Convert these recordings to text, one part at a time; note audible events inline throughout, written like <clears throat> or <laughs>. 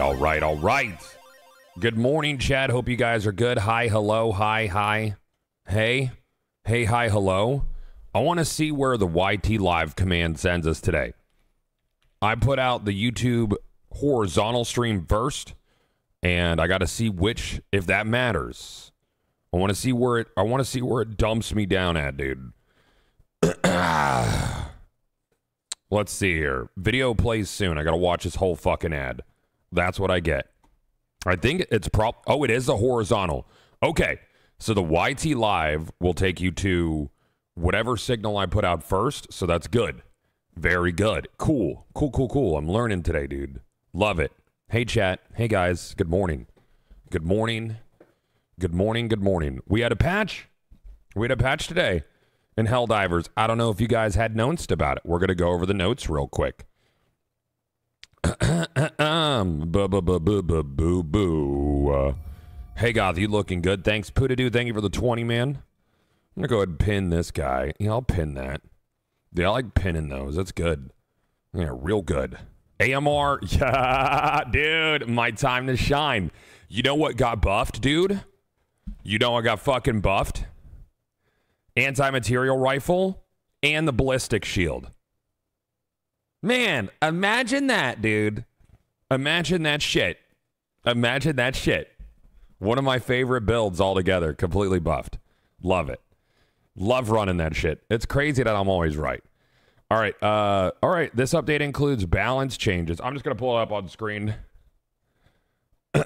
all right, all right, all right. Good morning, Chad. Hope you guys are good. Hi, hello, hi, hi. Hey, hey, hi, hello. I want to see where the YT Live command sends us today. I put out the YouTube horizontal stream first, and I got to see which, if that matters. I want to see where it. I want to see where it dumps me down at, dude. <clears throat> Let's see here. Video plays soon. I got to watch this whole fucking ad. That's what I get. I think it's prop. Oh, it is a horizontal. Okay. So the YT Live will take you to whatever signal I put out first. So that's good. Very good. Cool. Cool, cool, cool. I'm learning today, dude. Love it. Hey, chat. Hey, guys. Good morning. Good morning. Good morning. Good morning. We had a patch. We had a patch today in Helldivers. I don't know if you guys had notes about it. We're going to go over the notes real quick. <clears throat> hey, Goth, you looking good? Thanks, Poodadoo. Thank you for the 20, man. I'm to go ahead and pin this guy. Yeah, I'll pin that. Yeah, I like pinning those. That's good. Yeah, real good. AMR, <laughs> yeah, dude, my time to shine. You know what got buffed, dude? You know I got fucking buffed? Anti-material rifle and the ballistic shield. Man, imagine that, dude. Imagine that shit. Imagine that shit. One of my favorite builds altogether, completely buffed. Love it. Love running that shit. It's crazy that I'm always right. All right. Uh, all right. This update includes balance changes. I'm just going to pull it up on screen. <clears throat>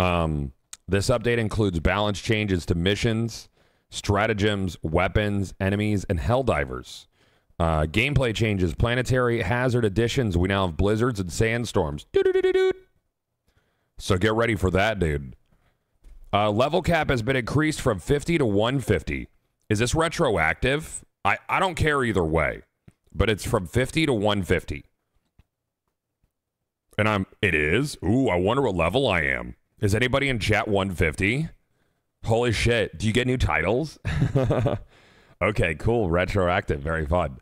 um, this update includes balance changes to missions, stratagems, weapons, enemies, and helldivers. Uh, gameplay changes, planetary hazard additions. We now have blizzards and sandstorms. So get ready for that, dude. Uh, level cap has been increased from 50 to 150. Is this retroactive? I, I don't care either way, but it's from 50 to 150. And I'm it is. Ooh, I wonder what level I am. Is anybody in chat 150? Holy shit. Do you get new titles? <laughs> okay, cool. Retroactive. Very fun.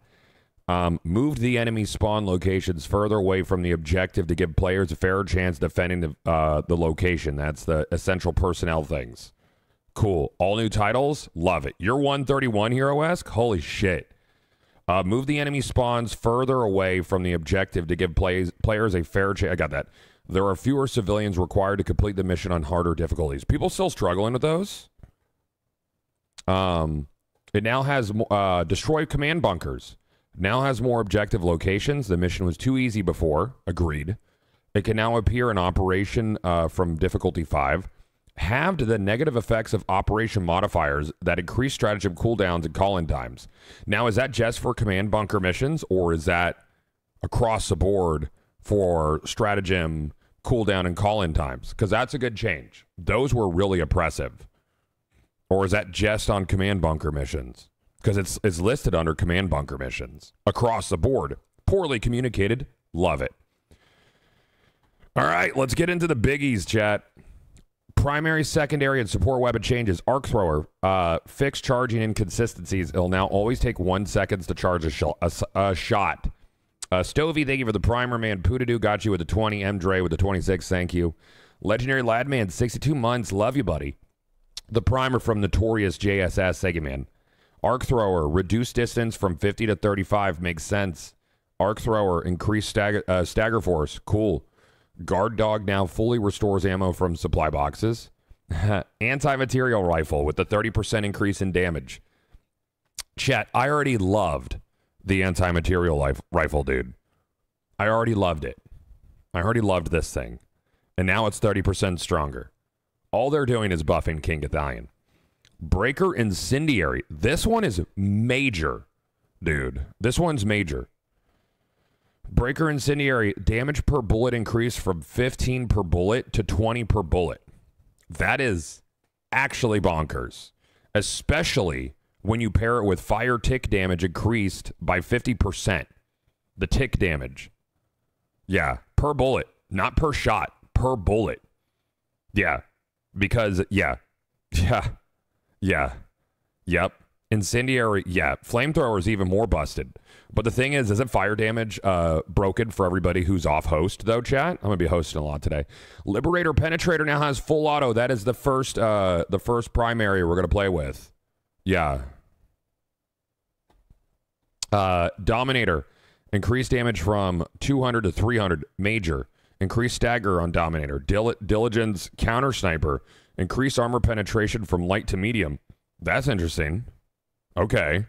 Um, moved the enemy spawn locations further away from the objective to give players a fairer chance defending the, uh, the location. That's the essential personnel things. Cool. All new titles. Love it. You're 131 Hero esque. Holy shit. Uh, move the enemy spawns further away from the objective to give players a fair chance. I got that. There are fewer civilians required to complete the mission on harder difficulties. People still struggling with those. Um, it now has uh, destroy command bunkers. Now has more objective locations. The mission was too easy before. Agreed. It can now appear in operation uh, from difficulty five. Halved the negative effects of operation modifiers that increase stratagem cooldowns and call-in times. Now, is that just for command bunker missions, or is that across the board for stratagem cooldown and call-in times? Because that's a good change. Those were really oppressive. Or is that just on command bunker missions? Because it's it's listed under command bunker missions across the board. Poorly communicated. Love it. All right, let's get into the biggies, chat. Primary, secondary, and support weapon changes. Arc thrower, uh, fixed charging inconsistencies. It'll now always take one seconds to charge a, sh- a, a shot. Uh, Stovey, thank you for the primer, man. Poodadoo got you with the 20. M. Dre with the 26. Thank you. Legendary Ladman, 62 months. Love you, buddy. The primer from Notorious JSS. You, man. Arc thrower, reduce distance from 50 to 35. Makes sense. Arc thrower, increase stagger, uh, stagger force. Cool. Guard dog now fully restores ammo from supply boxes. <laughs> Anti material rifle with the 30% increase in damage. Chet, I already loved the anti material rifle, dude. I already loved it. I already loved this thing. And now it's 30% stronger. All they're doing is buffing King Gothalion. Breaker Incendiary. This one is major, dude. This one's major. Breaker Incendiary damage per bullet increased from 15 per bullet to 20 per bullet. That is actually bonkers, especially when you pair it with fire tick damage increased by 50%. The tick damage. Yeah, per bullet, not per shot, per bullet. Yeah, because, yeah, <laughs> yeah, yeah, yep. Incendiary, yeah. Flamethrower is even more busted. But the thing is, isn't fire damage uh, broken for everybody who's off host, though, chat? I'm going to be hosting a lot today. Liberator Penetrator now has full auto. That is the first, uh, the first primary we're going to play with. Yeah. Uh, Dominator. Increased damage from 200 to 300. Major. Increased stagger on Dominator. Dil- Diligence Counter Sniper. Increased armor penetration from light to medium. That's interesting. Okay.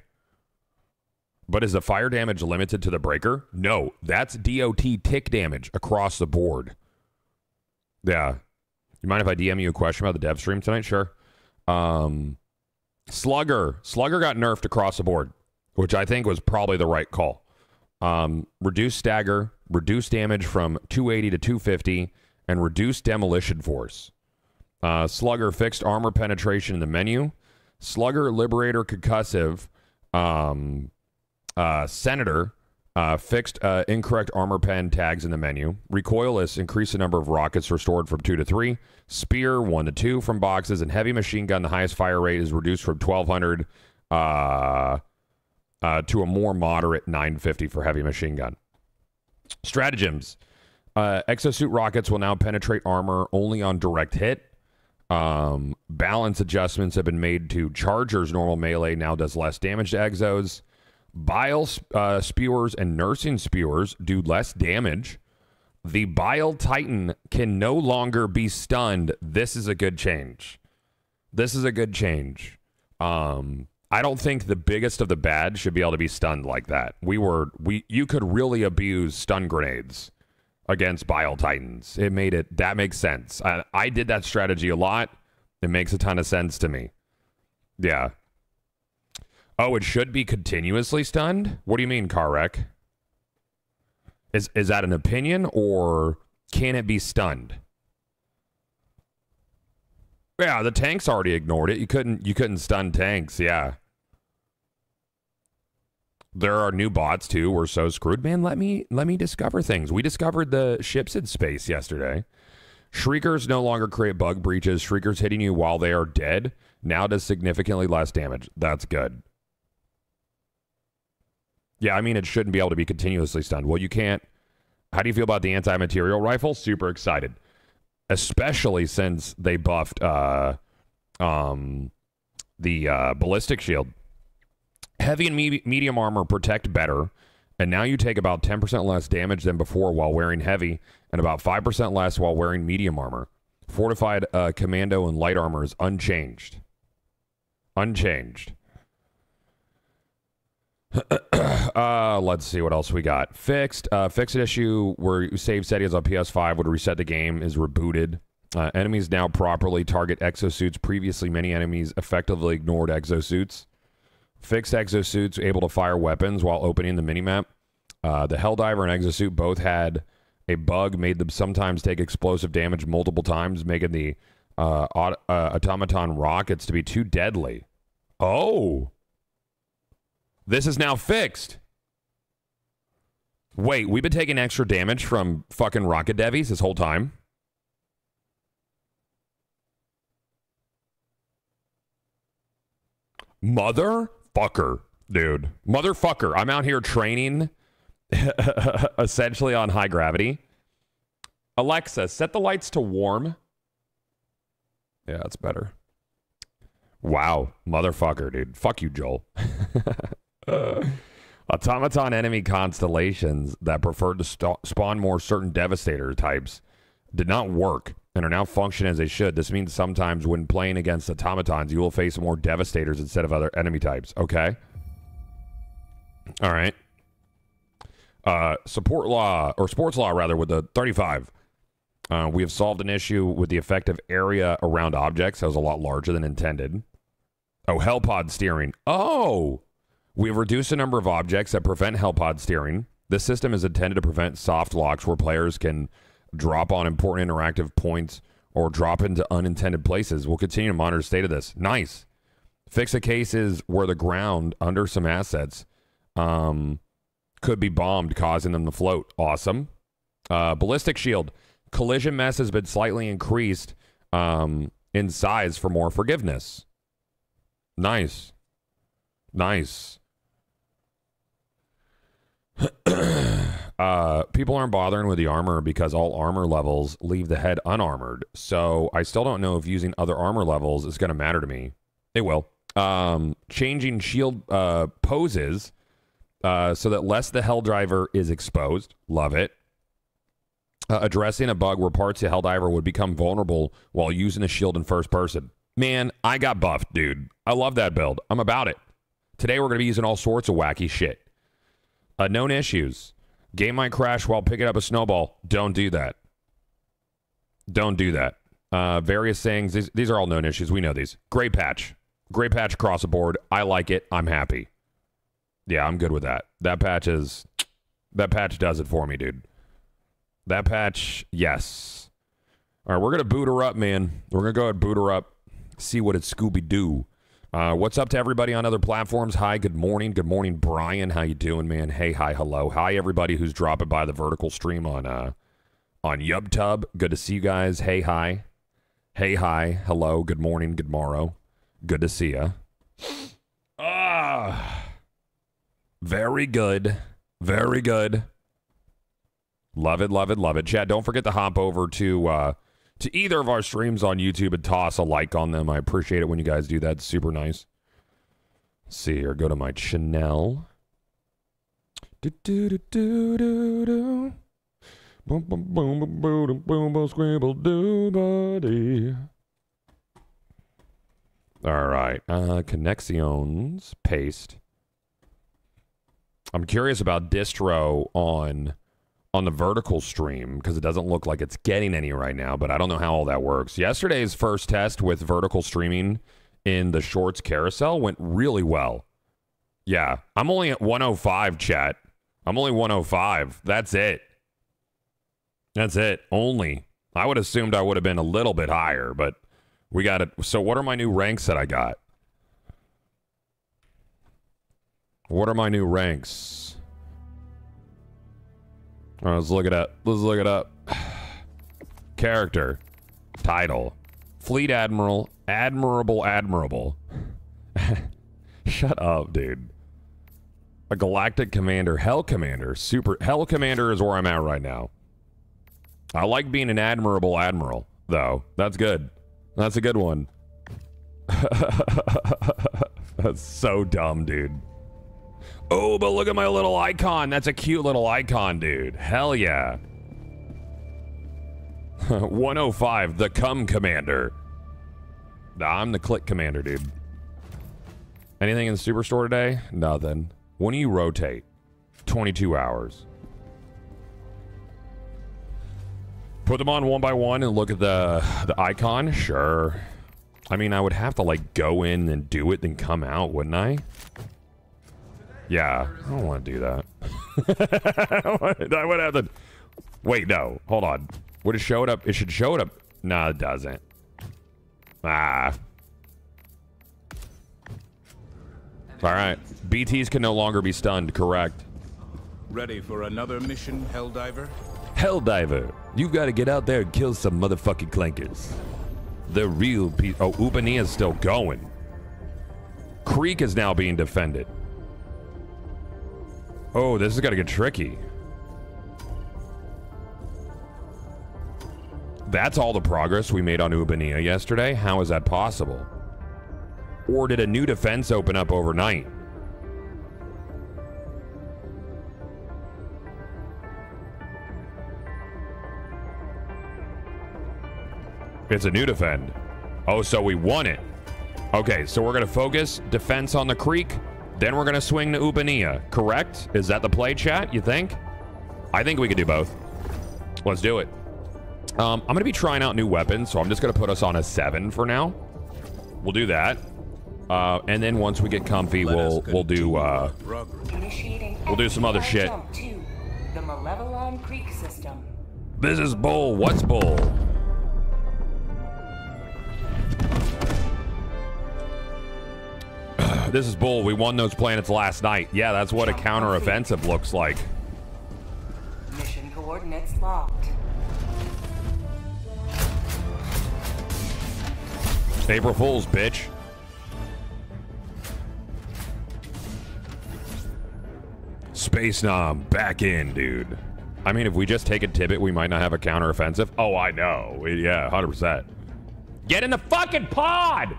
But is the fire damage limited to the breaker? No, that's DOT tick damage across the board. Yeah. You mind if I DM you a question about the dev stream tonight? Sure. Um, Slugger. Slugger got nerfed across the board, which I think was probably the right call. Um, reduced stagger, reduced damage from 280 to 250, and reduced demolition force. Uh, Slugger fixed armor penetration in the menu. Slugger, Liberator, Concussive, um, uh, Senator, uh, fixed uh, incorrect armor pen tags in the menu. Recoilless increased the number of rockets restored from two to three. Spear one to two from boxes, and heavy machine gun. The highest fire rate is reduced from twelve hundred uh, uh, to a more moderate nine fifty for heavy machine gun. Stratagems: uh, exosuit rockets will now penetrate armor only on direct hit. Um, balance adjustments have been made to Charger's normal melee now does less damage to exos. Bile uh, spewers and nursing spewers do less damage. The Bile Titan can no longer be stunned. This is a good change. This is a good change. Um, I don't think the biggest of the bad should be able to be stunned like that. We were we you could really abuse stun grenades against Bile Titans. It made it that makes sense. I, I did that strategy a lot. It makes a ton of sense to me. Yeah. Oh, it should be continuously stunned? What do you mean, car wreck? Is is that an opinion or can it be stunned? Yeah, the tanks already ignored it. You couldn't you couldn't stun tanks, yeah. There are new bots too. We're so screwed. Man, let me let me discover things. We discovered the ships in space yesterday. Shriekers no longer create bug breaches. Shriekers hitting you while they are dead now does significantly less damage. That's good. Yeah, I mean, it shouldn't be able to be continuously stunned. Well, you can't. How do you feel about the anti material rifle? Super excited. Especially since they buffed uh, um, the uh, ballistic shield. Heavy and me- medium armor protect better, and now you take about 10% less damage than before while wearing heavy, and about 5% less while wearing medium armor. Fortified uh, commando and light armor is unchanged. Unchanged. <clears throat> uh, let's see what else we got. Fixed. Uh, fixed issue where save settings on PS5 would reset the game is rebooted. Uh, enemies now properly target exosuits. Previously, many enemies effectively ignored exosuits. Fixed exosuits able to fire weapons while opening the minimap. Uh, the Helldiver and exosuit both had a bug made them sometimes take explosive damage multiple times, making the uh, aut- uh, automaton rockets to be too deadly. Oh. This is now fixed. Wait, we've been taking extra damage from fucking rocket devies this whole time? Motherfucker, dude. Motherfucker. I'm out here training <laughs> essentially on high gravity. Alexa, set the lights to warm. Yeah, that's better. Wow, motherfucker, dude. Fuck you, Joel. <laughs> automaton enemy constellations that preferred to st- spawn more certain devastator types did not work and are now functioning as they should. This means sometimes when playing against automatons, you will face more devastators instead of other enemy types. Okay. All right. Uh, support law or sports law rather with the 35. Uh, we have solved an issue with the effective area around objects that was a lot larger than intended. Oh, hellpod steering. Oh, we've reduced the number of objects that prevent hellpod steering. This system is intended to prevent soft locks where players can drop on important interactive points or drop into unintended places. We'll continue to monitor the state of this. Nice. Fix the cases where the ground under some assets um, could be bombed, causing them to float. Awesome. Uh, ballistic shield. Collision mesh has been slightly increased um, in size for more forgiveness. Nice. Nice. <clears throat> uh, people aren't bothering with the armor because all armor levels leave the head unarmored. So I still don't know if using other armor levels is going to matter to me. It will. Um, changing shield uh, poses uh, so that less the Helldiver is exposed. Love it. Uh, addressing a bug where parts of hell Helldiver would become vulnerable while using a shield in first person. Man, I got buffed, dude. I love that build. I'm about it. Today we're going to be using all sorts of wacky shit. Uh, known issues. Game might crash while picking up a snowball. Don't do that. Don't do that. Uh, various things. These, these are all known issues. We know these. Great patch. Great patch across the board. I like it. I'm happy. Yeah, I'm good with that. That patch is. That patch does it for me, dude. That patch, yes. All right, we're gonna boot her up, man. We're gonna go ahead and boot her up. See what it's Scooby Doo. Uh, what's up to everybody on other platforms? Hi, good morning. Good morning, Brian. How you doing, man? Hey, hi, hello. Hi, everybody who's dropping by the vertical stream on uh on YubTub. Good to see you guys. Hey, hi. Hey, hi. Hello. Good morning. Good morrow. Good to see you. Ah. Very good. Very good. Love it, love it, love it. Chad, don't forget to hop over to uh, to either of our streams on YouTube and toss a like on them. I appreciate it when you guys do that. It's super nice. Let's see here. Go to my channel. Do do do do do do. Boom boom boom boom boom boom boom scribble do buddy. All right. Uh, connections paste. I'm curious about distro on on the vertical stream because it doesn't look like it's getting any right now, but I don't know how all that works. Yesterday's first test with vertical streaming in the shorts carousel went really well. Yeah, I'm only at 105 chat. I'm only 105. That's it. That's it. Only. I would have assumed I would have been a little bit higher, but we got it. So what are my new ranks that I got? What are my new ranks? Right, let's look it up. Let's look it up. <sighs> Character. Title. Fleet Admiral. Admirable Admirable. <laughs> Shut up, dude. A Galactic Commander. Hell Commander. Super. Hell Commander is where I'm at right now. I like being an Admirable Admiral, though. That's good. That's a good one. <laughs> That's so dumb, dude. Oh, but look at my little icon. That's a cute little icon, dude. Hell yeah. <laughs> 105, the Cum Commander. Nah, I'm the Click Commander, dude. Anything in the Superstore today? Nothing. When do you rotate? 22 hours. Put them on one by one and look at the the icon? Sure. I mean, I would have to, like, go in and do it, then come out, wouldn't I? Yeah, I don't want to do that. <laughs> I would have to... Wait, no. Hold on. Would it show it up? It should show it up. No, it doesn't. Ah. All right. BTs can no longer be stunned, correct. Ready for another mission, Helldiver? Helldiver, you've got to get out there and kill some motherfucking clankers. The real pe- Oh, Ubanea is still going. Creek is now being defended. Oh, this is to get tricky. That's all the progress we made on Ubanea yesterday? How is that possible? Or did a new defense open up overnight? It's a new defend. Oh, so we won it. Okay, so we're going to focus defense on the creek. Then we're going to swing to Ubanea, correct? Is that the play, chat, you think? I think we could do both. Let's do it. Um, I'm going to be trying out new weapons, so I'm just going to put us on a 7 for now. We'll do that. Uh, and then once we get comfy, Let we'll we'll do uh, our progress. Initiating We'll do some other shit. jump to The Creek system. this is bull. What's bull? This is bull. We won those planets last night. Yeah, that's what a counteroffensive looks like. Mission coordinates locked. April Fools, bitch. Space Nom back in, dude. I mean, if we just take a Tibit, we might not have a counteroffensive. Oh, I know. Yeah, 100%. Get in the fucking pod!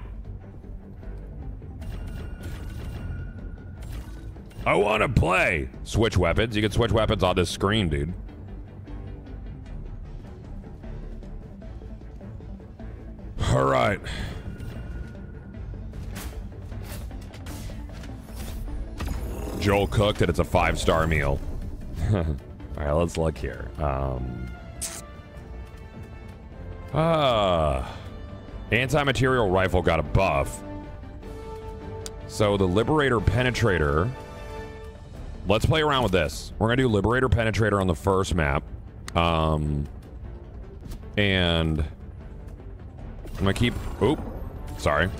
I want to play. Switch weapons. You can switch weapons on this screen, dude. All right. Joel cooked it. It's a five star meal. <laughs> All right, let's look here. Um, uh, anti-material rifle got a buff. So the Liberator Penetrator. Let's play around with this. We're gonna do Liberator Penetrator on the first map. Um, and I'm gonna keep. Oop, sorry.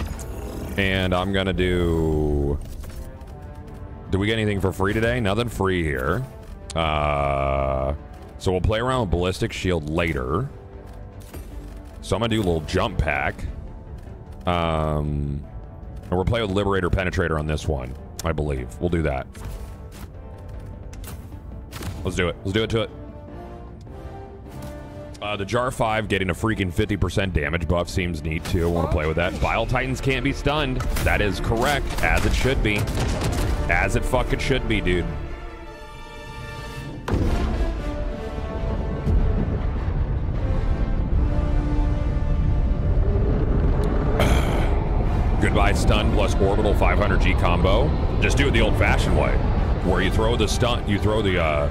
And I'm gonna do. Do we get anything for free today? Nothing free here. Uh, so we'll play around with Ballistic Shield later. So I'm gonna do a little jump pack. Um, and we'll play with Liberator Penetrator on this one, I believe. We'll do that. Let's do it. Let's do it to it. Uh, the Jar 5 getting a freaking 50% damage buff seems neat too. I want to play with that. Bile Titans can't be stunned. That is correct, as it should be. As it fucking should be, dude. <sighs> Goodbye stun plus orbital 500G combo. Just do it the old-fashioned way, where you throw the stun, you throw the uh,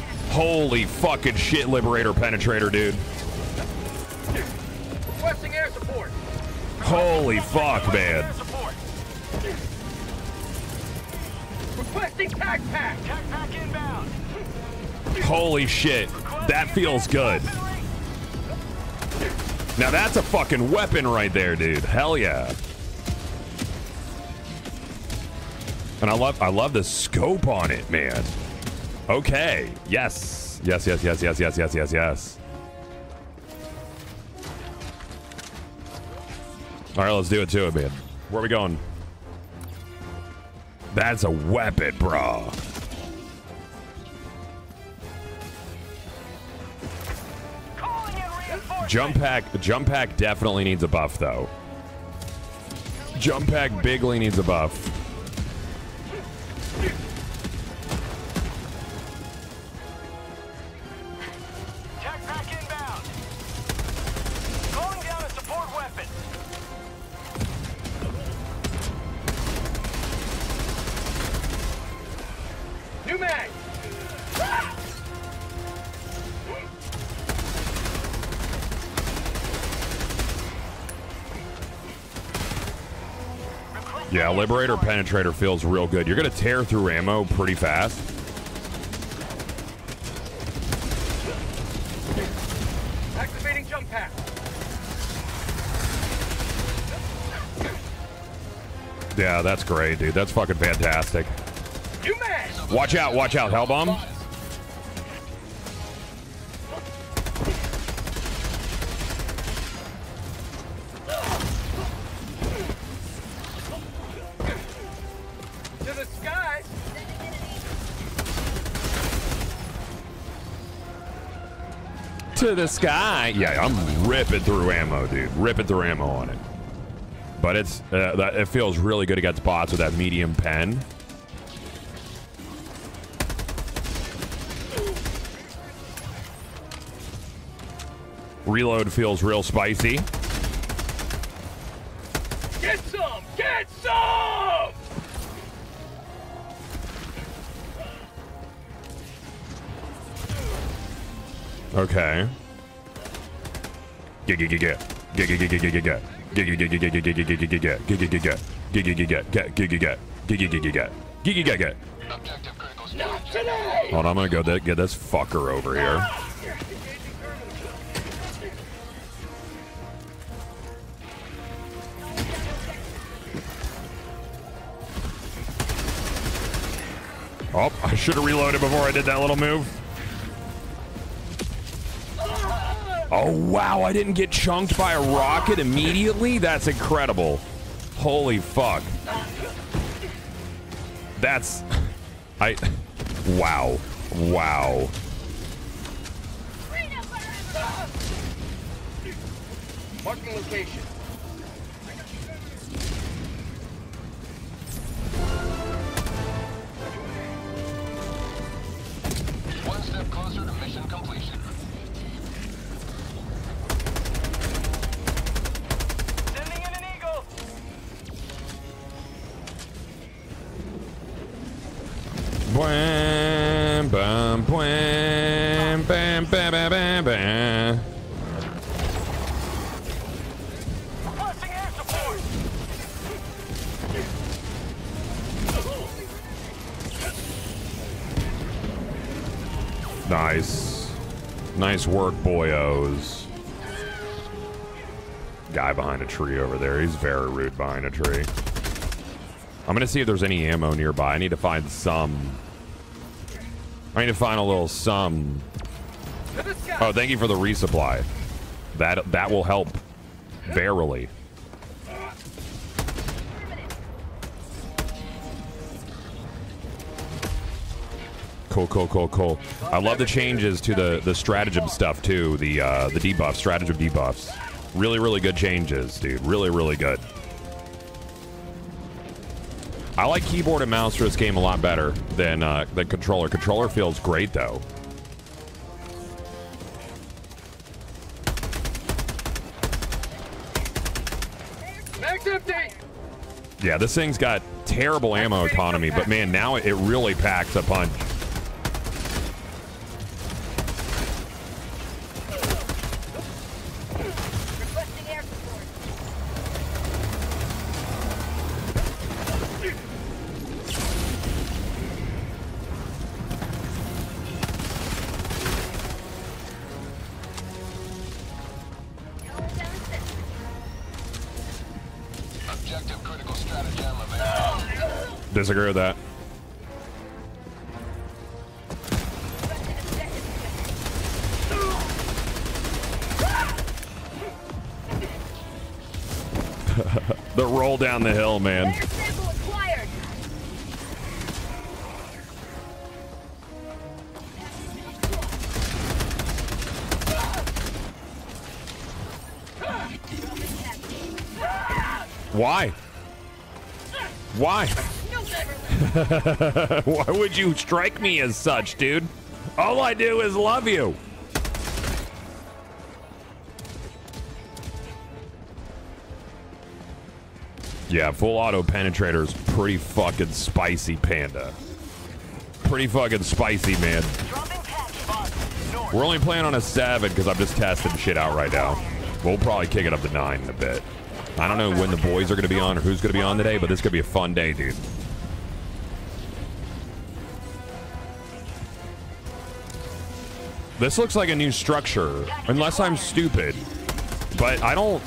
Holy fucking shit, Liberator Penetrator, dude. Requesting air support. Holy fuck, man. Requesting tag pack. Tech pack inbound. Holy shit. That feels good. Now that's a fucking weapon right there, dude. Hell yeah. And I love I love the scope on it, man. Okay. Yes. Yes, yes, yes, yes, yes, yes, yes, yes. All right, let's do it to it, man. Where are we going? That's a weapon, bro. Jump pack, jump pack definitely needs a buff though. Jump pack bigly needs a buff. Yeah, Liberator Penetrator feels real good. You're gonna tear through ammo pretty fast. Activating jump pack. Yeah, that's great, dude. That's fucking fantastic. Watch out, watch out, Hellbomb. To the sky. Yeah, I'm ripping through ammo, dude. Ripping through ammo on it. But it's uh, that, it feels really good against bots with that medium pen. Reload feels real spicy. Get some. Get some. Okay. Hold on, I'm gonna go get this fucker over here. Oh, I should have reloaded before I did that little move. Oh, wow, I didn't get chunked by a rocket immediately? That's incredible. Holy fuck. That's... I... Wow. Wow. Marking location. One step closer to mission completion. Bam, bam, bam, bam, bam, bam. Air support! Nice. Nice work, boyos. Guy behind a tree over there. He's very rude behind a tree. I'm gonna see if there's any ammo nearby. I need to find some. I need to find a little sky! Oh, thank you for the resupply. That that will help. Verily. Cool, cool, cool, cool. I love the changes to the the stratagem stuff too. The uh, the debuffs, stratagem debuffs. Really, really good changes, dude. Really, really good. I like keyboard and mouse for this game a lot better than uh, than controller. Controller feels great though. Yeah, this thing's got terrible ammo economy, but man, now it really packs a punch. Disagree with that. Requesting objective shift. The roll down the hill, man. Air sample acquired. Why? Why? <laughs> Why would you strike me as such, dude? All I do is love you. Yeah, full auto penetrator is pretty fucking spicy, Panda. Pretty fucking spicy, man. We're only playing on a seven because I'm just testing shit out right now. We'll probably kick it up to nine in a bit. I don't know when the boys are going to be on or who's going to be on today, but this could be a fun day, dude. This looks like a new structure, unless I'm stupid. But I don't.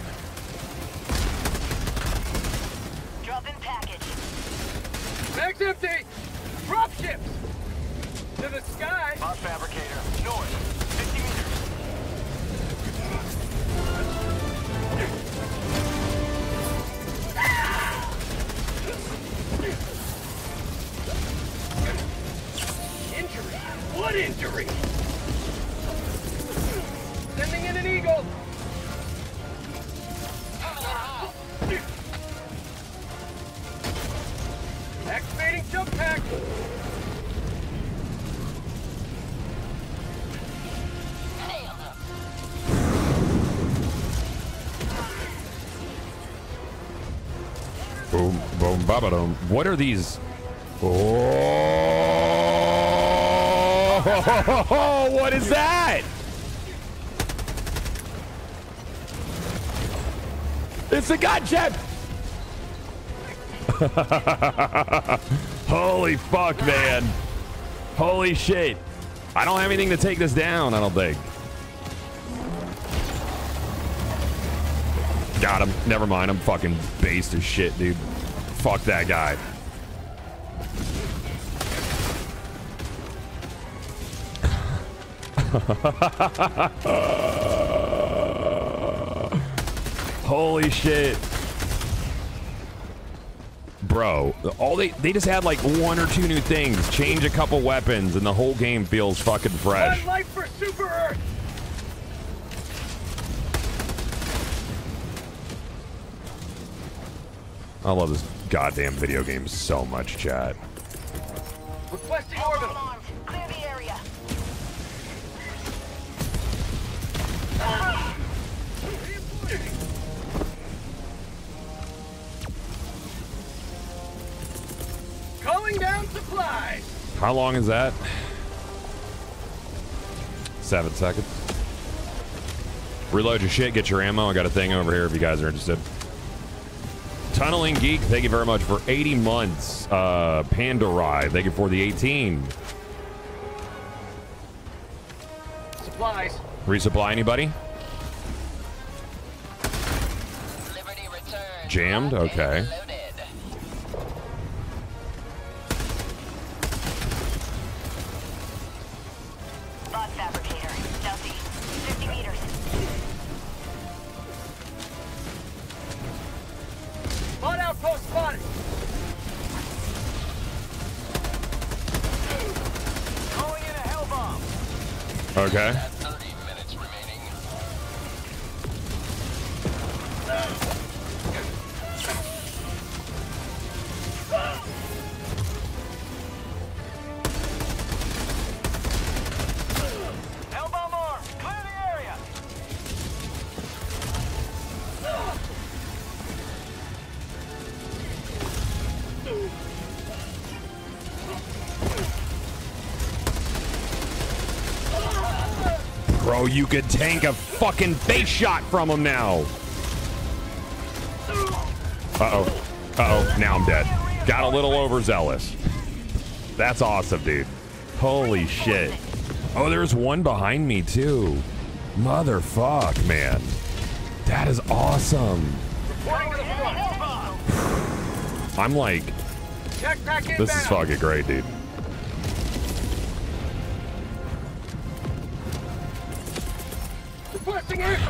What are these? Oh, what is that? It's a gunship! <laughs> Holy fuck, man. Holy shit. I don't have anything to take this down, I don't think. Got him. Never mind. I'm fucking based as shit, dude. Fuck that guy. <laughs> Holy shit. Bro, all they they just had like one or two new things, change a couple weapons, and the whole game feels fucking fresh. One life for Super Earth! I love this goddamn video game so much, chat. Requesting orbital! Alarms. Clear the area. Calling down supplies! How long is that? Seven seconds. Reload your shit, get your ammo. I got a thing over here if you guys are interested. Tunneling Geek, thank you very much for 80 months. Uh, Pandarai, thank you for the 18. Supplies. Resupply anybody? Liberty. Jammed? Okay. You could tank a fucking face shot from him now. Uh-oh. Uh-oh. Now I'm dead. Got a little overzealous. That's awesome, dude. Holy shit. Oh, there's one behind me, too. Motherfuck, man. That is awesome. Reporting <sighs> to the front! I'm like, Tech pack inbound! this is fucking great, dude.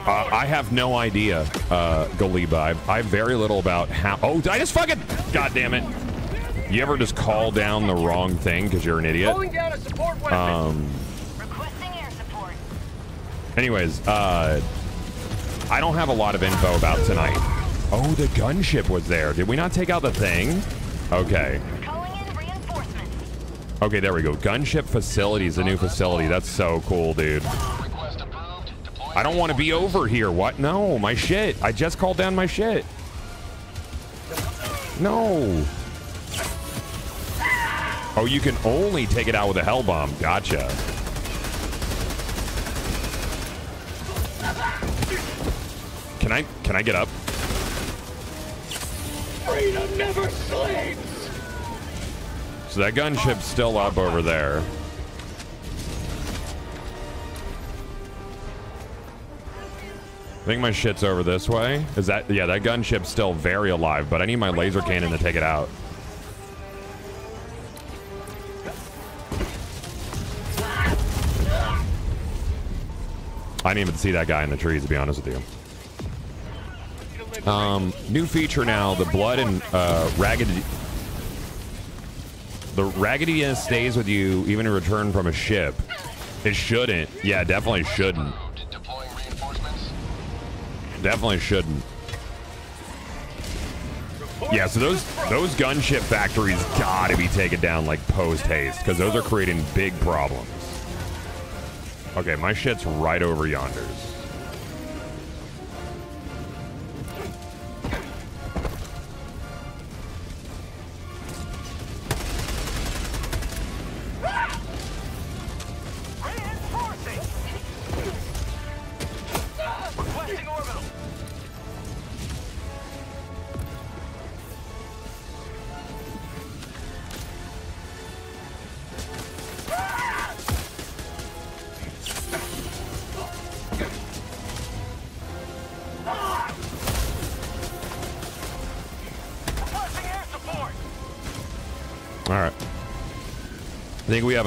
Uh, I have no idea, uh, Galiba. I, I have very little about how. Oh, did I just fucking. God damn it. You ever just call down the wrong thing because you're an idiot? Calling down a support weapon! Um. Requesting air support. Anyways, uh, I don't have a lot of info about tonight. Oh, the gunship was there. Did we not take out the thing? Okay. Calling in reinforcements. Okay, there we go. Gunship facility is a new facility. That's so cool, dude. Request approved. Deploy. I don't want to be over here. What? No, my shit. I just called down my shit. No. Oh, you can only take it out with a hell bomb. Gotcha. Can I can I get up? Freedom never sleeps! So that gunship's still up over there. I think my shit's over this way. Is that yeah, that gunship's still very alive, but I need my laser cannon to take it out. I didn't even see that guy in the trees, to be honest with you. Um, new feature now: the blood and uh, raggedy. The raggediness stays with you even in return from a ship. It shouldn't. Yeah, definitely shouldn't. Definitely shouldn't. Yeah, so those those gunship factories gotta be taken down like post haste because those are creating big problems. Okay, my shit's right over yonders.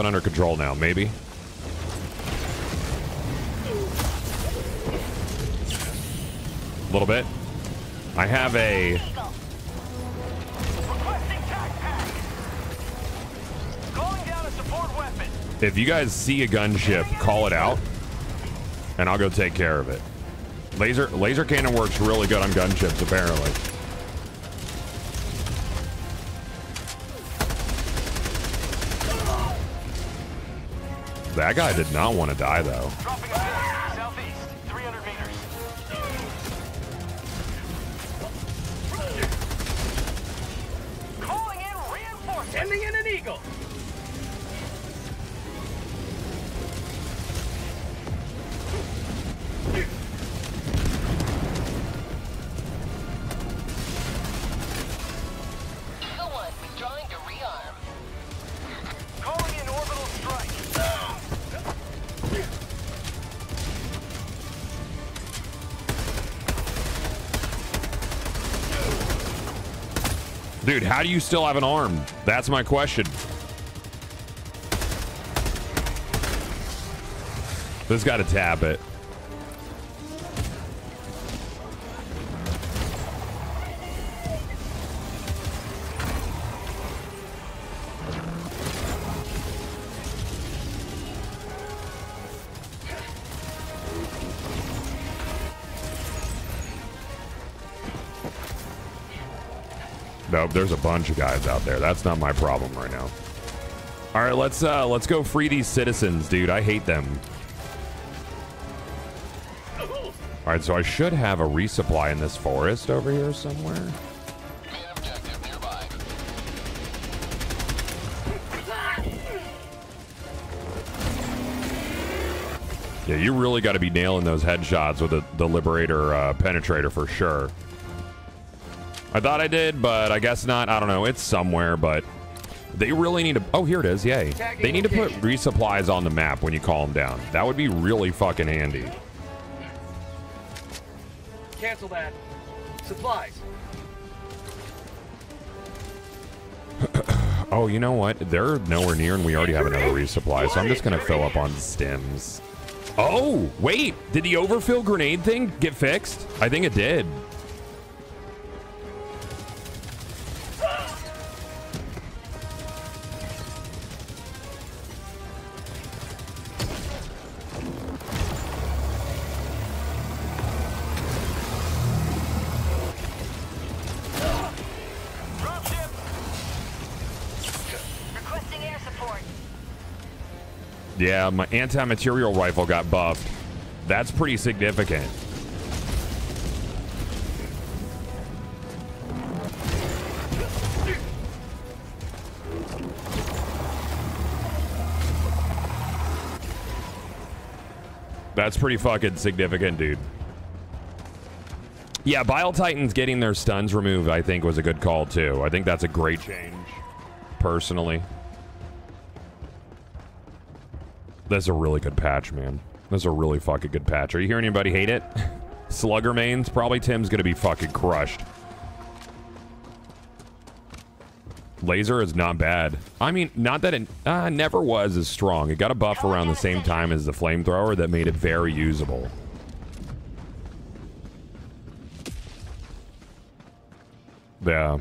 Under control now, maybe. A little bit. I have a. If you guys see a gunship, call it out, and I'll go take care of it. Laser laser cannon works really good on gunships, apparently. That guy did not want to die, though. Dude, how do you still have an arm? That's my question. This got to tap it. There's a bunch of guys out there. That's not my problem right now. All right, let's uh let's go free these citizens, dude. I hate them. All right, so I should have a resupply in this forest over here somewhere. Yeah, you really got to be nailing those headshots with the, the Liberator uh, Penetrator for sure. I thought I did, but I guess not. I don't know. It's somewhere, but they really need to. Oh, here it is. Yay. They need to put resupplies on the map when you call them down. That would be really fucking handy. Cancel that. Supplies. <clears throat> Oh, you know what? They're nowhere near, and we already have another resupply, so I'm just gonna fill up on stims. Oh, wait! Did the overfill grenade thing get fixed? I think it did. Yeah, my anti-material rifle got buffed. That's pretty significant. That's pretty fucking significant, dude. Yeah, Bile Titans getting their stuns removed, I think, was a good call, too. I think that's a great change, personally. That's a really good patch, man. That's a really fucking good patch. Are you hearing anybody hate it? <laughs> Slugger mains? Probably Tim's gonna be fucking crushed. Laser is not bad. I mean, not that it uh, never was as strong. It got a buff around the same time as the flamethrower that made it very usable. Yeah.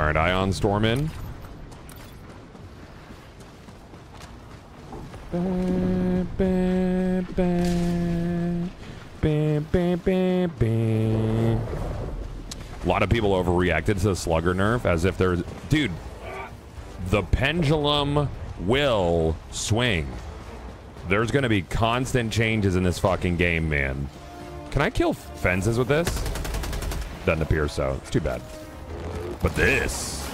All right, Ion Storm in. Ba, ba, ba. Ba, ba, ba, ba. A lot of people overreacted to the slugger nerf as if there's. Dude, the pendulum will swing. There's going to be constant changes in this fucking game, man. Can I kill fences with this? Doesn't appear so. It's too bad. But this.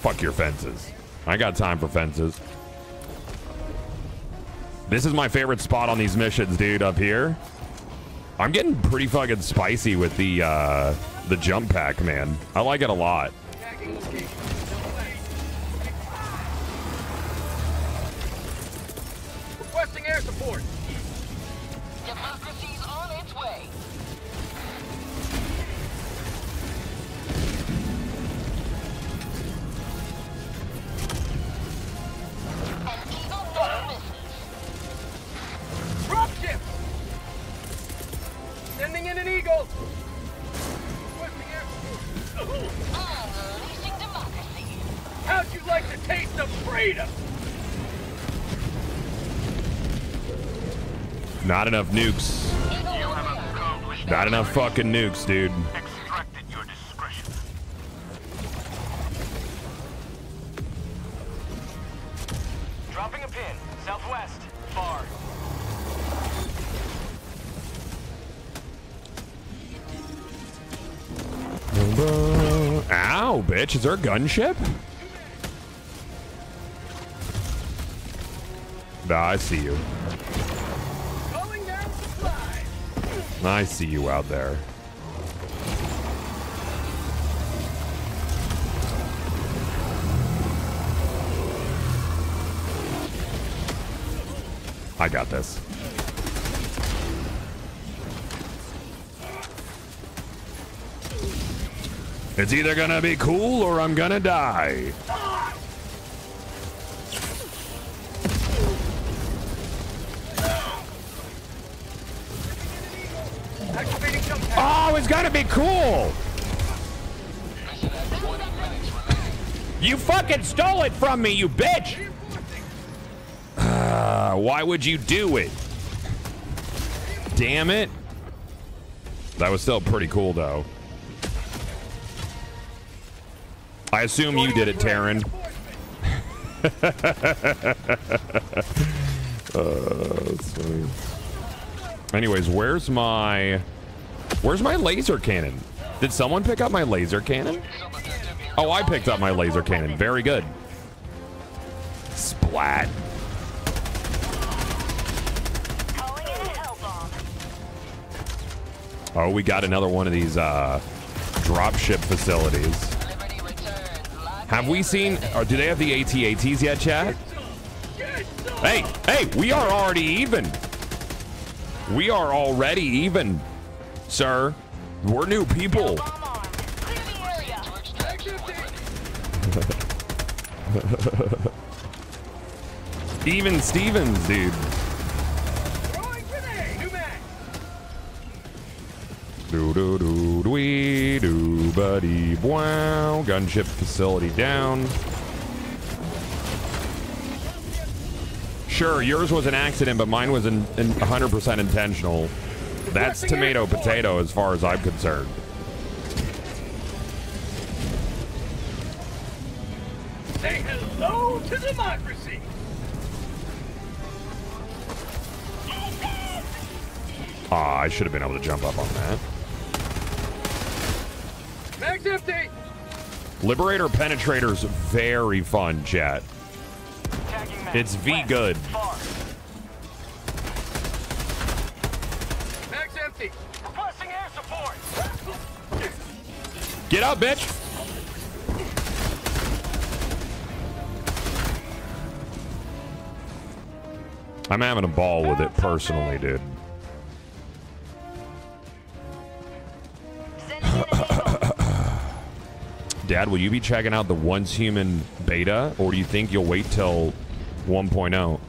Fuck your fences. I got time for fences. This is my favorite spot on these missions, dude, up here. I'm getting pretty fucking spicy with the uh the jump pack, man. I like it a lot. Requesting air support. Taste freedom? Not enough nukes. You have accomplished Not enough fucking nukes, dude. extracted your discretion. Dropping a pin. Southwest. Far. Ow, bitch. Is there a gunship? Nah, I see you. Calling down supplies. I see you out there. I got this. It's either gonna be cool or I'm gonna die. Oh, it's gotta be cool! You fucking stole it from me, you bitch! Ah, why would you do it? Damn it. That was still pretty cool, though. I assume you did it, Taryn. <laughs> uh. Anyways, where's my... Where's my laser cannon? Did someone pick up my laser cannon? Oh, I picked up my laser cannon. Very good. Splat. Oh, we got another one of these uh, dropship facilities. Have we seen, or do they have the AT-ATs yet, chat? Hey, hey, we are already even. We are already even, sir. We're new people. Bomb armed. Clear the area. to extraction when ready. Even Stevens, dude. Throwing grenade. New mag. Do do do do wee do buddy wow. Gunship facility down. Sure, yours was an accident, but mine was in, in 100% intentional. That's tomato potato as far as I'm concerned. Say hello to democracy. Ah, I should have been able to jump up on that. Mag's empty. Liberator Penetrator's very fun, chat. It's V good. Far. Mag's empty. Requesting air support. Get up, bitch! I'm having a ball with it personally, dude. <laughs> Dad, will you be checking out the Once Human beta, or do you think you'll wait till 1.0?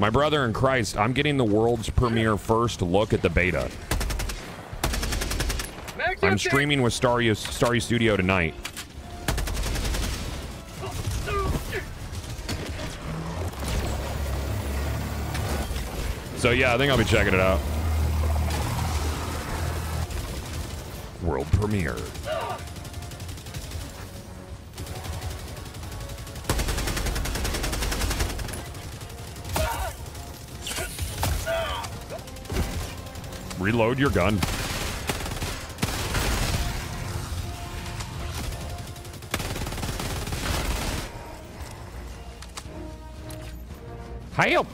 My brother in Christ, I'm getting the world's premiere first look at the beta. I'm streaming with Starry, Starry Studio tonight. So yeah, I think I'll be checking it out. World premiere. Reload your gun. Help!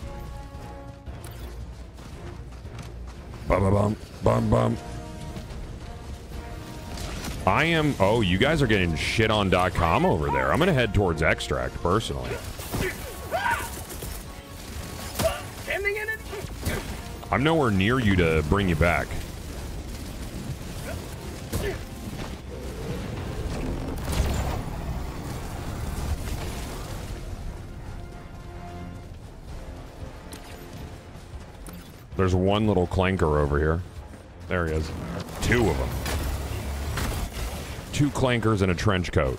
Bum bum bum bum. I am. Oh, you guys are getting shit on dot .com over there. I'm gonna head towards Extract personally. I'm nowhere near you to bring you back. There's one little clanker over here. There he is. two of them. Two clankers and a trench coat.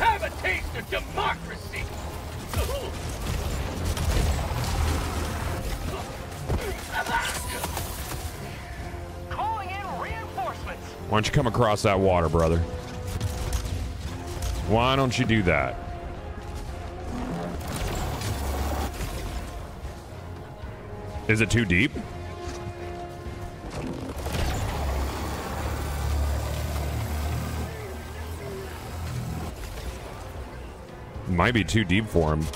Have a taste of democracy! Calling in reinforcements! Why don't you come across that water, brother? Why don't you do that? Is it too deep? Might be too deep for him.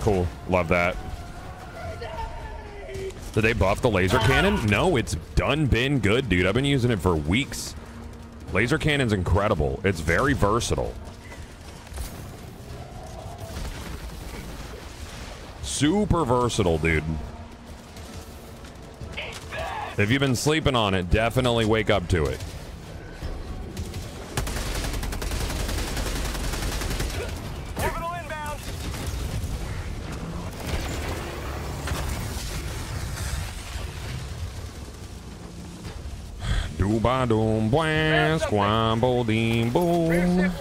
Cool. Love that. Did they buff the laser cannon? No, it's done been good, dude. I've been using it for weeks. Laser cannon's incredible. It's very versatile. Super versatile, dude. If you've been sleeping on it, definitely wake up to it. Doom bwah, squamble boom.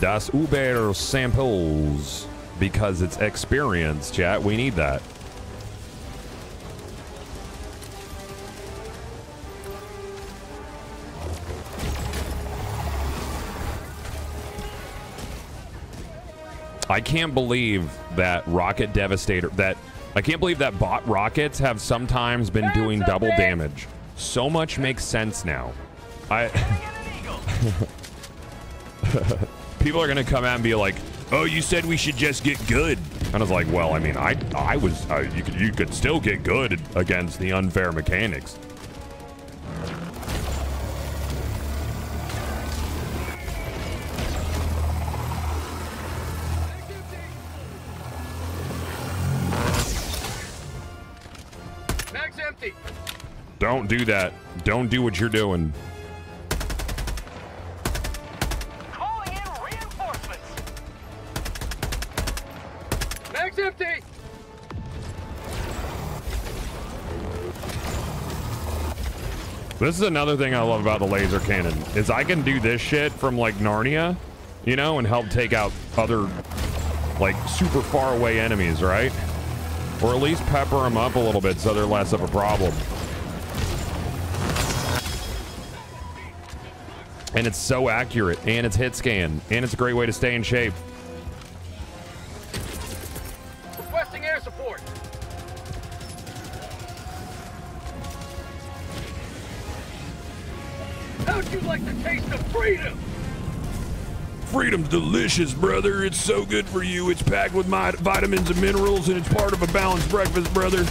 Das Uber samples. Because it's experience, chat. We need that. I can't believe that Rocket Devastator that I can't believe that bot rockets have sometimes been doing double damage. So much makes sense now. I <laughs> people are gonna come out and be like, "Oh, you said we should just get good," and I was like, "Well, I mean, I I was uh, you could you could still get good against the unfair mechanics." Don't do that. Don't do what you're doing. This is another thing I love about the laser cannon is I can do this shit from like Narnia, you know, and help take out other like super far away enemies, right? Or at least pepper them up a little bit so they're less of a problem. And it's so accurate, and it's hit scan, and it's a great way to stay in shape. How'd you like the taste of freedom? Freedom's delicious, brother. It's so good for you. It's packed with my vitamins and minerals, and it's part of a balanced breakfast, brother.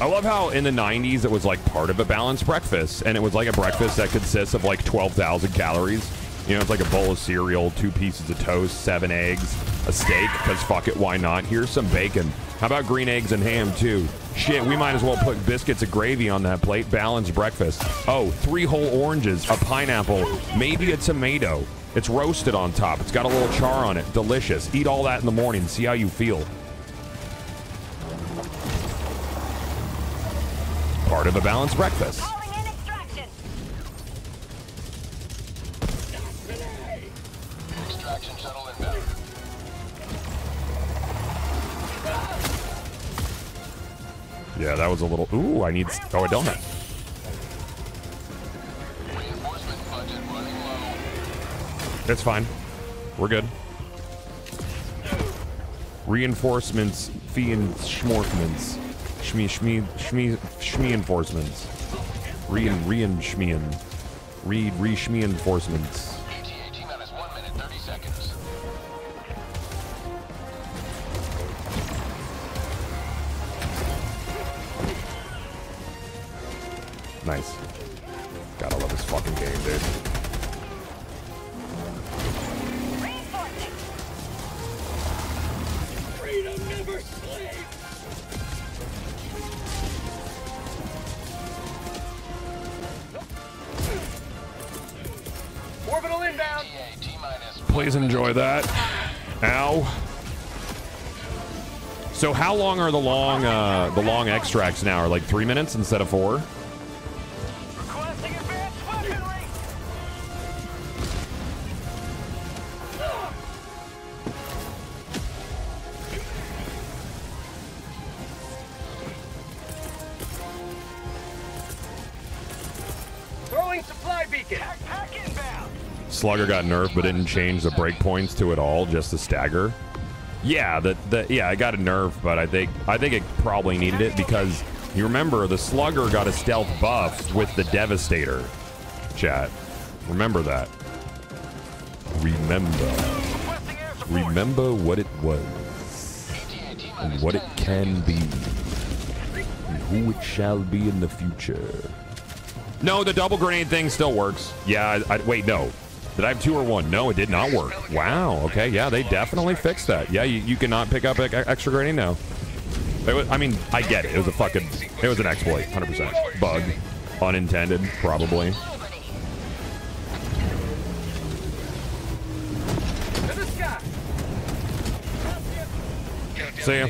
I love how in the 90s it was like part of a balanced breakfast, and it was like a breakfast that consists of like 12,000 calories. You know, it's like a bowl of cereal, two pieces of toast, seven eggs, a steak, because fuck it, why not? Here's some bacon. How about green eggs and ham, too? Shit, we might as well put biscuits and gravy on that plate. Balanced breakfast. Oh, three whole oranges, a pineapple, maybe a tomato. It's roasted on top. It's got a little char on it. Delicious. Eat all that in the morning. See how you feel. Part of a balanced breakfast. Yeah, that was a little. Ooh, I need. Oh, a donut. It's fine. We're good. Reinforcements, fee and schmorkments. Shmee, shmee, shmee, shmee enforcements. Re and re and shmeen. Read, re shmee enforcements. Nice. Gotta love this fucking game, dude. Freedom never sleeps! Orbital inbound! ETA T minus Please enjoy that. Ow. So how long are the long uh, the long extracts now? Are like three minutes instead of four? Slugger got nerfed, but didn't change the breakpoints to it all, just the stagger. Yeah, the, the yeah, I got a nerf, but I think I think it probably needed it because you remember the Slugger got a stealth buff with the Devastator. Chat, remember that. Remember, remember what it was and what it can be, and who it shall be in the future. No, the double grenade thing still works. Yeah, I, I, wait, no. Did I have two or one? No, it did not work. Wow. Okay. Yeah, they definitely fixed that. Yeah, you, you cannot pick up extra grenade now. Was, I mean, I get it. It was a fucking. It was an exploit. 100%. Bug. Unintended, probably. See ya.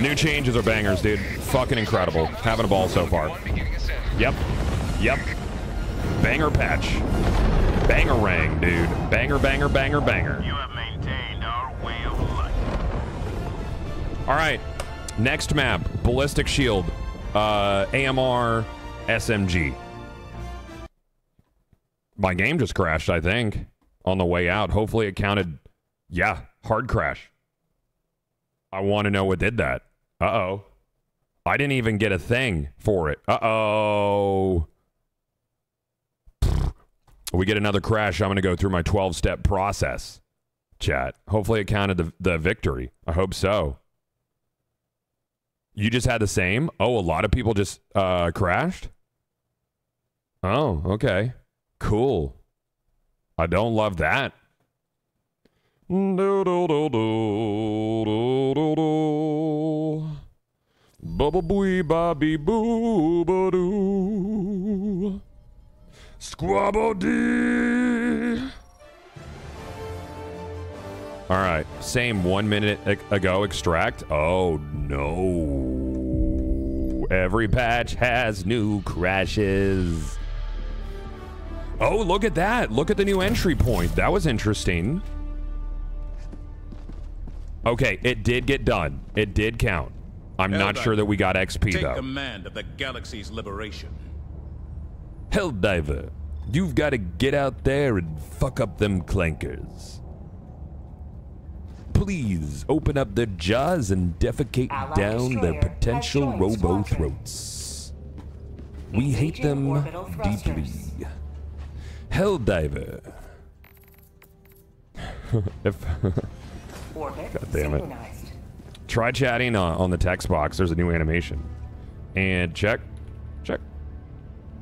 New changes are bangers, dude. Fucking incredible. Having a ball so far. Yep. Yep. Banger patch. Bangerang, dude. Banger, banger, banger, banger. You have maintained our way of life. All right. Next map Ballistic Shield. Uh, AMR SMG. My game just crashed, I think, on the way out. Hopefully it counted. Yeah, hard crash. I want to know what did that. Uh oh. I didn't even get a thing for it. Uh oh. We get another crash. I'm going to go through my 12 step process. Chat. Hopefully it counted the, the victory. I hope so. You just had the same? Oh, a lot of people just uh, crashed? Oh, okay. Cool. I don't love that. Bubba boo bobby boo ba doo. Squabble dee. All right, same one minute ago extract. Oh no. Every patch has new crashes. Oh, look at that. Look at the new entry point. That was interesting. Okay, it did get done. It did count. I'm not sure that we got XP Take though. command of the galaxy's liberation. Helldiver, you've got to get out there and fuck up them clankers. Please open up their jaws and defecate Allied down their potential robo throats. We hate them deeply. Helldiver. <laughs> if God damn it. try chatting uh, on the text box, there's a new animation. And check, check.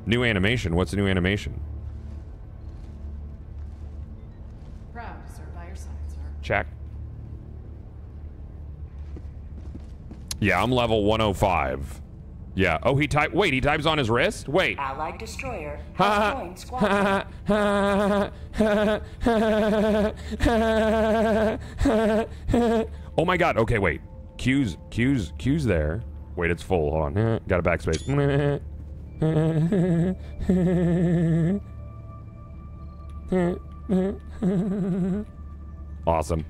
New animation. What's the new animation? Check. Yeah, I'm level 105. Yeah. Oh, he type. Wait, he types on his wrist. Wait. Allied destroyer <laughs> has joined squadron. <laughs> oh my God. Okay, wait. Q's, Q's, Q's there. Wait, it's full. Hold on. <laughs> Got a backspace. Awesome.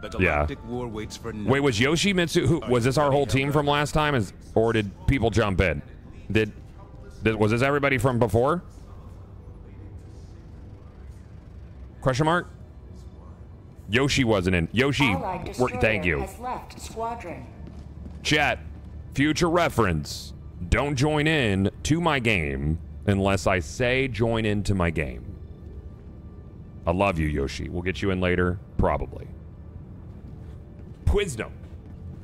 The Yeah. war waits for no Wait, was Yoshimitsu? Who, was this our whole team from last time, is, or did people jump in? Did, did was this everybody from before? Question mark. Yoshi wasn't in. Yoshi, Allied thank you. left squadron. Chat, future reference. Don't join in to my game unless I say join into my game. I love you, Yoshi. We'll get you in later, probably. Wisdom.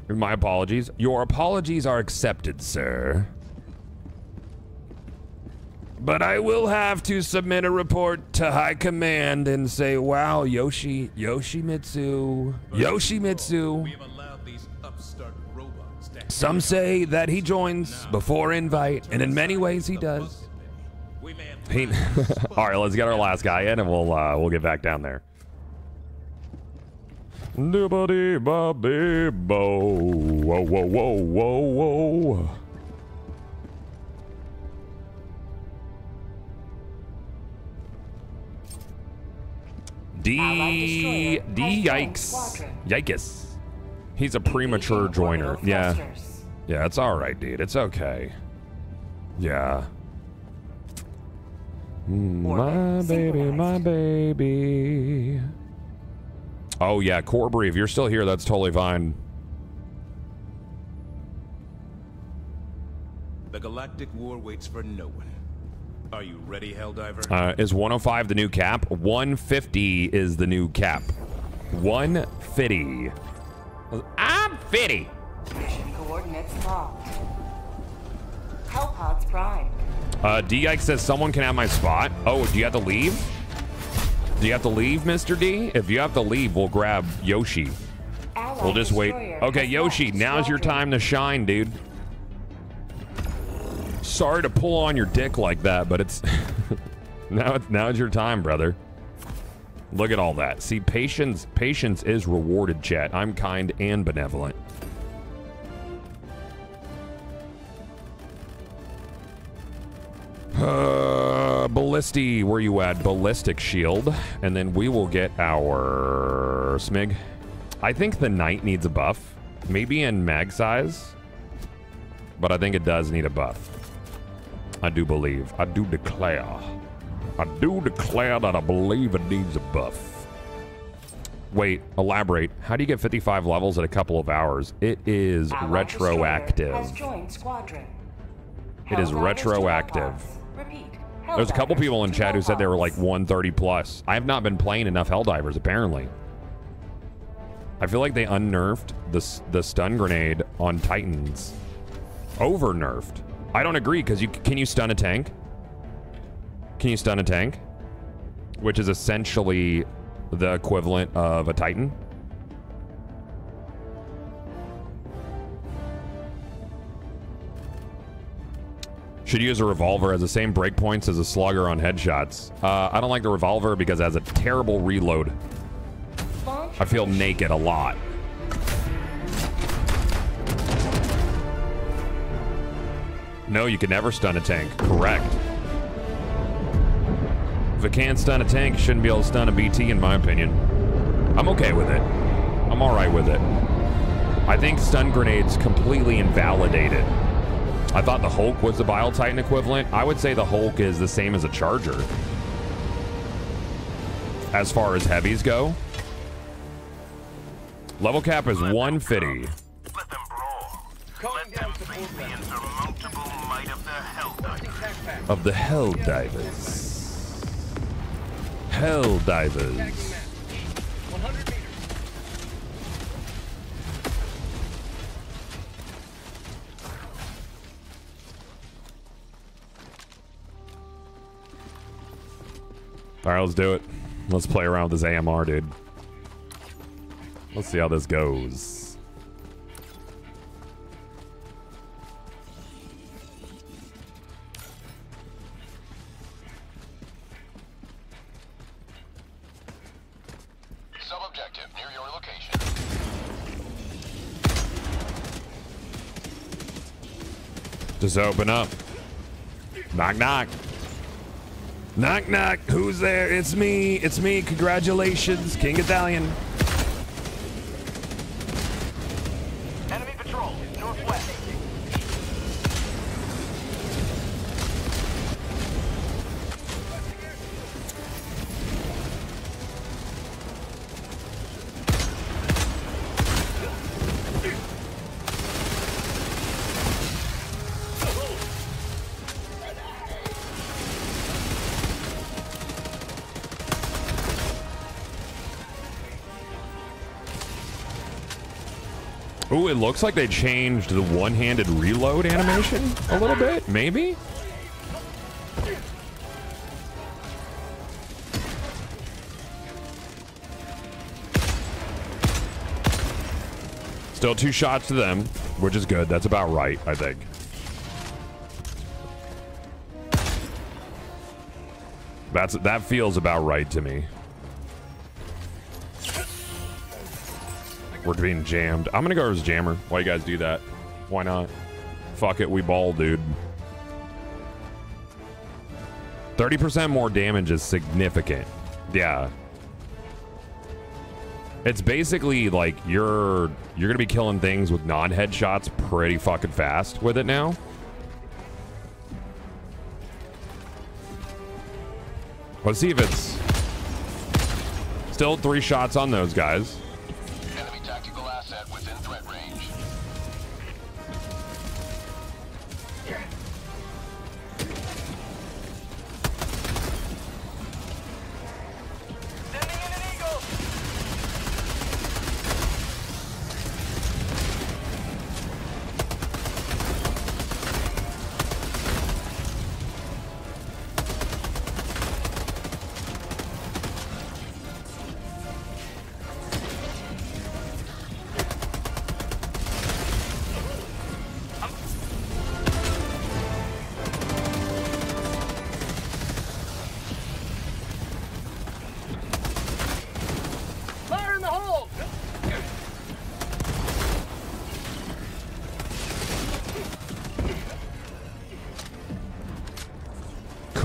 My apologies. Your apologies are accepted, sir. But I will have to submit a report to High Command and say, wow, Yoshi, Yoshimitsu, Yoshimitsu. Some say that he joins before invite, and in many ways he does. He, <laughs> all right, let's get our last guy in, and we'll uh, we'll get back down there. Doobity bobby bo. Whoa, whoa, whoa, whoa, whoa. D D yikes. Yikes. He's a premature joiner. Yeah. Yeah, it's alright, dude. It's okay. Yeah. Mm, My baby, my baby. Oh yeah, Corbury, if you're still here, that's totally fine. The galactic war waits for no one. Are you ready, Helldiver? Uh, is 105 the new cap? 150 is the new cap. 150. I'm 50. Mission coordinates locked. Hellpods prime. Uh, D-Ike says someone can have my spot. Oh, do you have to leave? Do you have to leave, Mr. D? If you have to leave, we'll grab Yoshi. We'll just wait. Okay, Yoshi, now's your time to shine, dude. Sorry to pull on your dick like that, but it's <laughs> now it's now's your time, brother. Look at all that. See, patience patience is rewarded, chat. I'm kind and benevolent. Uh, Ballisti, where you at? Ballistic shield, and then we will get our smig. I think the knight needs a buff, maybe in mag size, but I think it does need a buff. I do believe. I do declare. I do declare that I believe it needs a buff. Wait, elaborate. How do you get 55 levels in a couple of hours? It is retroactive. Has joined squadron. It is retroactive. There's a couple people in chat who said they were like 130 plus. I have not been playing enough Helldivers, apparently. I feel like they unnerfed the, the stun grenade on Titans. Over nerfed. I don't agree, because you can you stun a tank? Can you stun a tank? Which is essentially the equivalent of a Titan. Should use a revolver as the same breakpoints as a slugger on headshots. Uh, I don't like the revolver because it has a terrible reload. I feel naked a lot. No, you can never stun a tank. Correct. If it can't stun a tank, it shouldn't be able to stun a BT, in my opinion. I'm okay with it. I'm alright with it. I think stun grenades completely invalidated. I thought the Hulk was the Bile Titan equivalent. I would say the Hulk is the same as a Charger. As far as heavies go. Level cap is 150. Let them brawl. Let them face the insurmountable might of the Helldivers. of the Hell Divers. Hell Divers. All right, let's do it. Let's play around with this AMR, dude. Let's see how this goes. Sub-objective near your location. Just open up. Knock, knock. Knock, knock. Who's there? It's me. It's me. Congratulations, King Gothalion. It looks like they changed the one-handed reload animation a little bit. Maybe. Still two shots to them, which is good. That's about right, I think. That's that feels about right to me. We're being jammed. I'm gonna go as jammer. Why you guys do that? Why not? Fuck it, we ball, dude. 30% more damage is significant. Yeah. It's basically like you're you're gonna be killing things with non-headshots pretty fucking fast with it now. Let's see if it's still three shots on those guys.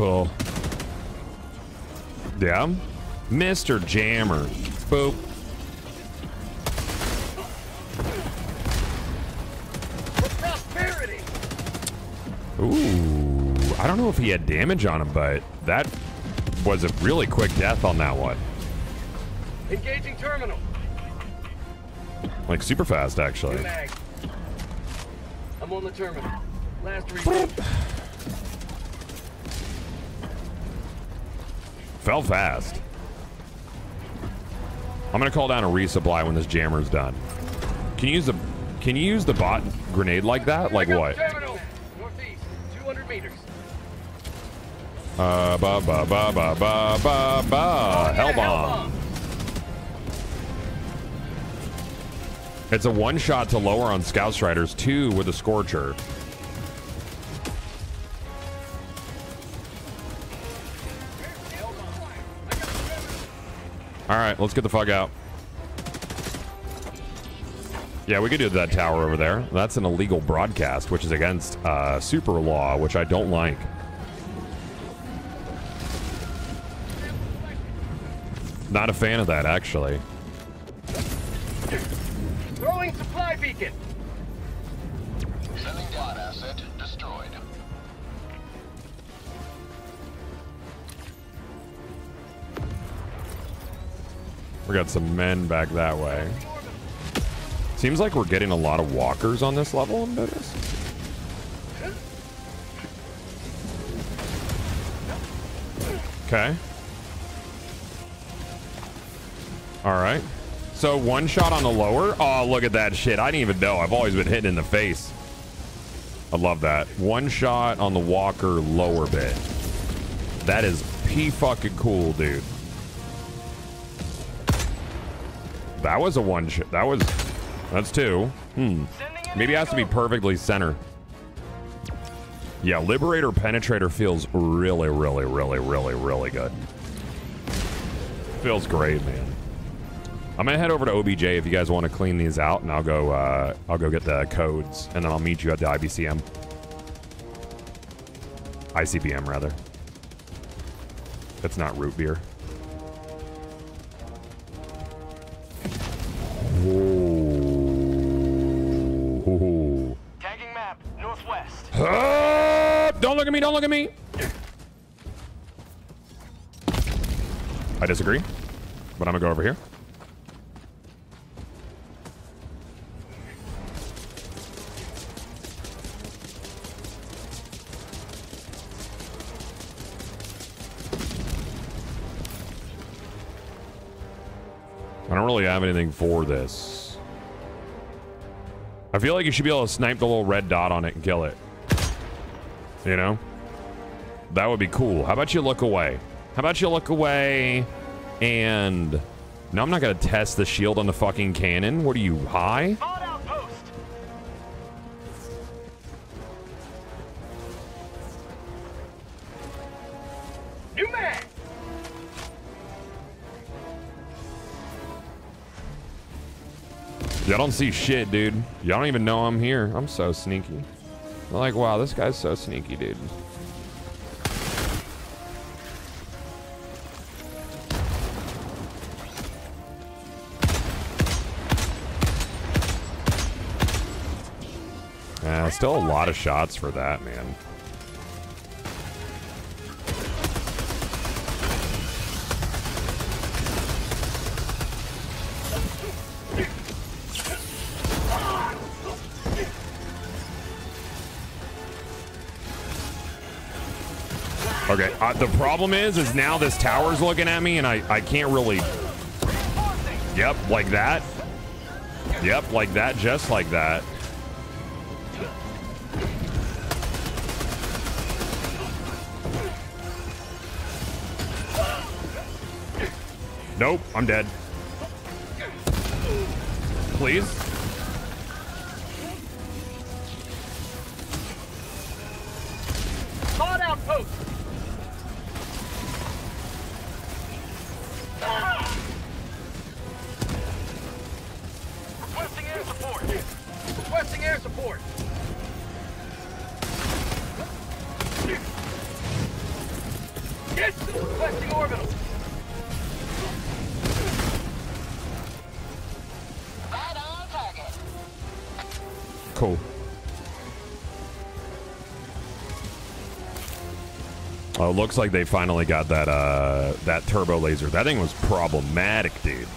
Cool. Yeah. Mr. Jammer. Boop. Ooh. I don't know if he had damage on him, but that was a really quick death on that one. Engaging terminal. Like super fast, actually. I'm on the terminal. Last. <laughs> Fell fast. I'm gonna call down a resupply when this jammer's done. Can you use the can you use the bot grenade like that? Like what? Terminal. Northeast. 200 meters. Uh ba ba ba ba ba ba ba hell bomb. It's a one shot to lower on Scout Striders, two with a Scorcher. All right, let's get the fuck out. Yeah, we could do that tower over there. That's an illegal broadcast, which is against uh, super law, which I don't like. Not a fan of that, actually. Throwing supply beacon. We got some men back that way. Seems like we're getting a lot of walkers on this level, I've noticed. Okay. All right. So one shot on the lower. Oh, look at that shit. I didn't even know. I've always been hitting in the face. I love that. One shot on the walker lower bit. That is p fucking cool, dude. That was a one shot. That was. That's two. Hmm. Maybe it has to be perfectly center. Yeah, Liberator Penetrator feels really, really, really, really, really good. Feels great, man. I'm gonna head over to OBJ if you guys want to clean these out, and I'll go. Uh, I'll go get the codes, and then I'll meet you at the IBCM. ICBM rather. That's not root beer. Tagging map. Northwest. Don't look at me, don't look at me. I disagree, but I'm gonna go over here. I don't really have anything for this. I feel like you should be able to snipe the little red dot on it and kill it. You know? That would be cool. How about you look away? How about you look away and... No, I'm not going to test the shield on the fucking cannon. What are you, high? Y'all don't see shit, dude. Y'all don't even know I'm here. I'm so sneaky. Like, wow, this guy's so sneaky, dude. Still a lot of shots for that, man. Okay, uh, the problem is, is now this tower's looking at me and I, I can't really... Yep, like that. Yep, like that, just like that. Nope, I'm dead. Please? Looks like they finally got that uh that turbo laser. That thing was problematic, dude.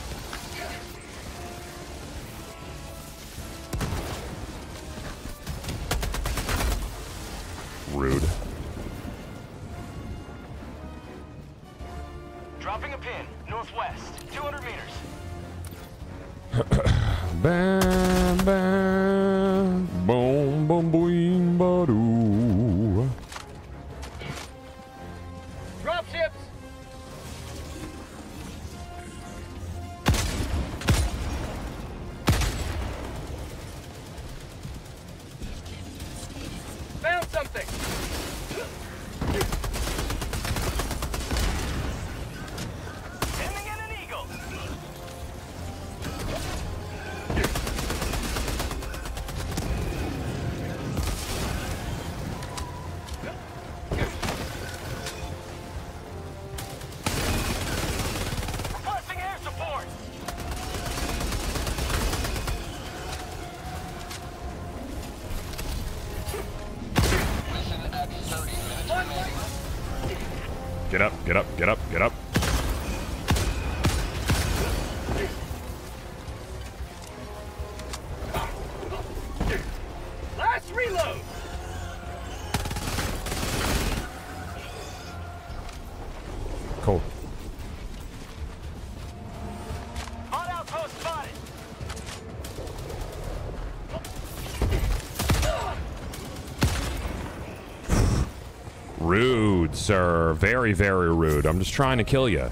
Sir. Very, very rude. I'm just trying to kill you.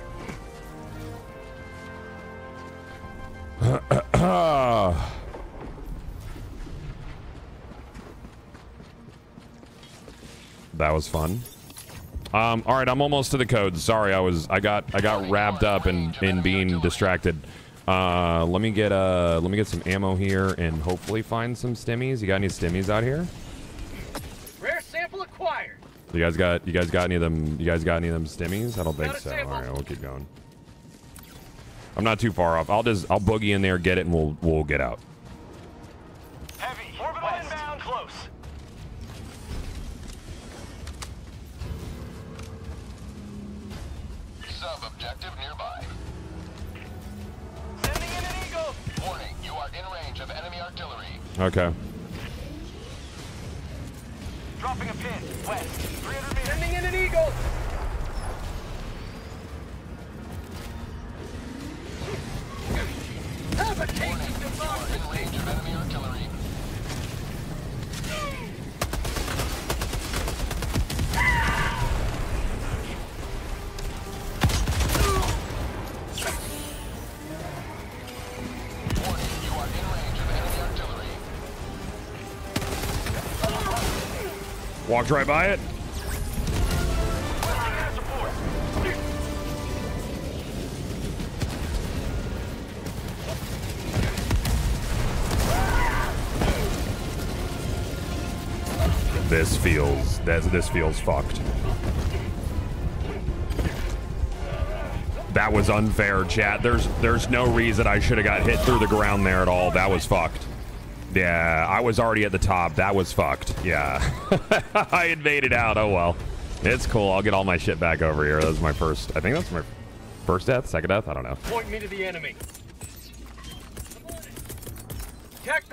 <coughs> that was fun. Um, all right, I'm almost to the code. Sorry, I was I got I got wrapped up in in being distracted. Uh, let me get uh let me get some ammo here and hopefully find some stimmies. You got any stimmies out here? You guys got you guys got any of them? You guys got any of them stimmies? I don't think so. Alright, we'll keep going. I'm not too far off. I'll just I'll boogie in there, get it, and we'll we'll get out. try by it. This feels that this feels fucked. That was unfair, chat. There's there's no reason I should have got hit through the ground there at all. That was fucked. Yeah, I was already at the top. That was fucked. Yeah. <laughs> I had made it out. Oh well. It's cool. I'll get all my shit back over here. That was my first. I think that's my first death, second death. I don't know. Point me to the enemy.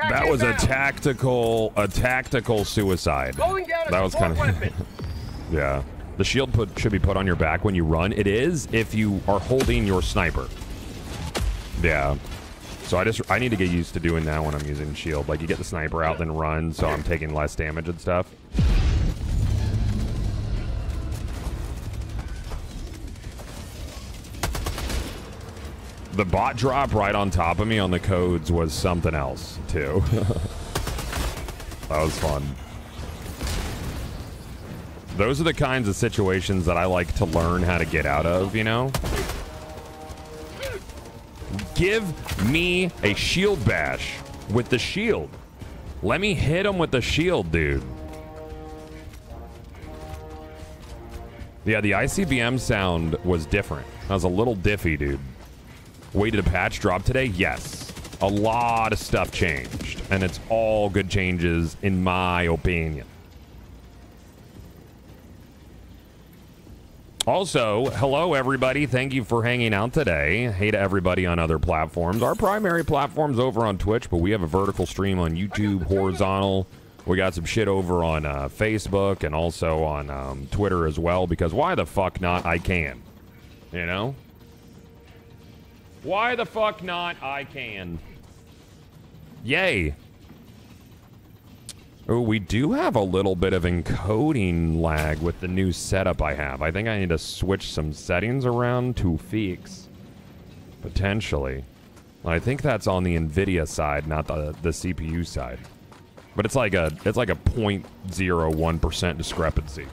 That was a tactical, a tactical suicide. That was kind of, <laughs> yeah. The shield put should be put on your back when you run. It is if you are holding your sniper. Yeah. So I just I need to get used to doing that when I'm using shield. Like you get the sniper out, then run, so I'm taking less damage and stuff. The bot drop right on top of me on the codes was something else too. <laughs> that was fun. Those are the kinds of situations that I like to learn how to get out of, you know? Give me a shield bash with the shield. Let me hit him with the shield, dude. Yeah, the ICBM sound was different. That was a little diffy, dude. Waited a patch drop today? Yes. A lot of stuff changed, and it's all good changes, in my opinion. Also, hello everybody. Thank you for hanging out today. Hey to everybody on other platforms. Our primary platform's over on Twitch, but we have a vertical stream on YouTube, horizontal. We got some shit over on uh, Facebook and also on um, Twitter as well. Because why the fuck not? I can. You know. Why the fuck not? I can. Yay. Oh, we do have a little bit of encoding lag with the new setup I have. I think I need to switch some settings around to fix. Potentially. I think that's on the NVIDIA side, not the, the CPU side. But it's like a it's like a 0.01% discrepancy.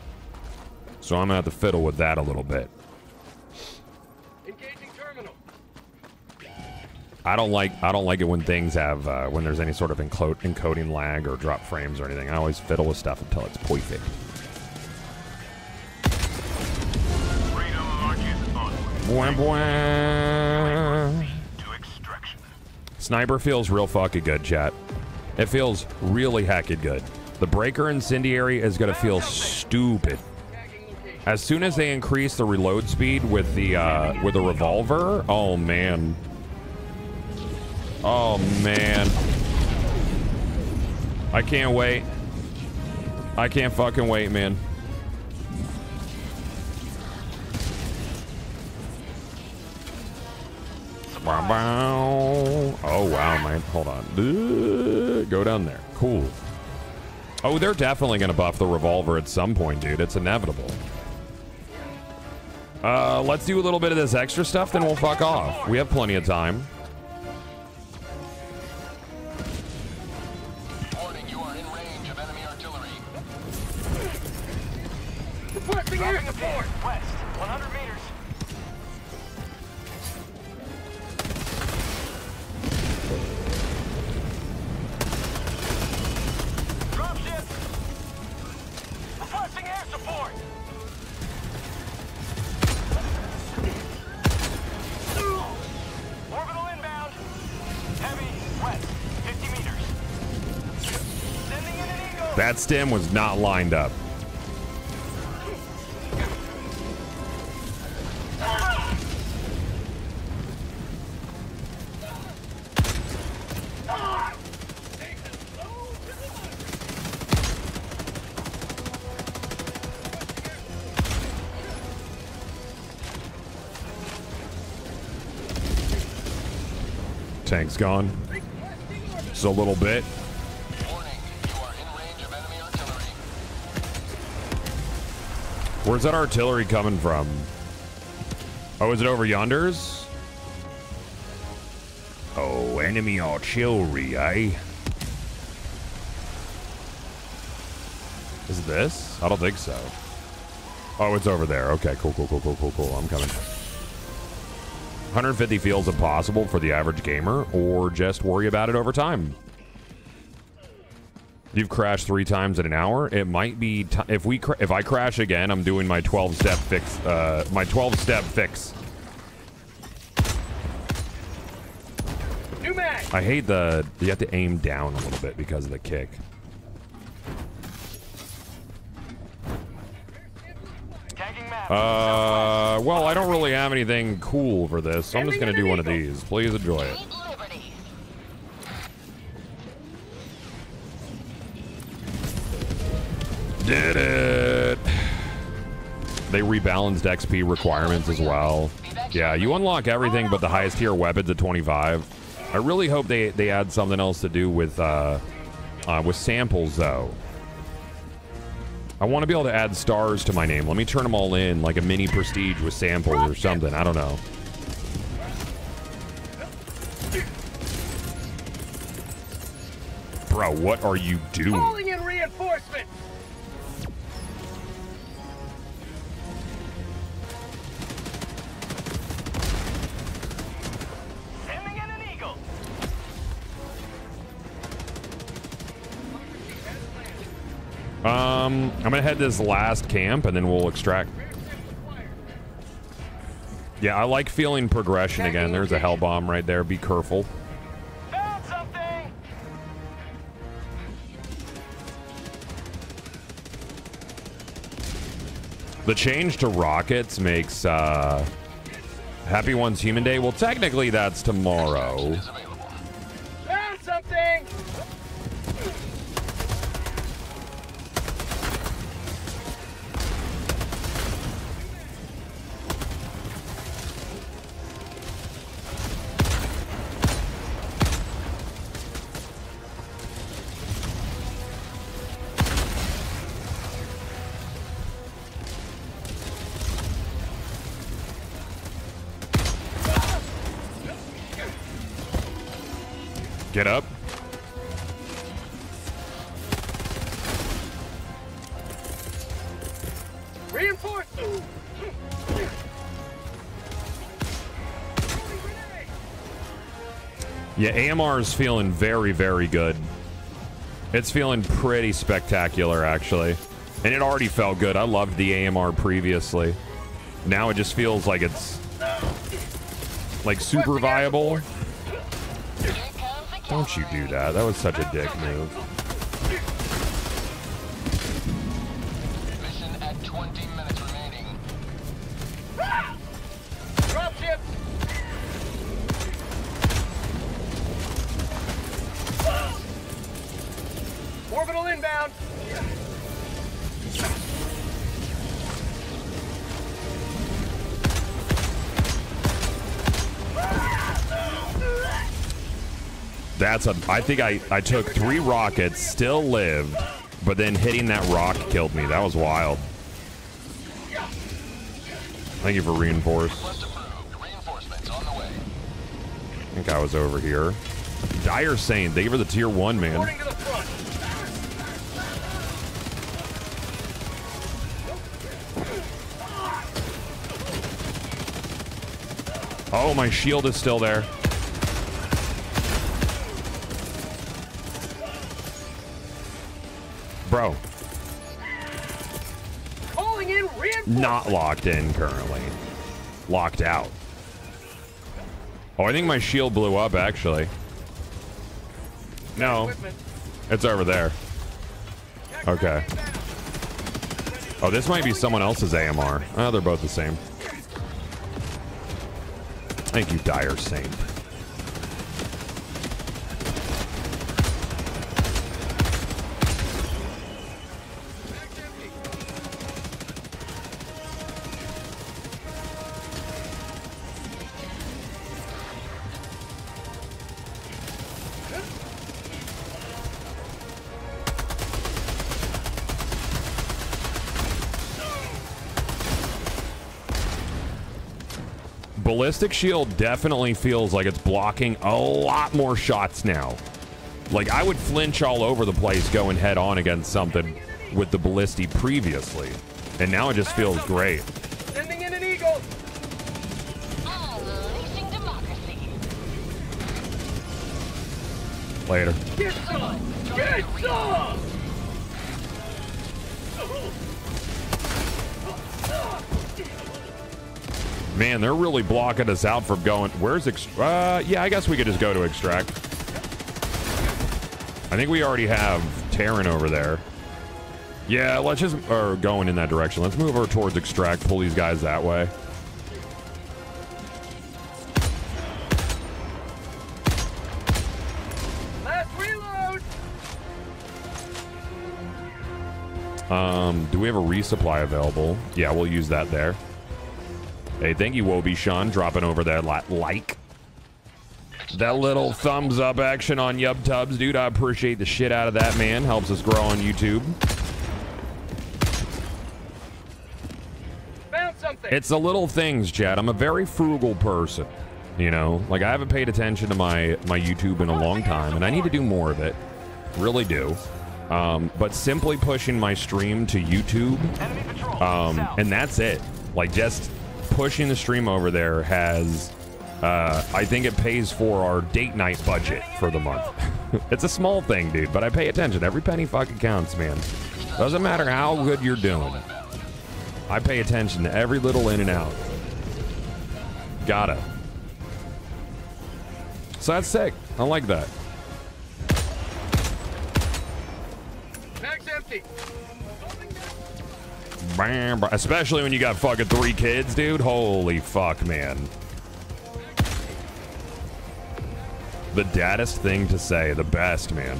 So I'm gonna have to fiddle with that a little bit. I don't like I don't like it when things have uh, when there's any sort of enclo- encoding lag or drop frames or anything. I always fiddle with stuff until it's perfect. Freedom marches onward. Bwah, bwah. To extraction. Sniper feels real fucking good, chat. It feels really heckin' good. The breaker incendiary is gonna feel stupid. As soon as they increase the reload speed with the uh, with the revolver, oh man, oh man, I can't wait. I can't fucking wait, man. Oh wow, man! Hold on. Go down there. Cool. Oh, they're definitely gonna buff the revolver at some point, dude. It's inevitable. Uh, let's do a little bit of this extra stuff, then we'll fuck off. We have plenty of time. Stem was not lined up. Tank's gone. Just a little bit. Where's that artillery coming from? Oh, is it over yonders? Oh, enemy artillery, eh? Is this? I don't think so. Oh, it's over there. Okay, cool, cool, cool, cool, cool, cool. I'm coming. 150 feels impossible for the average gamer, or just worry about it over time. You've crashed three times in an hour. It might be if we if I crash again, I'm doing my 12 step fix. Uh, my 12 step fix. New mag. I hate the you have to aim down a little bit because of the kick. Uh, well, I don't really have anything cool for this, so I'm just gonna do one of these. Please enjoy it. Did it. They rebalanced XP requirements as well. Yeah, you unlock everything but the highest tier weapons at 25. I really hope they, they add something else to do with uh, uh, with samples though. I want to be able to add stars to my name. Let me turn them all in like a mini prestige with samples or something. I don't know. Bro, what are you doing? Calling in reinforcements. Um, I'm gonna head this last camp and then we'll extract. Yeah, I like feeling progression again. There's a hell bomb right there. Be careful. The change to rockets makes uh, Happy Ones Human Day. Well, technically that's tomorrow. Yeah, AMR is feeling very, very good. It's feeling pretty spectacular, actually. And it already felt good. I loved the AMR previously. Now it just feels like it's like super viable. Don't you do that. That was such a dick move. I think I I took three rockets, still lived, but then hitting that rock killed me. That was wild. Thank you for reinforce. I think I was over here. Dire Saint, thank you for the tier one, man. Oh, my shield is still there. Bro, Calling in not locked in currently. Locked out. Oh, I think my shield blew up actually. No, it's over there. Okay. Oh, this might be someone else's AMR. Oh, they're both the same. Thank you, Dire Saint. Ballistic Shield definitely feels like it's blocking a lot more shots now. Like, I would flinch all over the place going head on against something with the Ballisty previously. And now it just feels great. Sending in an eagle. Unleashing democracy. Later. Get some! Get some! Man, they're really blocking us out from going. Where's uh yeah, I guess we could just go to extract. I think we already have Terran over there. Yeah, let's just or going in that direction. Let's move over towards extract, pull these guys that way. Um, do we have a resupply available? Yeah, we'll use that there. Hey, thank you, Wobie Sean, dropping over that li- like. That little thumbs up action on Yub Tubs, dude. I appreciate the shit out of that, man. Helps us grow on YouTube. Found something! It's the little things, Chad. I'm a very frugal person. You know, like I haven't paid attention to my my YouTube in a long time, and I need to do more of it. Really do. Um, but simply pushing my stream to YouTube, um, and that's it. Like just pushing the stream over there has, uh, I think it pays for our date night budget for the month. <laughs> it's a small thing, dude, but I pay attention. Every penny fucking counts, man. Doesn't matter how good you're doing. I pay attention to every little in and out. Gotta. So that's sick. I like that. Mag's empty! Especially when you got fucking three kids, dude. Holy fuck, man. The daddest thing to say. The best, man.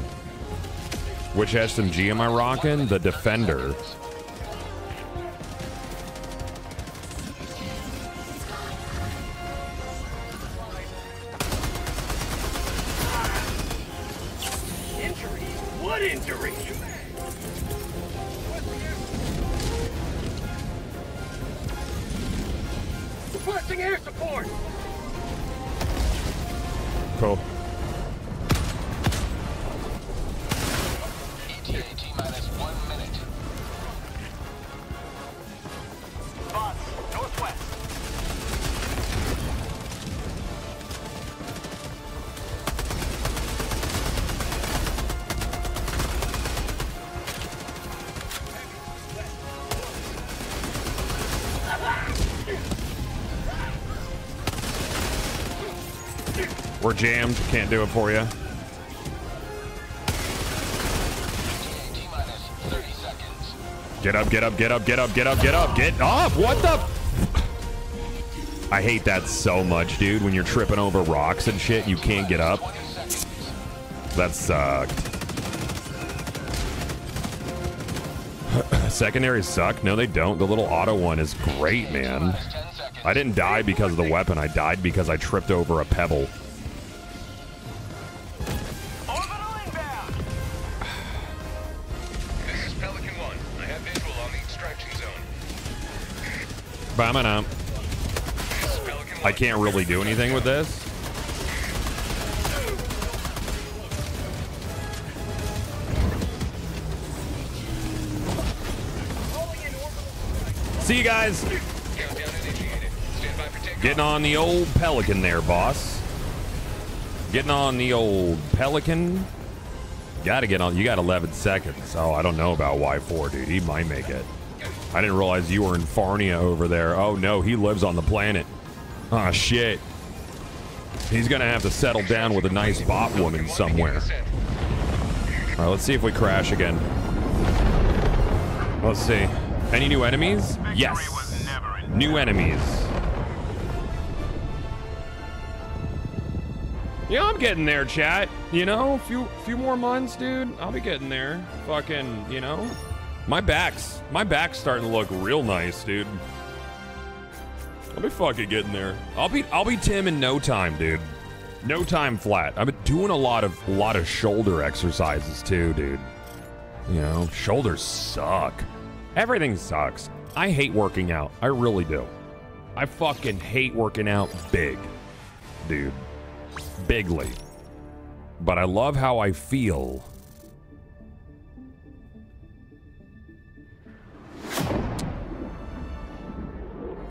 Which SMG am I rocking? The Defender. Can't do it for you. ETA T minus 30 seconds. Get up, get up, get up, get up, get up, get up, get up. What the? I hate that so much, dude. When you're tripping over rocks and shit, you can't get up. That sucked. <clears throat> Secondaries suck. No, they don't. The little auto one is great, man. I didn't die because of the weapon. I died because I tripped over a pebble. Can't really do anything with this. See you guys. Getting on the old Pelican there, boss. Getting on the old Pelican. Gotta get on. You got 11 seconds. Oh, I don't know about Y4, dude. He might make it. I didn't realize you were in Farnia over there. Oh, no. He lives on the planet. Oh, shit. He's gonna have to settle down with a nice bot woman somewhere. All right, let's see if we crash again. Let's see. Any new enemies? Yes. New enemies. Yeah, I'm getting there, chat. You know, few few more months, dude. I'll be getting there. Fucking, you know. My back's my back's starting to look real nice, dude. I'll be fucking getting there. I'll be I'll be Tim in no time, dude. No time flat. I've been doing a lot of a lot of shoulder exercises too, dude. You know, shoulders suck. Everything sucks. I hate working out. I really do. I fucking hate working out big, dude. Bigly. But I love how I feel.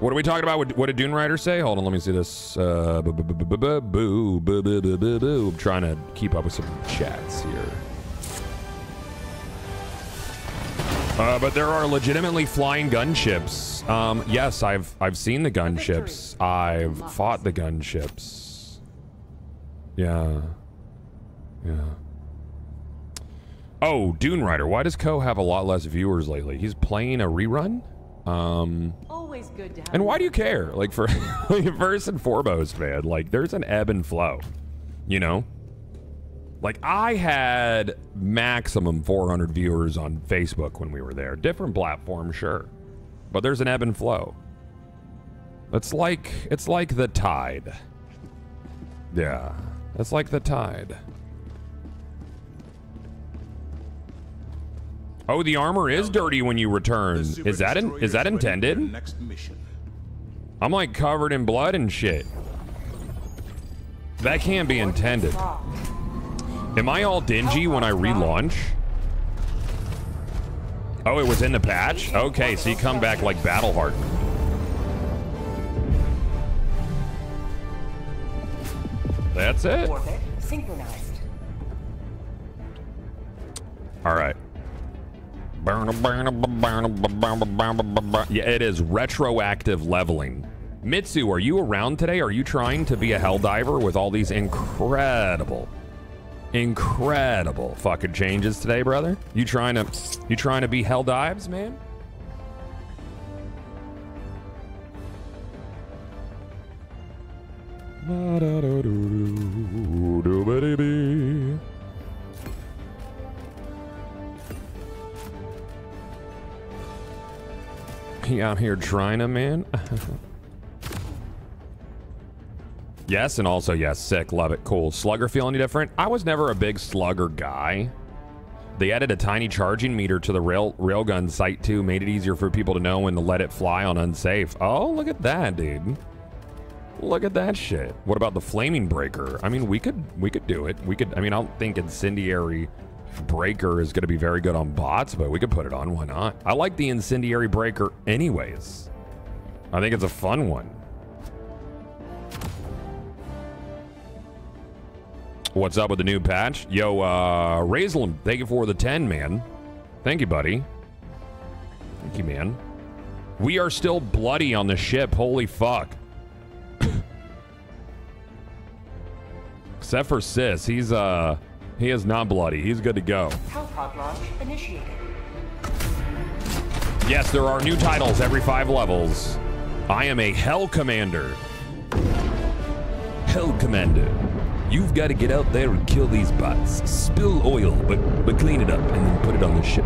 What are we talking about? What, did Dune Rider say? Hold on, let me see this. Uh, boo, boo, boo, boo. I'm trying to keep up with some chats here. Uh, but there are legitimately flying gunships. Um, yes, I've I've seen the gunships. I've fought the gunships. Yeah. Yeah. Oh, Dune Rider. Why does Co have a lot less viewers lately? He's playing a rerun? Um, Always good to have. and why do you care? Like for <laughs> like first and foremost, man, like there's an ebb and flow. You know? Like I had maximum 400 viewers on Facebook when we were there. Different platform, sure. But there's an ebb and flow. It's like it's like the tide. Yeah. It's like the tide. Oh, the armor is dirty when you return. Is that in, is that ready for your intended? Next mission. I'm like covered in blood and shit. That can't be intended. Am I all dingy when I relaunch? Oh, it was in the patch? Okay, so you come back like battle hardened. That's it. Synchronized. All right. Yeah, it is retroactive leveling. Mitsu, are you around today? Are you trying to be a helldiver with all these incredible, incredible fucking changes today, brother? You trying to, you trying to be hell dives, man? He out here trying to, man. yes, and also, yes, sick, love it, cool. Slugger feel any different? I was never a big slugger guy. They added a tiny charging meter to the rail railgun sight too, made it easier for people to know when to let it fly on unsafe. Oh, look at that, dude. Look at that shit. What about the flaming breaker? I mean, we could we could do it. We could. I mean, I don't think incendiary breaker is going to be very good on bots, but we could put it on. Why not? I like the incendiary breaker, anyways. I think it's a fun one. What's up with the new patch? Yo, uh, thank you for the 10, man. Thank you, buddy. Thank you, man. We are still bloody on the ship. Holy fuck. <coughs> Except for Sis. He's, uh, he is not bloody. He's good to go. Hellpod launch initiated. Yes, there are new titles every five levels. I am a Hell Commander. Hell Commander. You've got to get out there and kill these bots. Spill oil, but, but clean it up and then put it on the ship.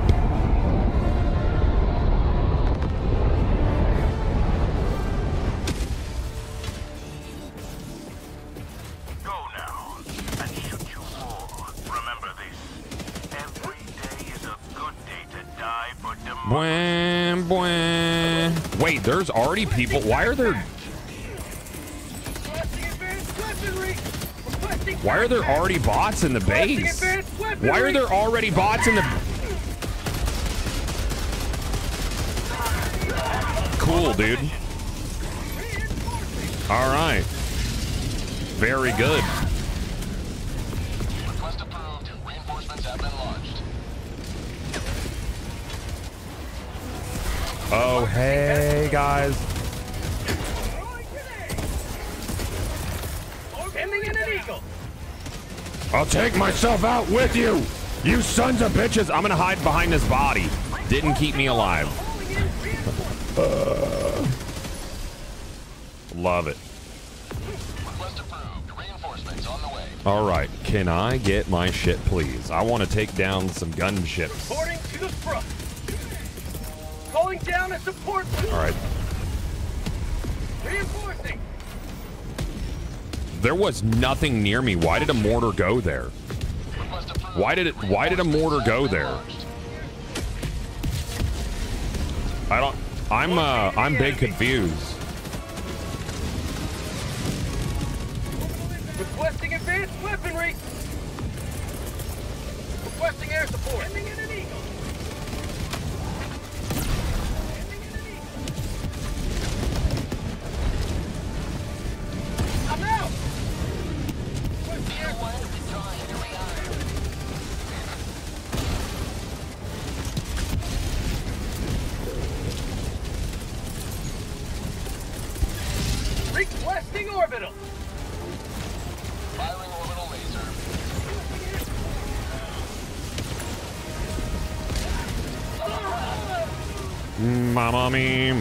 Bwah, bwah. Wait, there's already people. Why are there? Why are there already bots in the base? Why are there already bots in the? Cool, dude. All right. Very good. Oh, hey guys. I'll take myself out with you. You sons of bitches. I'm gonna hide behind this body. Didn't keep me alive. Uh, love it. All right, can I get my shit, please? I want to take down some gunships. Calling down a support. All right, Reinforcing. there was nothing near me. Why did a mortar go there? Why did it? Why did a mortar go Reinforcements have been there? I don't. I'm uh. I'm big confused. Requesting advanced weaponry. Requesting air support.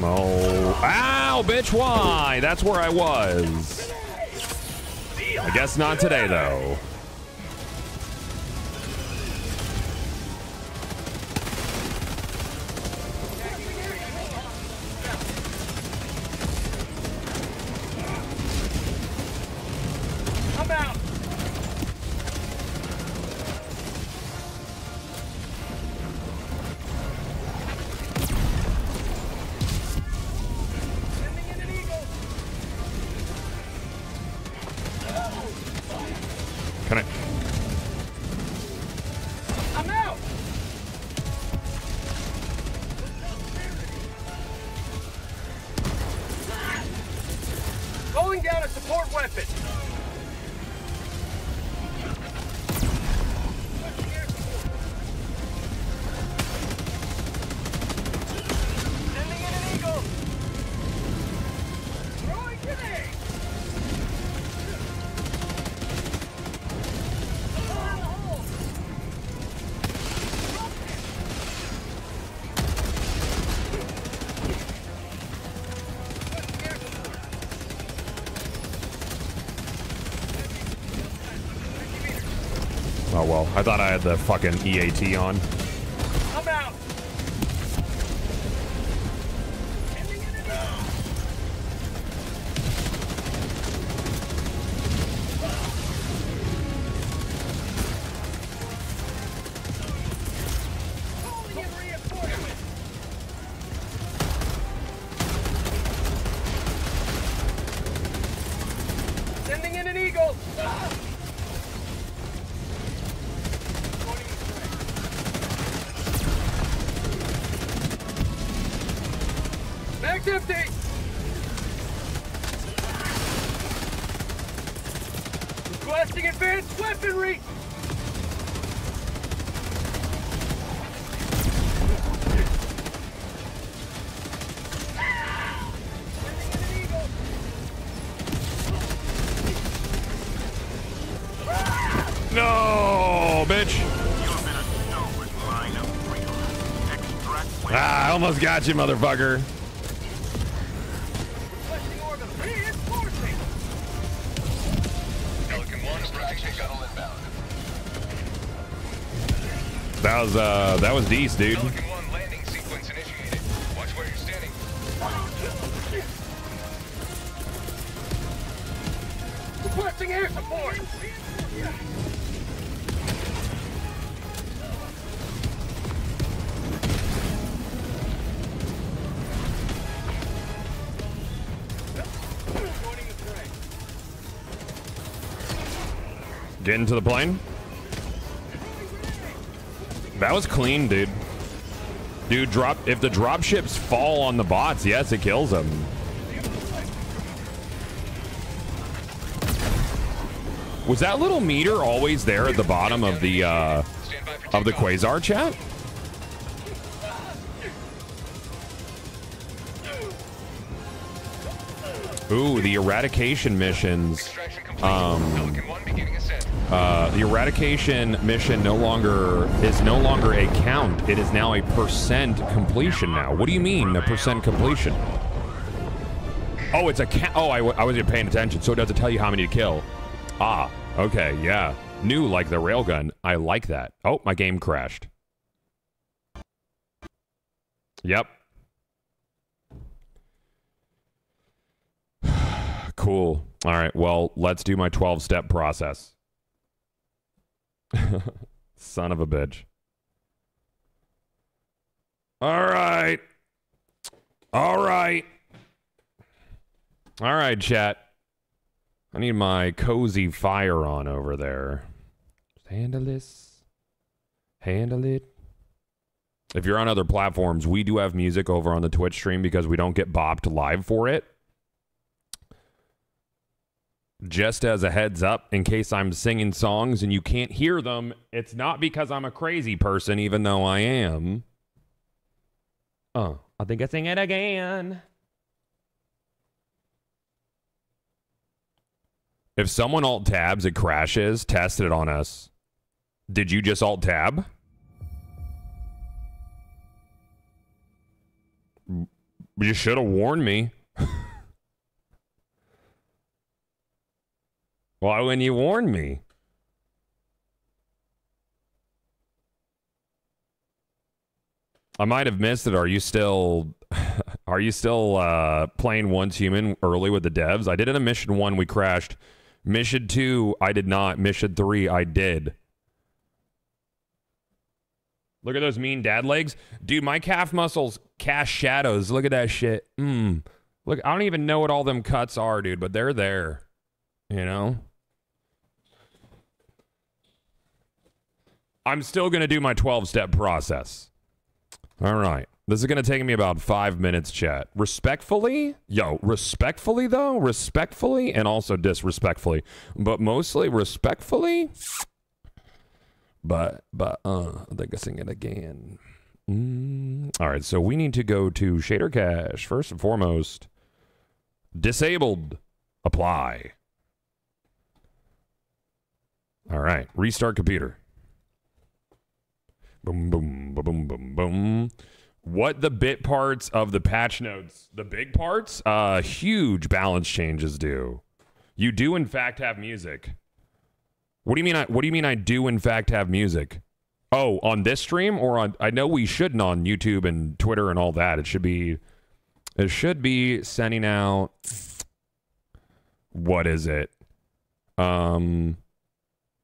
Mo. Ow, bitch, why? That's where I was. I guess not today, though. I thought I had the fucking EAT on. Motherfucker. Requesting orbital. Reinforcing. Pelican 1 strategic shuttle inbound. That was uh, that was decent, dude. Into the plane. That was clean, dude. Dude, drop if the drop ships fall on the bots, yes, it kills them. Was that little meter always there at the bottom of the uh, of the quasar chat? Ooh, the eradication missions. Um, Pelican 1 beginning ascent. Uh, the eradication mission no longer is no longer a count. It is now a percent completion. Now, what do you mean a percent completion? Oh, it's a count. Oh, I, wasn't paying attention. So it doesn't tell you how many to kill. Ah, okay, yeah. New like the railgun. I like that. Oh, my game crashed. Yep. <sighs> cool. All right. Well, let's do my 12 step process. <laughs> Son of a bitch. All right. All right. All right, chat. I need my cozy fire on over there. Handle this. Handle it. If you're on other platforms, we do have music over on the Twitch stream because we don't get bopped live for it. Just as a heads up, in case I'm singing songs and you can't hear them, it's not because I'm a crazy person, even though I am. Oh, I think I sing it again. If someone alt tabs, it crashes. Tested it on us. Did you just alt tab? You should have warned me. Why wouldn't you warn me? I might have missed it. Are you still <laughs> are you still uh, playing once human early with the devs? I did in a mission one we crashed. Mission two, I did not. Mission three, I did. Look at those mean dad legs. Dude, my calf muscles cast shadows. Look at that shit. Mm. Look, I don't even know what all them cuts are, dude, but they're there. You know? I'm still going to do my 12 step process. All right. This is going to take me about five minutes, chat. Respectfully, yo, respectfully, though, respectfully, and also disrespectfully, but mostly respectfully. But, but, uh, I think I sing it again. Mm. All right. So we need to go to shader cache first and foremost. Disabled. Apply. All right. Restart computer. Boom, boom, boom, boom, boom. What the bit parts of the patch notes, the big parts, uh, huge balance changes do. You do in fact have music. What do you mean? I, what do you mean? I do in fact have music? Oh, on this stream or on? I know we shouldn't on YouTube and Twitter and all that. It should be. It should be sending out. What is it? Um.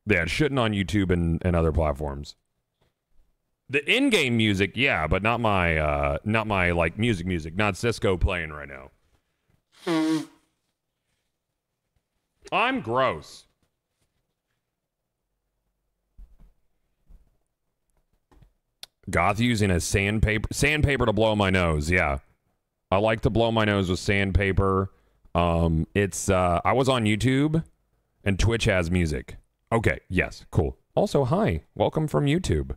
Yeah, it shouldn't on YouTube and, and other platforms. The in-game music, yeah, but not my uh not my like music music, not Cisco playing right now. I'm gross. Goth using a sandpaper sandpaper to blow my nose, yeah. I like to blow my nose with sandpaper. Um it's uh I was on YouTube and Twitch has music. Okay, yes, cool. Also, hi. Welcome from YouTube.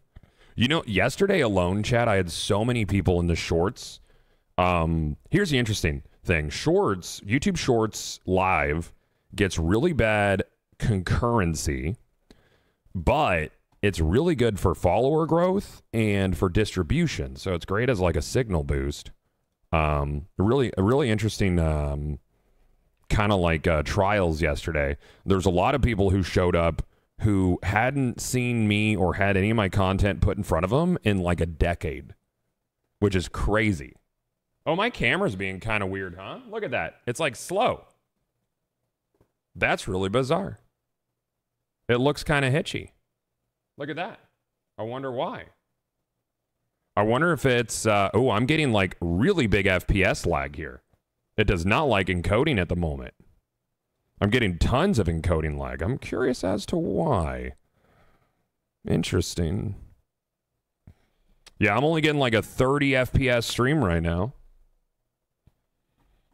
You know, yesterday alone, Chad, I had so many people in the shorts. Um, here's the interesting thing. Shorts, YouTube Shorts live gets really bad concurrency, but it's really good for follower growth and for distribution. So it's great as like a signal boost. Um, really, a really interesting um, kind of like uh, trials yesterday. There's a lot of people who showed up who hadn't seen me or had any of my content put in front of them in like a decade, which is crazy. Oh, my camera's being kind of weird, huh? Look at that. It's like slow. That's really bizarre. It looks kind of hitchy. Look at that. I wonder why. I wonder if it's, uh, oh, I'm getting like really big FPS lag here. It does not like encoding at the moment. I'm getting tons of encoding lag. I'm curious as to why. Interesting. Yeah, I'm only getting like a 30 FPS stream right now.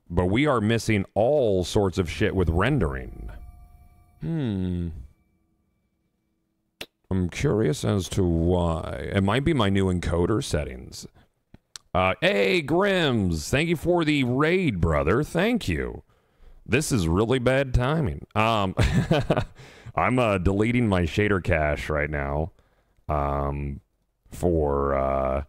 But we are missing all sorts of shit with rendering. Hmm. I'm curious as to why. It might be my new encoder settings. Uh, hey, Grims, thank you for the raid, brother. Thank you. This is really bad timing. Um, <laughs> I'm uh, deleting my shader cache right now. Um, for uh,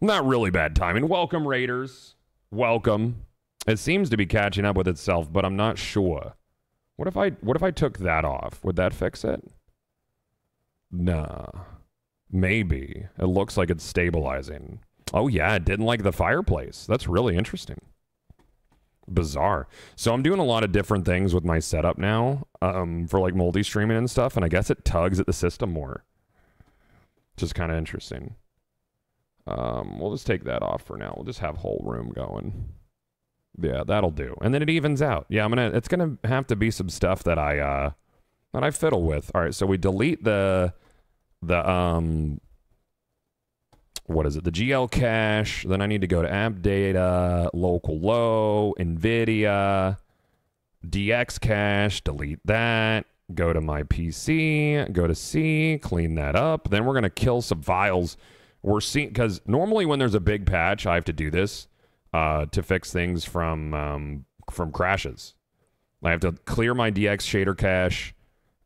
not really bad timing. Welcome, Raiders. Welcome. It seems to be catching up with itself, but I'm not sure. What if I what if I took that off? Would that fix it? Nah. Maybe. It looks like it's stabilizing. Oh yeah, it didn't like the fireplace. That's really interesting bizarre. So I'm doing a lot of different things with my setup now um, for like multi streaming and stuff, and I guess it tugs at the system more, is kind of interesting. Um, we'll just take that off for now. We'll just have whole room going. Yeah, that'll do. And then it evens out. Yeah, I'm gonna. It's gonna have to be some stuff that I uh that I fiddle with. All right, so we delete the the um what is it? The GL cache. Then I need to go to app data, local low, NVIDIA, DX cache, delete that. Go to my PC, go to C, clean that up. Then we're going to kill some files. We're seeing, because normally when there's a big patch, I have to do this uh, to fix things from, um, from crashes. I have to clear my DX shader cache.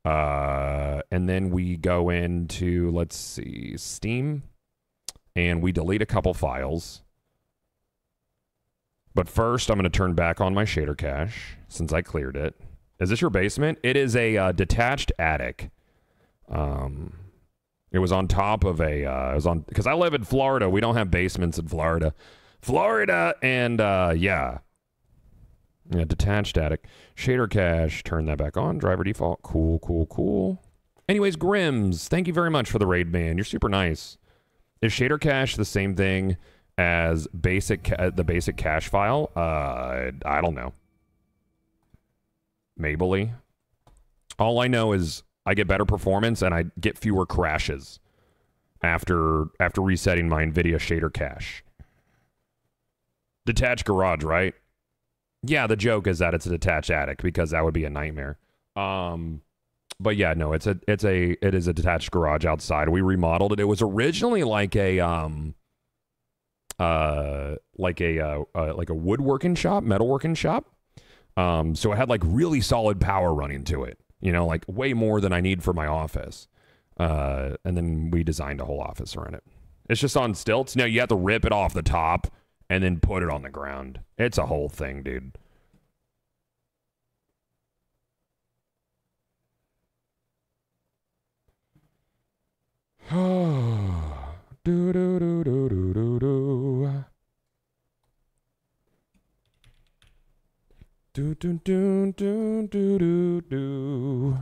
Uh, and then we go into, let's see, Steam. And we delete a couple files. But first, I'm going to turn back on my shader cache since I cleared it. Is this your basement? It is a uh, detached attic. Um, it was on top of a. Uh, it was on because I live in Florida. We don't have basements in Florida. Florida, and uh, yeah, yeah, detached attic, shader cache. Turn that back on. Driver default. Cool, cool, cool. Anyways, Grims, thank you very much for the raid, man. You're super nice. Is shader cache the same thing as basic the basic cache file? Uh, I don't know. Mably. All I know is I get better performance and I get fewer crashes after after resetting my Nvidia shader cache. Detached garage, right? Yeah, the joke is that it's a detached attic because that would be a nightmare. Um but yeah, no, it's a it's a it is a detached garage outside. We remodeled it. It was originally like a um uh like a uh, uh like a woodworking shop, metalworking shop. Um so it had like really solid power running to it. You know, like way more than I need for my office. Uh and then we designed a whole office around it. It's just on stilts. Now you have to rip it off the top and then put it on the ground. It's a whole thing, dude. <sighs> do do do do do do do. Do do do do do do do.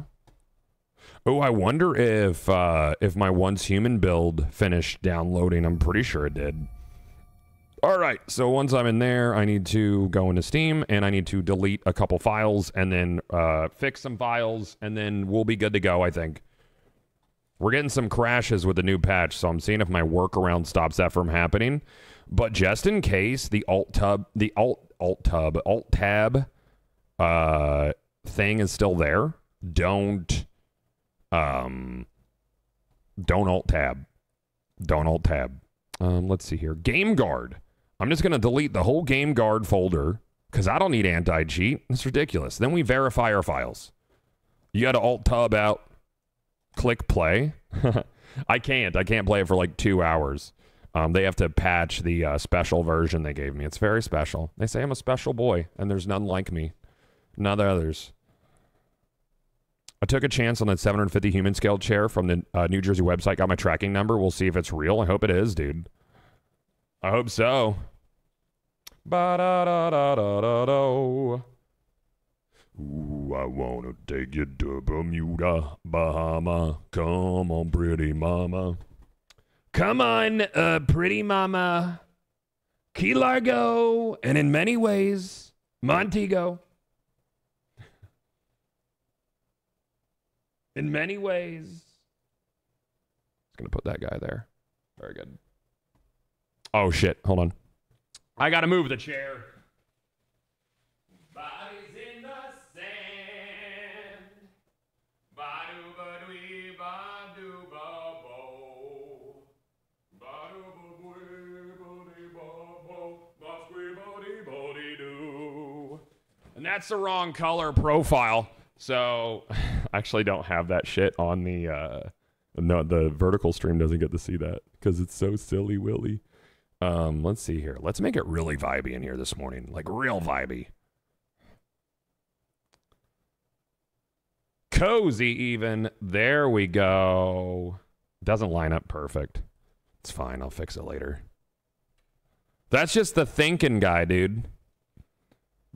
Oh, I wonder if uh, if my once human build finished downloading. I'm pretty sure it did. All right, so once I'm in there, I need to go into Steam and I need to delete a couple files and then uh, fix some files, and then we'll be good to go. I think. We're getting some crashes with the new patch, so I'm seeing if my workaround stops that from happening. But just in case, the alt tub, the alt alt tub, alt tab, uh, thing is still there. Don't, um, don't alt tab, don't alt tab. Um, let's see here. Game guard. I'm just gonna delete the whole game guard folder because I don't need anti cheat. It's ridiculous. Then we verify our files. You got to alt tab out click play. <laughs> I can't. I can't play it for like two hours. Um, they have to patch the uh, special version they gave me. It's very special. They say I'm a special boy, and there's none like me. None of the others. I took a chance on that 750 Humanscale chair from the uh, New Jersey website. Got my tracking number. We'll see if it's real. I hope it is, dude. I hope so. Ba da da da da da. Ooh, I wanna take you to Bermuda, Bahama. Come on, pretty mama. Come on, uh, pretty mama. Key Largo, and in many ways, Montego. In many ways. Just gonna put that guy there. Very good. Oh shit, hold on. I gotta move the chair. That's the wrong color profile. So <sighs> I actually don't have that shit on the uh no the vertical stream doesn't get to see that because it's so silly willy. Um, let's see here. Let's make it really vibey in here this morning. Like real vibey. Cozy even. There we go. Doesn't line up perfect. It's fine. I'll fix it later. That's just the thinking guy, dude.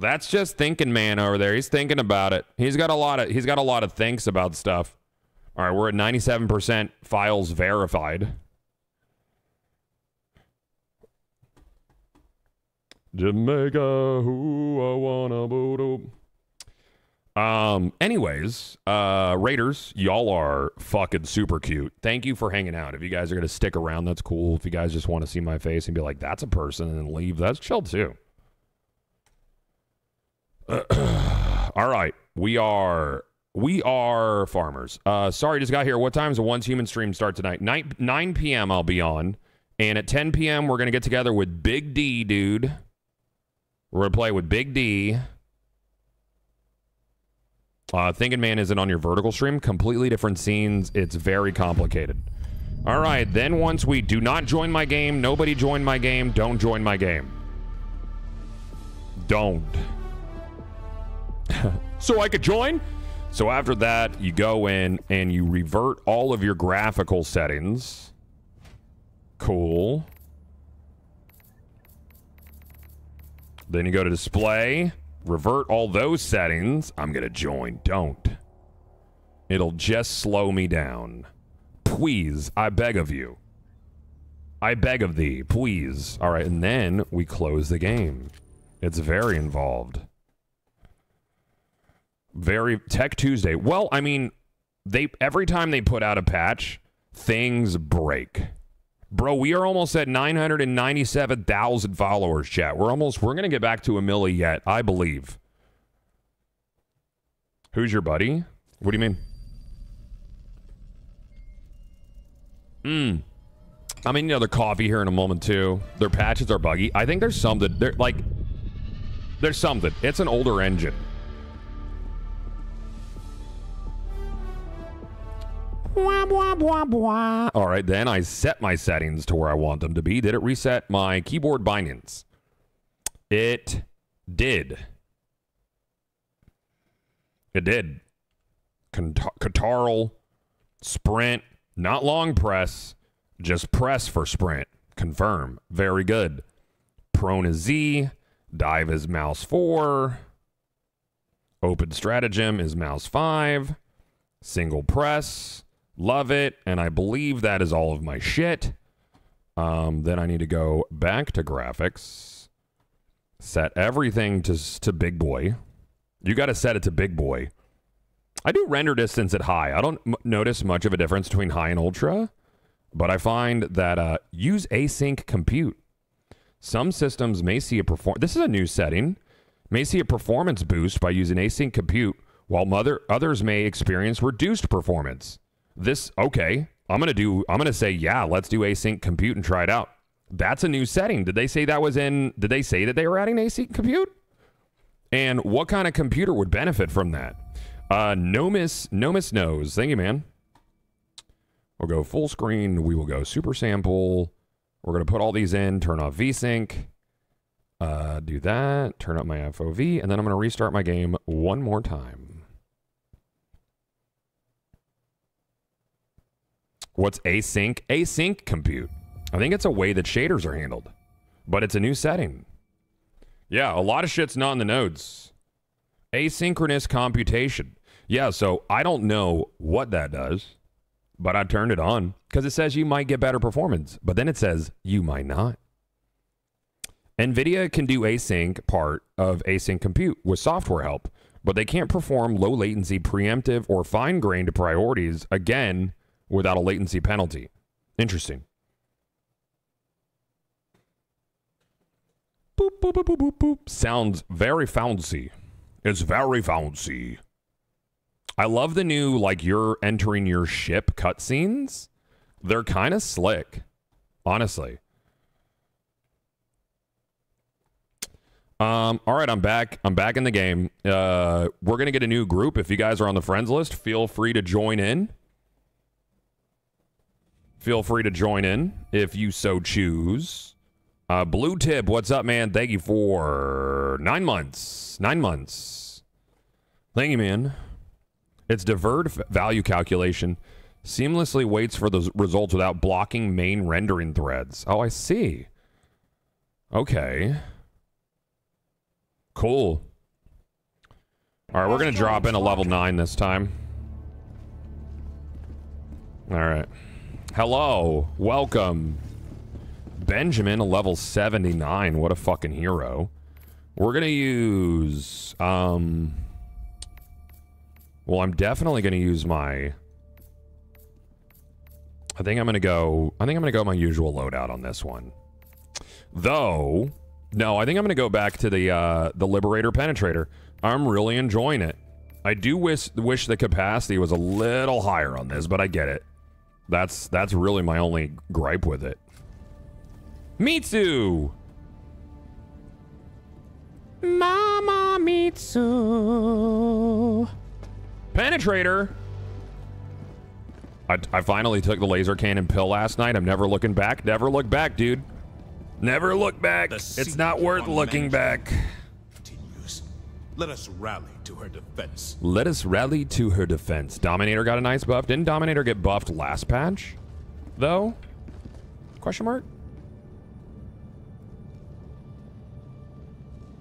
That's just thinking man over there. He's thinking about it. He's got a lot of he's got a lot of thinks about stuff. All right, we're at 97% files verified. Jamaica, who I wanna boo Um, anyways, uh, Raiders, y'all are fucking super cute. Thank you for hanging out. If you guys are gonna stick around, that's cool. If you guys just want to see my face and be like, that's a person, and leave, that's chill too. <clears throat> All right, we are we are farmers. Uh, sorry, just got here. What time does the Once Human stream start tonight? 9, 9 p.m. I'll be on, and at 10 p.m. we're gonna get together with Big D, dude. We're gonna play with Big D. Uh, Thinking Man isn't on your vertical stream. Completely different scenes. It's very complicated. All right. Then once we do not join my game, nobody join my game. Don't join my game. Don't. <laughs> so I could join? So after that, you go in and you revert all of your graphical settings. Cool. Then you go to display, revert all those settings. I'm going to join. Don't. It'll just slow me down. Please, I beg of you. I beg of thee, please. All right, and then we close the game. It's very involved. Very Tech Tuesday. Well, I mean, they every time they put out a patch, things break. Bro, we are almost at 997,000 followers, chat. We're almost we're going to get back to a milli yet, I believe. Who's your buddy? What do you mean? Hmm. I mean, you know, coffee here in a moment too. Their patches are buggy. I think there's some that They're like, there's something. It's an older engine. Blah, blah, blah, blah. All right, then I set my settings to where I want them to be. Did it reset my keyboard bindings? It did. It did. Catarl, sprint, not long press, just press for sprint. Confirm. Very good. Prone is Z. Dive is mouse 4. Open stratagem is mouse 5. Single press. Love it. And I believe that is all of my shit. Um, then I need to go back to graphics. Set everything to, to big boy. You got to set it to big boy. I do render distance at high. I don't notice much of a difference between high and ultra, but I find that uh, use async compute. Some systems may see a perform. This is a new setting. May see a performance boost by using async compute, while mother others may experience reduced performance. This okay? I'm gonna do. I'm gonna say yeah. Let's do async compute and try it out. That's a new setting. Did they say that was in? Did they say that they were adding async compute? And what kind of computer would benefit from that? Uh, Nomis, Nomis knows. Thank you, man. We'll go full screen. We will go super sample. We're to put all these in, turn off VSync, uh, do that, turn up my FOV, and then I'm to restart my game one more time. What's async? Async compute. I think it's a way that shaders are handled, but it's a new setting. Yeah, a lot of shit's not in the nodes. Asynchronous computation. Yeah, so I don't know what that does, but I turned it on because it says you might get better performance, but then it says you might not. NVIDIA can do async part of async compute with software help, but they can't perform low latency preemptive or fine grained priorities again without a latency penalty. Interesting. Boop, boop, boop, boop, boop, boop. Sounds very fancy. It's very fancy. I love the new, like, you're entering your ship cutscenes. They're kind of slick, honestly. Um, all right, I'm back. I'm back in the game. Uh, we're gonna get a new group. If you guys are on the friends list, feel free to join in. Feel free to join in if you so choose. Uh, Blue Tip, what's up, man? Thank you for nine months. Nine months. Thank you, man. Its deferred value calculation seamlessly waits for the results without blocking main rendering threads. Oh, I see. Okay. Cool. All right, we're going to drop in a level 9 this time. All right. Hello. Welcome. Benjamin, a level 79. What a fucking hero. We're going to use um Well, I'm definitely going to use my I think I'm going to go I think I'm going to go my usual loadout on this one. Though, no, I think I'm going to go back to the uh the Liberator Penetrator. I'm really enjoying it. I do wish wish the capacity was a little higher on this, but I get it. That's that's really my only gripe with it. Mitsu! Mama Mitsu. penetrator. I, I finally took the laser cannon pill last night. I'm never looking back. Never look back, dude. Never look back. The It's not worth looking back. Let us rally to her defense. Let us rally to her defense. Dominator got a nice buff. Didn't Dominator get buffed last patch? Though? Question mark?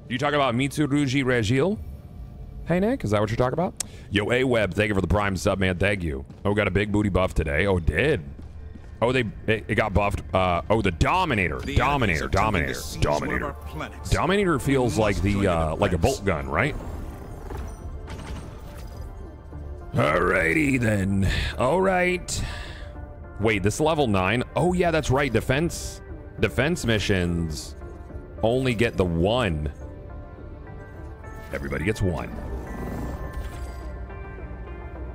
You talking about Mitsurugi Regil? Hey, Nick, is that what you're talking about? Yo, A-Web, thank you for the prime sub, man. Thank you. Oh, we got a big booty buff today. Oh, did. Oh, they it, it got buffed. Uh, oh, the Dominator. The Dominator. enemies are attempting Dominator. to seize one of Dominator. Dominator feels like must join the the uh, like a bolt gun, right? Alrighty then. All right. Wait, this level nine? Oh yeah, that's right. Defense, defense missions only get the one. Everybody gets one.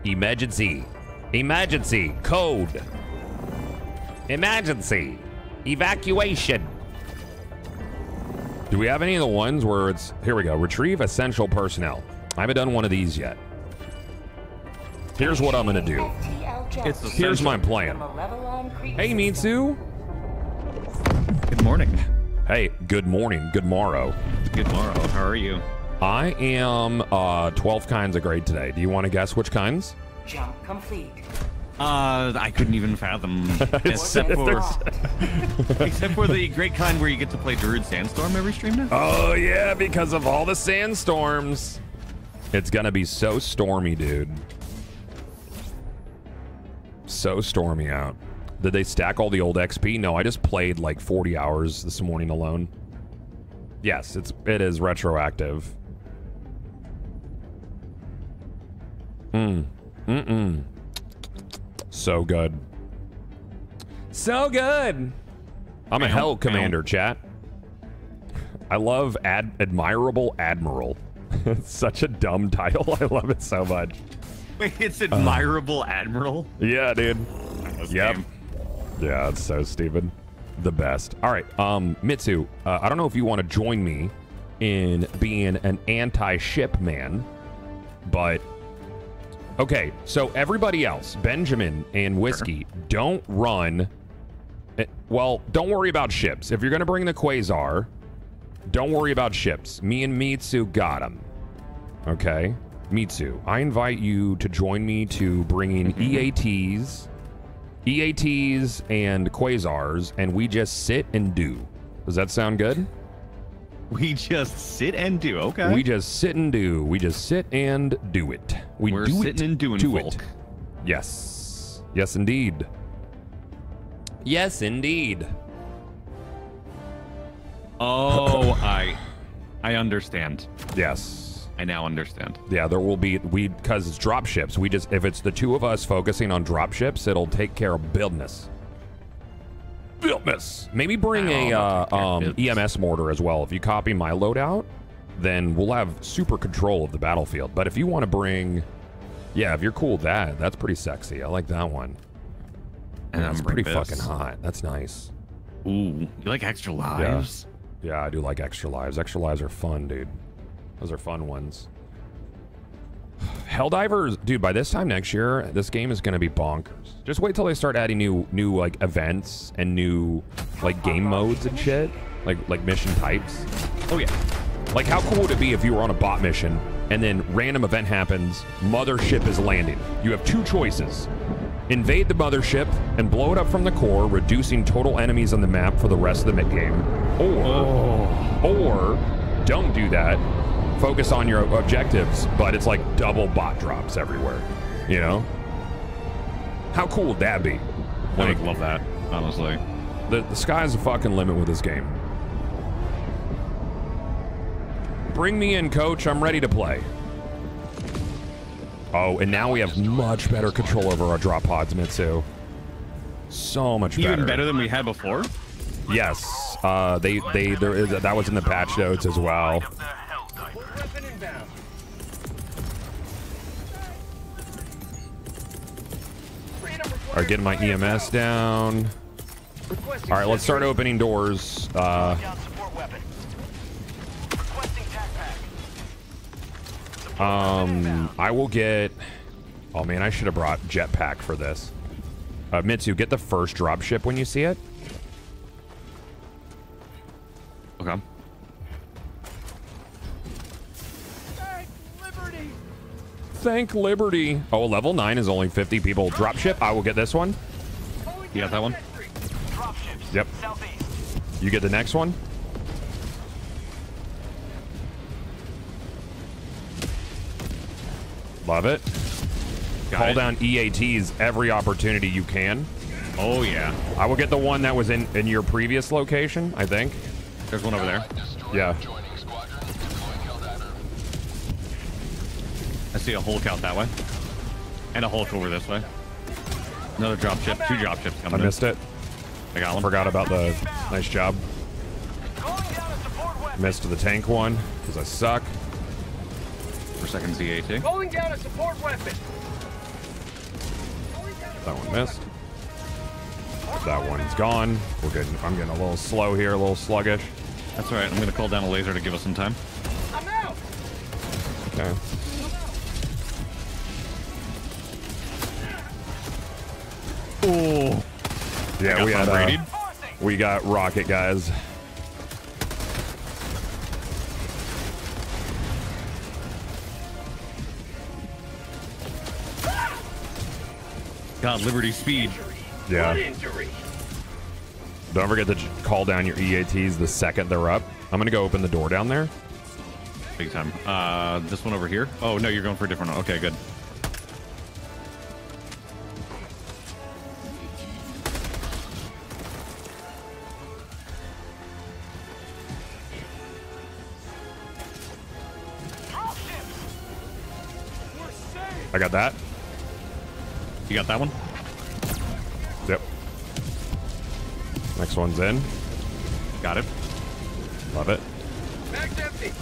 Emergency. Emergency. Code. Emergency. Evacuation. Do we have any of the ones where it's here we go? Retrieve essential personnel. I haven't done one of these yet. Here's what I'm gonna do. It's Here's my plan. a level on creep Hey, system. Mitsu. Good morning. Hey, good morning. Good morrow. Good morrow. How are you? I am uh 12 kinds of grade today. Do you want to guess which kinds? Jump complete. Uh, I couldn't even fathom. <laughs> except for <laughs> except for the great kind where you get to play Darude Sandstorm every stream now. Oh yeah, because of all the sandstorms. It's gonna be so stormy, dude. So stormy out. Did they stack all the old XP? No, I just played like 40 hours this morning alone. Yes, it's it is retroactive. Mm. Mm-mm. So good. So good. I'm a Ow, hell ow. commander, chat. I love ad admirable admiral. it's <laughs> such a dumb title. <laughs> I love it so much. Wait, it's admirable admiral. Yeah, dude. This Yep. game. Yeah, it's so stupid. The best. All right, um, Mitsu. Uh, I don't know if you want to join me in being an anti-ship man, but okay. So everybody else, Benjamin and Whiskey, don't run. eh, Well, don't worry about ships. If you're gonna bring the Quasar, don't worry about ships. Me and Mitsu got them. Okay, Mitsu. I invite you to join me to bringing <laughs> EATs. EATs and quasars, and we just sit and do. Does that sound good? We just sit and do. Okay. We just sit and do. We just sit and do it. We We're do sitting it and doing to folk. it. Yes. Yes, indeed. Yes, indeed. Oh, <laughs> I, I understand. Yes. I now understand. Yeah, there will be we because it's drop ships. We just if it's the two of us focusing on drop ships, it'll take care of buildness. Buildness. Maybe bring a uh, take care of um. EMS mortar as well. If you copy my loadout, then we'll have super control of the battlefield. But if you want to bring, yeah, if you're cool with that, that's pretty sexy. I like that one. And that's pretty this. fucking hot. That's nice. Ooh, you like extra lives? Yeah. Yeah, I do like extra lives. Extra lives are fun, dude. Those are fun ones. Helldivers, dude. By this time next year, this game is gonna be bonkers. Just wait till they start adding new, new like events and new like game modes and shit, like like mission types. Oh yeah. Like, how cool would it be if you were on a bot mission and then random event happens, mothership is landing? You have two choices. Invade the mothership and blow it up from the core, reducing total enemies on the map for the rest of the mid game. Or, oh. or don't do that. Focus on your objectives, but it's like double bot drops everywhere. You know? How cool would that be? I would love that, honestly. the, the sky's the fucking limit with this game. Bring me in, coach. I'm ready to play. Oh, and now we have much better control over our drop pods, Mitsu. So much better. Even better than we had before. Yes. Uh, they they there is that was in the patch notes as well. Of the Helldiver. All right, getting my EMS down. All right, let's start opening doors. Uh, Down support weapon. Requesting tac pack. um, I will get. Oh man, I should have brought jetpack for this. Uh, Mitsu, get the first dropship when you see it. Okay. Thank Liberty. Oh, level 9 is only 50 people. Dropship, I will get this one. You got that one? Yep. You get the next one. Love it. Got Call it. down EATs every opportunity you can. Oh yeah. I will get the one that was in, in your previous location, I think. There's one over there. Yeah. Joining squadron. Deploying Helldiver. I see a Hulk out that way. And a Hulk over this way. Another drop ship. Two drop ships I coming in. missed it. I got one. Forgot about the nice job. Calling down a support weapon. Missed the tank one because I suck. For second ZAT. Calling down a support weapon. That one missed. That one's gone. We're getting. I'm getting a little slow here, a little sluggish. That's all right. I'm gonna call down a laser to give us some time. I'm out. Okay. Oh. Yeah, got we had. Brady. Uh, we got rocket guys. Got Liberty speed. Yeah. Don't forget to call down your EATs the second they're up. I'm gonna go open the door down there. Big time. Uh, this one over here. Oh no, you're going for a different one. Okay, good. I got that. You got that one? Yep. Next one's in. Got it. Love it. Mag's empty.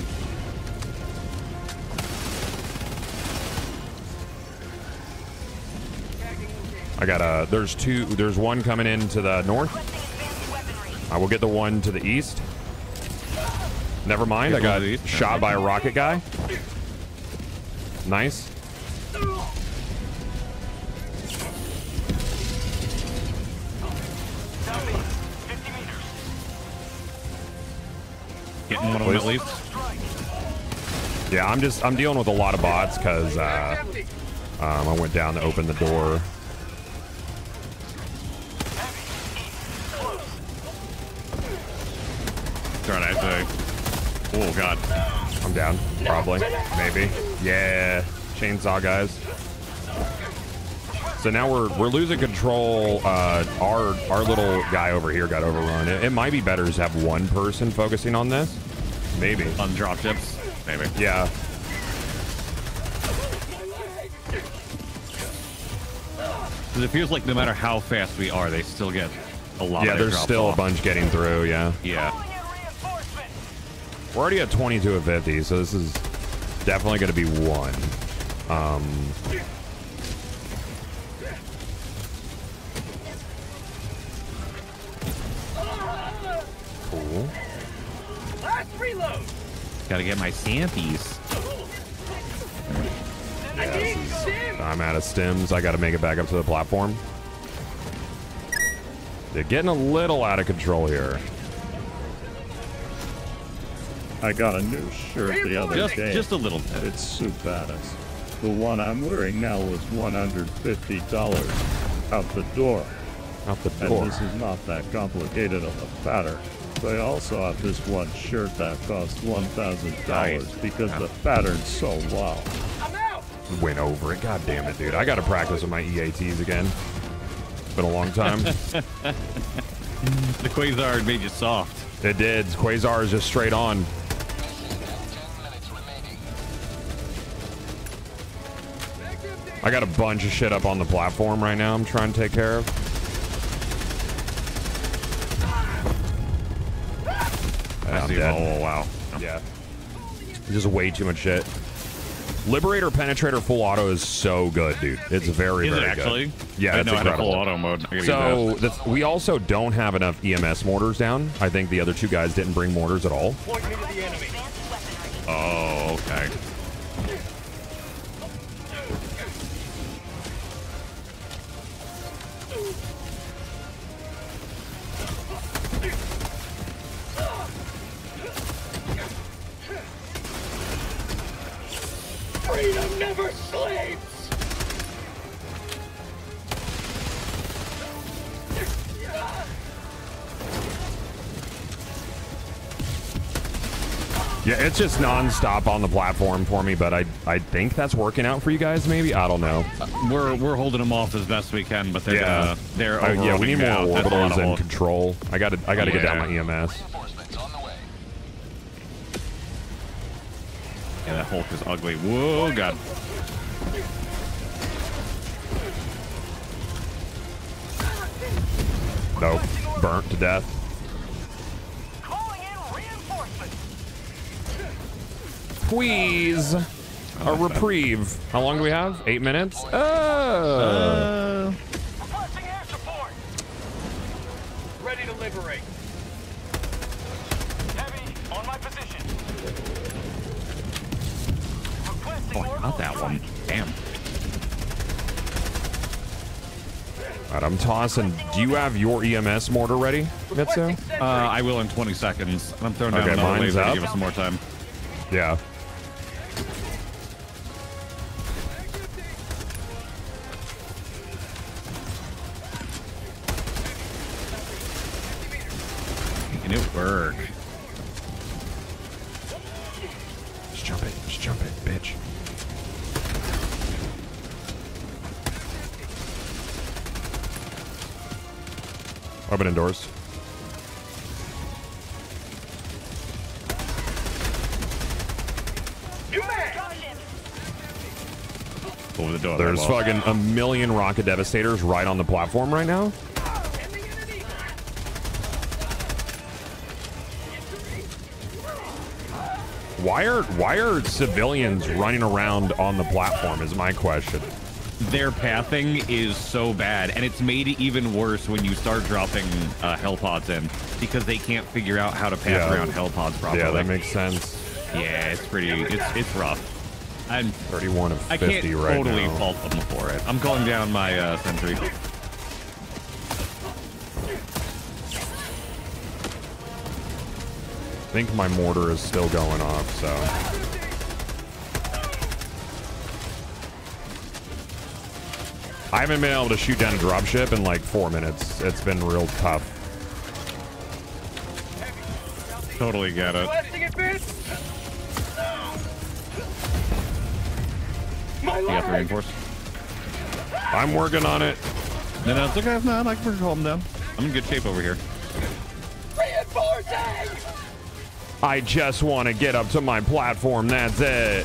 I got a. There's two. There's one coming in to the north. I will get the one to the east. Never mind. I Get one got to the east? shot by a rocket guy. Nice. One of them at least. Yeah, I'm just. I'm dealing with a lot of bots because uh, um, I went down to open the door. Darn. I- Oh god. I'm down. Probably. Maybe. Yeah. Chainsaw guys. So now we're we're losing control. Uh, our our little guy over here got overrun. It, it might be better to have one person focusing on this. Maybe. On drop ships. Maybe. Yeah. Because it feels like no matter how fast we are, they still get a lot Yeah. There's still off. a bunch getting through. Yeah. Yeah. Calling in reinforcements. We're already at 22 of 50, so this is definitely going to be one. Um, reload. Gotta get my Santies. I need stim. I'm out of stims. I got to make it back up to the platform. They're getting a little out of control here. I got a new shirt the other Just, day. just a little bit. It's so badass. The one I'm wearing now was $150 out the door. Out the door. And door. this is not that complicated of a pattern. They also have this one shirt that costs $1,000 Nice. because the pattern's so wow. I'm out. Went over it. God damn it, dude. I got to practice with my EATs again. It's Been a long time. <laughs> The Quasar made you soft. it did. Quasar is just straight on. I got a bunch of shit up on the platform right now I'm trying to take care of. I'm see. dead. Oh, wow. Yeah. Just way too much shit. Liberator Penetrator full auto is so good, dude. It's very, Is it very actually? good. Yeah, I it's know I had a incredible. full auto mode. I gotta use So that. the, we also don't have enough EMS mortars down. I think the other two guys didn't bring mortars at all. Point me to the enemy. Oh, okay. Never sleeps! Yeah, it's just nonstop on the platform for me, but I I think that's working out for you guys. Maybe I don't know. We're we're holding them off as best we can, but they're Yeah, uh, they're Uh, yeah. We need more overrunning now. That's a lot orbitals and control. I got to I got to get down my EMS. Hulk is ugly. Whoa, god. Nope, burnt to death. Calling in a oh, reprieve. How long do we have? Eight minutes. Oh. Requesting air support! Ready to liberate. Heavy, on my position. Requesting Oh, I got that one. Damn. All right, I'm tossing. Do you have your EMS mortar ready, Mitsu? Uh, I will in 20 seconds. I'm throwing down Okay, another mine's laser to give us some more time. Yeah. A million rocket devastators right on the platform right now. Why are why are civilians running around on the platform? Is my question. Their pathing is so bad, and it's made even worse when you start dropping uh, hell pods in because they can't figure out how to pass Yeah. around hell pods properly. Yeah, that makes sense. Yeah, it's pretty. It's it's rough. And 31 of 50 I 50 can't right totally now. fault them for it. I'm calling down my uh, sentry. I think my mortar is still going off, so. I haven't been able to shoot down a dropship in like four minutes. It's been real tough. Totally get it. You have to leg! reinforce. I'm working on it. No, no, it's okay. If not, I can calm down. I'm in good shape over here. Reinforcing! I just want to get up to my platform. That's it.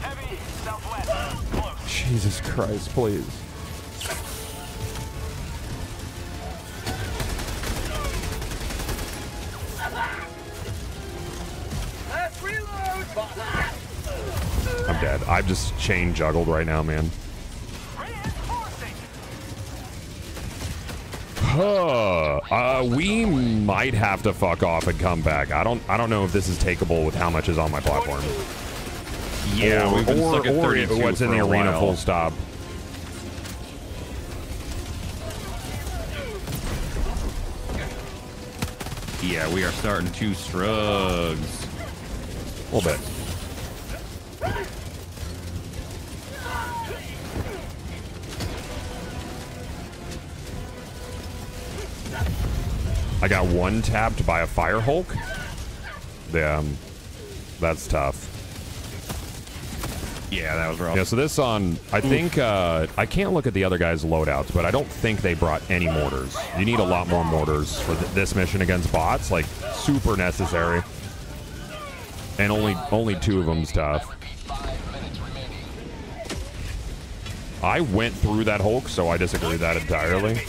Heavy, southwest. Close. Jesus Christ, please. I'm just chain juggled right now, man. Huh. Uh, we might have to fuck off and come back. I don't. I don't know if this is takeable with how much is on my platform. Yeah, or, we've been or, stuck at or 32 what's in the arena while. full stop. Yeah, we are starting to strugs. A little bit. I got one tapped by a fire hulk. Damn, that's tough. Yeah, that was rough. Yeah, so this on, I think, uh, I can't look at the other guys' loadouts, but I don't think they brought any mortars. You need a lot more mortars for th this mission against bots, like, super necessary. And only, only two of them's tough. Repeat, five minutes remaining. I went through that Hulk, so I disagree with that entirely.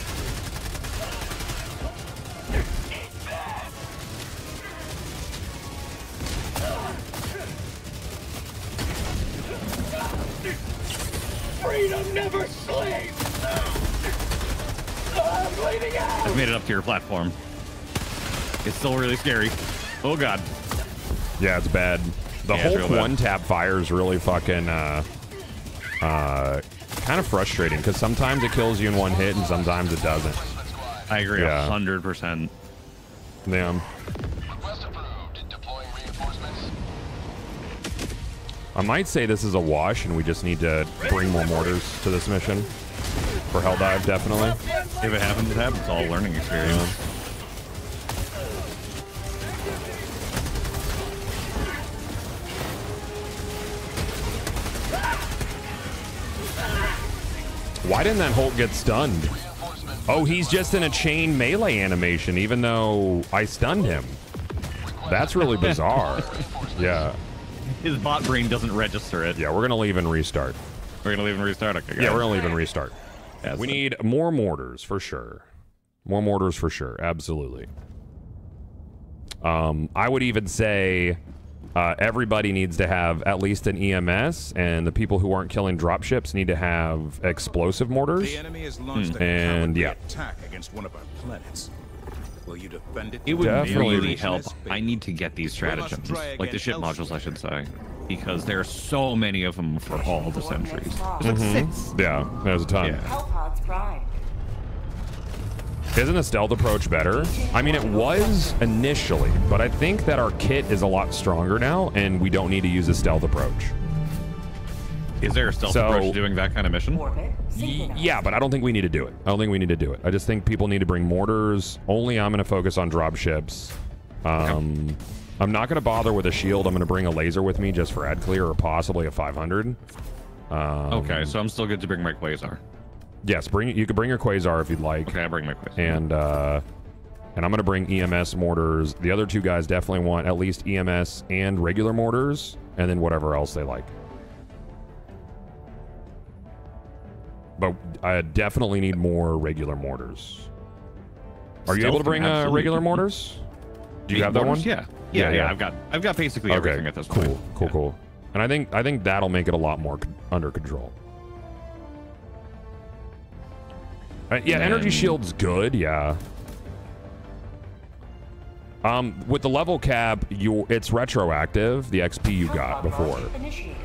Never sleeps! I'm bleeding out! I've made it up to your platform. It's still really scary. Oh god. Yeah, it's bad. The Yeah, Hulk one tap fire is really fucking, uh, uh, kind of frustrating because sometimes it kills you in one hit and sometimes it doesn't. I agree a Yeah. hundred percent. Damn. I might say this is a wash, and we just need to bring more mortars to this mission for Helldive, definitely. If it happens, it happens. It's all learning experience. Why didn't that Hulk get stunned? Oh, he's just in a chain melee animation, even though I stunned him. That's really <laughs> bizarre. yeah. His bot brain doesn't register it. Yeah, we're gonna leave and restart. We're gonna leave and restart. Okay, Yeah, we're gonna leave and restart. Yeah, we so- need more mortars for sure. More mortars for sure. Absolutely. Um, I would even say uh, everybody needs to have at least an EMS, and the people who aren't killing dropships need to have explosive mortars. The enemy has launched a And yeah, attack against one of our planets. Will you defend it? It would Definitely. really help. I need to get these stratagems, like the ship modules, I should say, because there are so many of them for all the centuries. There's like six. yeah, there's a ton. Yeah. Isn't the stealth approach better? I mean, it was initially, but I think that our kit is a lot stronger now, and we don't need to use a stealth approach. Is there a stealth So- approach to doing that kind of mission? Orbit Y- synchronized. Yeah, but I don't think we need to do it. I don't think we need to do it. I just think people need to bring mortars. Only I'm going to focus on dropships. Um, I'm not going to bother with a shield. I'm going to bring a laser with me just for ad clear or possibly a 500. Um, Okay, so I'm still good to bring my quasar. Yes, bring you could bring your quasar if you'd like. Okay, I bring my quasar. And uh, and I'm going to bring EMS mortars. The other two guys definitely want at least EMS and regular mortars, and then whatever else they like. But I definitely need more regular mortars. Are you Stealth able to bring uh, regular mortars? Do you Eight have that one? mortars? Yeah. Yeah, yeah, I've got I've got basically Okay, everything at this cool, point. cool, cool. cool. And I think I think that'll make it a lot more c- under control. Uh, yeah, energy shield's good. Yeah. Um, with the level cap, you it's retroactive. The XP you got before. launch Initiated.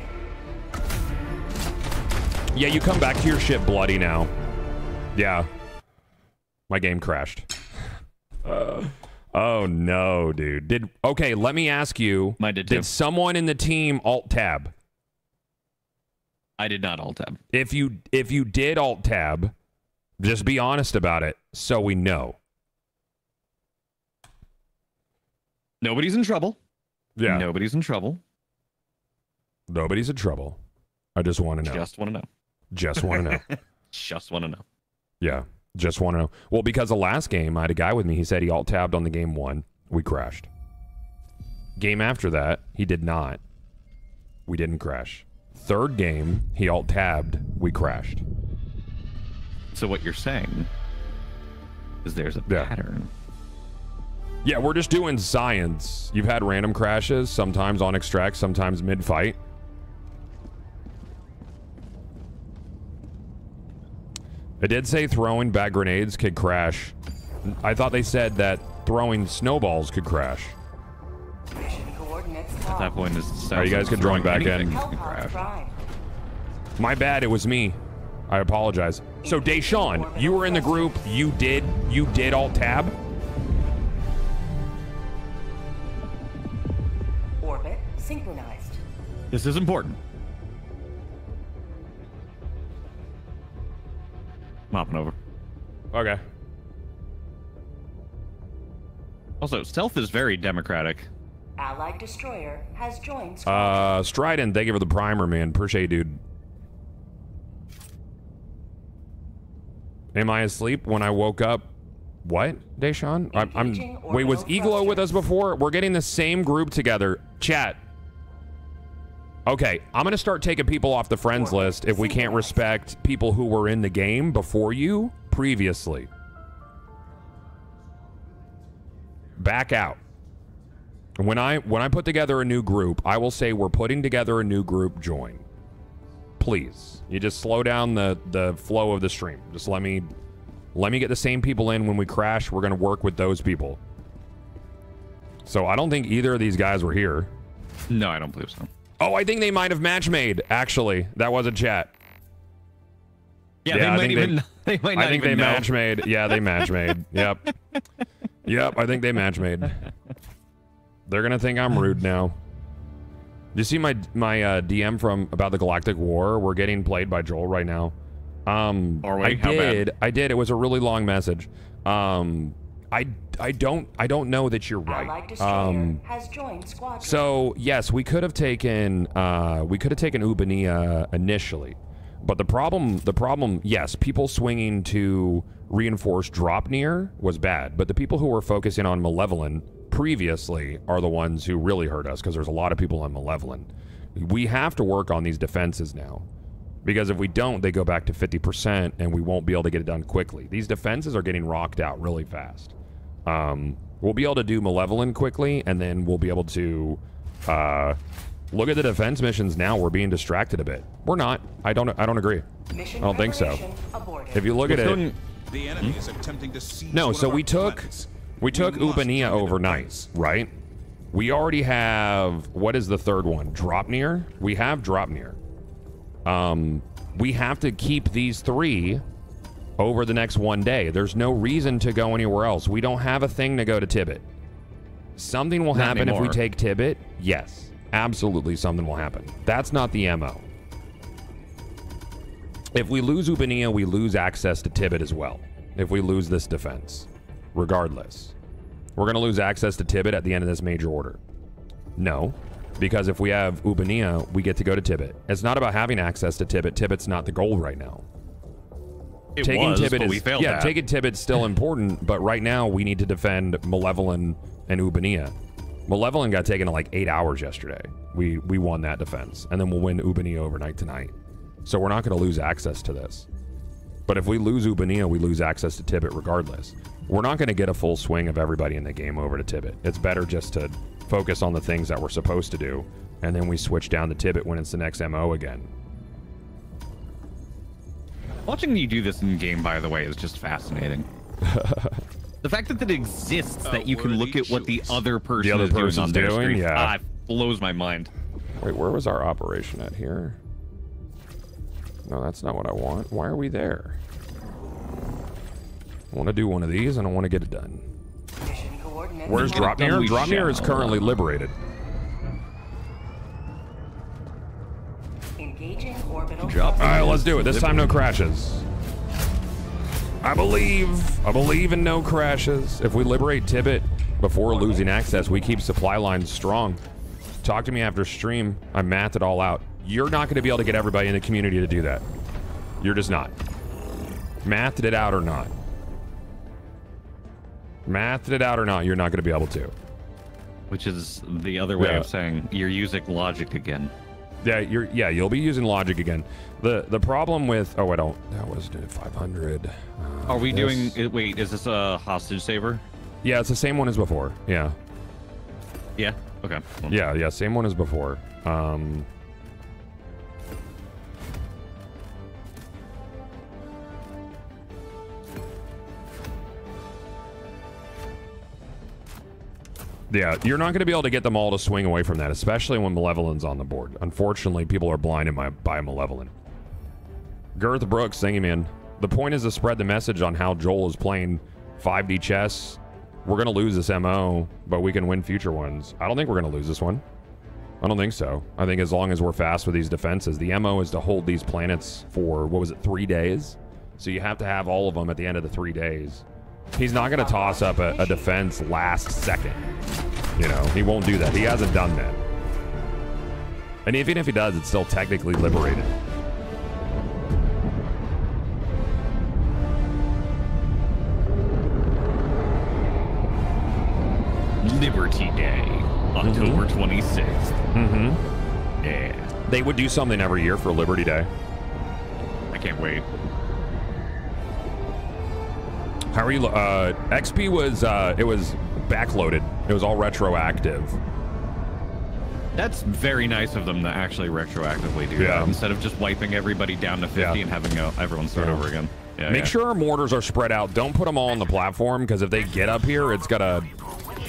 Yeah, you come back to your ship bloody now. Yeah. My game crashed. Uh, oh no, dude. Did okay, let me ask you. Mine did. Did someone in the team alt tab? I did not alt tab. If you if you did alt tab, just be honest about it so we know. Nobody's in trouble. Yeah. Nobody's in trouble. Nobody's in trouble. I just want to know. Just want to know. Just want to know. <laughs> Just want to know. Yeah. Just want to know. Well, because the last game, I had a guy with me. He said he alt tabbed on the game one. We crashed. Game after that, he did not. We didn't crash. Third game, he alt tabbed. We crashed. So what you're saying is there's a Yeah. pattern. Yeah, we're just doing science. You've had random crashes, sometimes on extract, sometimes mid fight. It did say throwing bag grenades could crash. I thought they said that throwing snowballs could crash. Mission coordinates At that point, it sounds Alright, you guys like can join back in. anything can crash. My bad, it was me. I apologize. So Deshaun, you were in the group. You did you did alt tab? Orbit synchronized. This is important. Mopping over. Okay. Also, stealth is very democratic. Allied destroyer has joined squadron. Uh Strident, thank you for the primer, man. Appreciate it, dude. Am I asleep when I woke up? What, Deshawn? I'm, I'm wait, was orbital Eglo with us before? We're getting the same group together. Chat. Okay, I'm gonna start taking people off the friends list if we can't respect people who were in the game before you previously. Back out. When I when I put together a new group, I will say we're putting together a new group. Join, please. You just slow down the the flow of the stream. Just let me let me get the same people in. When we crash, we're gonna work with those people. So I don't think either of these guys were here. No, I don't believe so. Oh, I think they might have match made. Actually, that was a chat. Yeah, Yeah, I <laughs> they might think they- even. They, might not I think even they know. match made. Yeah, they match made. <laughs> Yep. Yep, I think they match made. They're gonna think I'm rude now. You see my my uh, DM from about the Galactic War? We're getting played by Joel right now. Um, Are we? I How bad? did. I did. It was a really long message. Um, I I don't I don't know that you're right. Um, has joined squadron. so yes, we could have taken uh, we could have taken Ubanea initially, but the problem the problem yes, people swinging to reinforce Draupnir was bad, but the people who were focusing on Malevelon previously are the ones who really hurt us because there's a lot of people on Malevelon. We have to work on these defenses now. Because if we don't, they go back to 50% and we won't be able to get it done quickly. These defenses are getting rocked out really fast. Um, we'll be able to do Malevelon quickly, and then we'll be able to uh, look at the defense missions now. We're being distracted a bit. We're not. I don't. I don't agree. Mission I don't think so. aborted. If you look at What's it, The enemy is attempting to seize no. one So of we took planets. we took must Ubanea turn overnight, right? We already have what is the third one? Draupnir. We have Draupnir. Um, we have to keep these three over the next one day. There's no reason to go anywhere else. We don't have a thing to go to Tibit. Something will Not happen if we take Tibit. Yes, absolutely, something will happen. That's not the mo. If we lose Ubanea, we lose access to Tibit as well. If we lose this defense, regardless, we're going to lose access to Tibit at the end of this major order. No, because if we have Ubanea, we get to go to Tibit. It's not about having access to Tibit. Tibit's not the goal right now. It taking was, Tibit but is yeah, taking Tibit's still important, but right now we need to defend Malevelon and Ubanea. Malevelon got taken in like eight hours yesterday. We we won that defense, and then we'll win Ubanea overnight tonight. So we're not going to lose access to this. But if we lose Ubanea, we lose access to Tibit regardless. We're not going to get a full swing of everybody in the game over to Tibit. It's better just to focus on the things that we're supposed to do, and then we switch down to Tibit when it's the next MO again. Watching you do this in game, by the way, is just fascinating. <laughs> the fact that it exists that you can look at what the other person other is doing on their doing, screen, yeah. ah, blows my mind. Wait, where was our operation at here? No, that's not what I want. Why are we there? I want to do one of these and I want to get it done. Where's Get it done, Draupnir? Draupnir is currently liberated. Engaging orbital. Drop. All right, let's do it. This time, no crashes. I believe. I believe in no crashes. If we liberate Tibit before losing access, we keep supply lines strong. Talk to me after stream. I mathed it all out. You're not going to be able to get everybody in the community to do that. You're just not. Mathed it out or not. Mathed it out or not, you're not going to be able to. Which is the other way Yeah. of saying you're using logic again. Yeah, you're yeah, you'll be using logic again. The the problem with oh I don't that was 500. Uh, Are we this- doing? Wait, is this a hostage saver? Yeah, it's the same one as before. Yeah. Yeah. Okay. Yeah, yeah, same one as before. Um Yeah, you're not going to be able to get them all to swing away from that, especially when Malevelon's on the board. Unfortunately, people are blinded by, by Malevelon. Girth Brooks, singing man. The point is to spread the message on how Joel is playing 5D chess. We're going to lose this MO, but we can win future ones. I don't think we're going to lose this one. I don't think so. I think as long as we're fast with these defenses, the MO is to hold these planets for, what was it, three days? So you have to have all of them at the end of the three days. He's not going to toss up a, a defense last second. You know, he won't do that. He hasn't done that. And even if he does, it's still technically liberated. Liberty Day, October 26th. Mm-hmm. Yeah. They would do something every year for Liberty Day. I can't wait. How are you? Uh, XP was uh, it was backloaded. It was all retroactive. That's very nice of them to actually retroactively do Yeah. that instead of just wiping everybody down to 50 Yeah. and having uh, everyone start Yeah. over again. Yeah, Make yeah. sure our mortars are spread out. Don't put them all on the platform because if they get up here, it's gonna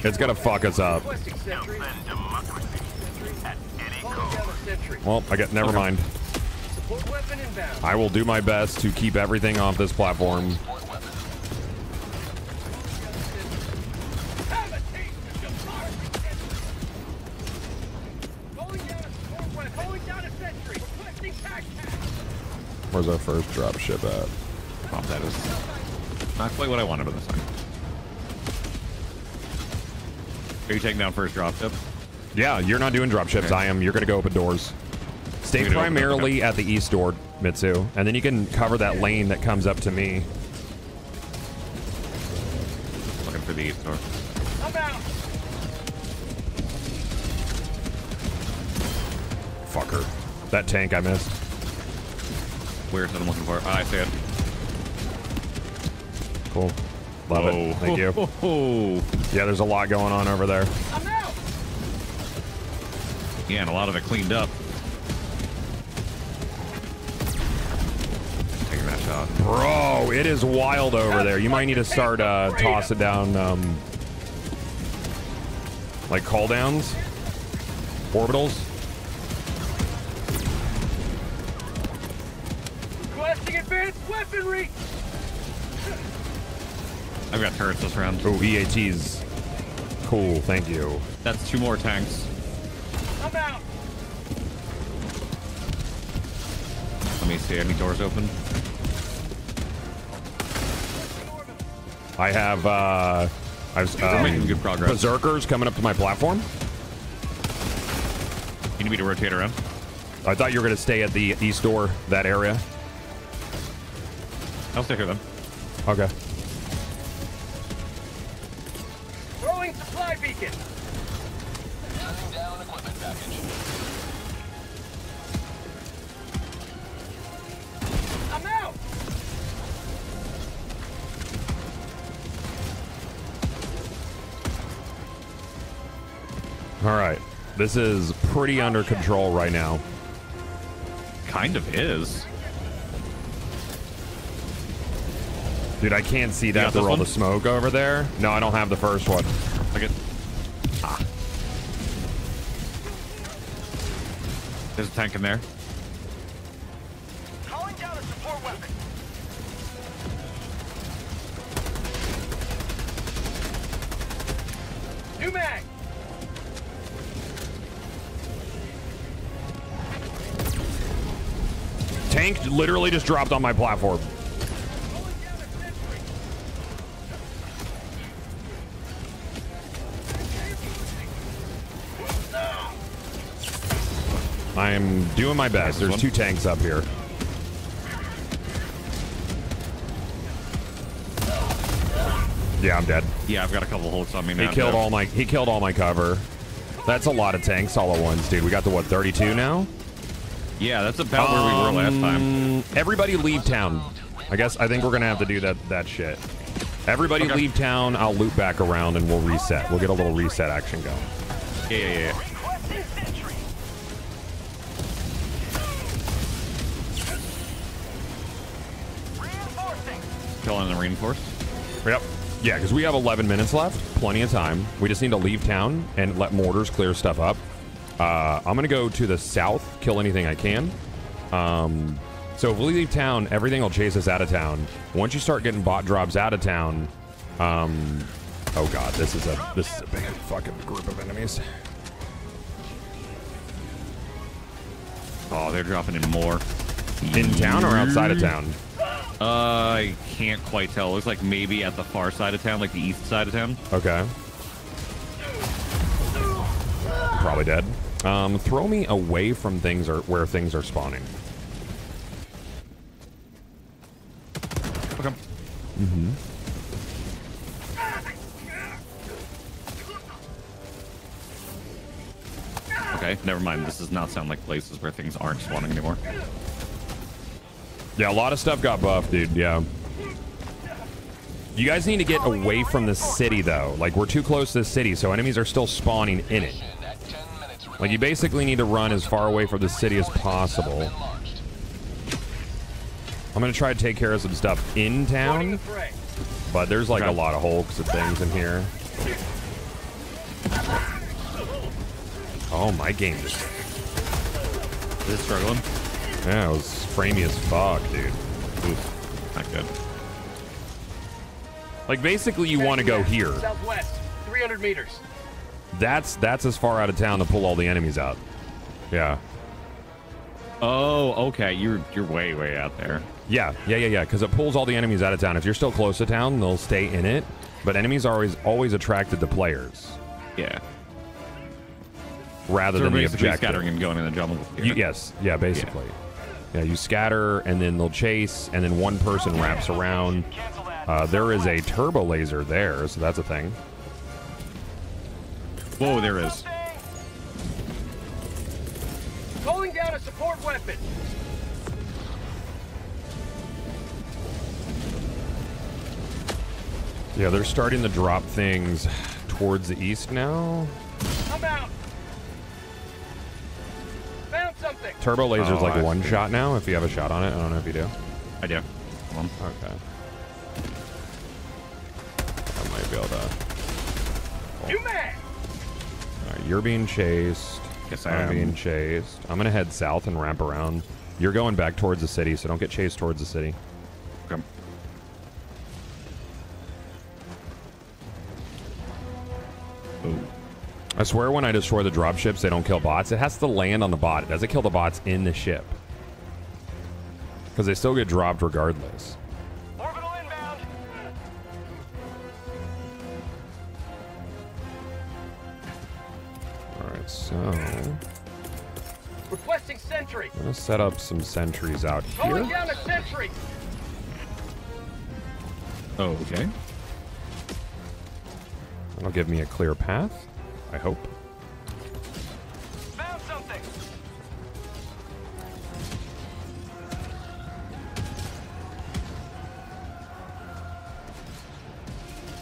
it's gonna fuck us up. Defend democracy at any cost. Well, I get never mind. I will do my best to keep everything off this platform. Where's our first drop ship at? Oh, that is not quite what I wanted on this time. Are you taking down first drop tip? Yeah, you're not doing drop ships. Okay. I am. You're going to go open doors. Stay You're gonna open up, primarily at the east door, Mitsu, and then you can cover that lane that comes up to me. Looking for the east door. I'm out. Fucker. That tank I missed. Where's that I'm looking for? Ah, I see it. Cool. Love it. Thank you. Oh, <laughs> Yeah, there's a lot going on over there. I'm out. yeah, and a lot of it cleaned up. Taking that shot. Bro, it is wild over there. You might need to start uh, tossing down, um, like call downs, orbitals. Advanced weaponry. I've got turrets this round. Oh, EATs. Cool, thank you. That's two more tanks. I'm out. Let me see. Any doors open? I have, uh, I've, We're making um, good progress. berserkers coming up to my platform. You need me to rotate around? I thought you were going to stay at the east door, that area. I'll stick here then. Okay. Throwing supply beacon. Shutting down equipment package. I'm out. All right. This is pretty under control right now. Kind of is. Dude, I can't see that got through all one? the smoke over there. No, I don't have the first one. Look at. Ah. There's a tank in there. Calling down a support weapon. New mag. Tank literally just dropped on my platform. I'm doing my best. There's two tanks up here. Yeah, I'm dead. Yeah, I've got a couple holds on me now. He killed all my he killed all my cover. That's a lot of tanks all at once, dude. We got to what 32 now? Yeah, that's about where we were last time. Um, Everybody leave town. I guess I think we're gonna have to do that that shit. Everybody Okay. leave town. I'll loop back around and we'll reset. We'll get a little reset action going. Yeah, yeah, yeah. Killing the reinforced. Yep. Yeah, because we have 11 minutes left. Plenty of time. We just need to leave town and let mortars clear stuff up. Uh, I'm going to go to the south, kill anything I can. Um, so if we leave town, everything will chase us out of town. Once you start getting bot drops out of town, um, oh god, this is a this is a big fucking group of enemies. Oh, they're dropping in more. In town or outside of town? Uh, I can't quite tell. Looks like maybe at the far side of town, like the east side of town. Okay. Probably dead. Um, throw me away from things or where things are spawning. Okay. Mm-hmm. Okay, never mind. This does not sound like places where things aren't spawning anymore. Yeah, a lot of stuff got buffed, dude. Yeah. You guys need to get away from the city, though. Like, we're too close to the city, so enemies are still spawning in it. At 10 minutes Like, you basically need to run as far away from the city as possible. I'm gonna try to take care of some stuff in town, but there's like a lot of hulks and things in here. Oh, my game just Is it struggling? yeah, it was framey as fuck, dude. Oof, not good. Like basically, you want to go here. Southwest, 300 meters. That's that's as far out of town to pull all the enemies out. Yeah. Oh, okay. You're you're way way out there. Yeah, yeah, yeah, yeah. Because it pulls all the enemies out of town. If you're still close to town, they'll stay in it. But enemies are always always attracted to players Yeah. rather So than we're the basically objective. scattering and going in the jungle. You, yes, yeah, basically. Yeah. You scatter and then they'll chase, and then one person wraps around. Uh, there is a turbo laser there, so that's a thing. Whoa, there is. Calling down a support weapon. Yeah, they're starting to drop things towards the east now. I'm out. Found something. Turbo laser's Oh, like I one see. shot now. If you have a shot on it, I don't know if you do. I do. Hold on. Okay. I might be able to. You man. All right, you're being chased. Yes, I I'm am. being chased. I'm gonna head south and wrap around. You're going back towards the city, so don't get chased towards the city. Okay. Ooh. I swear when I destroy the dropships, they don't kill bots. It has to land on the bot. It doesn't kill the bots in the ship. Because they still get dropped regardless. Orbital inbound. Alright, so... I'm Requesting sentry. gonna set up some sentries out Calling here. down a sentry. Oh, okay. That'll give me a clear path. I hope. Found something.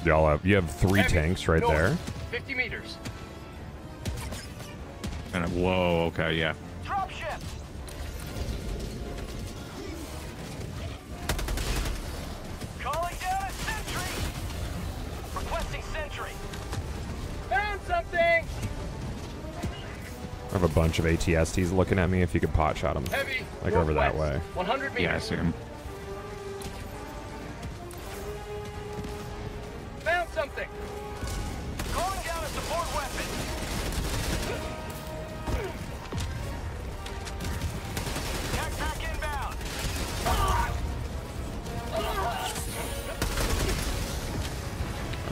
Y'all have you have three Heavy. tanks right North. there. 50 meters. And I- whoa, okay, yeah. Drop something. I have a bunch of ATSTs looking at me. If you could pot shot them, Heavy. like over that way. 100 meters. Yeah, I see him. Found something.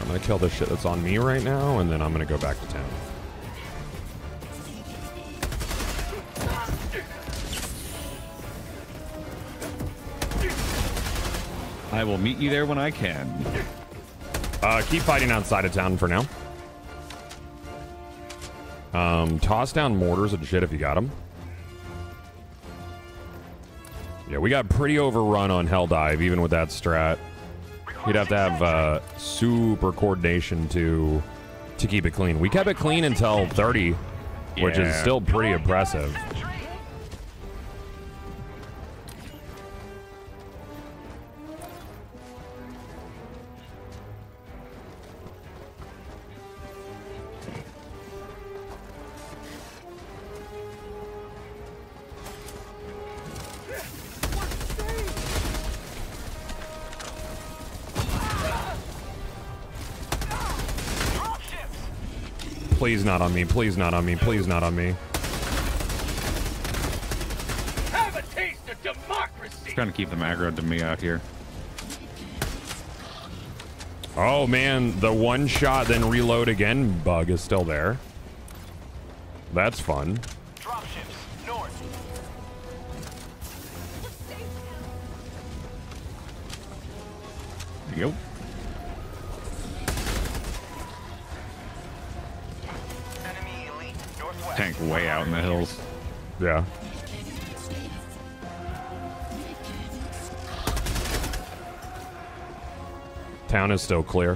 I'm gonna kill this shit that's on me right now, and then I'm gonna go back to town. I will meet you there when I can. Uh, keep fighting outside of town for now. Um, toss down mortars and shit if you got them. Yeah, we got pretty overrun on Hell Dive, even with that strat. You'd have to have uh, super coordination to to keep it clean. We kept it clean until 30, which is still pretty impressive. Please not on me. Please not on me. Please not on me. Have a taste of democracy. Trying to keep them aggro to me out here. Oh man, the one shot then reload again bug is still there. That's fun. Drop ships. North. There Tank way out in the hills. Yeah. Town is still clear.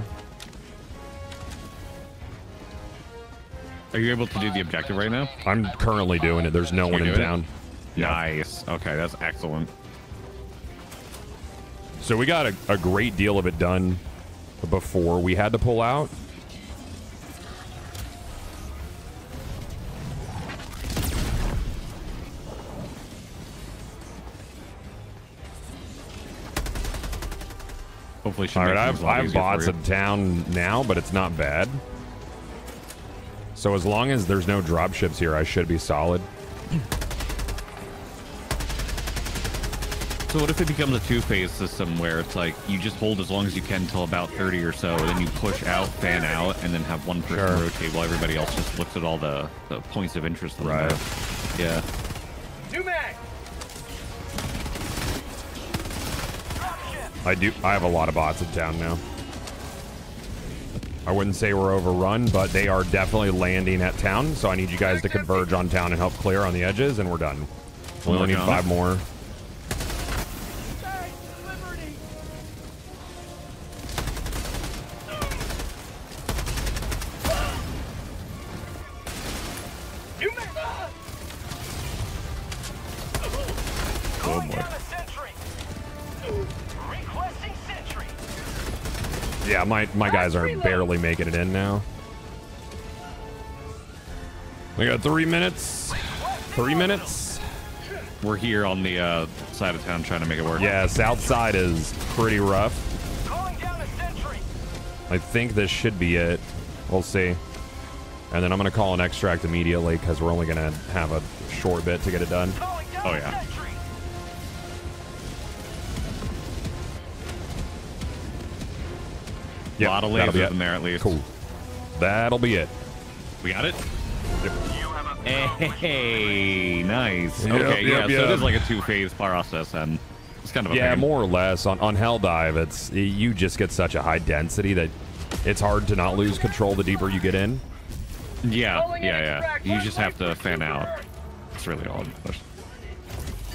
Are you able to do the objective right now? I'm currently doing it. There's no You're one in town. Nice. Okay, that's excellent. So we got a, a great deal of it done before we had to pull out. Hopefully, All right, I have, I have bots in town now, but it's not bad. So as long as there's no drop ships here, I should be solid. So what if it becomes a two-phase system where it's like you just hold as long as you can till about 30 or so, then you push out, fan out, and then have one person Sure. rotate while everybody else just looks at all the, the points of interest Right. Yeah. I do. I have a lot of bots in town now. I wouldn't say we're overrun, but they are definitely landing at town. So I need you guys to converge on town and help clear on the edges, and we're done. We only need five more. Yeah, my guys are barely making it in now. We got three minutes. Three minutes. We're here on the uh, side of town trying to make it work. Yeah, south side is pretty rough. Calling down a sentry. I think this should be it. We'll see. And then I'm going to call an extract immediately because we're only going to have a short bit to get it done. Oh, yeah. Sentry. A lot of that'll be lasers it. in there at least. Cool. That'll be it. We got it? You Hey, nice. Yep, okay, yep, yeah, so it is like a two-phase process, and it's kind of a Yeah, pain. more or less. On, on Hell Dive, it's you just get such a high density that it's hard to not lose control the deeper you get in. Yeah, Calling yeah, yeah. extract. You just have to fan out. burn. It's really all it push.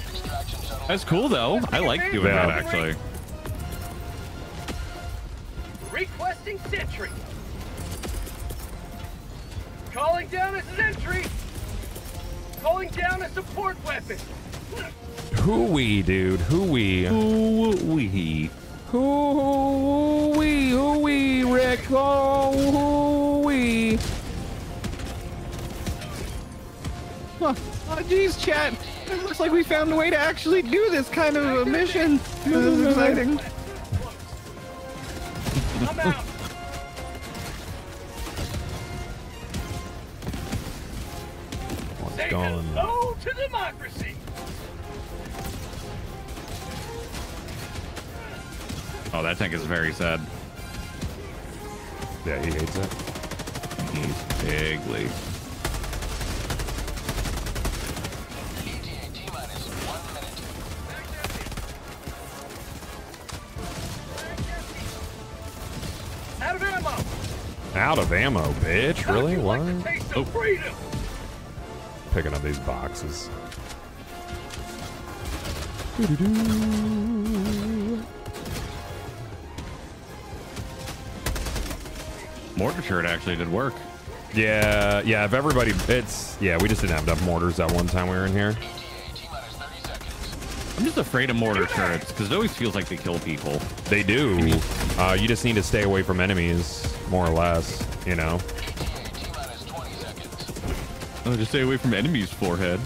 Extraction shuttle. That's cool though. I like doing Yeah. that actually. Requesting sentry. Calling down a sentry. Calling down a support weapon. Hooey, dude. Hooey. Ooh wee. Hooey, hooey, Rick. Oh, hooey. Oh, uh, geez, chat. It looks like we found a way to actually do this kind of a mission. This is exciting. I'm out. What's Say going hello to democracy. Oh, that tank is very sad. Yeah, he hates it. He's bigly. Of ammo. Out of ammo, bitch. Really? How'd What? Like the oh. freedom. Picking up these boxes. Mortar turret actually did work. Yeah, yeah. If everybody, it's yeah. We just didn't have enough mortars that one time we were in here. I'm just afraid of mortar turrets because it always feels like they kill people. They do. Uh, you just need to stay away from enemies, more or less. You know. ETA T-minus 20 seconds. Oh, just stay away from enemies' forehead.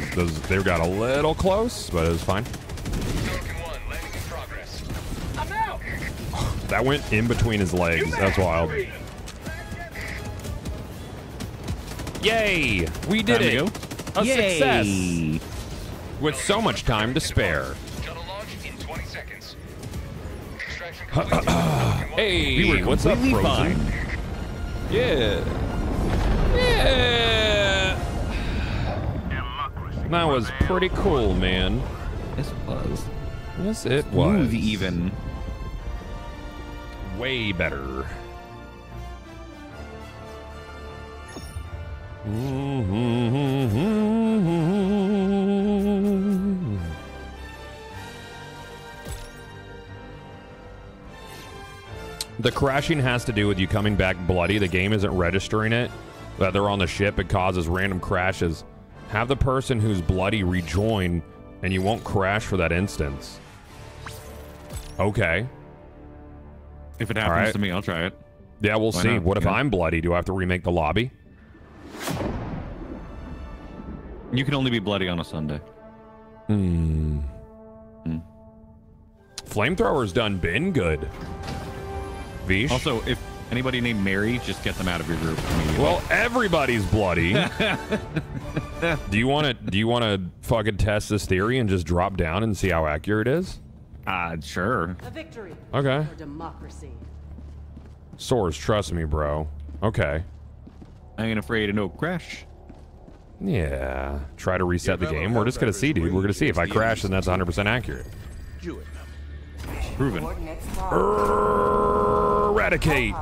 Yeah, those, those they got a little close, but it was fine. 1 landing in progress. I'm out. That went in between his legs. That's wild. Yay! We did time it. go. A success. With so much time to spare. Shuttle launch in 20 seconds. Extraction complete. Pelican 1 Hey, We were what's up, Frozen? fine. Yeah. Yeah. That was pretty cool, man. Yes, it was. Yes, it was. Smooth even. Way better. The crashing has to do with you coming back bloody. The game isn't registering it. That they're on the ship, it causes random crashes. Have the person who's bloody rejoin, and you won't crash for that instance. Okay. If it happens right. to me, I'll try it. Yeah, we'll Why see. not? What if Yeah. I'm bloody? Do I have to remake the lobby? You can only be bloody on a Sunday. Hmm. Hmm. Flamethrower's done been good. Vish. Also, if anybody named Mary, just get them out of your group well, everybody's bloody. <laughs> <laughs> do you want to? Do you want to fucking test this theory and just drop down and see how accurate it is? uh, sure. A victory Okay. for democracy. Source, trust me, bro. Okay. I ain't afraid of no crash. Yeah. Try to reset the game. We're just gonna see, dude. We're gonna see if I crash, then that's 100% accurate. Do it. Proven. Eradicate.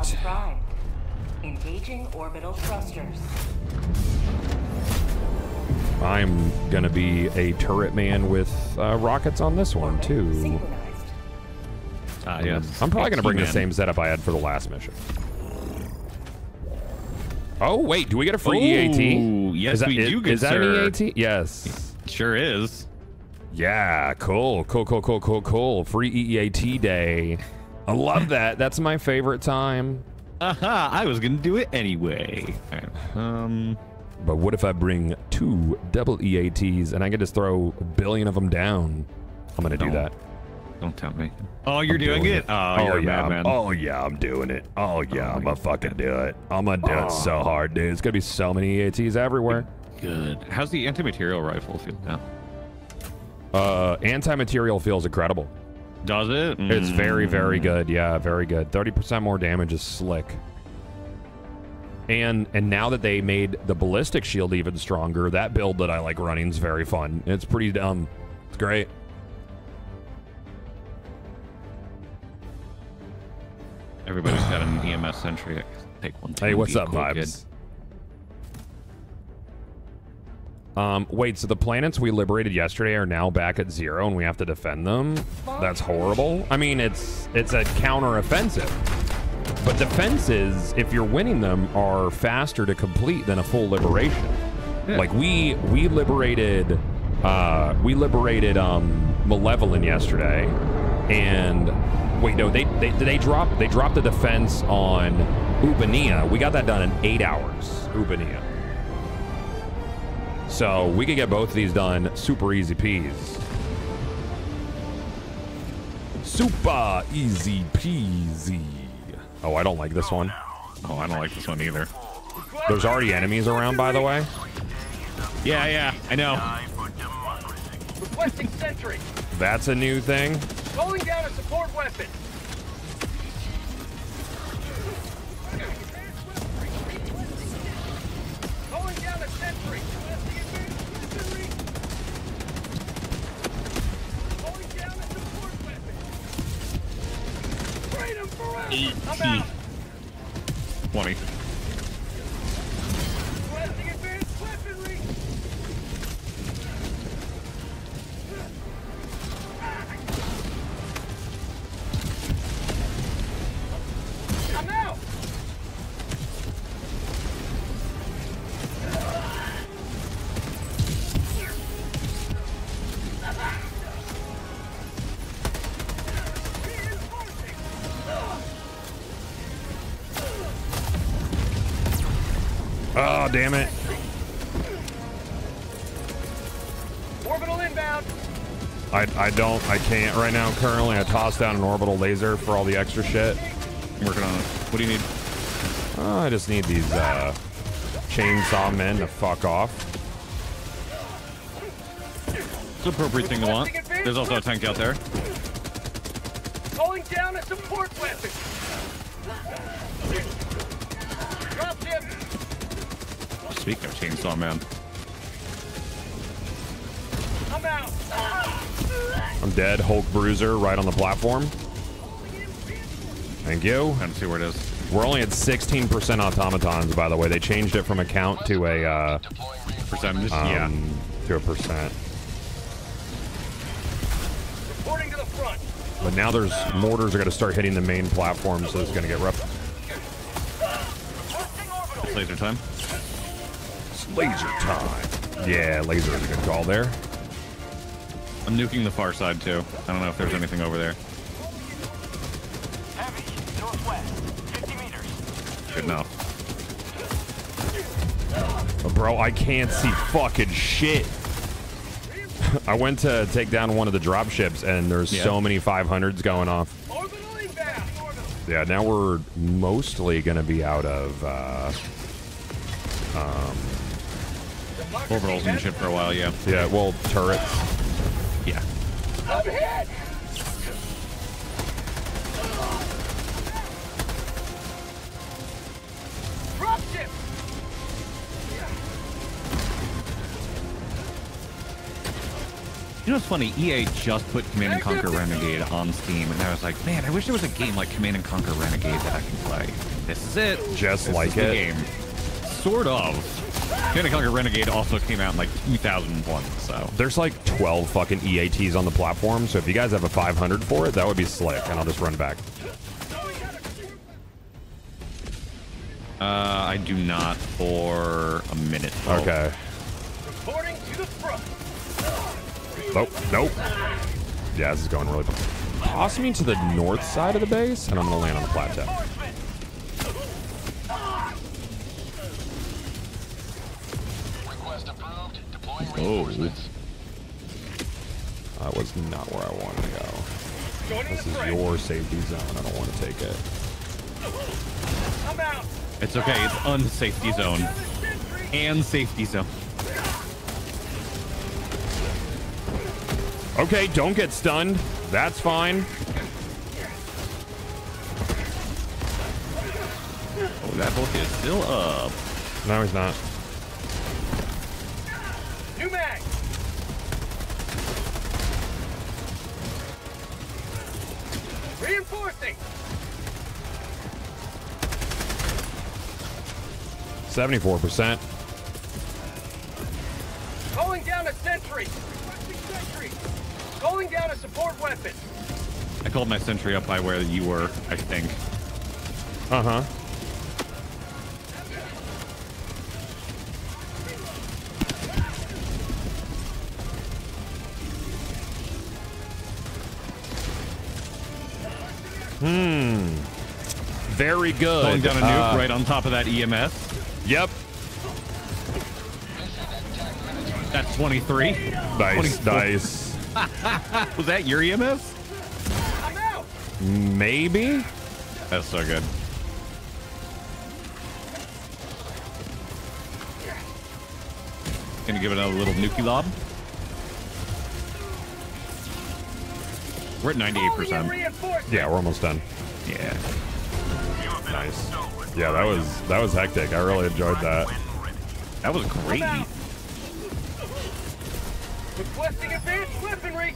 Engaging orbital thrusters. I'm gonna be a turret man with uh, rockets on this one too. Ah, yes. I'm probably gonna bring the same setup I had for the last mission. Oh wait, do we get a free Ooh, EAT? yes, that, we is- do, good Is that an EAT? Yes. Sure is. Yeah, cool, cool, cool, cool, cool, cool. Free EAT day. I love that. That's my favorite time. Aha! I was gonna do it anyway. Alright, Um, But what if I bring two double EATs and I can just throw a billion of them down? I'm gonna do No. that. don't tempt me. Oh, you're I'm doing, it? Oh, you're yeah, I'm- madman. Oh yeah, I'm doing it. Oh yeah, Oh, I'm gonna fucking do it. I'm gonna do it so hard, dude. It's gonna be so many EATs everywhere. Good. How's the anti-material rifle feel now? Uh, anti-material feels incredible. Does it? It's very, very Mm. good. Yeah, very good. Thirty percent more damage is slick. And and now that they made the ballistic shield even stronger, that build that I like running is very fun. It's pretty dumb. It's great. Everybody's got an EMS sentry. I can Take one. Hey, what's up, cool, vibes? Um, wait, so the planets we liberated yesterday are now back at zero, and we have to defend them. That's horrible. I mean, it's it's a counter-offensive, but defenses, if you're winning them, are faster to complete than a full liberation. Like we we liberated uh, we liberated um, Malevelon yesterday, and wait, no, they they they dropped they dropped the defense on Ubanea. We got that done in eight hours. Ubanea. So we could get both of these done super easy peas. Super easy peasy. Oh, I don't like this one. Oh, I don't like this one either. There's already enemies around, by the way. Yeah, yeah, I know. Die for democracy. Requesting sentry. That's a new thing. Calling down a support weapon. 20. Damn it. Orbital inbound. I, I don't, I can't right now. Currently, I tossed down an orbital laser for all the extra shit. I'm working on it. What do you need? Oh, I just need these uh, chainsaw men to fuck off. It's an appropriate thing to want. There's also a tank out there. Calling down a support weapon. Drop him. Speaking of Chainsaw Man. I'm out. I'm dead. Hulk Bruiser right on the platform. Thank you. Trying to see where it is. We're only at 16% automatons, by the way. They changed it from a count to a uh, Percentage? um, yeah. to a percent. Reporting to the front. But now there's mortars are going to start hitting the main platform, so it's going to get rough. Requesting. Laser time. Laser time. Yeah, laser is a good call there. I'm nuking the far side too. I don't know if there's anything over there. Heavy. Northwest. 50 meters. Good enough. Bro, I can't see fucking shit. <laughs> I went to take down one of the drop ships, and there's Yeah. so many 500s going off. Yeah, now we're mostly going to be out of. Uh, um, Orbitals and shit for a while, yeah. yeah, well, turrets. Yeah. Up ahead. Drop ship. You know what's funny? EA just put Command and Conquer Renegade on Steam, and I was like, man, I wish there was a game like Command and Conquer Renegade that I can play. This is it. Just This like it. game. Sort of. Command and Conquer Renegade also came out in like 2001, so. There's like 12 fucking EATs on the platform, so if you guys have a 500 for it, that would be slick, and I'll just run back. Uh, I do not for a minute. though. Okay. Reporting to the front. Nope. Nope. Yeah, this is going really. Toss me to the north side of the base, and I'm gonna land on the plateau. Request approved. Deploying Oh. reinforcements. That was not where I wanted to go. Joining This is fray. your safety zone. I don't want to take it. I'm out. It's okay. It's unsafety zone and safety zone. Okay, don't get stunned. That's fine. Oh, that book is still up. No, he's not. New mag. Reinforcing. 74%. Calling down a sentry. Requesting sentry. Calling down a support weapon. I called my sentry up by where you were, I think. Uh Hmm. Very good. Calling down a nuke Uh, right on top of that EMS. Yep. That's 23. Nice. 24. Nice. <laughs> Was that your EMS? I'm out. Maybe. That's so good. Gonna give it a little nuke lob. We're at 98%. Yeah, we're almost done. Yeah. Nice. Yeah, that was that was hectic. I really enjoyed that. That was great. Requesting advanced weaponry.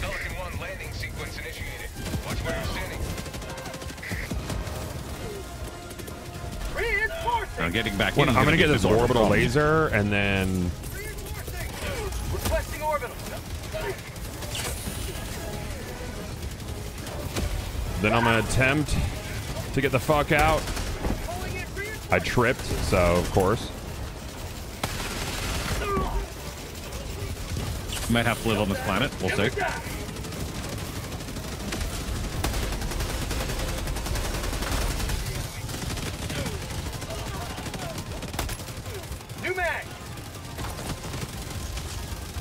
Pelican 1 landing sequence initiated. Watch where you're standing. Reinforcing. Now getting back When- in. I'm gonna get this more orbital problem. laser and then Requesting orbital. then I'm gonna attempt to get the fuck out. Calling in reinforcements. I tripped, so of course. Might have to live on this planet. We'll see. New mag.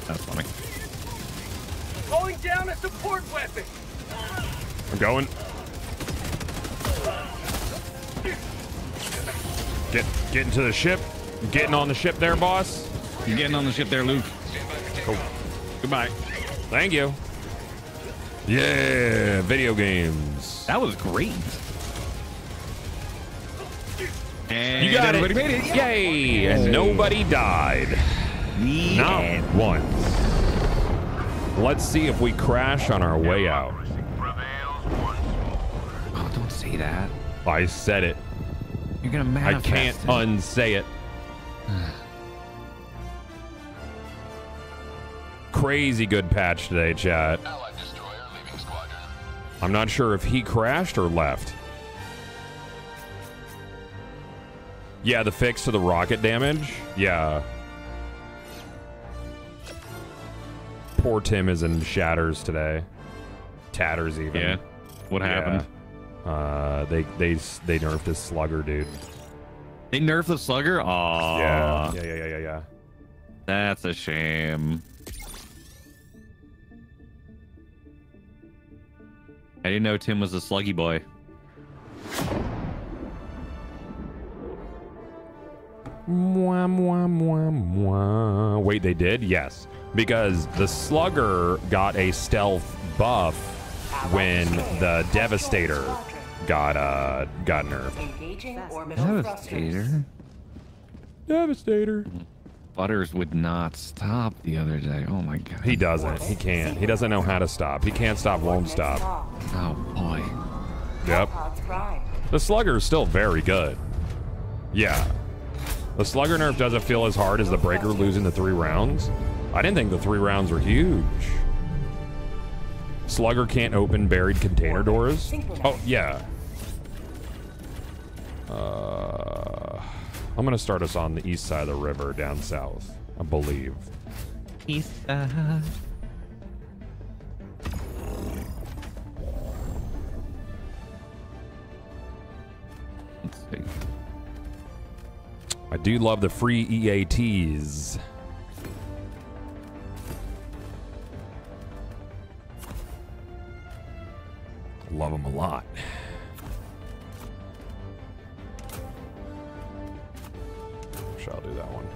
That's funny. Calling down a support weapon. I'm going. Get get into the ship. Getting on the ship there, boss. You getting on the ship there, Luke? Goodbye. Thank you. Yeah, video games. That was great. And You got everybody it. made it. Yay! And nobody died. Not Yeah. once. Let's see if we crash on our way out. Prevails once more. Oh, don't say that. I said it. You're gonna manifest I can't it. unsay it. Crazy good patch today, chat. Allied destroyer leaving squadron. I'm not sure if he crashed or left. Yeah, the fix to the rocket damage. Yeah. Poor Tim is in shatters today. tatters even. Yeah. What Yeah. happened? Uh, they they they nerfed this slugger, dude. They nerfed the slugger? Aw. yeah, yeah, yeah, yeah, yeah, yeah. That's a shame. I didn't know Tim was a sluggy boy. Mwah, mwah, mwah, mwah. Wait, they did? Yes. Because the Slugger got a stealth buff when the Devastator got uh got nerfed. Engaging orbital thrusters. Devastator. Butters would not stop the other day. Oh my god. He doesn't. He can't. He doesn't know how to stop. He can't stop, won't stop. Oh boy. Yep. The Slugger is still very good. Yeah. The Slugger nerf doesn't feel as hard as the Breaker losing the three rounds. I didn't think the three rounds were huge. Slugger can't open buried container doors. Oh, yeah. Uh, I'm going to start us on the east side of the river down south, I believe. East side. I do love the free EATs. Love them a lot. Shall do that one.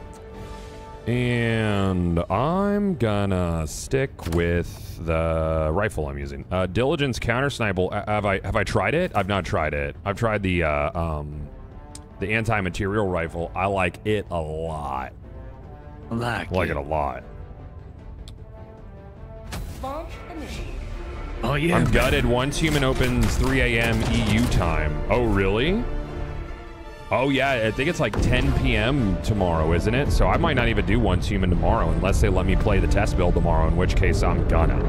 And I'm gonna stick with the rifle I'm using. Uh, Diligence counter sniper. uh, Have I have I tried it? I've not tried it. I've tried the uh, um, the anti-material rifle. I like it a lot. Like, like it. it a lot. Oh yeah. I'm gutted. Once human opens 3 a.m. EU time. Oh really? Oh yeah, I think it's like 10 p.m. tomorrow, isn't it? So I might not even do once human tomorrow unless they let me play the test build tomorrow. In which case I'm gonna.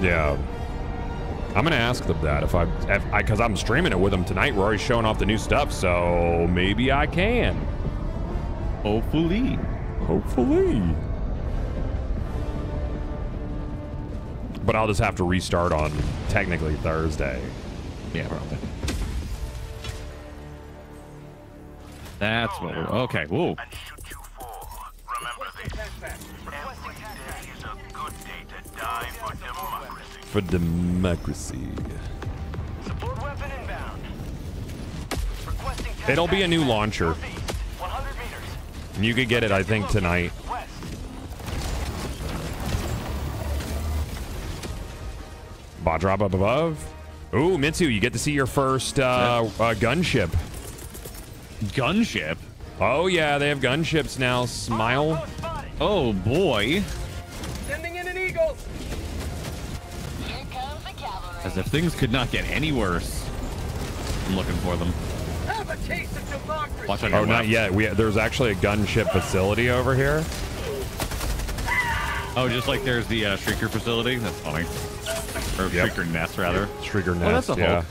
Yeah. I'm gonna ask them that if I, if I, because I'm streaming it with them tonight. We're already showing off the new stuff, so maybe I can. Hopefully. Hopefully. But I'll just have to restart on technically Thursday. Yeah, probably. That's what we're okay. Whoa. For democracy. Support weapon inbound. Requesting It'll be a new launcher. northeast, 100 meters. And you could get it, I think, tonight. West. Bot drop up above. Ooh, Mitsu, you get to see your first uh, uh, gunship. Gunship. Oh yeah, they have gunships now. Smile. Oh boy. As if things could not get any worse. I'm looking for them. Have a taste of democracy. Watch on your Oh, not yet. We there's actually a gunship facility over here. Oh, just like there's the uh, Shrieker facility. That's funny. Or Yep. Shrieker nest, rather. Shrieker Oh, that's nest. a yeah. Hulk.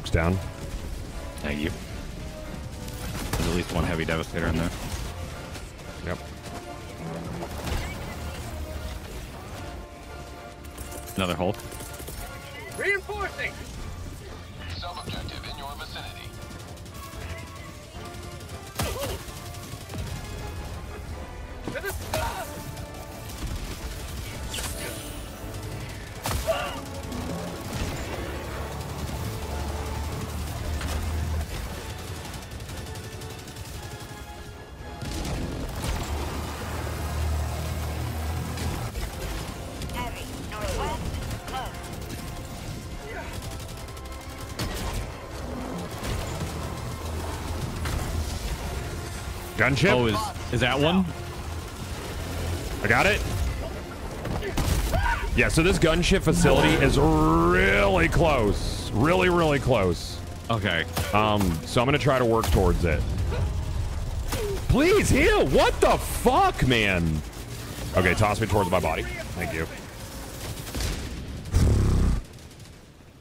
Hulk's down. Thank you. There's at least one heavy devastator in there. Yep. Another Hulk. Reinforcing. Sub-objective in your vicinity. To the stop. Gunship. Oh, is is that one? I got it. Yeah, so this gunship facility is really close. Really, really close. Okay. Um, so I'm gonna try to work towards it. Please heal. What the fuck, man? Okay, toss me towards my body. Thank you.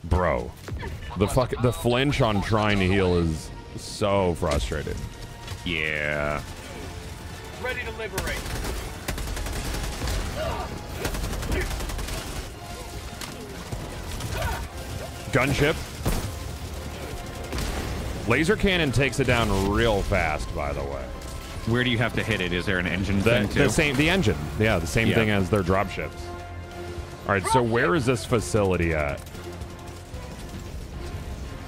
Bro, the fuck, the flinch on trying to heal is so frustrating. Yeah. Ready to liberate. Gunship. Laser cannon takes it down real fast, by the way. Where do you have to hit it? Is there an engine The, thing too? the same, the engine. Yeah, the same Yeah. thing as their dropships. All right, so where is this facility at?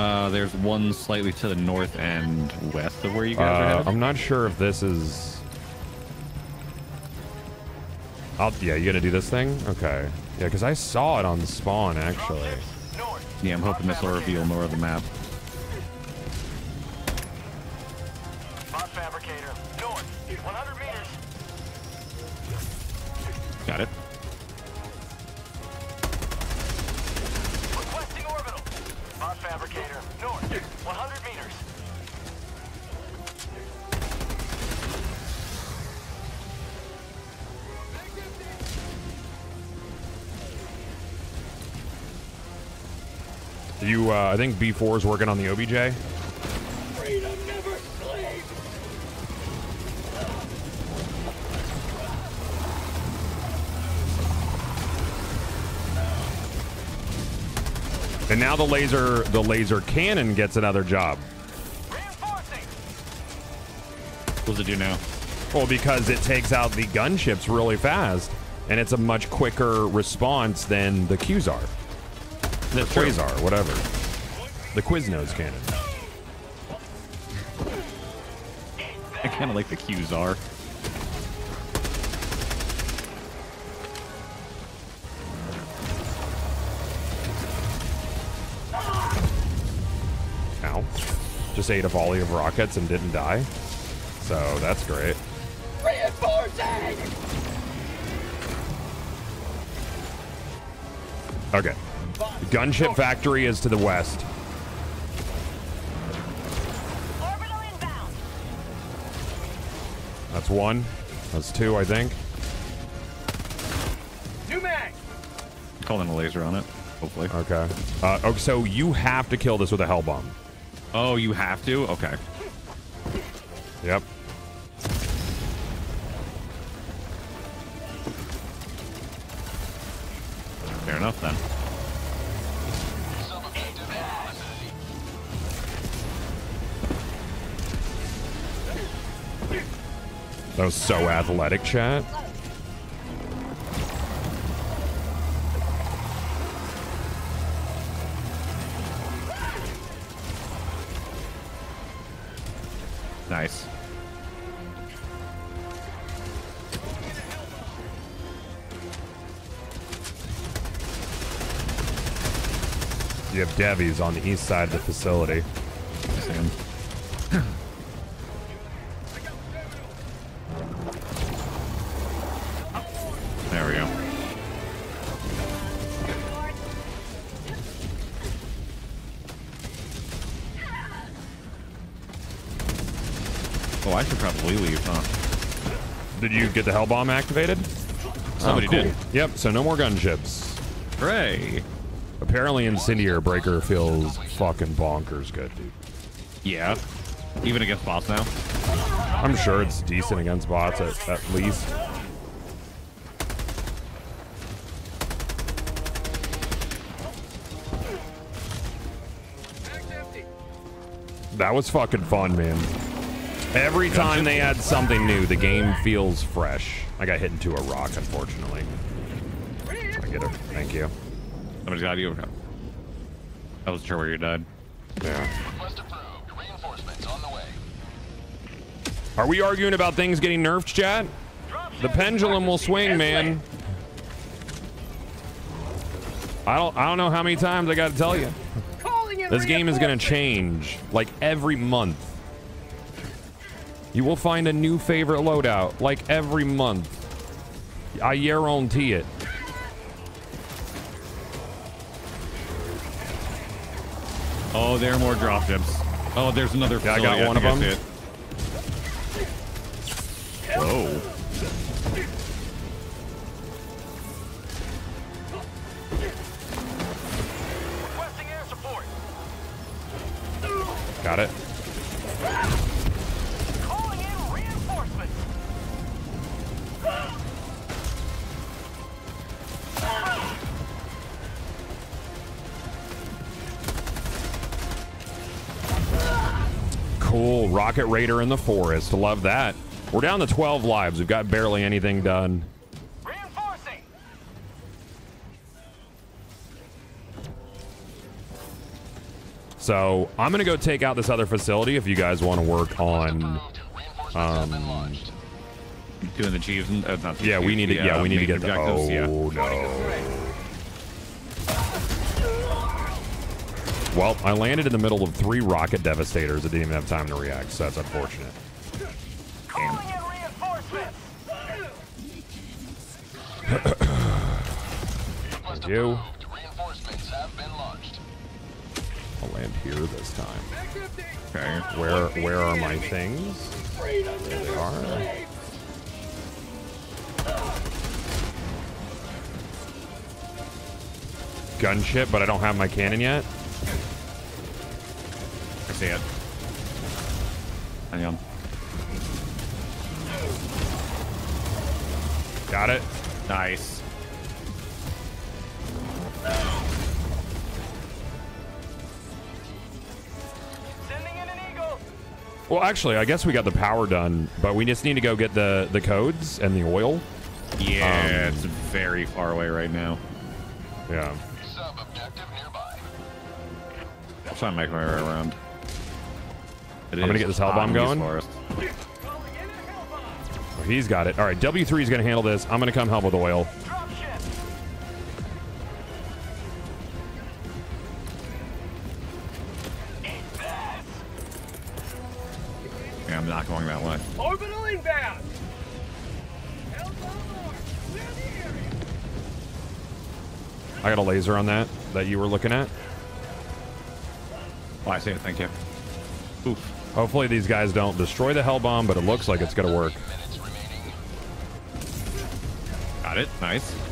Uh, there's one slightly to the north and west of where you guys are Uh, headed. I'm not sure if this is. I'll, yeah, you gonna do this thing? Okay. Yeah, because I saw it on the spawn actually. Yeah, I'm hoping this will reveal more of the map. Bot fabricator. North. 100 meters. Got it. Requesting orbital. Bot fabricator. North. 100 meters. You, uh, I think B4 is working on the OBJ. And now the laser, the laser cannon gets another job. What does it do now? Well, because it takes out the gunships really fast, and it's a much quicker response than the Qzar. The. Quasar, whatever. The Quiznos cannon. I kind of like the Qzar. Just ate a volley of rockets and didn't die. So that's great. Reinforcing. Okay. Gunship factory is to the west. That's one. That's two, I think. New mag. Calling a laser on it, hopefully. Okay. Uh, okay, so you have to kill this with a hell bomb. Oh, you have to? Okay. Yep. Fair enough then. That was so athletic, chat. You have Devies on the east side of the facility. Sam. There we go. Oh, I should probably leave, huh? Did you get the hell bomb activated? Somebody Oh, cool. did. Yep, so no more gunships. Hooray! Apparently Incendiary Breaker feels fucking bonkers good, dude. Yeah. Even against bots now? I'm sure it's decent against bots at, at least. That was fucking fun, man. Every time they add something new, the game feels fresh. I got hit into a rock, unfortunately. I get it. Thank you. Somebody's got you. I wasn't sure where you died. Yeah. Request approved. Reinforcements on the way. Are we arguing about things getting nerfed, chat? The pendulum will swing, man. I don't I don't know how many times I got to tell you. This game is going to change like every month. You will find a new favorite loadout like every month. I guarantee it. Oh, there are more dropships. Oh, there's another. Yeah, I got one of them. Rocket Raider in the forest. Love that. We're down to 12 lives. We've got barely anything done. Reinforcing. So I'm gonna go take out this other facility if you guys want to work on. Um, Doing the Chiefs. and- Uh, not the yeah, we need to. the, Yeah, uh, we need to get the. objectives, yeah. Oh no. Well, I landed in the middle of three rocket devastators that didn't even have time to react, so that's unfortunate. Calling in reinforcements. <coughs> Thank you. Reinforcements have been launched. I'll land here this time. Okay. Where where are my things? There they are. Gunship, but I don't have my cannon yet. I see it. Hang on. Got it. Nice. Sending in an eagle. Well, actually, I guess we got the power done, but we just need to go get the the codes and the oil. Yeah, Um, it's very far away right now. Yeah. Sub objective nearby. I'm trying to make my way around. It I'm gonna get this hell bomb hot in these going. forests. Calling in a hellbomb. Oh, he's got it. All right, W3 is going to handle this. I'm going to come help with oil. Yeah, I'm not going that way. Orbital inbound. Hellbomb. Clear the area. I got a laser on that that you were looking at. Oh, I see it. Thank you. Oof. Hopefully these guys don't destroy the hell bomb, but it looks like it's going to work. Got it. Nice.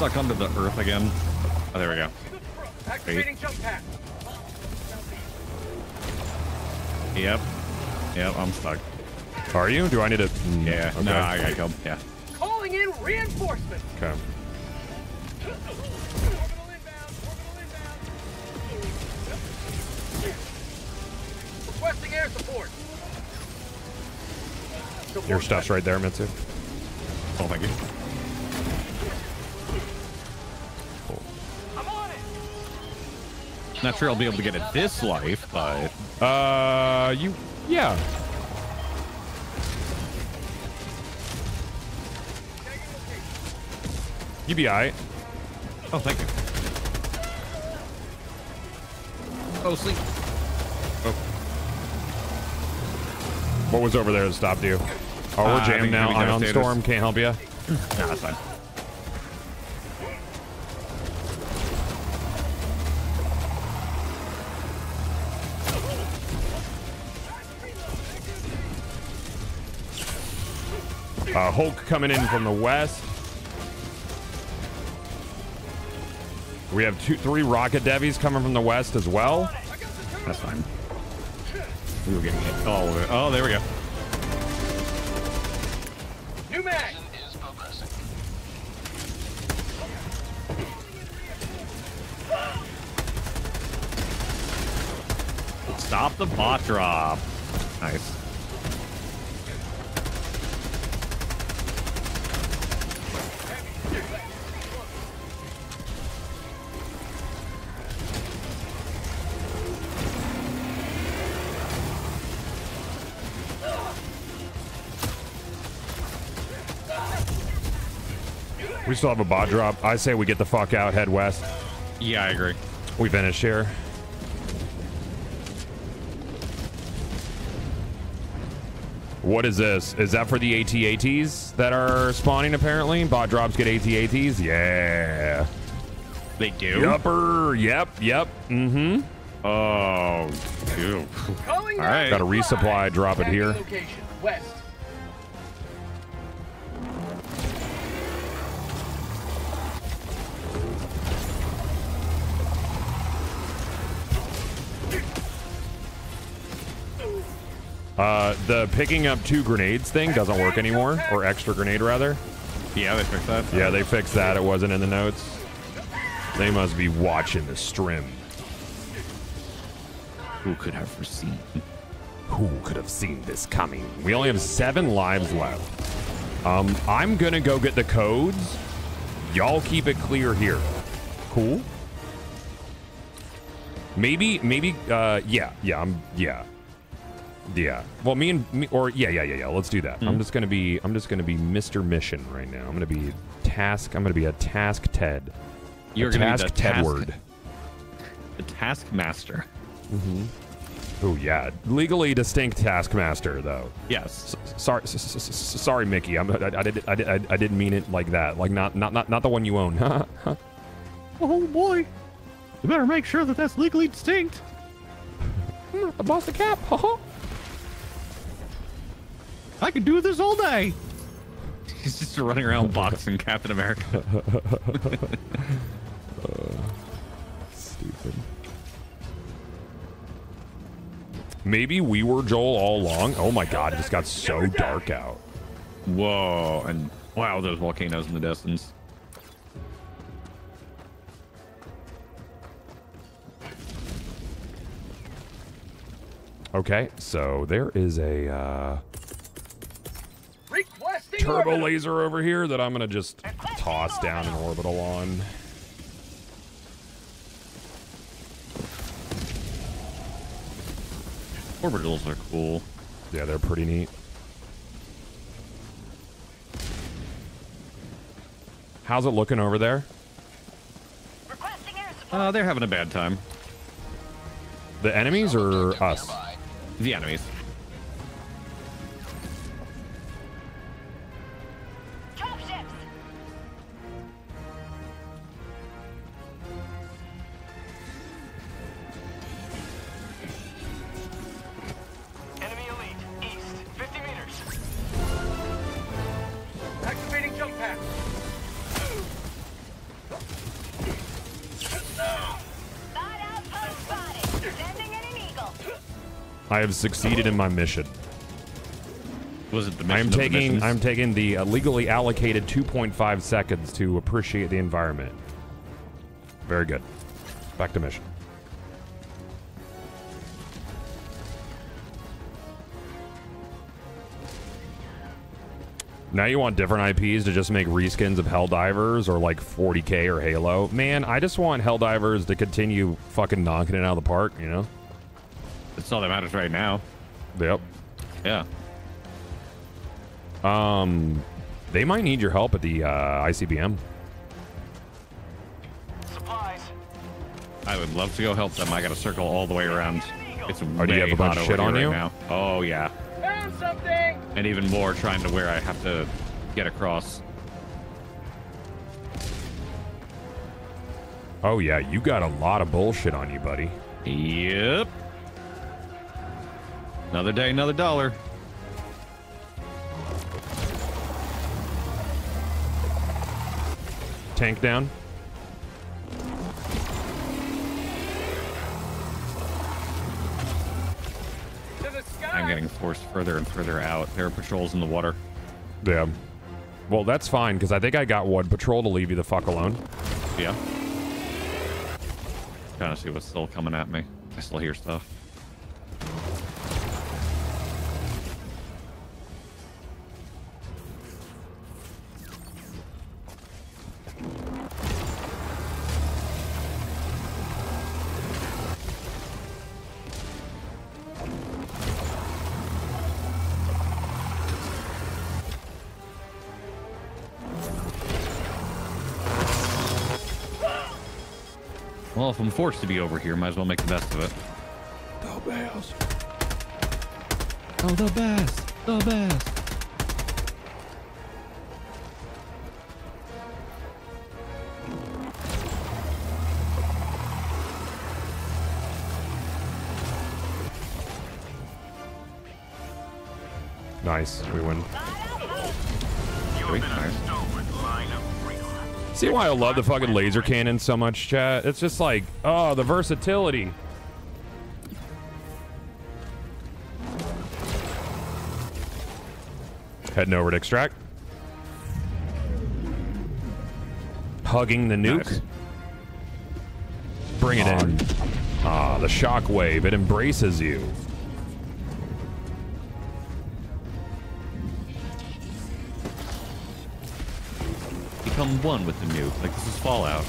Stuck under the earth again? Oh, there we go. Activating jump pad. Yep. Yep, I'm stuck. Are you? Do I need to? mm, Yeah. Okay. No, I gotta go. Yeah. Calling in reinforcements. Okay. Orbital inbound. Orbital inbound. Requesting air support. Your stuff's right there, Mitsu. Oh, thank you. Not sure I'll be able to get it this life, but Uh, you, yeah. You be alright. oh, thank you. Oh, sleep. Oh. What was over there that stopped you? Oh, we're Uh, jammed now. Ion devastators. Storm can't help you. <clears throat> Nah, that's fine. Uh, Hulk coming in from the west. We have two, three rocket devies coming from the west as well. That's fine. We were getting hit all over. Oh, there we go. New mag. Mission. Stop the bot drop. Nice. We still have a bot drop. I say we get the fuck out, head west. Yeah, I agree. We finish here. What is this? Is that for the AT-ATs that are spawning apparently? Bot drops get AT-ATs? Yeah. They do? Yupper. Yep, yep. Mm-hmm. Oh, ew. Calling All right. Got a resupply, drop it here. Location, west. Uh, the picking up two grenades thing doesn't work anymore, or extra grenade rather. Yeah, they fixed that. Yeah, they fixed that. It wasn't in the notes. They must be watching the stream. Who could have foreseen? Who could have seen this coming? We only have seven lives left. Um, I'm gonna go get the codes. Y'all keep it clear here. Cool. Maybe, maybe, uh, yeah, yeah, I'm, yeah, yeah. Well, me and me, or yeah, yeah, yeah, yeah. Let's do that. I'm just gonna be, I'm just gonna be Mr. Mission right now. I'm gonna be task. I'm gonna be a task Ted. You're A gonna be task the task- Tedward. The Taskmaster. Mm-hmm. Oh yeah, legally distinct Taskmaster though. Yes. S- sorry, sorry, Mickey. I'm, I, I, did, I, did, I, I didn't mean it like that. Like not, not, not, not the one you own. <laughs> Oh boy. You better make sure that that's legally distinct. <laughs> a boss of cap. <laughs> I could do this all day. <laughs> He's just running around boxing Captain America. <laughs> Stupid. Maybe we were Joel all along. Oh my god, it just got so dark out. Whoa, and wow, those volcanoes in the distance. Okay, so there is a uh, Requesting turbo laser over here that I'm gonna just toss down an orbital on. Orbitals are cool. Yeah, they're pretty neat. How's it looking over there? Requesting. Uh, they're having a bad time. The enemies or us? The enemies. I have succeeded in my mission. Was it the I'm of the taking missions? I'm taking the uh, legally allocated 2.5 seconds to appreciate the environment. Very good. Back to mission. Now you want different IPs to just make reskins of Helldivers or like 40k or Halo. Man, I just want Helldivers to continue fucking knocking it out of the park, you know? That's all that matters right now. Yep. Yeah. Um, they might need your help at the uh, ICBM. Supplies. I would love to go help them. I got to circle all the way around. It's Oh, do you have a bunch of over shit here on right you? Now. Oh yeah, Found something. and even more trying to where I have to get across. Oh yeah, you got a lot of bullshit on you, buddy. Yep. Another day, another dollar. Tank down. To the sky. I'm getting forced further and further out. There are patrols in the water. Yeah. Well, that's fine because I think I got one patrol to leave you the fuck alone. Yeah. Trying to see what's still coming at me. I still hear stuff. If I'm forced to be over here, might as well make the best of it. The best. Oh, the best. The best. Nice. We win. See why I love the fucking laser cannon so much, chat? It's just like, oh, the versatility. Heading over to extract. Hugging the nuke. Nice. Bring it in. Ah, the shockwave. It embraces you. Become one with the nuke. Like this is Fallout.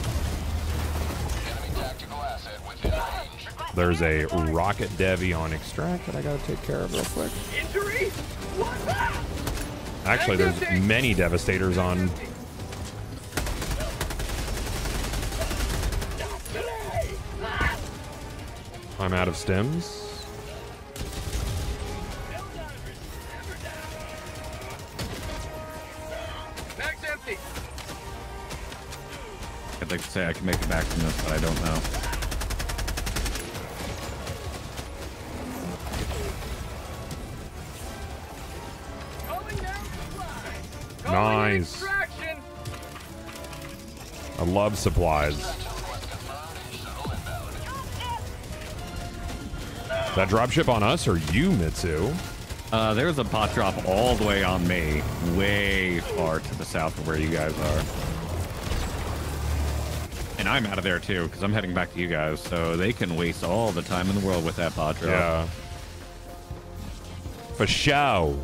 There's a rocket devy on extract that I gotta take care of real quick. Injury? Actually, there's many devastators on. I'm out of stems. Nice. I love supplies. That dropship on us or you, Mitsu? Uh, there's a bot drop all the way on me, way far to the south of where you guys are. And I'm out of there too, because I'm heading back to you guys, so they can waste all the time in the world with that bot drop. Yeah. For show.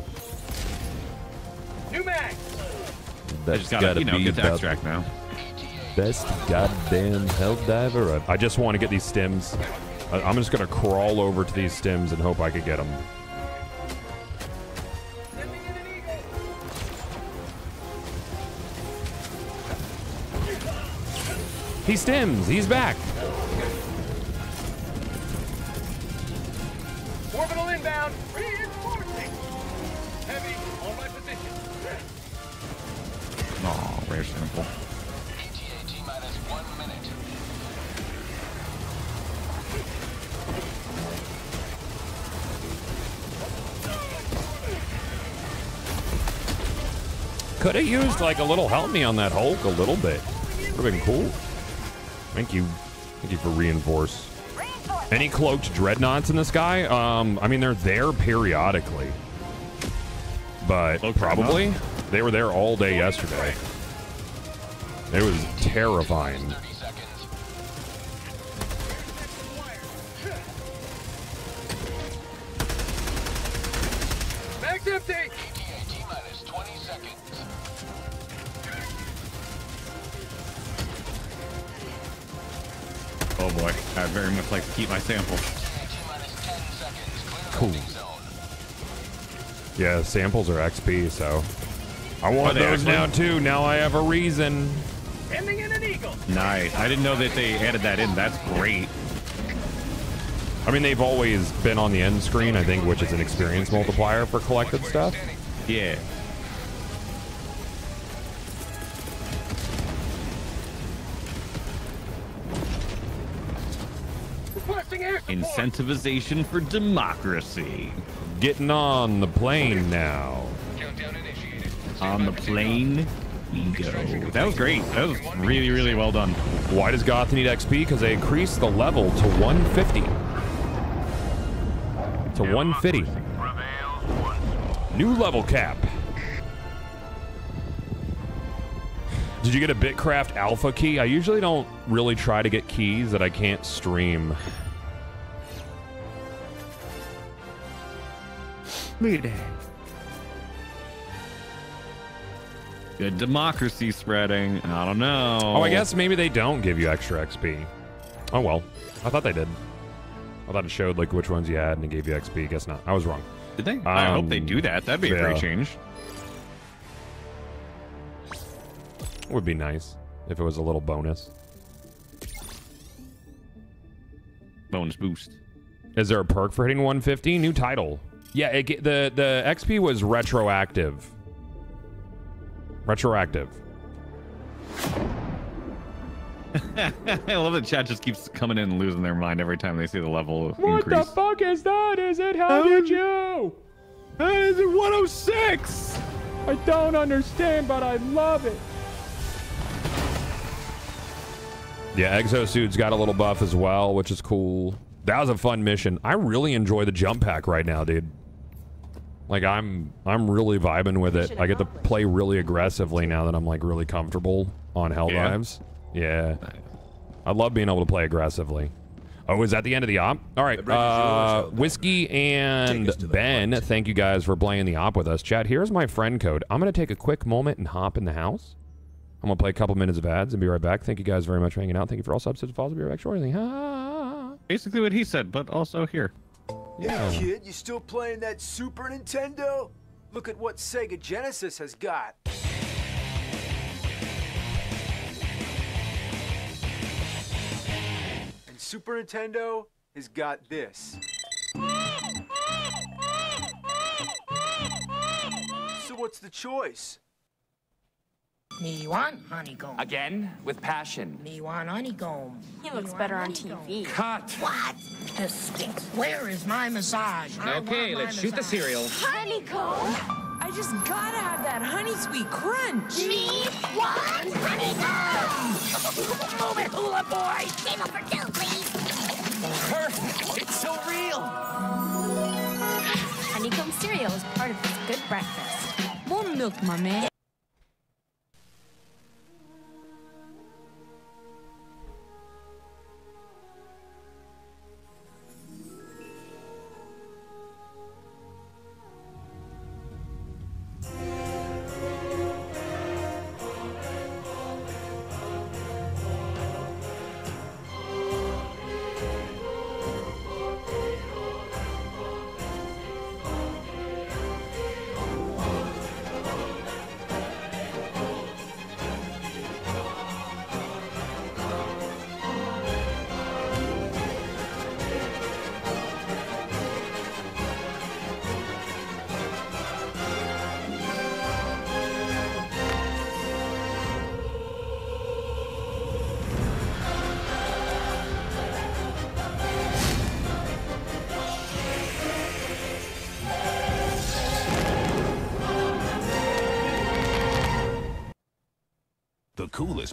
New mag. I just gotta, you know, get the extract now. best goddamn hell diver. I just want to get these stims. I- I'm just gonna crawl over to these stims and hope I could get them. He stems. He's back. Orbital inbound. Reinforcing. Heavy on my position. Oh, rare sample. ETA T minus one minute. Could have used like a little help me on that Hulk a little bit. Would have been cool. Thank you. Thank you for reinforce. Any cloaked dreadnoughts in the sky? Um, I mean they're there periodically, but probably they were there all day yesterday. It was terrifying. Keep my sample. ETA T minus 10 seconds. Clear Cool. Yeah, samples are XP, so I want oh, they those actually? now too. Now I have a reason. Sending in an eagle. Nice. I didn't know that they added that in. That's great. I mean, they've always been on the end screen, I think, which is an experience multiplier for collected stuff. Yeah. Incentivization for democracy. Getting on the plane now. Countdown initiated. On the plane we go. That was great. That was really, really well done. Why does Goth need XP? Because they increased the level to 150. To 150. Prevails once more. New level cap. Did you get a Bitcraft alpha key? I usually don't really try to get keys that I can't stream. Good democracy spreading. I don't know. Oh, I guess maybe they don't give you extra XP. Oh well. I thought they did. I thought it showed like which ones you had and it gave you XP. Guess not. I was wrong. Did they? I hope Um, they do that. That'd be a great change. Would be nice if it was a little bonus. bonus boost. Is there a perk for hitting 150? New title. Yeah, it, the the XP was retroactive. Retroactive. <laughs> I love that chat just keeps coming in and losing their mind every time they see the level what increase. What the fuck is that? Is it? How did you? That is it 106? I don't understand, but I love it. Yeah, Exosuit's got a little buff as well, which is cool. That was a fun mission. I really enjoy the jump pack right now, dude. Like I'm I'm really vibing with it. I get to play really aggressively now that I'm like really comfortable on Hell Yeah? Dives. Yeah. I love being able to play aggressively. Oh, is that the end of the op? All right. bridge is yours, Uh, Whiskey and Take us to the Ben, front. thank you guys for playing the op with us. Chat, here's my friend code. I'm going to take a quick moment and hop in the house. I'm going to play a couple minutes of ads and be right back. Thank you guys very much for hanging out. Thank you for all subs, follows. I'll be right back shortly. Ah. Basically what he said, but also here. Yeah. Kid, you still playing that Super Nintendo? Look at what Sega Genesis has got. And Super Nintendo has got this. So what's the choice? Me want honeycomb. Again, with passion. Me want honeycomb. He looks better on TV. Cut. What? This stinks. Where is my massage? Okay, let's shoot the cereal. Honeycomb? I just gotta have that honey sweet crunch. Me want honeycomb. <laughs> Move it, hula boy. Table for two, please. Perfect. It's so real. Honeycomb cereal is part of this good breakfast. More milk, my man.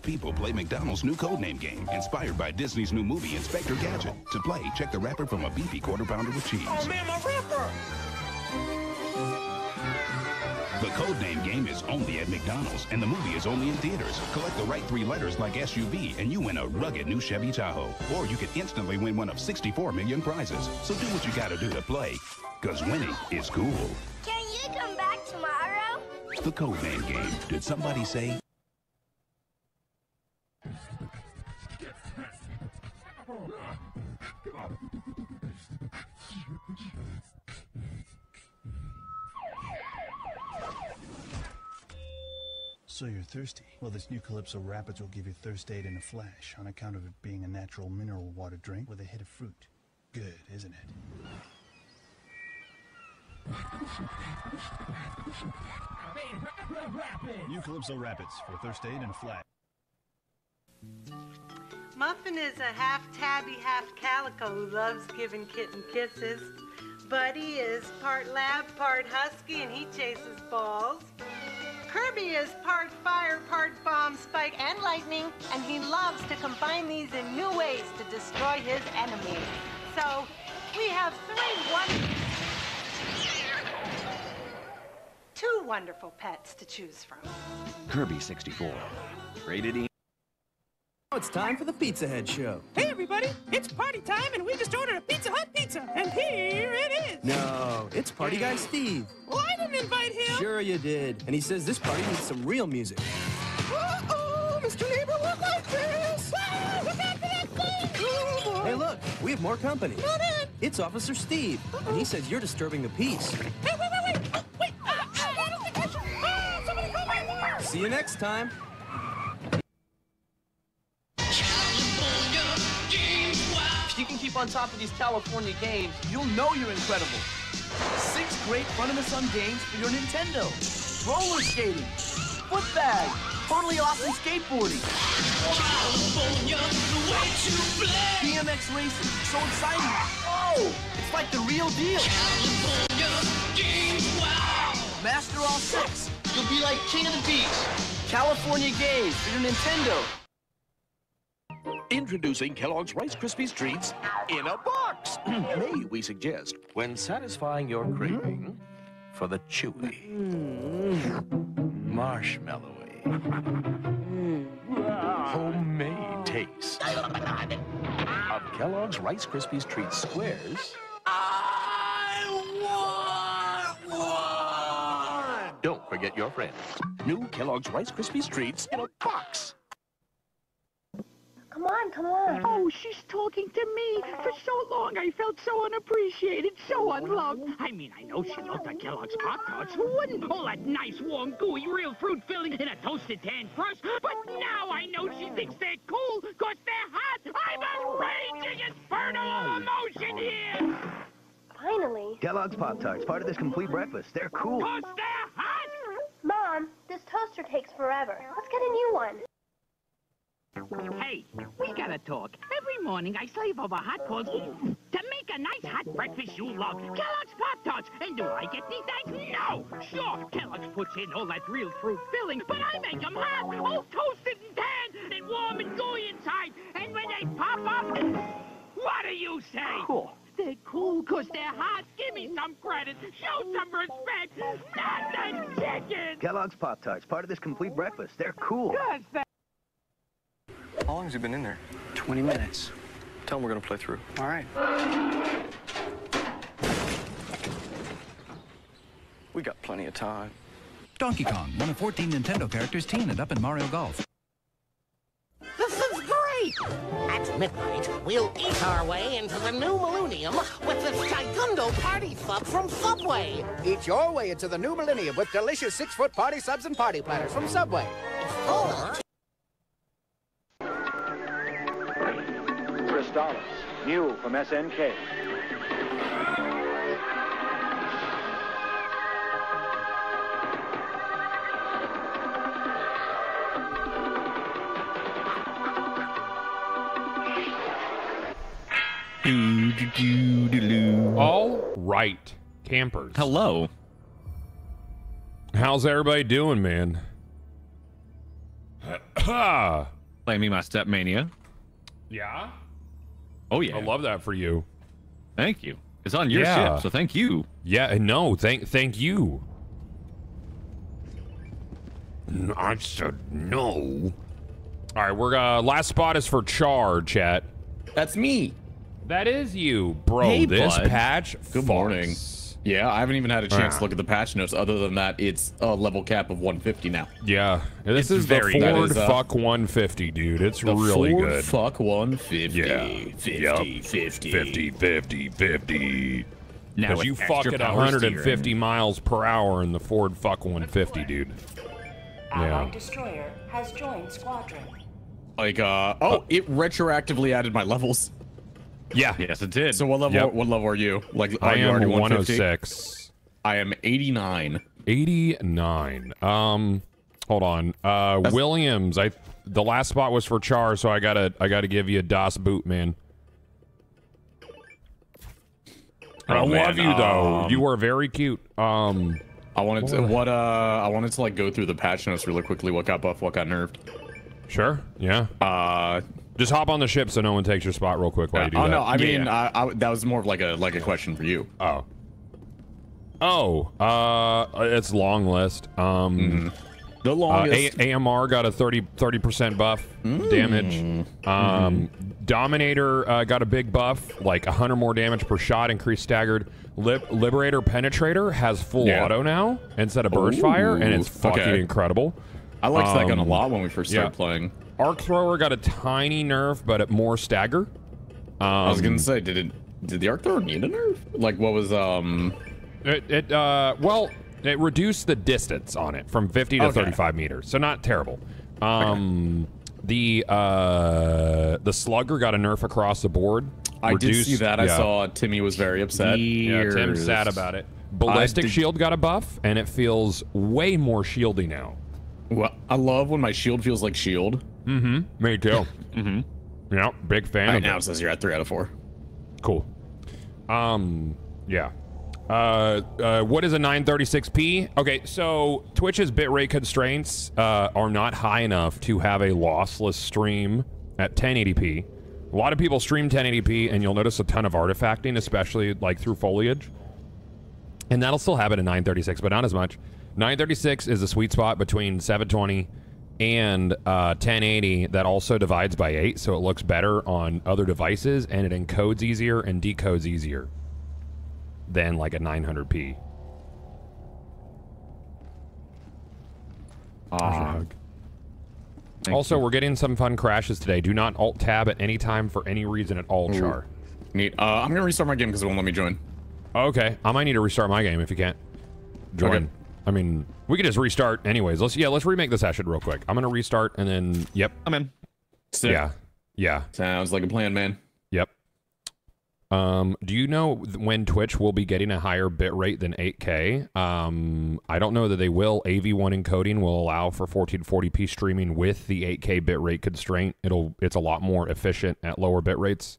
People play McDonald's new codename game, inspired by Disney's new movie Inspector Gadget. To play, check the wrapper from a beefy quarter pounder with cheese. Oh man, my rapper. The codename game is only at McDonald's, and the movie is only in theaters. Collect the right three letters like SUV, and you win a rugged new Chevy Tahoe. Or you could instantly win one of 64 million prizes. So do what you gotta do to play, because winning is cool. Can you come back tomorrow? The codename game. Did somebody say? So you're thirsty? Well, this new Calypso Rapids will give you thirst aid in a flash on account of it being a natural mineral water drink with a hit of fruit. Good, isn't it? <laughs> New Calypso Rapids for thirst aid in a flash. Muffin is a half tabby, half calico who loves giving kitten kisses. Buddy is part lab, part husky, and he chases balls. Kirby is part fire, part bomb, spike, and lightning, and he loves to combine these in new ways to destroy his enemies. So, we have three wonderful... Two wonderful pets to choose from. Kirby 64. Rated E. Now it's time for the Pizza Head Show. Hey, everybody! It's party time, and we just ordered a Pizza Hut pizza, and here it is. No, it's Party Guy Steve. Well, I didn't invite him. Sure you did. And he says this party needs some real music. Uh-oh, Mr. Neighbor, look like this! Ah, look out for that thing! Hey, look, we have more company. Not it. It's Officer Steve, and he says you're disturbing the peace. Hey, wait, wait, wait! Oh, wait! Ah, ah, I don't think Ah, somebody call my alarm! See you next time. If you can keep on top of these California games, you'll know you're incredible. Six great fun-in-the-sun games for your Nintendo. Roller skating, foot bag, totally awesome skateboarding. BMX racing, so exciting. Oh, it's like the real deal. Master all six. You'll be like king of the beach. California games for your Nintendo. Introducing Kellogg's Rice Krispies Treats in a box. <clears throat> May we suggest when satisfying your craving for the chewy, marshmallowy, homemade taste of Kellogg's Rice Krispies Treats squares. Don't forget your friends. New Kellogg's Rice Krispies Treats in a box. Come on, come on. Oh, she's talking to me. For so long, I felt so unappreciated, so unloved. I mean, I know she loved the Kellogg's Pop Tarts. Who wouldn't? All that nice, warm, gooey, real fruit filling in a toasted tan crust. But now I know she thinks they're cool because they're hot. I'm a raging inferno of emotion here. Finally. Kellogg's Pop Tarts, part of this complete breakfast. They're cool. Because they're hot. Mom, this toaster takes forever. Let's get a new one. Hey, we gotta talk. Every morning I slave over hot coals to make a nice hot breakfast you love. Kellogg's Pop Tarts. And do I get any thanks? No. Sure, Kellogg's puts in all that real fruit filling, but I make them hot, all toasted and tan, and warm and gooey inside. And when they pop up, what do you say? Cool. They're cool because they're hot. Give me some credit. Show some respect. Not the chicken. Kellogg's Pop Tarts, part of this complete breakfast. They're cool. They're How long has he been in there? 20 minutes. Tell him we're gonna play through. All right. We got plenty of time. Donkey Kong, one of 14 Nintendo characters teamed up in Mario Golf. This is great! At midnight, we'll eat our way into the new millennium with this gigundo party sub from Subway. Eat your way into the new millennium with delicious six-foot party subs and party platters from Subway. Or Crystalis, new from SNK. All right, campers. Hello. How's everybody doing, man? Play me my step mania. Yeah. Oh yeah. I love that for you. Thank you. It's on your Yeah. ship, so thank you. Yeah, no, thank thank you. I said no. All right, we're uh last spot is for Char, chat. That's me. That is you, bro. Hey, this bud. patch. Good fucks. morning. Yeah, I haven't even had a chance Ah. to look at the patch notes. Other than that, it's a level cap of 150 now. Yeah, this It's is very the. Ford That is, uh, Fuck 150, dude. It's The really Ford good. Fuck 150. Yeah. 50, Yup. 50. 50, 50, 50. Now Because you extra fuck at 150 steering. miles per hour in the Ford Fuck 150, dude. Allied Yeah. destroyer has joined squadron. Like, uh, oh, it retroactively added my levels. Yeah. Yes, it did. So what level? Yep. What level are you? Like, are I you am already 150? 106. I am 89. 89. Um, hold on. Uh, Williams. I the last spot was for Char, so I gotta I gotta give you a Das boot, man. I Oh, love man, you though. um, you are very cute. Um, I wanted to what uh I wanted to like go through the patch notes really quickly. What got buff? What got nerfed? Sure. Yeah. Uh, just hop on the ship so no one takes your spot real quick while you do oh that. Oh no, I Yeah, mean. I, I, that was more of like a like a question for you. Oh. Oh, uh, it's long list. Um, Mm-hmm. The uh, longest. A- AMR got a 30 percent buff Mm. damage. Mm-hmm. Um, Dominator uh, got a big buff, like 100 more damage per shot, increased staggered. Lib- Liberator Penetrator has full Yeah. auto now instead of burst fire, and it's fucking okay. incredible. I liked that gun a Um, lot when we first started yeah. playing. Arc Thrower got a tiny nerf, but at more stagger. Um, I was gonna say, did it did the arc thrower need a nerf? Like what was um It, it uh, well, it reduced the distance on it from 50 to Okay. 35 meters, so not terrible. Um, the uh, the slugger got a nerf across the board. I did see that. I saw Timmy was very upset. Yeah, Tim's sad about it. Ballistic shield got a buff, and it feels way more shieldy now. Well, I love when my shield feels like shield. Mm-hmm. Me too. <laughs> mm-hmm. Yeah, big fan. Right now it. says you're at three out of four. Cool. Um, yeah. Uh, uh, what is a 936p? Okay, so Twitch's bitrate constraints uh, are not high enough to have a lossless stream at 1080p. A lot of people stream 1080p, and you'll notice a ton of artifacting, especially like through foliage. And that'll still happen at 936, but not as much. 936 is a sweet spot between 720 and uh, 1080 that also divides by 8, so it looks better on other devices, and it encodes easier and decodes easier than like a 900p. Ah. also, we're getting some fun crashes today. Do not alt tab at any time for any reason at all, Ooh. Char. Neat. Uh, I'm gonna restart my game because it won't let me join. Okay, I might need to restart my game if you can't join. Okay. I mean, we could just restart anyways. Let's yeah, let's remake the session real quick. I'm gonna restart and then yep. I'm in. Sick. Yeah. Yeah. Sounds like a plan, man. Yep. Um, do you know when Twitch will be getting a higher bit rate than 8K? Um, I don't know that they will. AV1 encoding will allow for 1440p streaming with the 8K bit rate constraint. It'll it's a lot more efficient at lower bit rates.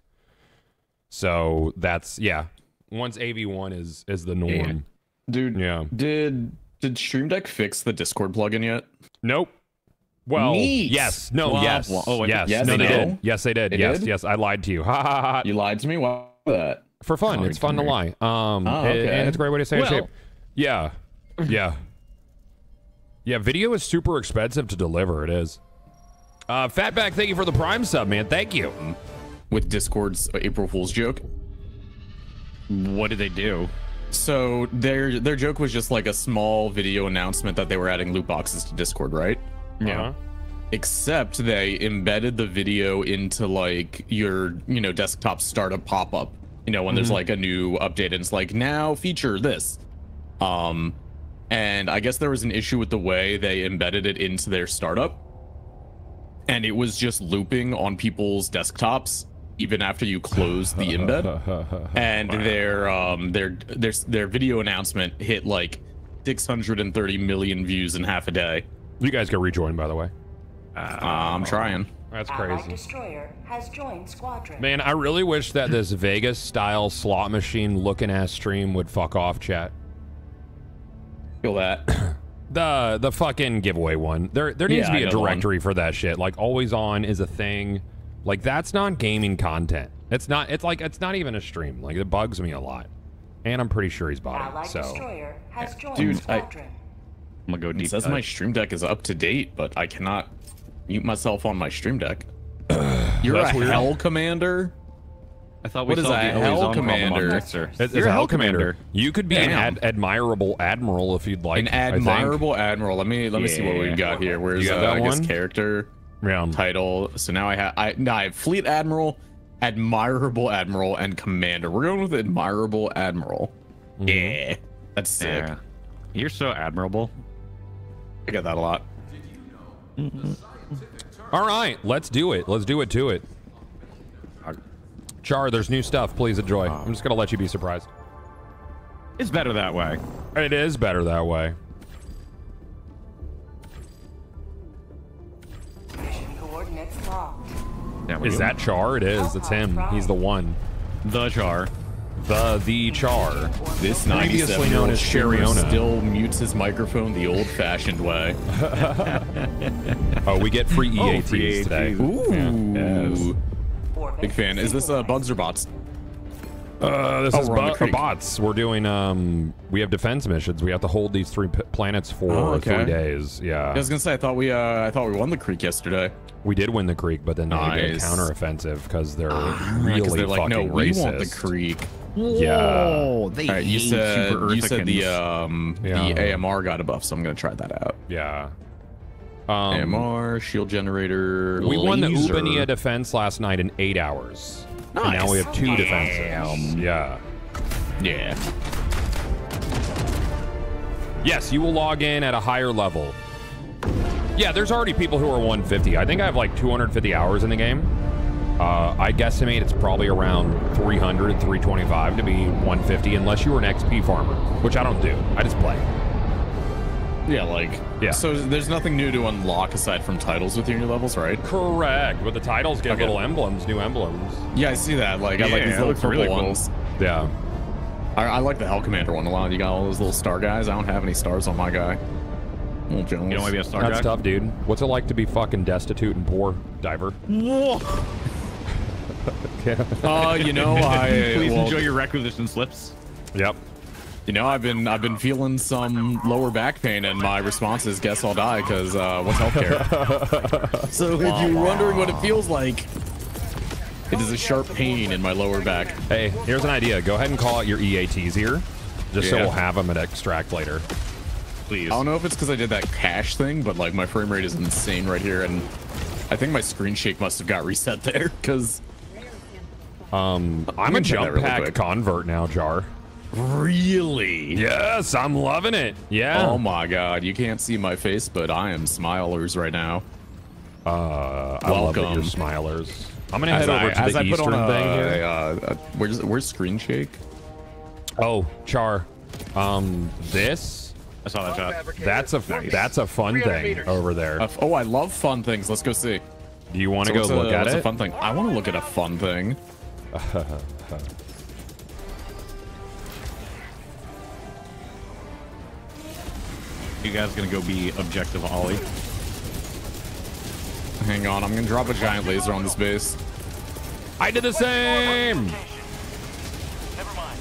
So that's yeah. Once AV1 is is the norm. Dude, yeah. Did did Stream Deck fix the Discord plugin yet? Nope. Well, Neat. yes, no, Wow. yes, Well, oh, yes, yes, no, they they did? did. Yes, they did. They yes, did? yes, I lied to you. <laughs> Ha ha ha. You lied to me. Why that? For fun. Oh, it's fun to lie. Um, Oh, and- okay. and it's a great way to stay Well- in shape. Yeah, yeah, yeah. Video is super expensive to deliver. It is. Uh, Fatback, thank you for the Prime sub, man. Thank you. With Discord's April Fool's joke. What did they do? So their their joke was just like a small video announcement that they were adding loot boxes to Discord, right? Yeah. Uh-huh. Except they embedded the video into like your you know desktop startup pop up. You know when there's Mhm. like a new update and it's like now feature this. Um, and I guess there was an issue with the way they embedded it into their startup, and it was just looping on people's desktops even after you close the embed <laughs> and their um their their their video announcement hit like 630 million views in half a day. You guys can rejoin, by the way. Uh, I'm trying. That's Allied crazy. destroyer has joined squadron. Man, I really wish that this Vegas style slot machine looking ass stream would fuck off, chat. Feel that. <coughs> The the fucking giveaway one. There there needs Yeah, to be I a know one. directory for that shit. Like always on is a thing. Like that's not gaming content. It's not it's like it's not even a stream. Like it bugs me a lot. And I'm pretty sure he's bought Allied it. So destroyer has joined Dude, I- squadron. I'm gonna go It says dive. my stream deck is up to date, but I cannot mute myself on my stream deck. <clears throat> You're That's a weird. hell commander. I thought we What is saw a the always hell on problem on commander? Mixer. It's, it's You're a a hell hell commander. commander. You could be an ad- admirable admiral if you'd like. An admirable admiral. Let me let me see what we've got here. Where's You uh, that I guess one? character Yeah. title? So now I have I no, I have fleet admiral, admirable admiral, and commander. We're going with admirable admiral. Mm-hmm. Yeah, that's sick. Yeah. You're so admirable. I get that a lot. All right, let's do it. Let's do it to it. Char, there's new stuff. Please enjoy. I'm just gonna let you be surprised. It's better that way. It is better that way. There we Is go. that Char? It is. It's him. He's the one. the char? The the Char. This Previously 97 known known as as Shariona. still mutes his microphone the old-fashioned way. <laughs> Oh, we get free Oh, EATs free today. Ooh. Big fan. Is this uh, bugs or bots? Uh, this Oh, is we're on the bots. We're doing um. We have defense missions. We have to hold these three p- planets for Oh, okay. three days. Yeah. I was gonna say I thought we uh I thought we won the creek yesterday. We did win the creek, but then they did a Nice. counteroffensive because they're Ah, really 'cause they're like, no, fucking we racist. want the creek. Yeah. Oh, they All right, you said super you said the um Yeah. the AMR got a buff, so I'm gonna try that out. Yeah. Um, AMR shield generator. we won the. Ubanea defense last night in eight hours. And now we have two defenses. Yeah. Yeah. Yes, you will log in at a higher level. Yeah, there's already people who are 150. I think I have like 250 hours in the game. Uh, I guesstimate it's probably around 300, 325 to be 150, unless you were an XP farmer, which I don't do. I just play. Yeah, like Yeah. So there's nothing new to unlock aside from titles with your new levels, right? Correct. But the titles get Okay. little emblems, new emblems. Yeah, I see that. Like I like these Yeah, little looks purple really cool. ones. Yeah. I, I like the Hell Commander one a lot. You got all those little star guys. I don't have any stars on my guy. You don't wanna be a star That's guy? tough, dude. What's it like to be fucking destitute and poor, diver? <laughs> Whoa. <laughs> Uh, you know, I Please well, enjoy your requisition slips. Yep. You know, I've been I've been feeling some lower back pain, and my response is, "Guess I'll die," because uh, what's healthcare? <laughs> so if you're wondering what it feels like, it is a sharp pain in my lower back. Hey, here's an idea. Go ahead and call out your EATs here, just so we'll have them at extract later. Please. I don't know if it's because I did that cache thing, but like my frame rate is insane right here, and I think my screen shake must have got reset there because Um, I'm me a check jump really pack quick. convert now, Char. Really? Yes, I'm loving it. Yeah. Oh my god, you can't see my face, but I am smilers right now. Uh, I love that you're Welcome. smilers. I'm gonna As head over to as the I put eastern on a, thing here. Uh, uh, where's where's screen shake? Oh, Char. Um, this. I saw that shot. That's a that's a fun thing over there. Uh, oh, I love fun things. Let's go see. Do you want to So go what's a- look at what's it? a fun thing? I want to look at a fun thing. <laughs> You guys gonna go be objective Ollie? Hang on, I'm gonna drop a giant laser on this base. I did the same.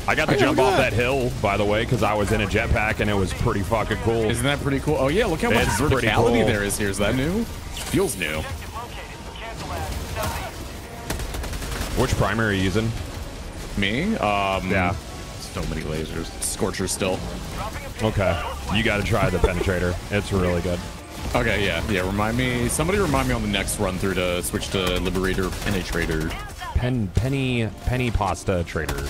I got to jump off that. that hill, by the way, because I was in a jetpack and it was pretty fucking cool. Isn't that pretty cool? Oh yeah, look how much It's verticality cool. there is here. Is that new? Feels new. Which primary are you using? Me? Um, Yeah. So many lasers. Scorcher still. Okay. You got to try the penetrator. It's really good. Okay, yeah, yeah. Remind me. Somebody remind me on the next run through to switch to Liberator Penetrator. Pen penny penny pasta trader.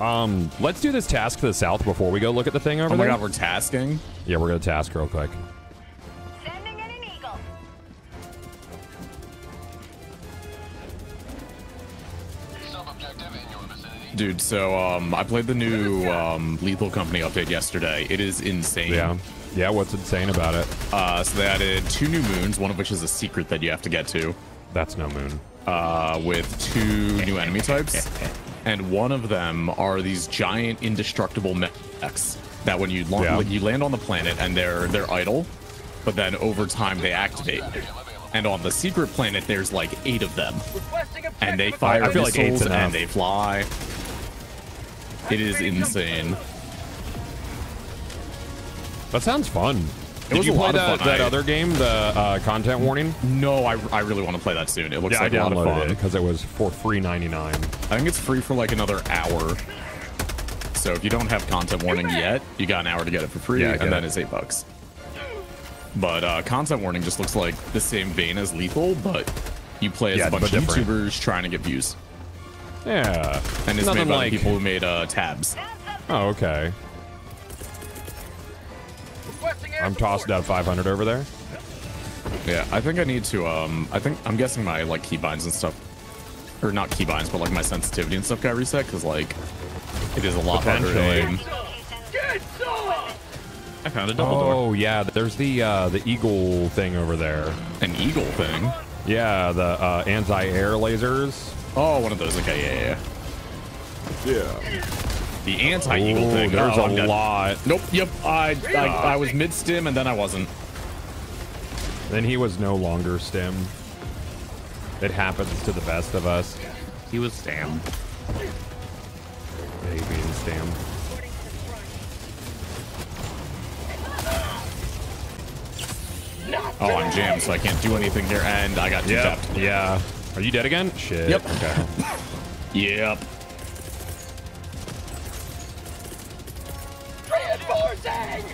Um, let's do this task to the south before we go look at the thing over there. Oh my there. god, we're tasking. Yeah, we're gonna task real quick. Dude, so um, I played the new um, Lethal Company update yesterday. It is insane. Yeah. Yeah, what's insane about it? Uh, so they added two new moons, one of which is a secret that you have to get to. That's no moon. Uh, with two new enemy types. And one of them are these giant indestructible mechs that when you, la- Yeah. you land on the planet and they're they're idle, but then over time they activate. And on the secret planet, there's like eight of them, and they fire I feel like eight's missiles enough. and they fly. It is insane. That sounds fun. It Did was you a play of that, fun. that I- other game, the uh, content warning? No, I, I really want to play that soon. It looks yeah, like I a lot of fun. it because it was for free 99. I think it's free for like another hour. So if you don't have content warning yet, you got an hour to get it for free, Yeah, I get and then it. it's eight bucks. But uh, content warning just looks like the same vein as Lethal, but you play as Yeah, a bunch but of different. YouTubers trying to get views. Yeah. And it's Nothing made by like- the people who made uh, tabs. Oh, okay. I'm tossed out 500 over there. Yeah, I think I need to. Um, I think I'm guessing my like keybinds and stuff, or not keybinds, but like my sensitivity and stuff got reset because like it is a lot harder to aim. I found a double door. Oh yeah, there's the uh, the eagle thing over there. An eagle thing? Yeah, the uh, anti-air lasers. Oh, one of those. Okay, yeah, yeah. Yeah. The anti-eagle thing. There's Oh, a I'm dead. lot. Nope. Yep. I, I I was mid stim and then I wasn't. Then he was no longer stem. It happens to the best of us. He was Stam. Yeah, he being stem. Oh, I'm jammed, so I can't do anything here, and I got two Yep. tapped. Yeah. Are you dead again? Shit. Yep. Okay. <laughs> Yep. Reinforcing!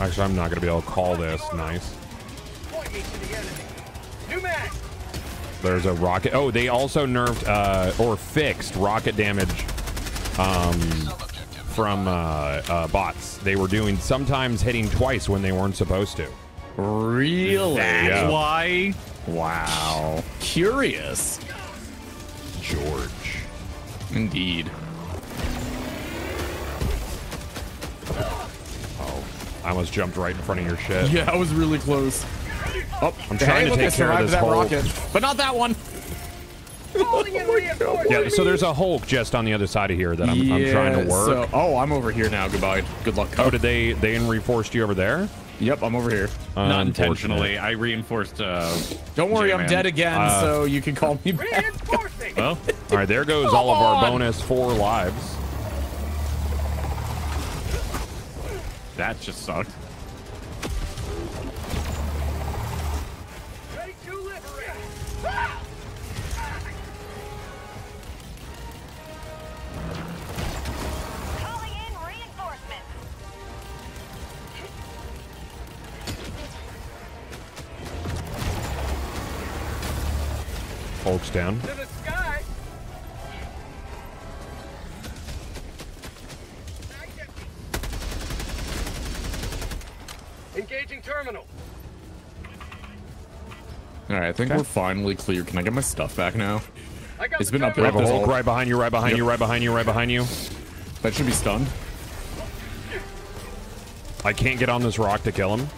Actually, I'm not gonna be able to call this. Nice. Point me to the enemy. New mag! There's a rocket. Oh, they also nerfed uh, or fixed rocket damage um, from uh, uh, bots. They were doing sometimes hitting twice when they weren't supposed to. Really? Yeah. That's why? Wow. Curious. George. Indeed. Oh, I almost jumped right in front of your shit. Yeah, I was really close. Oh, I'm trying hey, to look, I take care of this that whole- rocket, but not that one. Yeah, so there's a Hulk just on the other side of here that I'm, I'm trying to work. So, oh, I'm over here now. Goodbye. Good luck. oh, did they they reinforced you over there? Yep, I'm over here. Not intentionally. I reinforced. Uh, Don't worry, I'm dead again, Uh, so you can call me back. Well, All right, there goes all of our on. bonus four lives. that just sucked. Hulk's down. To the sky. Engaging terminal. All right, I think we're finally clear. Can I get my stuff back now? I got It's the been up We here a Hulk whole- right behind you, right behind Yep. you, right behind you, right behind you. That should be stunned. I can't get on this rock to kill him.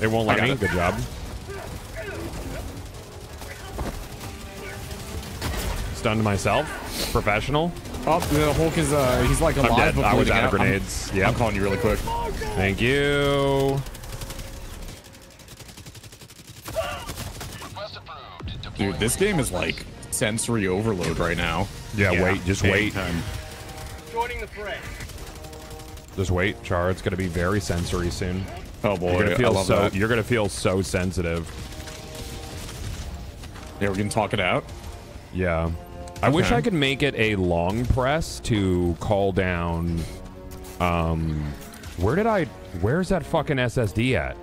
It won't let me. it. Good job. Stunned myself. Professional. Oh, the Hulk is uh, he's like I'm dead. but I was out of grenades. I'm, Yep. I'm calling you really quick. Thank you. Dude, this game is like sensory overload right now. Yeah, wait, just wait. time. Joining the fray. Just wait, Char. It's gonna be very sensory soon. Oh boy, You're gonna I feel love so. that. You're gonna feel so sensitive. Yeah, we can talk it out. Yeah. I wish I could make it a long press to call down. Um, where did I? Where's that fucking SSD at?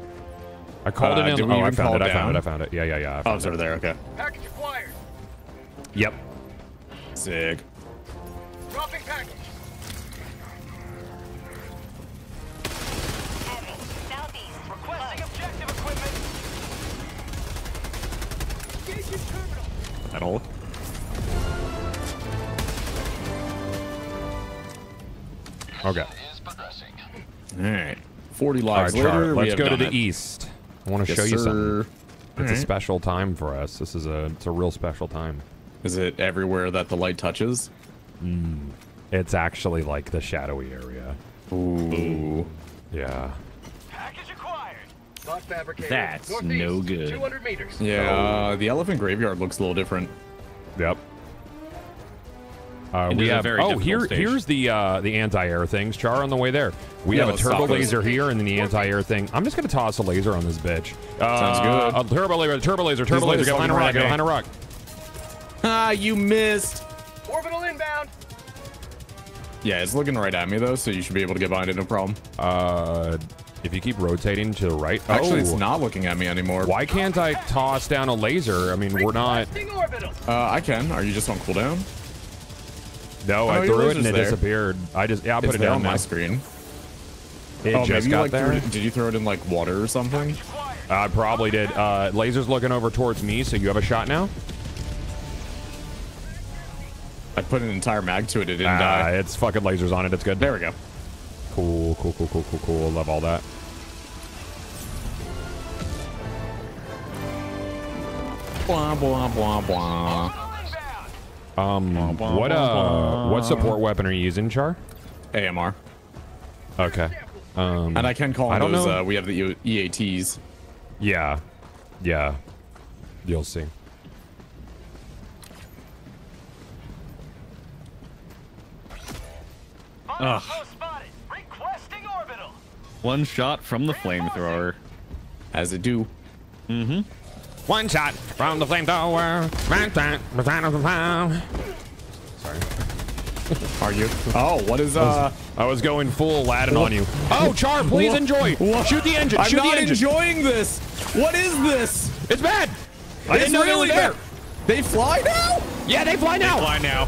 I called Uh, it in. did we Oh, I found call it. I found it. I found it. Yeah, yeah, yeah. I Oh, it's it. over there. Okay. Package acquired. Yep. Sick. Dropping package. Heavy. Southeast. Requesting objective equipment. Engaging terminal. That Okay. All right. 40 All right, lives Char. later, we Let's go to the it. east. I want to Yes, show you sir. something. It's a special time for us. This is a. It's a real special time. Is it everywhere that the light touches? It's actually like the shadowy area. Ooh. Yeah. Package acquired. Bot fabricator. That's Northeast, no good. 200 meters. Yeah, uh, the elephant graveyard looks a little different. Yep. Uh, we have. very oh, here, stage. here's the uh, the anti-air things. Char on the way there. We Yeah, have a turbo laser here, and then the anti-air thing. I'm just gonna toss a laser on this bitch. Sounds Uh, good. A turbo laser, turbo laser, turbo laser. lasers Get behind a fucking rock. Get behind a rock. <laughs> Ah, you missed. Orbital inbound. Yeah, it's looking right at me though, so you should be able to get behind it, no problem. Uh, if you keep rotating to the right. Actually, oh, it's not looking at me anymore. Why can't I toss down a laser? I mean, we're not. Uh, I can. Are you just on cooldown? No, I threw it and it there. disappeared. I just yeah, I put it down on my now. screen. It oh, just got like there. threw it, did you throw it in like water or something? I probably did. Uh, laser's looking over towards me, so you have a shot now. I put an entire mag to it. It didn't Ah, die. it's fucking lasers on it. It's good. There we go. Cool, cool, cool, cool, cool, cool. Love all that. Blah blah blah blah. Um, what uh, what support weapon are you using, Char? AMR. Okay. Um, And I can call I don't those. know. Uh, we have the EATs. yeah, yeah. You'll see. Ugh. Requesting orbital. One shot from the flamethrower. As it do. Mm-hmm. One shot from the flamethrower. Sorry. <laughs> Are you? Oh, what is uh? I was going full Aladdin on you. Oh, Char, please enjoy. Shoot the engine. I'm Shoot not the engine. enjoying this. What is this? It's bad. I It's didn't know they really were there. bad. They fly now? Yeah, they fly now. Fly now.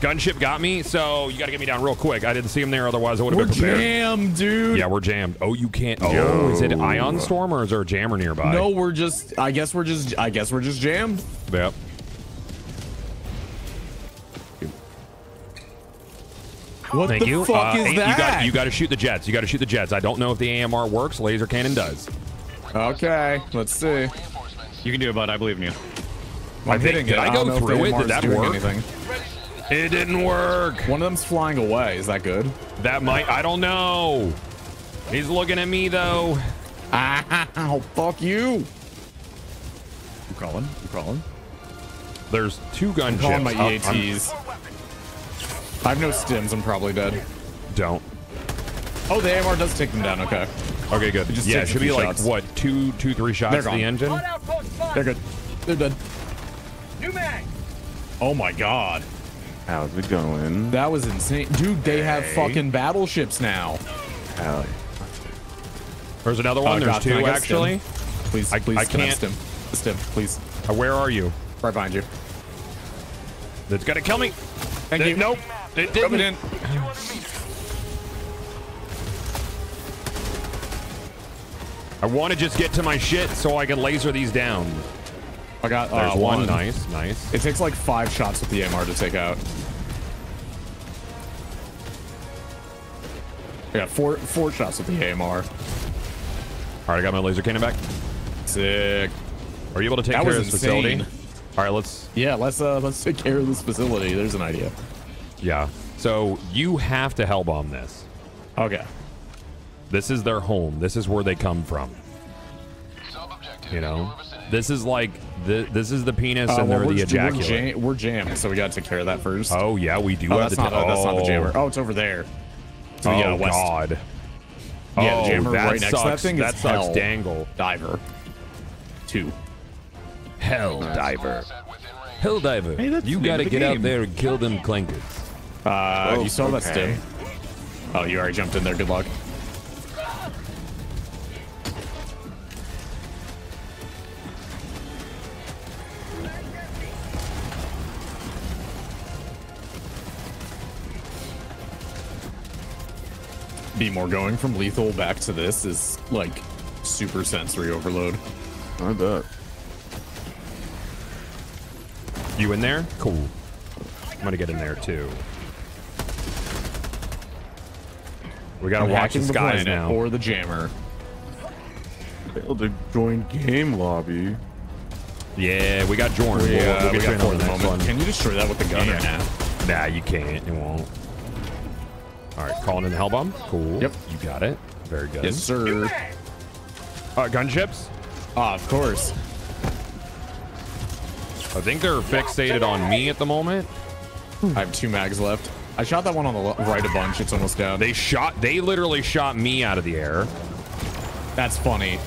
Gunship got me, so you got to get me down real quick. I didn't see him there, otherwise I would have We're been prepared. jammed, dude. Yeah, we're jammed. Oh, you can't. Oh, Yo. is it Ion Storm or is there a jammer nearby? No, we're just. I guess we're just. I guess we're just jammed. Yep. What Thank the you. fuck Uh, is that? You got you got to shoot the jets. You got to shoot the jets. I don't know if the AMR works. Laser cannon does. Okay, let's see. You can do it, bud. I believe in you. I I'm think- hitting did it. I I go don't know through it? Did that work? Anything. It didn't work. One of them's flying away. Is that good? That might. I don't know. He's looking at me though. Ow! Fuck you. You calling? You calling? There's two gun I'm calling my chips. Oh, I'm- EATs. I have no stims. I'm probably dead. Don't. Oh, the AMR does take them down. Okay. Okay, good. It just yeah, it should be few like what two, two, three shots They're to the gone. engine. They're good. They're dead. New mag. Oh my god. How's it going? That was insane. Dude, they have fucking battleships now. Hell There's another one. Oh, There's God, two actually. stim? Please, I- please, I can I can't- stim? Stim, please. Uh, where are you? Right behind you. It's gonna kill me. Thank It- you. Nope. It didn't. it in. I want to just get to my shit so I can laser these down. I got There's uh, one. Nice, nice. It takes like five shots with the AMR to take out. I got four four shots with the AMR. All right, I got my laser cannon back. Sick. Are you able to take That care of this insane. facility? All right, let's. Yeah, let's uh let's take care of this facility. There's an idea. Yeah. So you have to hell bomb this. Okay. This is their home. This is where they come from. You know, this is like the, this is the penis, Uh, and well, they're we're, the just- we're, ejaculate. jam- we're jammed, so we gotta take care of that first. Oh yeah, we do Oh, have that's the. not uh, that's not the jammer. Oh. Oh, it's over there. So oh yeah, west. God. Yeah, oh, the jammer that right next sucks. to that thing that is sucks. hell. Dangle. Diver. Two. Hell diver. Hell diver. Hey, that's you gotta of the get out there and kill them clankers. Uh, Oh, you saw that okay. stim. Oh, you already jumped in there. Good luck. Be more going from lethal back to this is like super sensory overload. I bet. You in there? Cool. I'm gonna get in there too. We gotta I'm watch the skies now. or the jammer. Failed to join game lobby. Yeah, we got Jordan. We, We'll- we'll we get got you in the moment. one. Can you destroy that with the gun or Can't. nah? Nah, you can't. It won't. All right, calling in the hell bomb. Cool. Yep. You got it. Very good. Yes, sir. Uh, gunships. Ah, of course. I think they're fixated on me at the moment. I have two mags left. I shot that one on the right a bunch. It's almost down. They shot. They literally shot me out of the air. That's funny.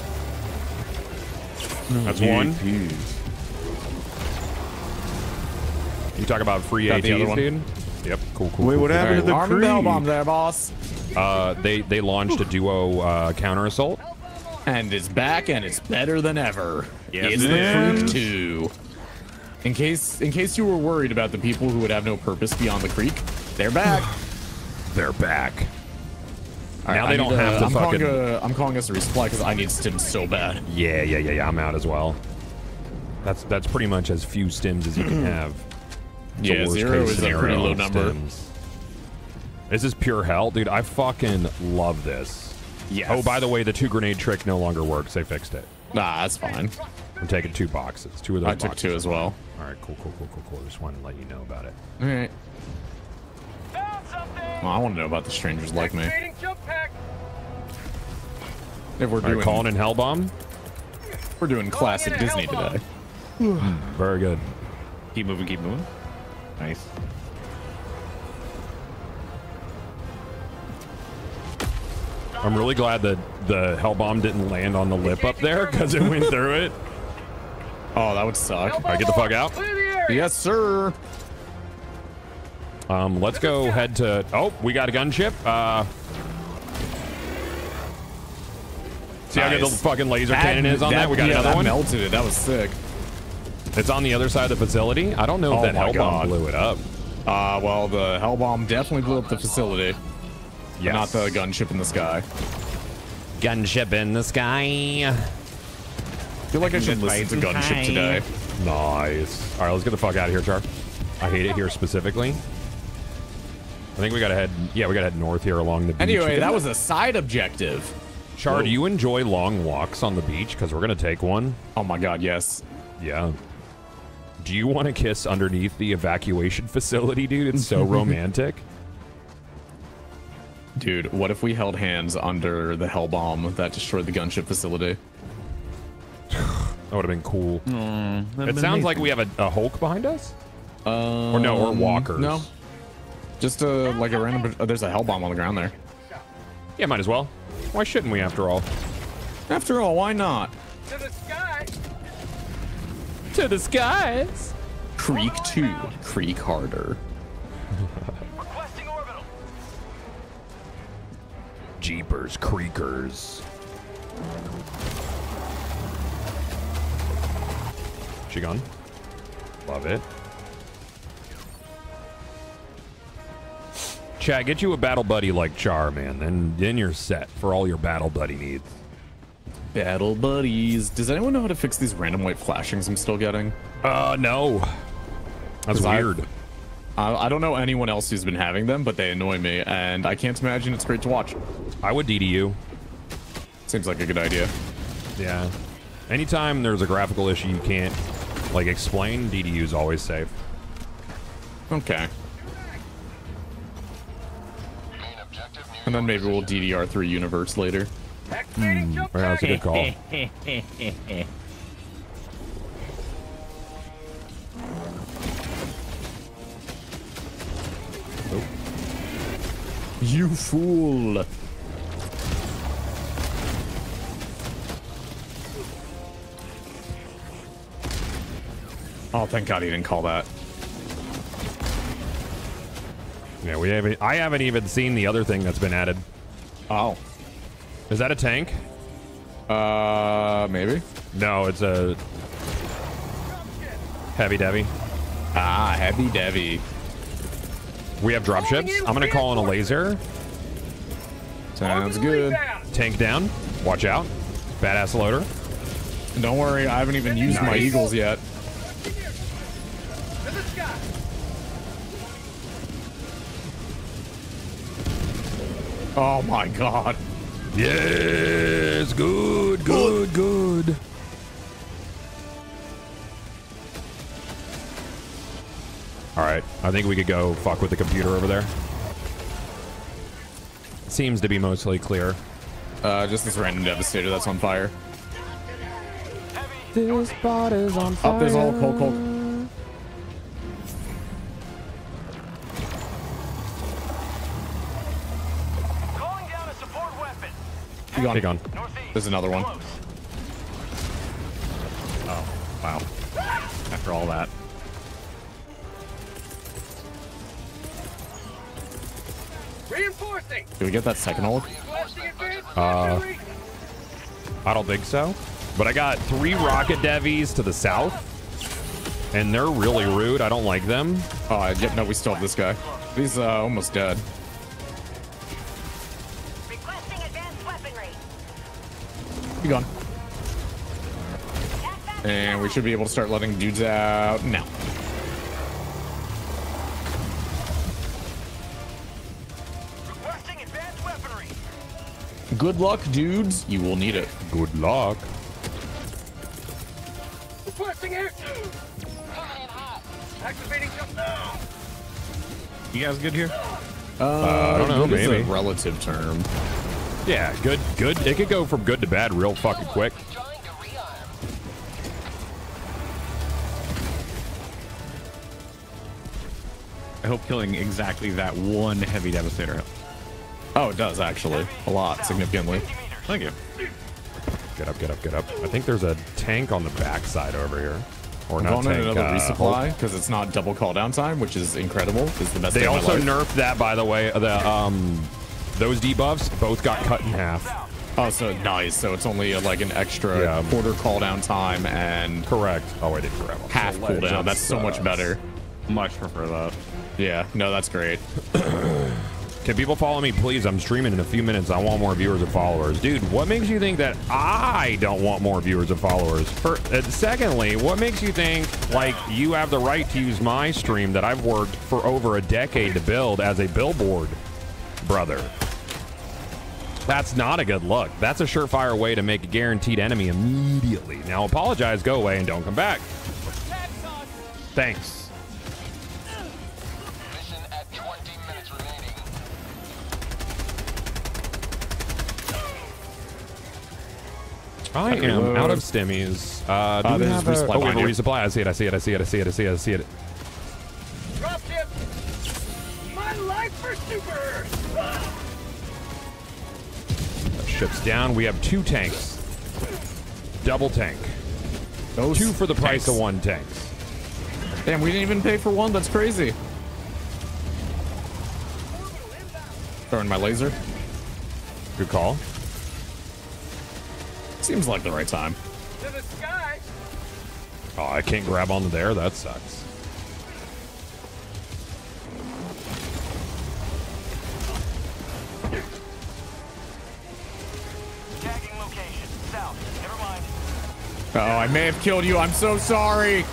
That's one. You talk about free Got ATs, the other one. dude. Yep. Cool. Cool. Wait, cool, what cool. happened to the Arm bell bomb there, boss. Uh, they they launched a duo uh, counter assault. And it's back, and it's better than ever. Yes, it's it the is. Creek 2. In case, in case you were worried about the people who would have no purpose beyond the creek, they're back. <sighs> They're back. All now right, they I don't need have to I'm fucking. Calling a, I'm calling us a resupply because I need stims so bad. Yeah, yeah, yeah, yeah. I'm out as well. That's that's pretty much as few stims as you can <clears throat> have. It's Yeah, worst zero is a pretty low number. stims. This is pure hell, dude. I fucking love this. Yes. Oh, by the way, the two grenade trick no longer works. They fixed it. Nah, that's fine. I'm taking two boxes. Two of those. I took two as well. fine. All right, cool, cool, cool, cool, cool. Just wanted to let you know about it. All right. Well, I want to know about the strangers like me. If we're All right, doing, calling in hell bomb. we're doing classic Disney today. Very good. Keep moving, keep moving. Nice. I'm really glad that the hell bomb didn't land on the lip up there because it went through it. Oh, that would suck. All right, get the fuck out. Yes, sir. Um, let's go head to. Oh, we got a gunship. Uh, see how good the fucking laser cannon is on that? We got yeah, another that one. melted it. That was sick. It's on the other side of the facility. I don't know if Oh that hell bomb blew it up. Uh, well, the hell bomb definitely blew up the facility. Yes. Not the gunship in the sky. Gunship in the sky. I feel like I should listen to Gunship today. Nice. All right, let's get the fuck out of here, Char. I hate it here specifically. I think we gotta head. Yeah, we gotta head north here along the beach. Anyway, that was a side objective. Char, Whoa. do you enjoy long walks on the beach? Because we're gonna take one. Oh my god, yes. Yeah. Do you want to kiss underneath the evacuation facility, dude? It's so <laughs> romantic. Dude, what if we held hands under the hell bomb that destroyed the gunship facility? That would have been cool. that'd it been sounds like we have a, a Hulk behind us. Um, or no, or walkers. No. Just a, like a random. Oh, there's a hell bomb on the ground there. Yeah, might as well. Why shouldn't we, after all? After all, why not? To the sky! To the skies. Creek 2. Creek harder. Requesting orbital. Jeepers creakers. She gone? Love it. Chad, get you a battle buddy like Char, man. Then then you're set for all your battle buddy needs. Battle buddies. Does anyone know how to fix these random white flashings I'm still getting? Uh, no. That's weird. I, I don't know anyone else who's been having them, but they annoy me, and I can't imagine it's great to watch. I would DDU. Seems like a good idea. Yeah. Anytime there's a graphical issue you can't like explain, DDU is always safe. Okay. And then maybe we'll DDR3 universe later. Hmm. Yeah, that's a good call. <laughs> You fool! Oh, thank God he didn't call that. Yeah, we haven't. I haven't even seen the other thing that's been added. Oh, is that a tank? Uh, maybe. No, it's a heavy Devi. Ah, heavy Devi. We have dropships. I'm gonna call in a laser. Sounds good. Tank down. Watch out. Badass loader. Don't worry, I haven't even used my eagles yet. To the sky! Oh my God. Yes, good, good, good. All right, I think we could go fuck with the computer over there. Seems to be mostly clear. Uh, just this random devastator that's on fire. This spot is on Up, there's all Hulk, Hulk. You gone? Take on. There's another one. Oh, wow. After all that. Reinforcing! Did we get that second Hulk? Requesting advanced Uh. I don't think so. But I got three rocket devies to the south, and they're really rude. I don't like them. Oh, yeah, no, we still have this guy. He's uh, almost dead. You gone? And we should be able to start letting dudes out now. Requesting advanced weaponry. Good luck, dudes. You will need it. Good luck. Requesting air. Activating jump now. You guys good here? Uh, I don't know, good is maybe. a relative term. Yeah, good, good. It could go from good to bad real fucking quick. I hope killing exactly that one heavy devastator helps. Oh, it does actually. A lot, significantly. Thank you. Get up, get up, get up. I think there's a tank on the backside over here. Or I'm not it tank, another uh, resupply because it's not double call down time, which is incredible. It's the best They day of my also nerfed that, by the way. The um, those debuffs both got cut in half. Oh, so nice. So it's only uh, like an extra Yeah. quarter call down time and Correct. Oh, I did correct. half So cooldown. legends, That's so much uh, better. Much prefer that. Yeah, no, that's great. <clears throat> Can people follow me, please? I'm streaming in a few minutes. I want more viewers and followers. Dude, what makes you think that I don't want more viewers and followers? For, uh, secondly, what makes you think, like, you have the right to use my stream that I've worked for over a decade to build as a billboard, brother? That's not a good look. That's a surefire way to make a guaranteed enemy immediately. Now apologize, go away, and don't come back. Thanks. I am reload. out of stimmies. Uh, do Uh, we there's have a a, resupply oh, we have a behind you. resupply. I see it. I see it. I see it. I see it. I see it. I see it. Ship's down. We have two tanks. Double tank. two for the price tanks. of one tanks. Damn, we didn't even pay for one. That's crazy. Throwing my laser. Good call. Seems like the right time. To the sky! Oh, I can't grab onto there. That sucks. Oh, I may have killed you. I'm so sorry.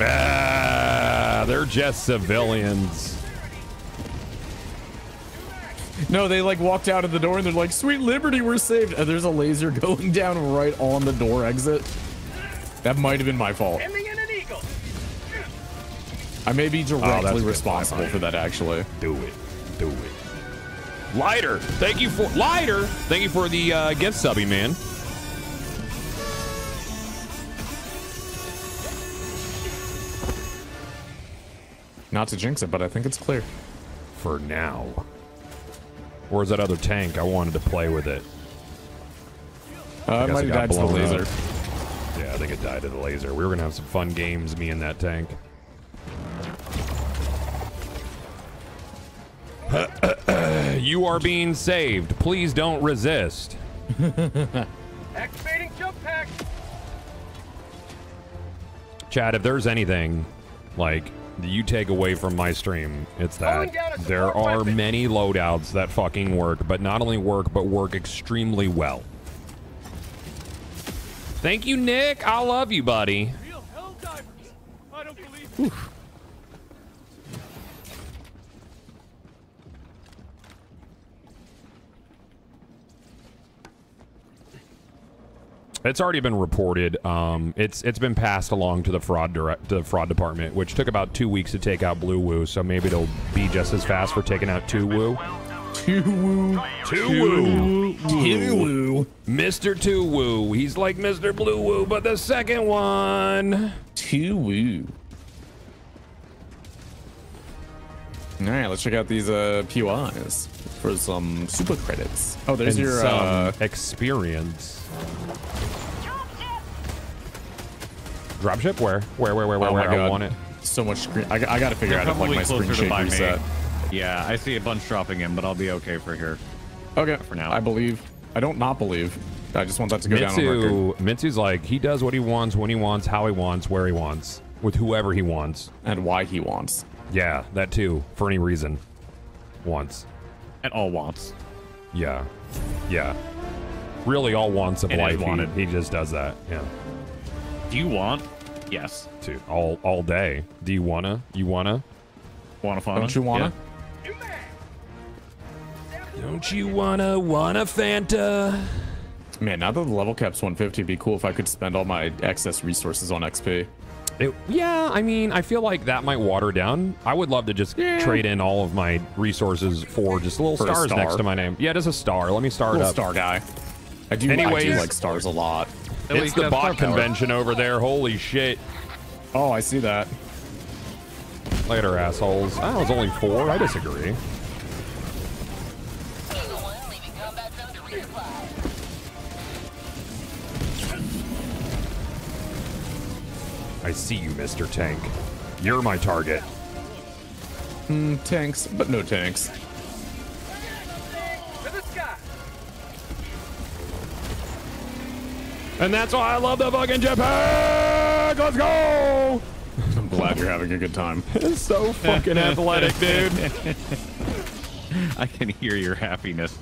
Ah, they're just civilians. No, they like walked out of the door and they're like, "Sweet Liberty, we're saved." And there's a laser <laughs> going down right on the door exit. That might have been my fault. I may be Oh, that's directly good. responsible for that, actually. Do it. Do it. Lighter, thank you for lighter. Thank you for the uh, gift subby, man. Not to jinx it, but I think it's clear. For now. Where's that other tank? I wanted to play with it. Uh, I it might have died to the laser. up. Yeah, I think it died to the laser. We were gonna have some fun games, me and that tank. <coughs> you are being saved. Please don't resist. <laughs> Activating jump pack! Chad, if there's anything like that you take away from my stream, it's that Calling down a there are weapon. many loadouts that fucking work, but not only work, but work extremely well. Thank you, Nick. I love you, buddy. I It's already been reported. Um, it's it's been passed along to the fraud direct to the fraud department, which took about two weeks to take out Blue Woo. So maybe it'll be just as fast for taking out Two Woo. Two Woo. Two Woo. Two Woo. Mr. Two Woo. He's like Mr. Blue Woo, but the second one. Two Woo. All right, let's check out these uh, POIs for some super credits. Oh, there's and your uh, experience. Dropship? Where? Where? Where? Where? Where? Oh where? I want it. so much screen. I, I got to figure They're out if like probably my screen closer to shake by me. reset. Yeah, I see a bunch dropping in, but I'll be okay for here. Okay, For now. I believe. I don't not believe. I just want that to go down on record. Mitsu, Mitsu's like he does what he wants, when he wants, how he wants, where he wants, with whoever he wants, and why he wants. Yeah, that too, for any reason. Wants. At all wants. Yeah, yeah. Really, all wants of It is life. He, wanted. he just does that. Yeah. Do you want? Yes. Dude, all all day. Do you wanna? You wanna? Wanna fun? Don't you wanna? Don't you wanna wanna Fanta? Man, now that the level cap's 150, it'd be cool if I could spend all my excess resources on XP. It, yeah, I mean, I feel like that might water down. I would love to just trade in all of my resources for just little For a stars star. next to my name. Yeah, just a star. Let me star it Little up. star guy. I do, I do like stars a lot. It's the bot convention over there. Holy shit. Oh, I see that. Later, assholes. Oh, it was only four. I disagree. I see you, Mr. Tank. You're my target. Hmm, tanks, but no tanks. And that's why I love the fucking jetpack. Let's go. <laughs> I'm glad you're having a good time. <laughs> It's so fucking athletic, dude. <laughs> I can hear your happiness.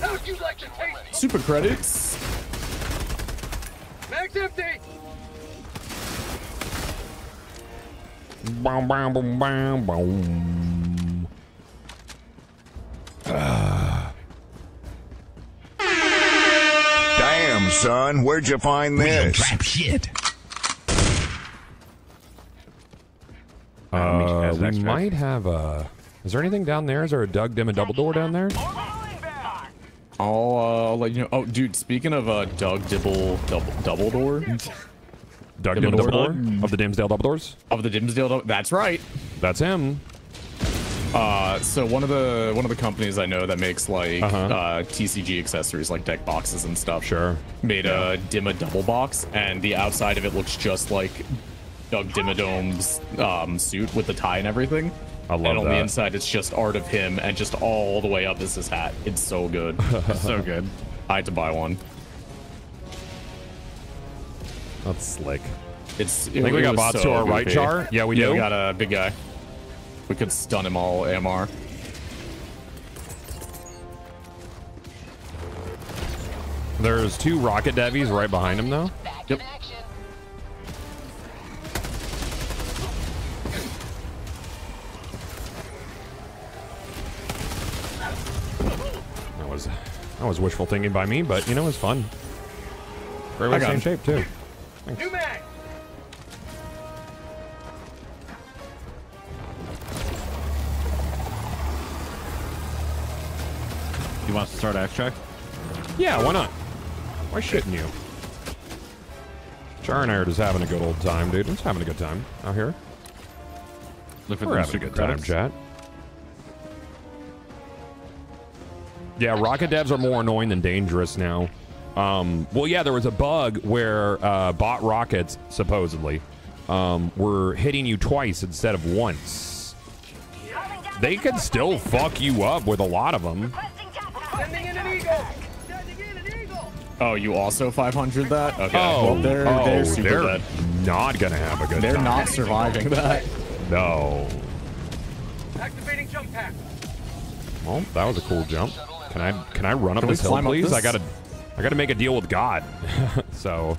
How would you like to taste Super credits. Max empty! Boom, boom, boom, boom, boom. Ah. Damn, son, where'd you find this? Trap shit. Uh, we might have a. Is there anything down there? Is there a Doug Dim and Double Door down there? I'll, uh, I'll let you know. Oh, dude, speaking of uh, Doug Dibble double, double door. Doug Dim and Double Door of the Dimmsdale Double Doors. Of the Dimmsdale. Dou- That's right. That's him. Uh, so one of the one of the companies I know that makes like Uh-huh. uh TCG accessories, like deck boxes and stuff. Sure. Made a Dimma double box, and the outside of it looks just like Doug Dimmadome's um, suit with the tie and everything. I love and on the inside, it's just art of him, and just all the way up is his hat. It's so good. <laughs> so good. I had to buy one. That's slick. It's. I Think we got bots to our right, jar. Yeah, we yeah, do. We got a big guy. We could stun him all AMR. There's two rocket devies right behind him, though. Yep. That was that was wishful thinking by me, but you know, it was fun. I Everybody's got in him. shape too. Thanks. You want us to start extract? Yeah, why not? Why shouldn't you? Char and I are just having a good old time, dude. Just having a good time out here. Look for We're having a good time, chat. Yeah, rocket devs are more annoying than dangerous now. Um, well, yeah, there was a bug where uh, bot rockets, supposedly, um, were hitting you twice instead of once. They could still fuck you up with a lot of them. Sending in an eagle! Sending in an eagle! Oh, you also 500 that? Okay. Oh, well, they're, oh, they're super they're dead. not gonna have a good They're time. not surviving that. No. Activating jump pack! Well, that was a cool jump. Can I can I run up Can we this hill, climb up please? this? I gotta I gotta make a deal with God. <laughs> so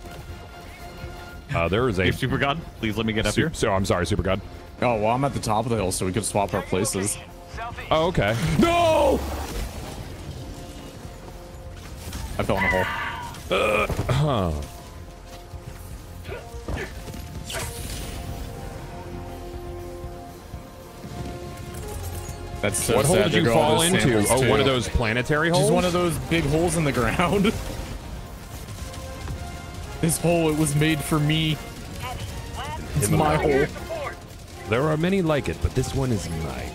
uh, there is a Hey, Super God, please let me get up here. So I'm sorry, Super God. Oh, well, I'm at the top of the hill, so we could swap our places. Oh, okay. No! I fell in a hole. Uh, huh. That's so what hole did you fall into? samples, Oh, one too. of those planetary holes. Just one of those big holes in the ground. <laughs> this hole, it was made for me. It's my hole. There are many like it, but this one is mine.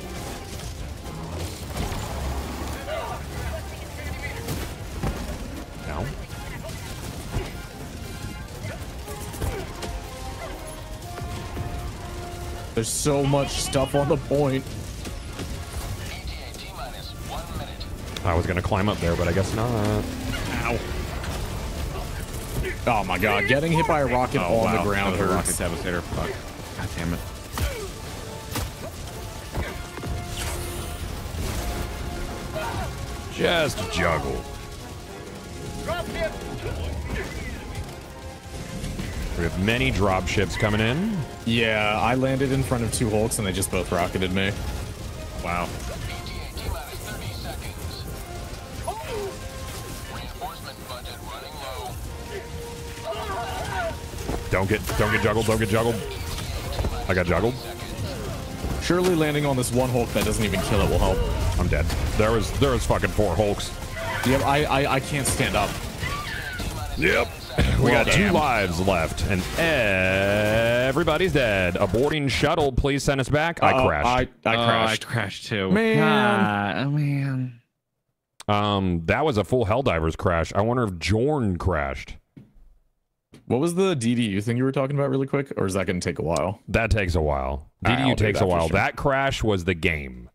There's so much stuff on the point. I was gonna climb up there, but I guess not. Ow. Oh my god, getting hit by a rocket Oh, on wow. the ground That was hurts. rocket devastator. Fuck. God damn it. Just juggle. We have many drop ships coming in. Yeah, I landed in front of two Hulks and they just both rocketed me. Wow. Don't get don't get juggled. Don't get juggled. I got juggled. Surely landing on this one Hulk that doesn't even kill it will help. I'm dead. There was there was fucking four Hulks. Yep, I I, I can't stand up. Yep. <laughs> We Well, got two lives left, and everybody's dead. Aborting shuttle, please send us back. I Uh-oh, crashed. I, I Oh, crashed. I crashed too. Man. God, oh man. um, that was a full Helldivers crash. I wonder if Jorn crashed. What was the DDU thing you were talking about really quick? Or is that going to take a while? That takes a while. Alright, I'll DDU do takes that a for while. sure. That crash was the game.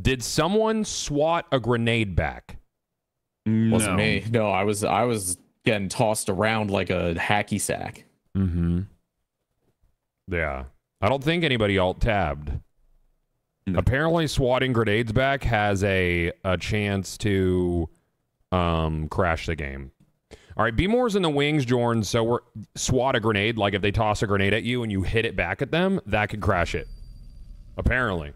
Did someone swat a grenade back? Wasn't me. No, I was I was getting tossed around like a hacky sack. Mm-hmm. Yeah. I don't think anybody alt tabbed. Apparently, swatting grenades back has a a chance to um crash the game. All right, be more's in the wings, Jorn. So we're swat a grenade. Like if they toss a grenade at you and you hit it back at them, that could crash it. Apparently.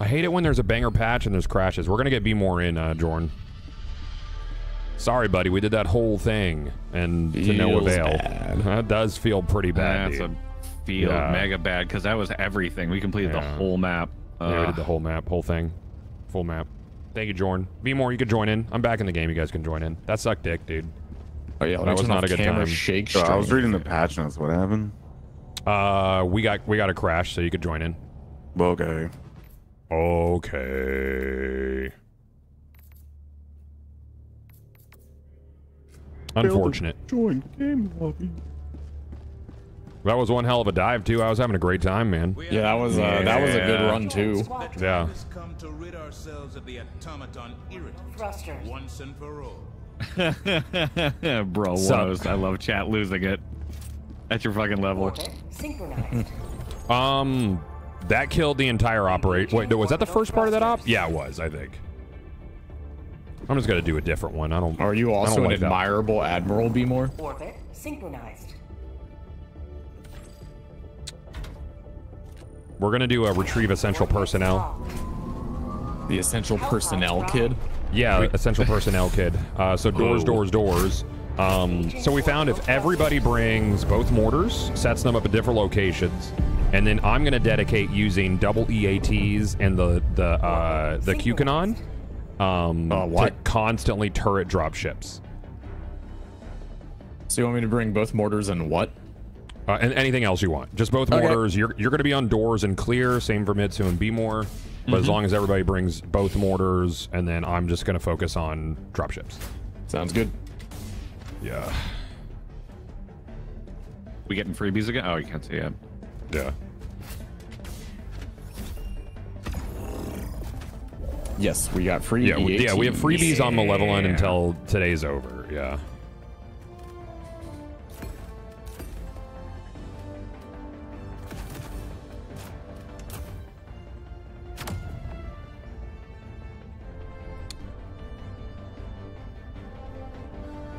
I hate it when there's a banger patch and there's crashes. We're gonna get be more in, uh, Jorn. Sorry, buddy. We did that whole thing and to no avail. bad. That does feel pretty bad. That's dude. a feel Yeah. mega bad because that was everything. We completed the whole map. Yeah, we did the whole map, whole thing, full map. Thank you, Jordan. Be more. You could join in. I'm back in the game. You guys can join in. That sucked, dick, dude. Oh yeah, that was not a good time. So I was reading the patch notes. What happened? Uh, we got we got a crash, so you could join in. Okay. Okay. Unfortunate. Join game lobby. That was one hell of a dive too. I was having a great time, man. Yeah, that was uh, that was a good run too. Yeah. come to rid ourselves of the automaton Thrusters. once and for all. <laughs> Bro, was. I love chat losing it. At your fucking level. Um, that killed the entire operation. Wait, was that the first part of that op? Yeah, it was. I think. I'm just gonna do a different one. I don't. Are you I also an like that. admirable admiral, Beemore? Orbit synchronized. We're gonna do a retrieve essential personnel. The essential personnel kid. Yeah, essential <laughs> personnel kid. Uh, so doors, Oh. doors, doors. Um, so we found if everybody brings both mortars, sets them up at different locations, and then I'm gonna dedicate using double EATs and the the uh, the Q-Cannon um, what? to constantly turret drop ships. So you want me to bring both mortars and what? Uh, and anything else you want. Just both Okay. mortars. You're you're going to be on doors and clear. Same for Mitsu and Bmore. But as Mhm. long as everybody brings both mortars, and then I'm just going to focus on dropships. Sounds good. Yeah. We getting freebies again? Oh, you can't see it. Yeah. Yes, we got free. Yeah, we, yeah, we have freebies on Malevelon Yeah. until today's over. Yeah.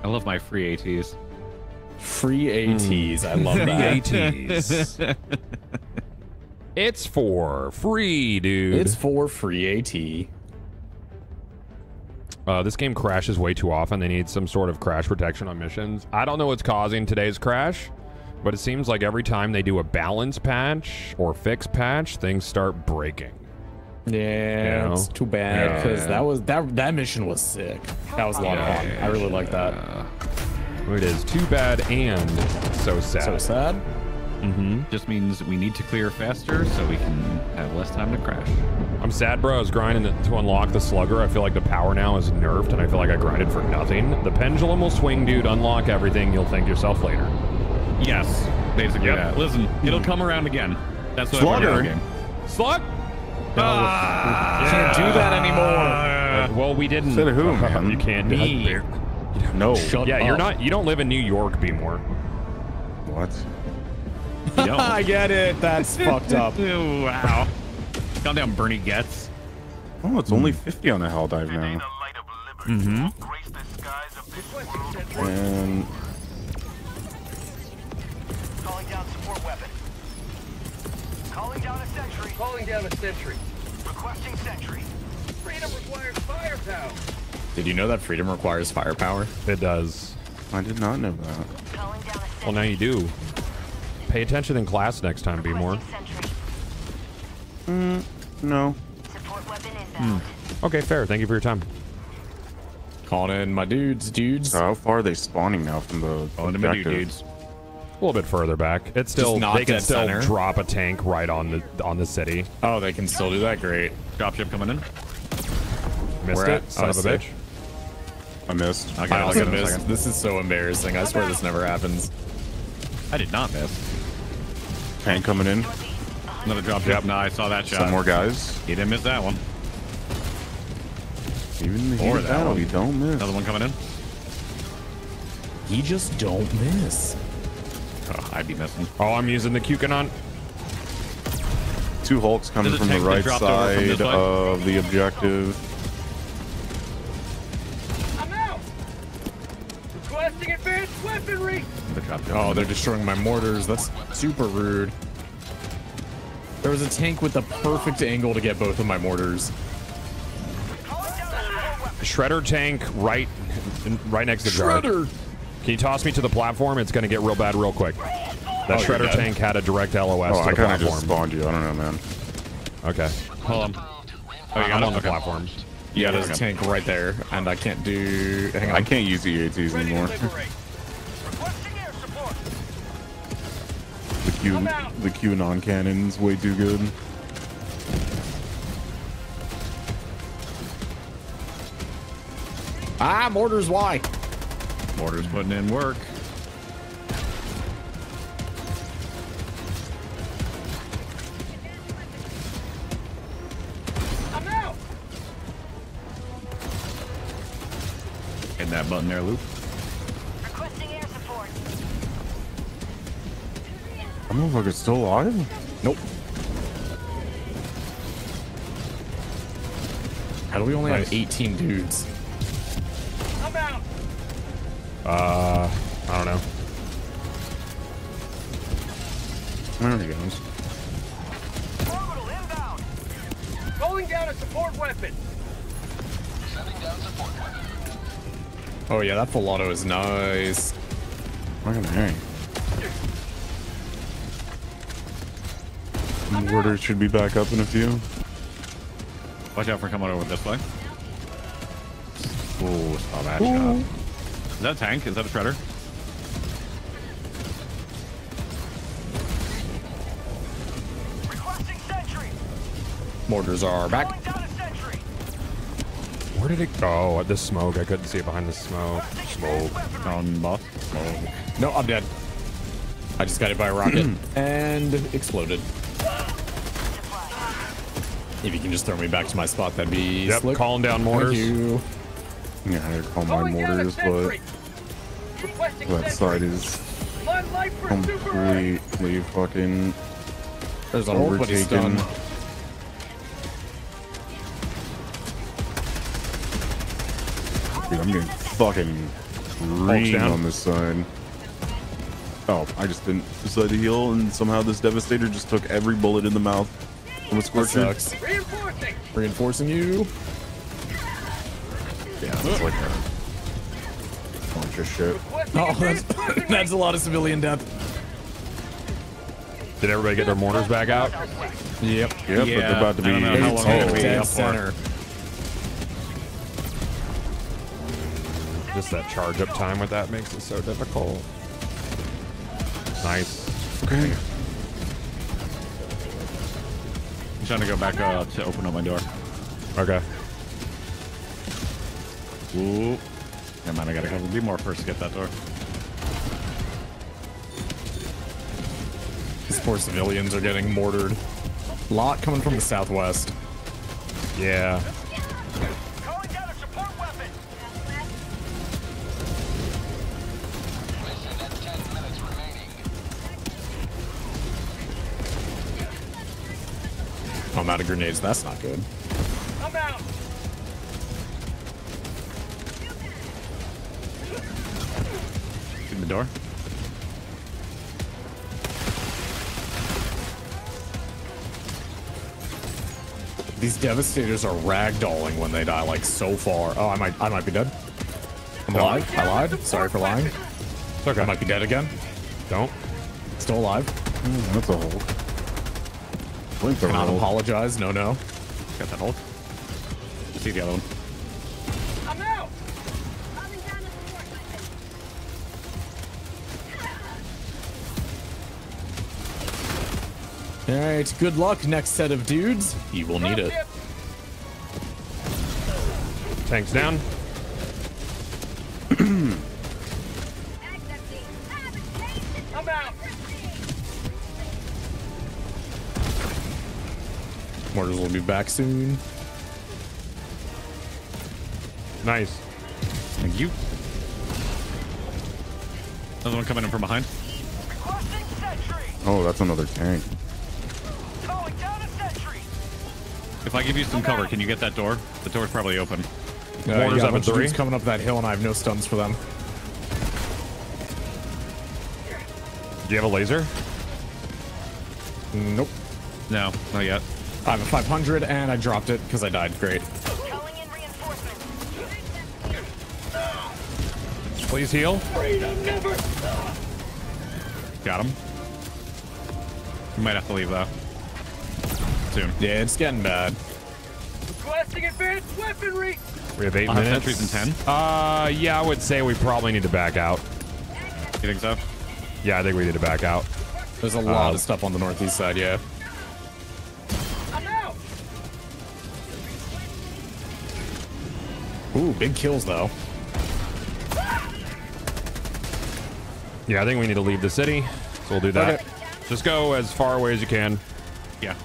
I love my free ATs. Free ATs. I love that. Free ATs. <laughs> It's for free, dude. It's for free AT. Uh, this game crashes way too often. They need some sort of crash protection on missions. I don't know what's causing today's crash, but it seems like every time they do a balance patch or fix patch, things start breaking. Yeah, You know? it's too bad because Yeah. that was that that mission was sick. That was a lot of fun. I really like that. It is too bad and so sad. So sad. Mm-hmm. Just means we need to clear faster so we can have less time to crash. I'm sad, bro. I was grinding to, to unlock the slugger. I feel like the power now is nerfed, and I feel like I grinded for nothing. The pendulum will swing, dude. Unlock everything. You'll thank yourself later. Yes, basically Yep. that. Listen, it'll come around again. That's what Slugger. I learned in the game. Slug. Can't do that Uh, well, we didn't. Said who, man? <laughs> you can't. Me. No. Shut yeah, you're not. You don't live in New York, Beemore. What? <laughs> You. I get it. That's <laughs> fucked up. wow. Calm down, Bernie Goetz. Oh, it's only 50 on the hell dive now. Mm-hmm. And Calling down support weapon. Calling down a sentry. Calling down a sentry. Requesting sentry. Freedom requires firepower. Did you know that freedom requires firepower? It does. I did not know that. Well, now you do. Pay attention in class next time, Beemore. Mm, no. Okay, fair. Thank you for your time. Calling in my dudes, dudes. So how far are they spawning now from the Oh, the menu objective? dudes. A little bit further back. It's still Just not they can still center? drop a tank right on the on the city. Oh, they can still do that. Great. Dropship coming in. Missed We're it, at- son oh, of a sick. bitch. I missed. Okay, I also get him in a missed. This is so embarrassing. I swear this never happens. I did not miss. Tank coming in. Another drop Yep. No, I saw that shot. Some more guys. He didn't miss that one. Even the Or that battle, one. you don't miss. Another one coming in. He just don't miss. Oh, I'd be missing. Oh, I'm using the Q-Cannon. Two Hulks coming from the right dropped from side of the objective. I'm out! Requesting advanced weaponry! Oh, they're destroying my mortars. That's super rude. There was a tank with the perfect angle to get both of my mortars. Shredder tank right, right next to Jar. Shredder! Can you toss me to the platform? It's going to get real bad real quick. That Oh, Shredder tank had a direct LOS Oh, to I kind of platform. just spawned you. I don't know, man. Okay. Hold on. Oh, I'm on the Okay. platform. Yeah, there's a tank right there, and I can't do. Hang on. I can't use the EATs anymore. Q, the QAnon cannon's way too good. Ah, mortars, why? Mortar's putting in work. I'm out! Hit that button there, Luke. That motherfucker's still alive? Nope. How do we only Nice. have 18 dudes? I'm out! Uh, I don't know. There he goes. Orbital inbound! Calling down a support weapon! Sending down support weapon. Oh yeah, that full auto is nice. Fucking hang. Mortar should be back up in a few. Watch out for coming over this way. Oh, saw that Ooh. shot. Is that a tank? Is that a shredder? Requesting sentry! Mortars are back. Down a sentry! Where did it go? The smoke. I couldn't see it behind the smoke. Smoke. On buff. Smoke. No, I'm dead. I just got hit by a rocket <clears throat> and exploded. If you can just throw me back to my spot, that'd be Yep, slick. calling down Thank mortars. you. Yeah, I call my Calling down a mortars, but sentry! That side is Flood light for Super Ray! completely fucking There's a hole, but he's overtaken. Dude, I'm getting fucking green on this side. Oh, I just didn't decide to heal, and somehow this Devastator just took every bullet in the mouth from a That Scorcher. sucks. Reinforcing! Reinforcing you. Yeah, that's like a bunch of shit. <laughs> Oh, that's, <laughs> that's a lot of civilian death. Did everybody get their mortars back out? Yep. Yep, but they're about to I don't be. know how long It's they're gonna be dead up center. Just that charge up time with that makes it so difficult. Nice. Okay. I'm trying to go back uh, to open up my door. Okay. Ooh. Never mind, I gotta cover B more first to get that door. These poor civilians are getting mortared. Lot coming from the southwest. Yeah. I'm out of grenades. That's not good. I'm out! Through the door. These devastators are ragdolling when they die, like so far. Oh, I might, I might be dead. I'm alive. I lied. Sorry for lying. It's okay. I might be dead again. Don't. Still alive. Mm, that's a hole. Flamethrower Cannot hole. apologize. No, no. Got that hold. See the other one. I'm out! All right. Good luck, next set of dudes. You will need it. Tanks down. Be back soon. Nice. Thank you. Another one coming in from behind. Oh, that's another tank. If I give you some cover, can you get that door? The door's probably open. Uh, Mortars yeah, up a in bunch three. dudes coming up that hill, and I have no stuns for them. Do you have a laser? Nope. No, not yet. I have a 500, and I dropped it because I died. Great. Please heal. Got him. You might have to leave though. Soon. Yeah, it's getting bad. Requesting advanced weaponry. We have eight I'll have minutes. sentries in 10? Uh, yeah, I would say we probably need to back out. You think so? Yeah, I think we need to back out. There's a lot Uh, of stuff on the northeast side, yeah. Big kills though. Yeah, I think we need to leave the city. So we'll do that. Okay. Just go as far away as you can. Yeah.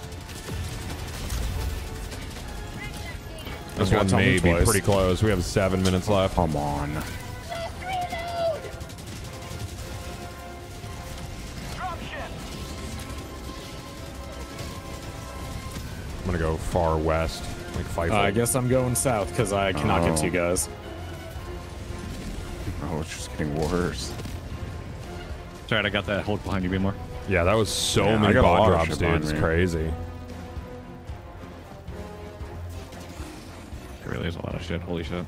This one may be twice. pretty close. We have seven minutes left. Come on. I'm gonna go far west, like fight. Uh, I guess I'm going south because I cannot get to you Oh. guys. Oh, it's just getting worse. It's alright, I got that hold behind you, be more. Yeah, that was so Yeah, I many got bot drops, dude. It's crazy. It really is a lot of shit. Holy shit.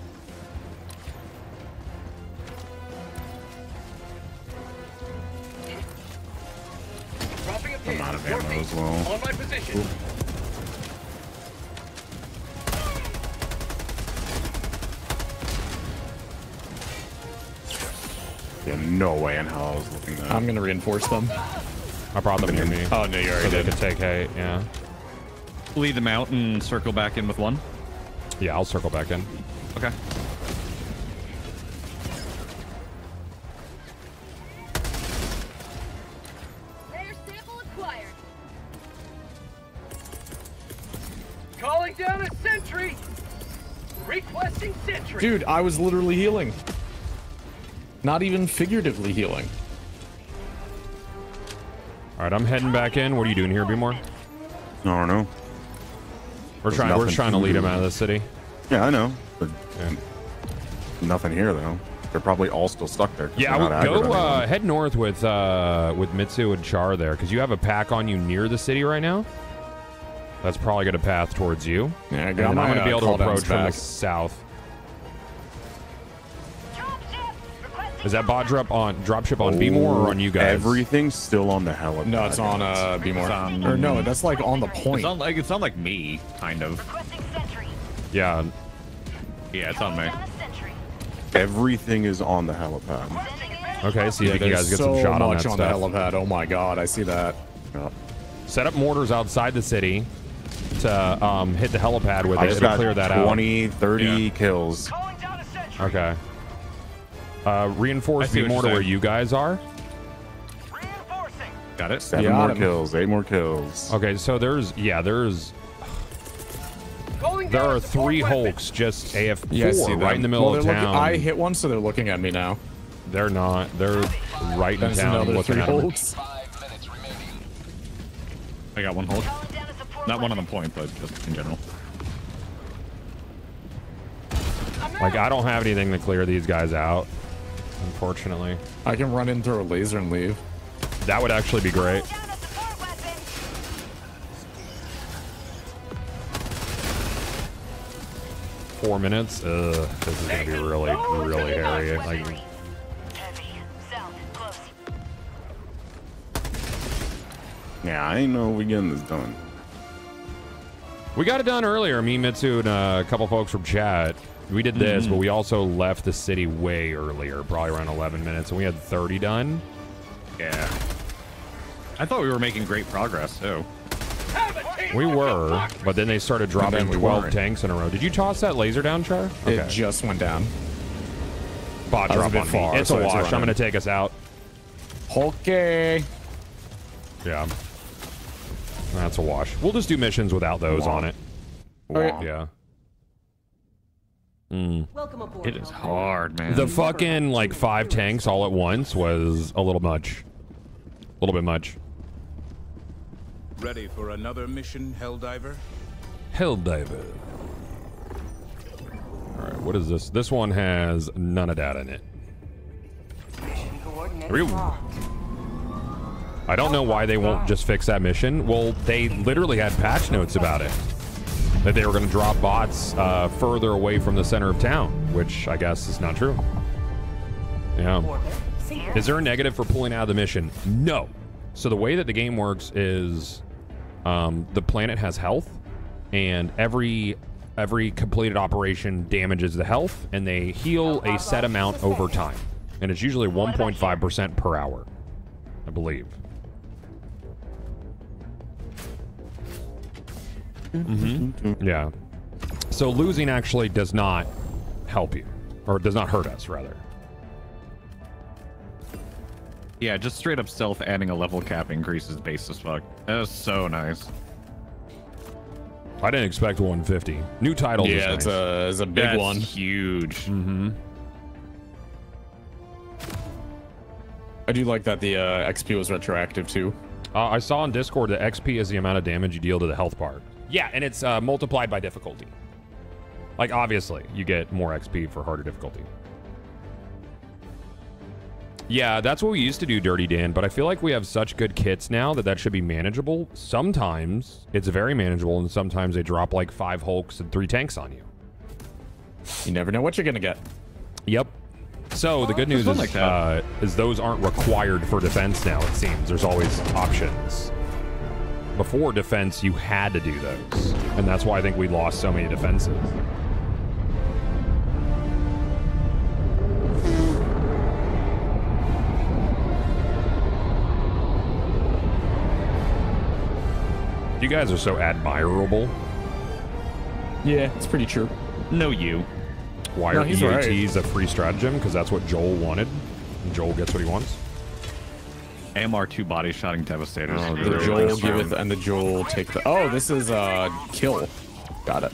Dropping a pin. I'm out of ammo as well. On my position. Yeah, no way in hell I was looking at. I'm gonna reinforce them. I brought them near me. Oh no, you so already they did. could take hate. Yeah. Lead them out and circle back in with one. Yeah, I'll circle back in. Okay. Rare sample acquired. Calling down a sentry. Requesting sentry. Dude, I was literally healing. Not even figuratively healing. All right, I'm heading back in. What are you doing here, Bmore? I don't know. We're There's trying. We're trying to to lead do. him out of the city. Yeah, I know. But Yeah. nothing here though. They're probably all still stuck there. Yeah, I would go uh, head north with uh, with Mitsu and Char there because you have a pack on you near the city right now. That's probably going to path towards you. Yeah, I and got then my, I'm going to be uh, able to approach from the south. Is that bot drop on dropship on B more or on you guys? Everything's still on the helipad. No, it's on uh B more. On- Or no, that's like on the point. It's point. not like it's not like me, kind of. Yeah, Yeah, it's on me. Everything is on the helipad. Okay, see Yeah, if you guys get so some shot on much that on stuff. the helipad. Oh my god, I see that. Set up mortars outside the city to um, hit the helipad with I it. just It'll got clear that 20, 30 Yeah. kills. Okay. Uh, reinforce I see more to where you guys are. Got it. Seven Got more him. kills, eight more kills. Okay, so there's yeah, there's there are a support three weapon. Hulks just AF4 Yeah, I see right in the middle Well, of they're looking- town. I hit one, so they're looking at me now. They're not. They're right in There's town another looking three at 'em. Hulks. I got one hold. Not one on the point, but just in general. Like I don't have anything to clear these guys out, unfortunately. I can run in, throw a laser, and leave. That would actually be great. Four minutes. Ugh, this is gonna be really, really hairy. Like, Yeah, I ain't know we getting this done. we got it done earlier. Me, Mitsu, and uh, a couple folks from chat. We did this, Mhm. but we also left the city way earlier, probably around 11 minutes, and we had 30 done. Yeah. I thought we were making great progress too. We were, but then they started dropping we 12 weren't. tanks in a row. Did you toss that laser down, Char? It just went down. Bot I was a drop on far, me. It's so a I had to wash. run I'm going to take us out. Okay. Yeah. That's a wash. We'll just do missions without those on it. Okay. Yeah. Mm. Welcome aboard. It is hard, man. The fucking like five tanks all at once was a little much. A little bit much. Ready for another mission, Helldiver? Helldiver. All right, what is this? This one has none of that in it. Really? I don't know why they won't just fix that mission. Well, they literally had patch notes about it. That they were going to drop bots uh, further away from the center of town, which I guess is not true. Yeah. Is there a negative for pulling out of the mission? No. So the way that the game works is um, the planet has health, and every every completed operation damages the health, and they heal a set amount over time, and it's usually 1.5% per hour, I believe. Mm-hmm. Yeah. So losing actually does not help you, or does not hurt us, rather. Yeah, just straight up stealth adding a level cap increases base as fuck. That's so nice. I didn't expect 150. New title. Yeah, is it's nice. a it's a big That's one. Huge. Mm-hmm. I do like that the uh, XP was retroactive too. Uh, I saw on Discord that XP is the amount of damage you deal to the health part. Yeah, and it's uh, multiplied by difficulty. Like, obviously, you get more XP for harder difficulty. Yeah, that's what we used to do, Dirty Dan, but I feel like we have such good kits now that that should be manageable. Sometimes it's very manageable, and sometimes they drop like five Hulks and three tanks on you. You never know what you're gonna get. Yep. So the good news is, like uh, is those aren't required for defense now. It seems there's always options. Before defense, you had to do those, and that's why I think we lost so many defenses. You guys are so admirable. Yeah, it's pretty true. No, you. Why No, are he's EATs a free stratagem? Because that's what Joel wanted. And Joel gets what he wants. AMR2 body shotting devastators. Oh, the Joel nice giveth round. and the Joel take the. Oh, this is uh kill. Got it.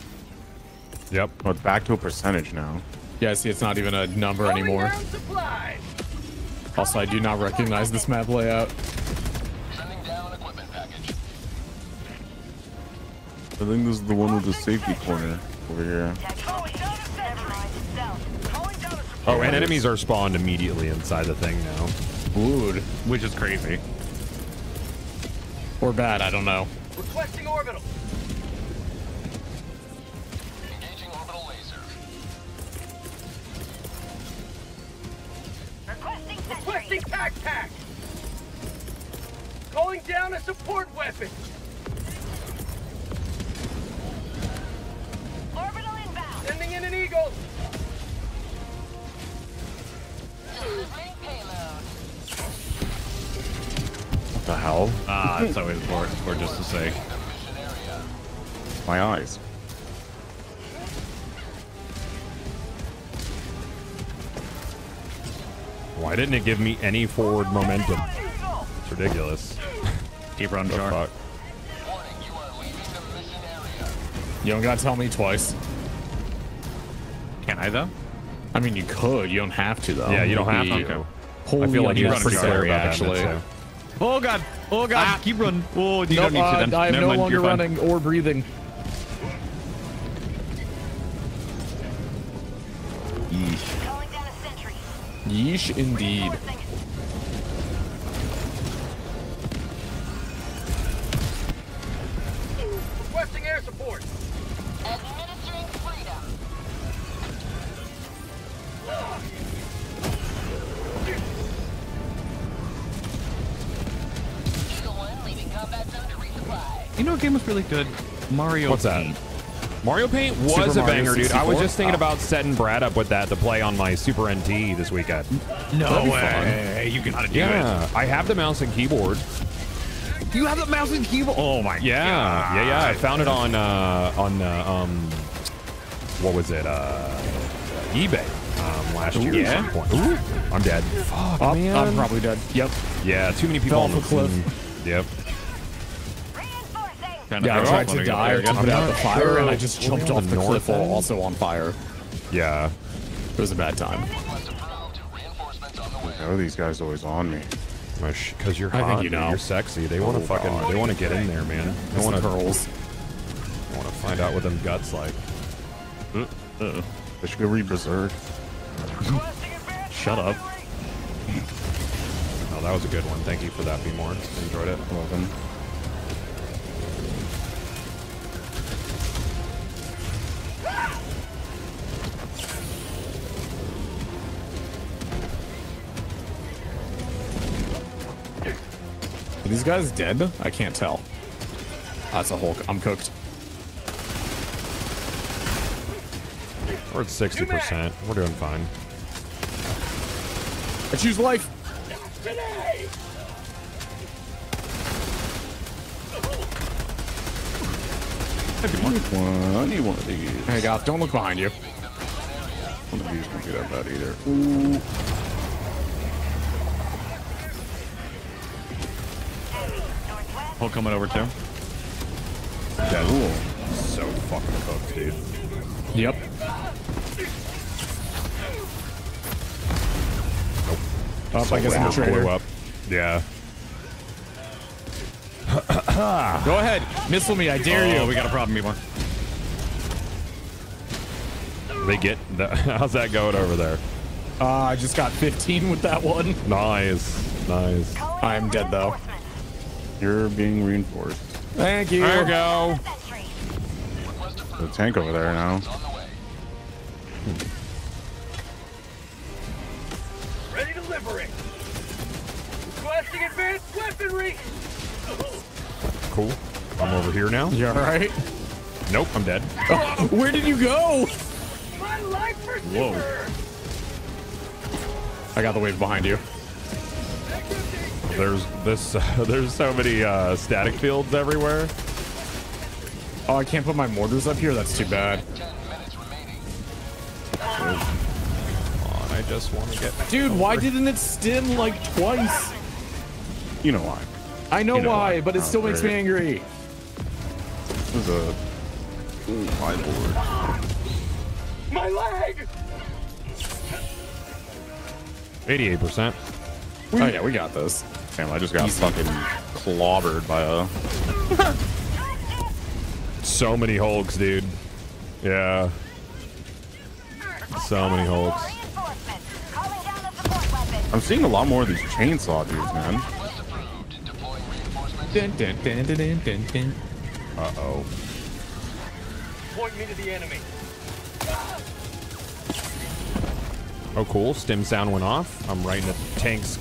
Yep. Oh, it's back to a percentage now. Yeah, see, it's not even a number anymore. Also, I do not recognize this map layout. I think this is the one with the safety corner over here. Oh, and enemies are spawned immediately inside the thing now. Wood. Which is crazy. Or bad, I don't know. Requesting orbital. Engaging orbital laser. Requesting tac tac. Calling down a support weapon. Orbital inbound. Sending in an eagle. Delivering payload. What the hell? Ah, it's always more, more just to say. My eyes. Why didn't it give me any forward momentum? It's ridiculous. Keep running, The Char. fuck? You don't gotta tell me twice. Can I though? I mean, you could. You don't have to though. Yeah, you don't have It'd be to. Wholly I feel like you're pretty clear unnecessary, about that. actually. Mitsu. Oh god! Oh god! Keep running! Oh, you Nope, don't need uh, to then. I am Never no mind, longer running or breathing. Calling down a sentry. Yeesh, indeed. You know what game was really good? Mario What's that? Paint. Mario Paint was Super a Mario banger, dude. I was just thinking Oh. about setting Brad up with that to play on my Super NT this weekend. No That'd be way! You gotta do Yeah, I have the mouse and keyboard. You have the mouse and keyboard. Oh my Yeah, god! yeah, yeah. I found it on uh, on uh, um, what was it? Uh, eBay um, last year Yeah? at some point. Ooh, I'm dead. Fuck, Oh, man. I'm probably dead. Yep. yeah, too many people Fell on the off a cliff. mm, Yep. Kinda Yeah, I tried to when I die or to put out the fire, and I just jumped off the the cliff while end? also on fire. Yeah. It was a bad time. How are these guys always on me? Because you're I hot. think you know. you're sexy. They want to Oh, fucking. God. They want to get in there, man. They want the to. girls. They want to find out what them guts like. Uh, they should go read Berserk. Shut up. Oh, that was a good one. Thank you for that, B. More. Enjoyed it. Welcome. Are these guys dead? I can't tell. That's a Hulk. I'm cooked. We're at sixty percent. We're doing fine. I choose life. I need one. I need one of these. Hey, Goth, don't look behind you. One of these won't be that bad either. Ooh. Hulk coming over too. Cool. So fucking cooked, dude. Yep. Up, I guess I'm a traitor. Blew up. Yeah. <coughs> Go ahead. Missile me. I dare Oh, you. we got a problem, Mimo. They get. The, <laughs> how's that going over there? Uh, I just got 15 with that one. Nice. Nice. I'm dead though. You're being reinforced. Thank you. There you go. The tank over there now. Ready to liberate. Requesting advanced weaponry. Cool. I'm over here now. You all right? Nope, I'm dead. <laughs> Where did you go? My life for Whoa. I got the wave behind you. There's this. Uh, <laughs> there's so many uh, static fields everywhere. Oh, I can't put my mortars up here. That's too bad. On, I just want to get. Dude, why didn't it stim like twice? You know why. I know, You know why, why. but it still makes me angry. This is a. Ooh, my lord. My leg. 88%. Oh yeah, we got this. Damn, I just got fucking clobbered by a. So many Hulks, dude. Yeah. So many Hulks. I'm seeing a lot more of these chainsaw dudes, man. Dun, dun, dun, dun, dun, dun, dun. Uh oh. Point me to the enemy. Oh, cool. Stim sound went off. I'm right in the tanks.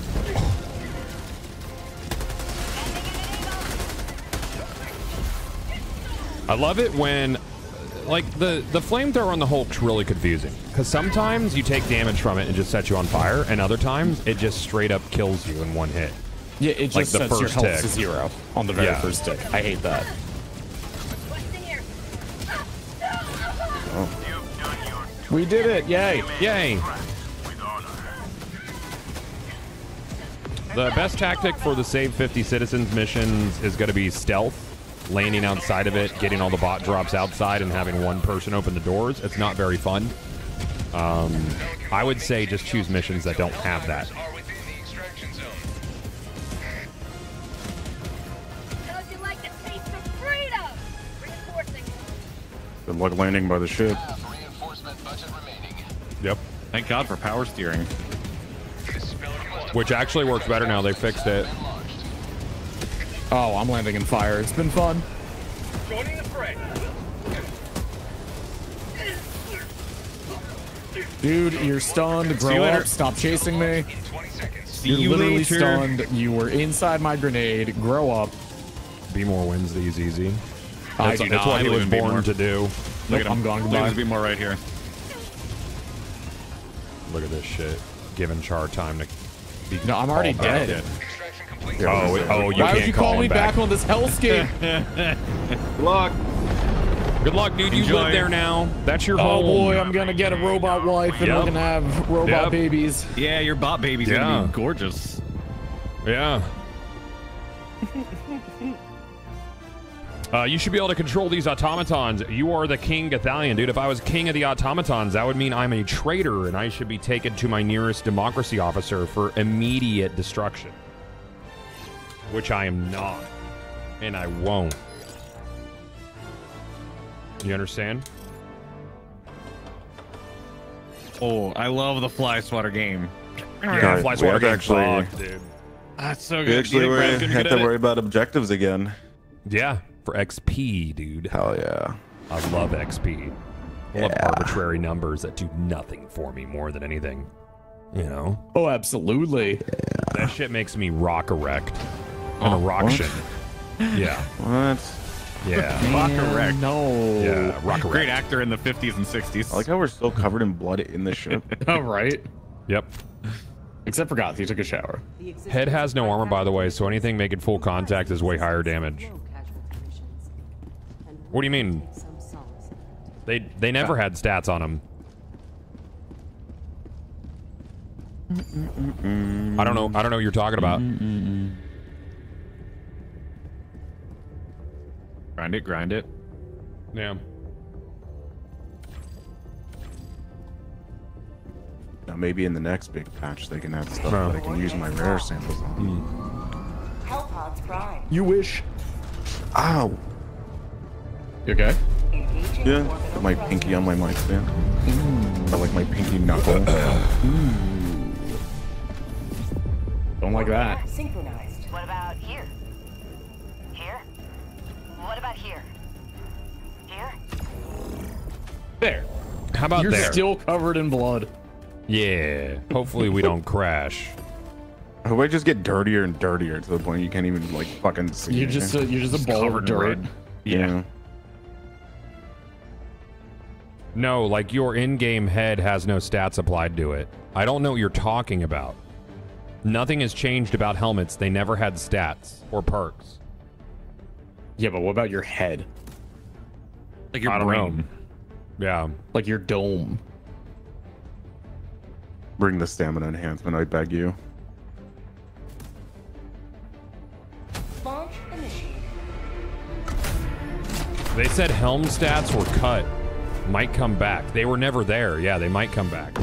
I love it when, like, the, the flamethrower on the Hulk's really confusing. Because sometimes you take damage from it and just sets you on fire, and other times it just straight up kills you in one hit. Yeah, it Like just the sets your first health tick. to zero on the very Yeah. first tick. I hate that. We did it! Yay! Yay! The best tactic for the Save 50 Citizens missions is going to be stealth, landing outside of it, getting all the bot drops outside, and having one person open the doors. It's not very fun. Um, I would say just choose missions that don't have that. How'd you like the taste of freedom? Reinforcing. Good luck landing by the ship. Yep. Thank God for power steering. Which actually works better now. They fixed it. Oh, I'm landing in fire. It's been fun. Joining the fray. Dude, you're stunned. See you Grow up. Stop chasing me. You're you literally later. stunned. You were inside my grenade. Grow up. Be more wins these easy. I That's, do that's not. what he was born to do. Look Nope, at him. I'm gone. Look, Goodbye. Be more right here. Look at this shit. Giving Char time to be. No, I'm already called back dead. In. Oh, it- oh, you Why can't would you call, call me back. back on this hellscape? <laughs> Good luck. Good luck, dude. You live there now. That's your oh home. boy, I'm gonna get a robot wife and Yep. we're gonna have robot Yep. babies. Yeah, your bot baby's Yeah. gonna be gorgeous. Yeah. Uh, you should be able to control these automatons. You are the king Gothalion, dude. If I was king of the automatons, that would mean I'm a traitor and I should be taken to my nearest democracy officer for immediate destruction. Which I am not, and I won't. You understand? Oh, I love the fly swatter game. Yeah, God, fly swatter have game's actually- fucked, dude. That's so We good. actually You were- Brad's gonna have to it? worry about objectives again. Yeah, for XP, dude. Hell yeah. I love XP. I love Yeah. arbitrary numbers that do nothing for me more than anything. You know? Oh, absolutely. That shit makes me rock erect. An Oh, erection. Yeah. What? Yeah. <laughs> Rock Man, erect. No. Yeah, rock erect. Great actor in the 50s and 60s. I like how we're still covered in blood in the ship. All <laughs> oh, right. Yep. Except for Goth, he took a shower. Head has no armor, by the way, so anything making full contact is way higher damage. What do you mean? They they never had stats on them. I don't know. I don't know what you're talking about. Grind it, grind it. Yeah. Now maybe in the next big patch they can add stuff No. that I can use my rare samples on. Hmm. Hellpods Prime. You wish. Ow. You okay? Yeah. Put my pinky on my mic stand. I like my pinky knuckle. <clears throat> Don't like that. Synchronized. What about here? Here? There. How about You're there? still covered in blood. yeah. Hopefully we don't crash. I hope I just get dirtier and dirtier to the point you can't even like fucking see. You're just a, you're just a ball of dirt. blood. yeah. No, like your in-game head has no stats applied to it. I don't know what you're talking about. Nothing has changed about helmets. They never had stats or perks. Yeah, but what about your head? Like your I don't brain. know. Yeah. Like your dome? Bring the stamina enhancement, I beg you. Launch initiated. They said helm stats were cut. Might come back. They were never there. Yeah, they might come back.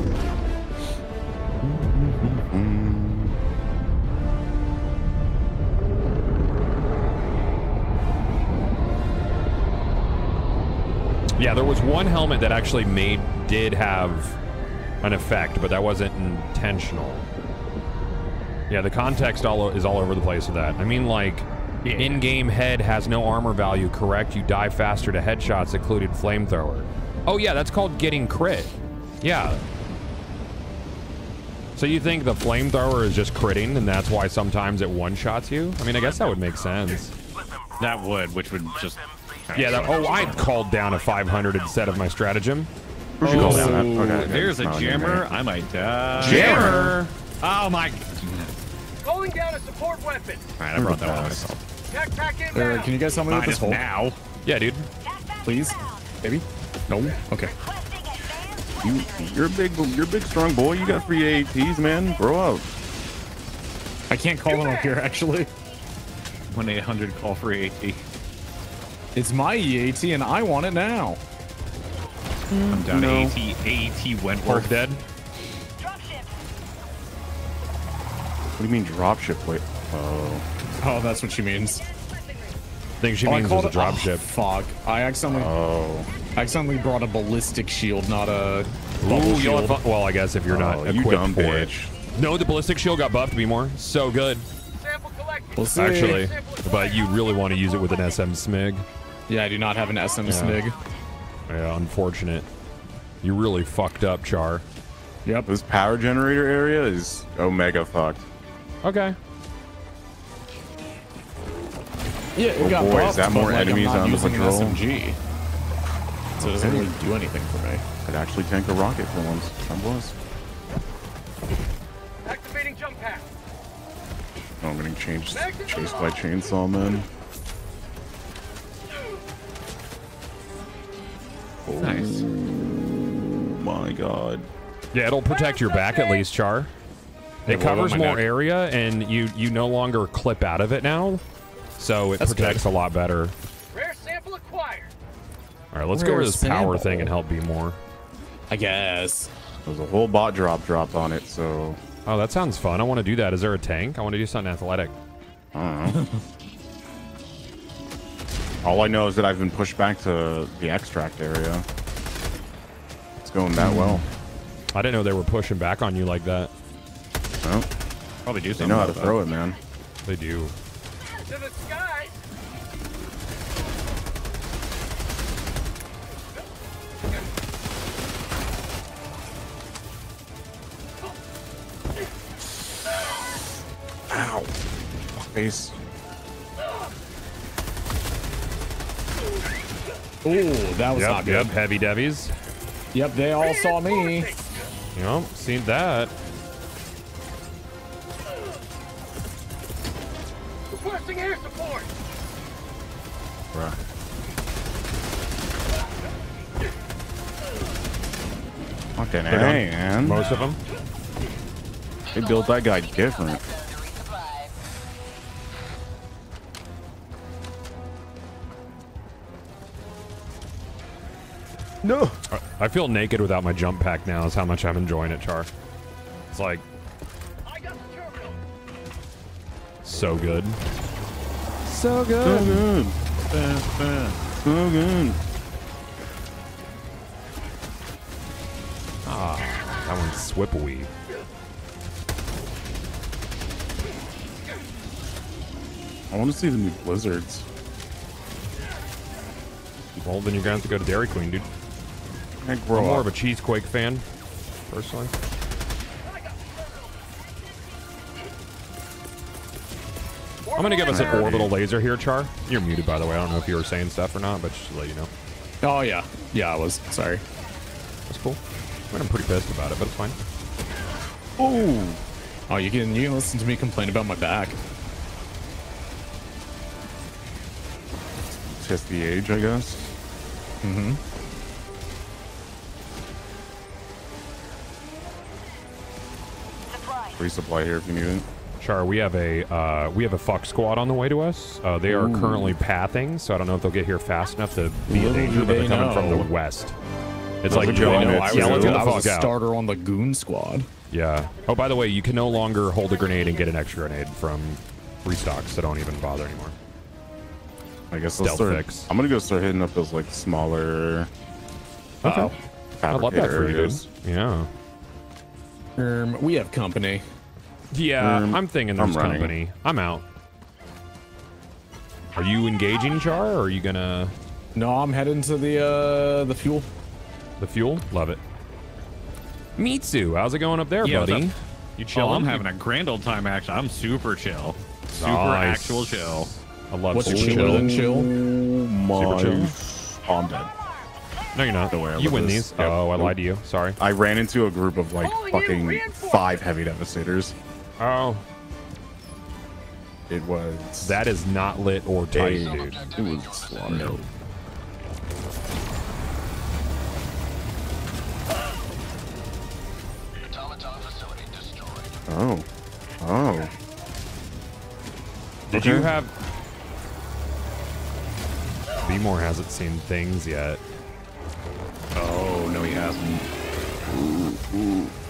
Yeah, there was one helmet that actually made did have an effect, but that wasn't intentional. Yeah, the context all is all over the place with that. I mean, like, in-game head has no armor value. Correct? You die faster to headshots, included flamethrower. Oh yeah, that's called getting crit. Yeah. So you think the flamethrower is just critting, and that's why sometimes it one-shots you? I mean, I guess that would make sense. That would, which would just. Yeah. That, oh, I called down a 500 instead of my stratagem. Where'd down that? Oh, Okay, okay, there's a it's not in jammer. I might die. Jammer. Oh my. Calling down a support weapon. All right, I brought that one myself. Backpack Uh, can you guys help me with this Minus hole? now. Yeah, dude. Please? Maybe? No? Okay. You, you're a big, you're a big strong boy. You got three AATs, man. Grow up. I can't call them up here, actually. 1 800 call for AT. It's my EAT, and I want it now. I'm down No. to AT. AT Hulk Wentworth. dead. What do you mean dropship? Wait. Oh. Oh, that's what she means. I think she Oh, I means called it's a dropship. oh, fuck. I accidentally, Oh. I accidentally brought a ballistic shield, not a Ooh, you'll shield. have. Well, I guess if you're not Oh, you dumb for bitch. it. No, the ballistic shield got buffed to be more. So good, We'll see. actually. But you really want to use it with an SM Smig. Yeah, I do not have an SM Yeah. Smig. Yeah, unfortunate. You really fucked up, Char. Yep. This power generator area is omega fucked. Okay. Yeah, it Oh got boy, is buffed, that more but, like, enemies I'm not on the using an patrol? SMG. So it doesn't really do anything for me. I'd actually tank a rocket for once. I was. Activating jump pack. Oh, I'm getting changed, chased by chainsaw men. Nice. Oh my god. Yeah, it'll protect your back at least, Char. It Yeah, covers my more neck. area, and you you no longer clip out of it now, so it That's protects good. a lot better. Rare sample acquired. All right, let's go over Rare this power thing and help be more. I guess. There's a whole bot drop dropped on it, so Oh, that sounds fun. I want to do that. Is there a tank? I want to do something athletic. I don't know. <laughs> All I know is that I've been pushed back to the extract area. It's going that Hmm. well. I didn't know they were pushing back on you like that. Well, Probably do they something know how to about throw it, man. They do. To the sky! Ow. Face. Ooh, that was yep, not good. Yep, heavy devies. Yep, they all saw me. Yep, seen that. Requesting air support! Bruh. Fucking They're A, man. Most of them. They built that guy different. No. I feel naked without my jump pack now. Is how much I'm enjoying it, Char. It's like so good. So good. So good. So good. Ah, that one's Swipawee. I want to see the new blizzards. Well, then you're gonna have to go to Dairy Queen, dude. I I'm grow more of a Cheesequake fan, personally. I'm gonna give us an orbital laser here, Char. You're muted, by the way. I don't know if you were saying stuff or not, but just to let you know. Oh yeah, yeah, I was. Sorry. That's cool. I mean, I'm pretty pissed about it, but it's fine. Oh. Oh, you can you can listen to me complain about my back. Test the age, I guess. Mm-hmm. Resupply here if you need it. Char, we have a uh, we have a fuck squad on the way to us. Uh, they are Ooh. currently pathing, so I don't know if they'll get here fast enough to be in Little danger, but they're they coming from the west. It's Those like are Joe good yeah, let's get the I was fuck a out. starter on the goon squad. Yeah. Oh, by the way, you can no longer hold a grenade and get an extra grenade from restocks, so don't even bother anymore. I guess I'll Stealth start. fix. I'm gonna go start hitting up those like smaller. Uh-oh. I love that for you, dude. Yeah. Um, we have company. Yeah, Um, I'm thinking I'm there's company. I'm out. Are you engaging Char, or are you gonna No, I'm heading to the uh the fuel. the fuel? Love it. Mitsu, how's it going up there, Yeah, buddy? up? You Oh. I'm having a grand old time. Actually, I'm super chill. Super Nice. actual chill. I love What's super chiller chill. than chill? My. chill. Oh, I'm dead. No, you're not. Don't you win this. these. Yep. Oh, I lied to you. Sorry. I ran into a group of like fucking five heavy devastators. Oh, It was that is not lit or tight, a- dude. It was slaughter. No. Oh. Oh. Did Okay. you have? Beemore hasn't seen things yet. Oh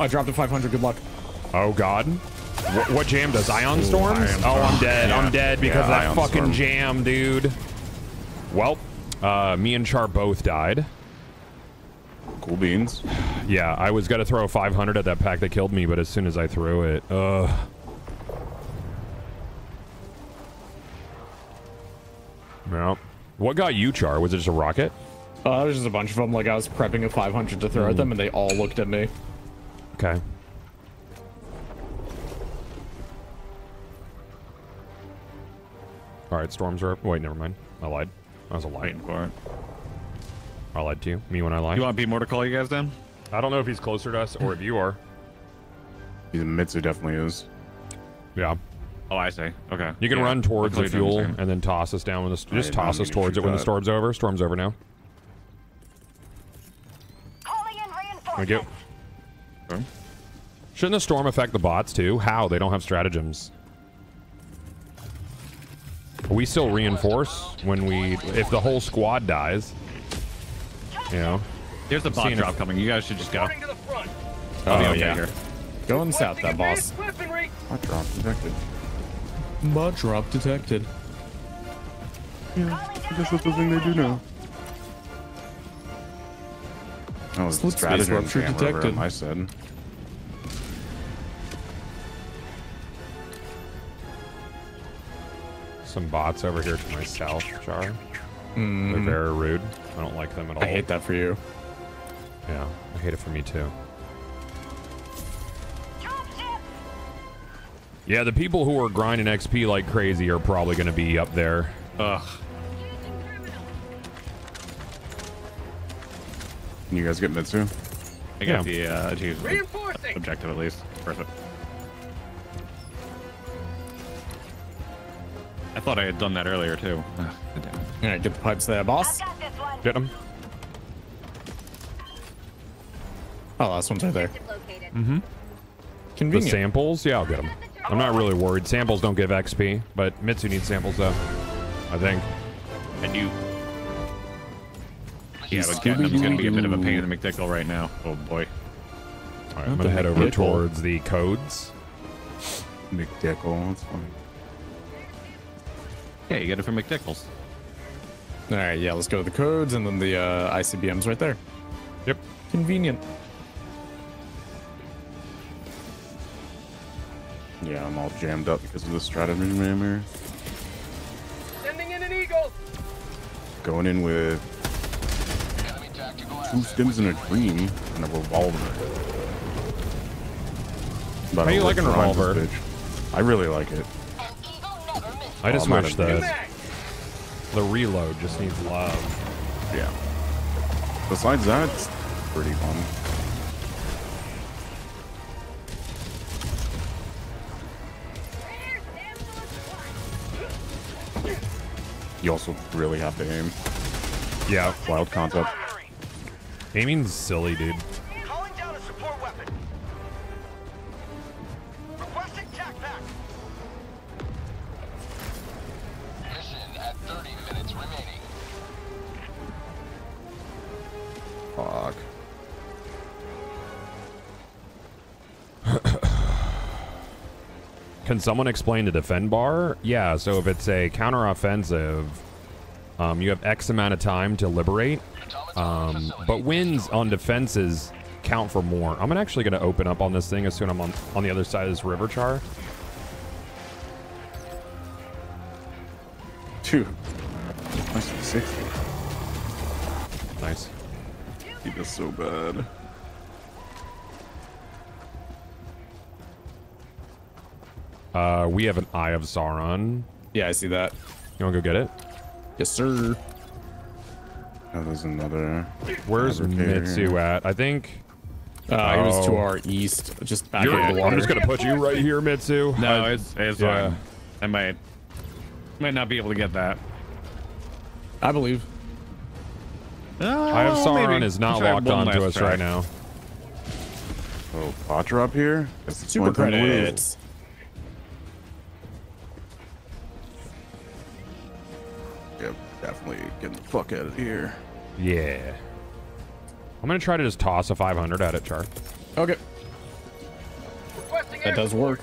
I dropped a 500. Good luck. Oh God. What, what jam does Ion Storms? Ion oh, I'm dead. Yeah. I'm dead because Yeah, of that Ion fucking Storm. jam, dude. Well, uh, me and Char both died. Cool beans. Yeah, I was gonna throw 500 at that pack that killed me, but as soon as I threw it, ugh. Well, what got you, Char? Was it just a rocket? Uh, there's just a bunch of them. Like I was prepping a 500 to throw at them, and they all looked at me. Okay. All right, storms are up. Wait, never mind. I lied. I was a lie. Waiting for it. I lied to you. Me when I lied. You want B more to call you guys down? I don't know if he's closer to us or if you are. The Mitsu definitely is. Yeah. Oh, I see. Okay. You can Yeah. run towards the Luckily, it doesn't fuel and then toss us down when the st- just toss us gonna towards it when the storm's over. Storm's over now. Thank you. Shouldn't the storm affect the bots too? How? They don't have stratagems. We still reinforce when we if the whole squad dies. You know. There's a bot drop coming. You guys should just go. Oh, I'll be oh, okay yeah. here. Going south, that boss. Bot drop detected. Bot drop detected. Yeah, I guess that's the thing they do now. Oh, it's Split space stratagem rupture detected. I said. Some bots over here to my south, Char. Mhm. They're very rude. I don't like them at all. I hate that for you. Yeah, I hate it for me too. Yeah, the people who are grinding XP like crazy are probably going to be up there. Ugh. Can you guys get Mitsu? I got the uh, achievement objective at least. Worth I thought I had done that earlier too. Ugh. All right, get the pipes there, boss. Get them. Oh, last one's right there. Mm-hmm. Convenient. The Convenient. samples? Yeah, I'll get them. I'm not really worried. Samples don't give XP, but Mitsu needs samples though. I think. I do. Yeah, but getting them's gonna be a bit of a pain in the McDickle right now. Oh boy. All right, I'm gonna head over towards the codes. McDickle, that's fine. Yeah, you get it from McDickles. All right, yeah, let's go to the codes and then the uh, ICBM's right there. Yep. Convenient. Yeah, I'm all jammed up because of the stratagem jammer. Sending in an eagle. Going in with two stims and a dream and a revolver. But How you I'll liking let Grimes revolver? I really like it. I just wish the the reload just needs love. Yeah. Besides that, it's pretty fun. You also really have to aim. Yeah. Wild concept. Aiming's silly, dude. Fuck. Can someone explain the defend bar? Yeah, so if it's a counteroffensive, um, you have X amount of time to liberate, um, but wins on defenses count for more. I'm actually going to open up on this thing as soon as I'm on, on the other side of this river char. Two. Nice 60. Nice. He does so bad. Uh, we have an Eye of Sauron. Yeah, I see that. You want to go get it? Yes, sir. Oh, there's another. Where's fabricator Mitsu at? I think. Uh, he was to Oh. our east, just back You're- in the water. I'm just gonna put you right here, Mitsu. No, I- it's it's yeah. fine. I might might not be able to get that. I believe. Eye of Oh, Sauron maybe. is not locked onto us try. right now. Oh, bot drop here? That's the Super point I'm credits. Yep, definitely getting the fuck out of here. Yeah. I'm gonna try to just toss a 500 at it, Char. Okay. That does work.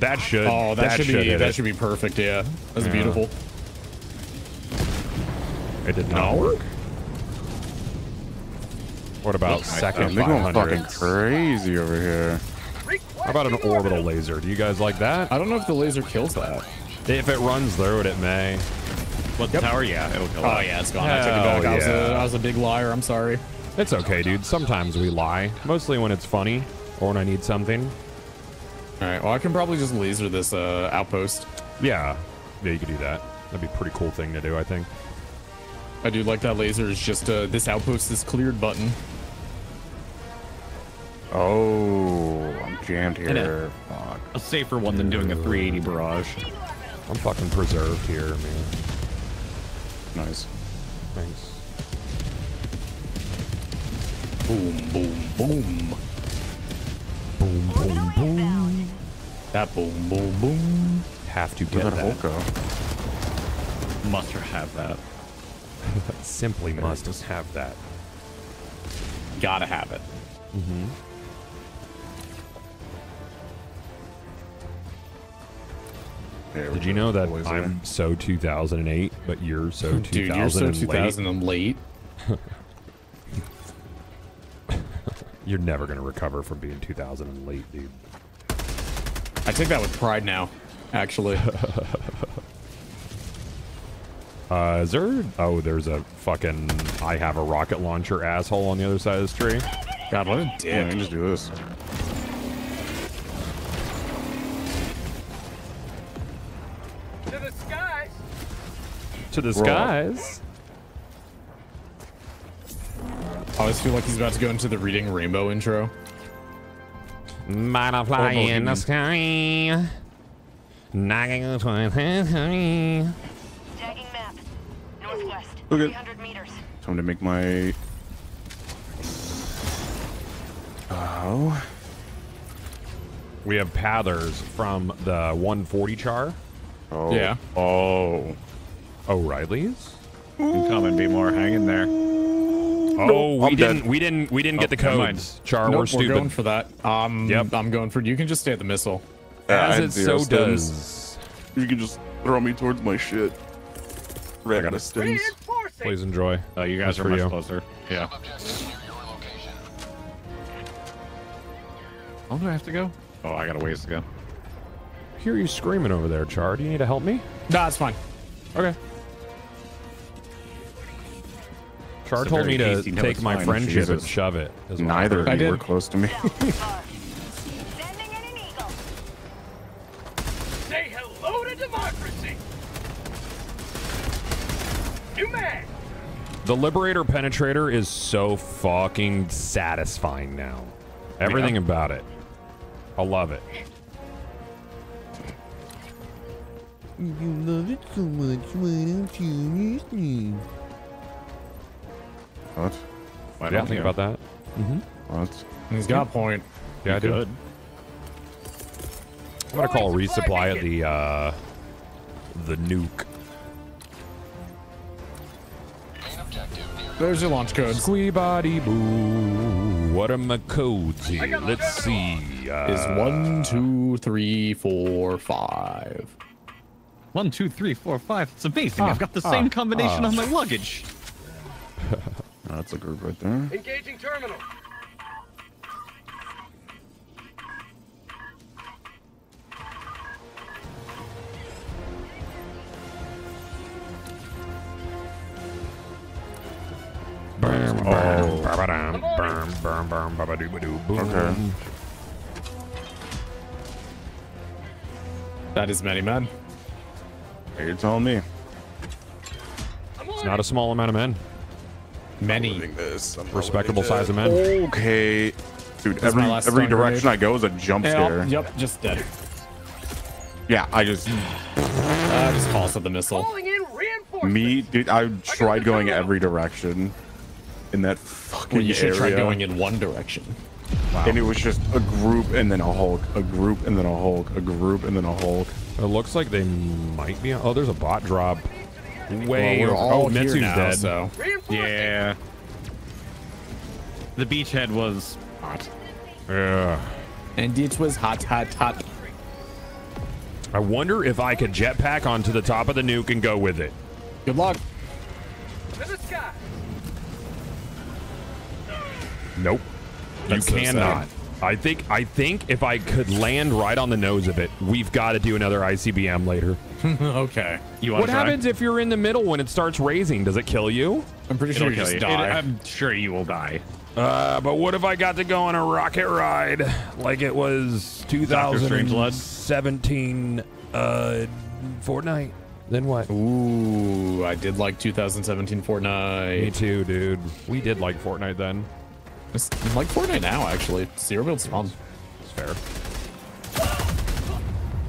That should. Oh, that, should, be that it. should be perfect. Yeah, that's Yeah. beautiful. It did not work. What about second They're going fucking crazy over here. How about an orbital laser? Do you guys like that? I don't know if the laser kills that. If it runs through it, it may. What the tower? Yeah, it'll kill Oh it. yeah, it's gone. I took it Hell back. I was, a. I was a big liar. I'm sorry. It's okay, dude. Sometimes we lie. Mostly when it's funny or when I need something. All right. Well, I can probably just laser this uh, outpost. Yeah. Yeah, you could do that. That'd be a pretty cool thing to do, I think. I do like that laser is just uh, this outpost is cleared button. Oh, I'm jammed And a- here. Fuck. A safer one than doing a 380 barrage. I'm fucking preserved here, man. Nice. Thanks. Boom, boom, boom. Boom, boom, boom. That boom, boom, boom. Have to get that that. Must have that. <laughs> Simply must have that. Gotta have it. Mm-hmm. There Did you know that Boys I'm in. so 2008, but you're so 2000 <laughs> Dude, you're so and late? 2000 and late. <laughs> You're never gonna recover from being 2000 and late, dude. I take that with pride now, actually. Uh, is there? Oh, there's a fucking I have a rocket launcher asshole on the other side of this tree. God, what a Yeah, I dick. can just do this. To the skies! To the skies. I always feel like he's about to go into the reading rainbow intro. Butterfly Horrible in the human. sky. Knocking Okay. 300 meters. Time to make my. Oh. We have Pathers from the 140 char. Oh. Yeah. Oh. O'Reilly's. I'm coming, be more. hanging there. Oh, we I'm didn't. dead. We didn't. We didn't get Oh, the never codes. Char, Nope, we're stupid. we're going for that. Um, Yep. I'm going for. You can just stay at the missile. Yeah, I As had it so stims. does. You can just throw me towards my shit. Ran out of stims. Reinforcing! Please enjoy. Oh, you That's guys are much you. closer. Yeah. Oh, do I have to go? Oh, I got a ways to go. Hear you screaming over there, Char. Do you need to help me? Nah, it's fine. Okay. Char told me to hasty take my fine. friendship and shove it. what Neither heard. of I you did. were close to me. Sending in an eagle. Say hello to democracy! New man! The Liberator Penetrator is so fucking satisfying now. Everything about it. I love it. You love it so much, why don't you use me? what? Why Yeah, don't think you? about that. Mm-hmm. What? He's got a point. Yeah, I do. Good. I'm gonna call resupply at the uh, the nuke. There's your launch codes. Squee body boo. What are my codes here? Let's see. Uh, Is one, two, three, four, five. One, two, three, four, five. It's amazing. Ah, I've got the ah, same combination ah. on my luggage. <laughs> That's a group right there. Engaging terminal. Okay. That is many men. Hey, you're telling me. It's not a small amount of men. Many. Living this. I'm Respectable size of men. Okay. Dude, That's every every direction grenade. I go is a jump scare. Yep, yep, just dead. Yeah, I just Uh, just toss at the missile. Calling in reinforcements! me, dude. I tried going every direction in that fucking Well, you should area, try going in one direction. Wow. and it was just a group and then a Hulk, a group and then a Hulk, a group and then a Hulk. It looks like they might be. Oh, there's a bot drop. Way. Well, we're over- all oh, here Mitsu's now, dead. so Yeah. The beachhead was hot. Yeah. And it was hot, hot, hot. I wonder if I could jetpack onto the top of the nuke and go with it. Good luck. To the sky! Nope. That's you so sad. cannot. I think I think if I could land right on the nose of it, we've got to do another ICBM later. <laughs> okay. You wanna What try? happens if you're in the middle when it starts raising? Does it kill you? I'm pretty It'll sure you kill just you. die. It- I'm sure you will die. Uh, but what if I got to go on a rocket ride like it was 2017 uh, Fortnite? Then what? Ooh, I did like 2017 Fortnite. Me too, dude. We did like Fortnite then. It's like Fortnite now, actually. Zero build's fun. It's fair.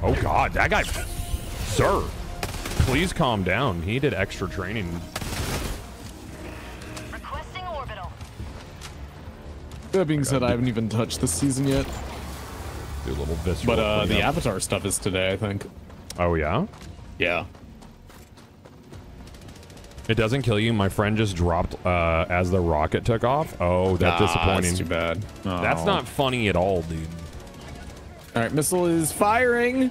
Oh god, that guy, sir, please calm down. He did extra training. Requesting orbital. That being said, I haven't even touched this season yet. Do a little visceral. But uh, the. Avatar stuff is today, I think. Oh yeah. Yeah. It doesn't kill you. My friend just dropped uh, as the rocket took off. Oh, that's Ah, disappointing. that's too bad. That's Oh. not funny at all, dude. All right, missile is firing.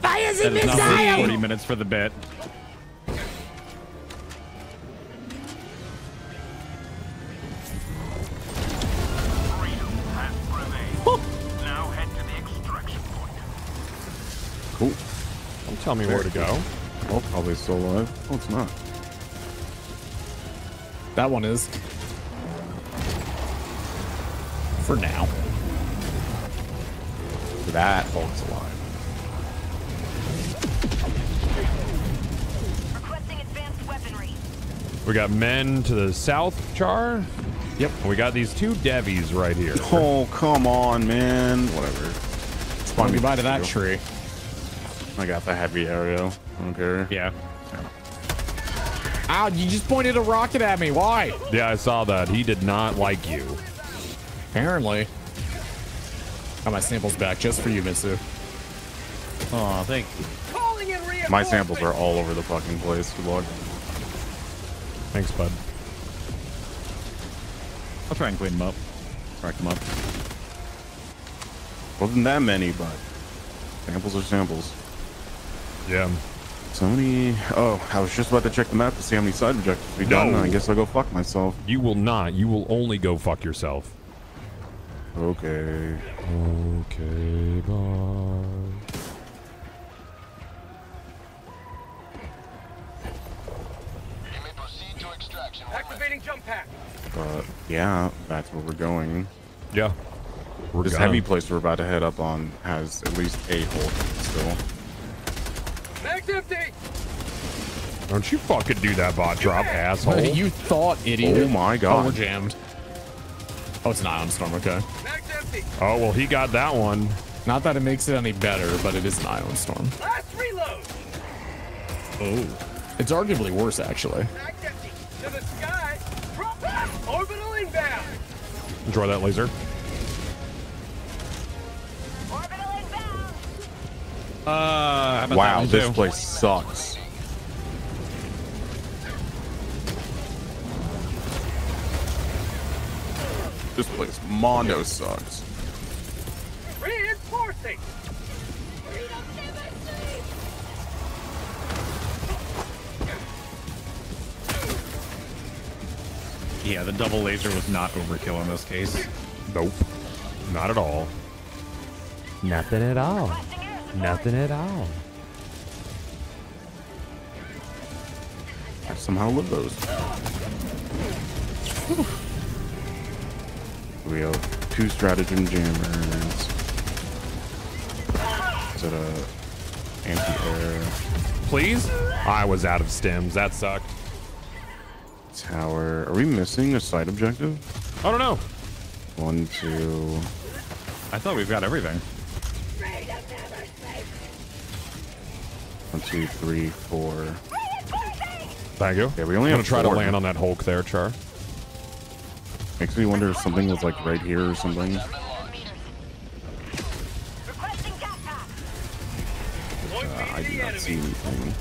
Fires That is not 40 minutes for the bit. Now head to the extraction point. Cool. Don't tell me where to go. Oh, probably still alive. Oh, it's not. That one is. For now. That Hulk's alive. Requesting advanced weaponry. We got men to the south, Char. Yep. We got these two devies right here. <laughs> Oh, come on, man. Whatever. It's Why don't we fine buy to that tree? I got the heavy aerial. I don't care. Yeah. Ow, you just pointed a rocket at me. Why? Yeah, I saw that. He did not like you. Apparently. Got my samples back just for you, Mitsu. Oh, thank you. Calling in reinforcements. My samples are all over the fucking place. Good luck. Thanks, bud. I'll try and clean them up. Rack them up. Wasn't that many, but samples are samples. Yeah. So many. Oh, I was just about to check the map to see how many side objectives we done. No. I guess I'll go fuck myself. You will not. You will only go fuck yourself. Okay. Okay, bye. Activating jump pack. But uh, yeah, that's where we're going. Yeah. We're this gonna- heavy place we're about to head up on has at least a hole still. Mag's empty. Don't you fucking do that bot drop, asshole. <laughs> you thought, idiot. Oh my Oh, god. we're jammed. Oh, it's an ion storm. Okay. Mag's empty. Oh, well, he got that one. Not that it makes it any better, but it is an ion storm. Last reload. Oh. It's arguably worse, actually. Mag's empty. To the sky. Drop back. Orbital inbound. Enjoy that laser. Uh, how about that Wow, this too? place sucks. This place mondo sucks. Reinforcing. Yeah, the double laser was not overkill in this case. Nope. Not at all. Nothing at all. Nothing at all. I somehow love those. We have two stratagem jammers. Is it a anti-air Please? I was out of stims. That sucked. tower? Are we missing a side objective? I don't know. One, two. I thought we've got everything. One, two, three, four. Thank you. Yeah, we only I'm have gonna try to land on that Hulk there, Char. Makes me wonder if something was like right here or something. Uh, I do not see anything.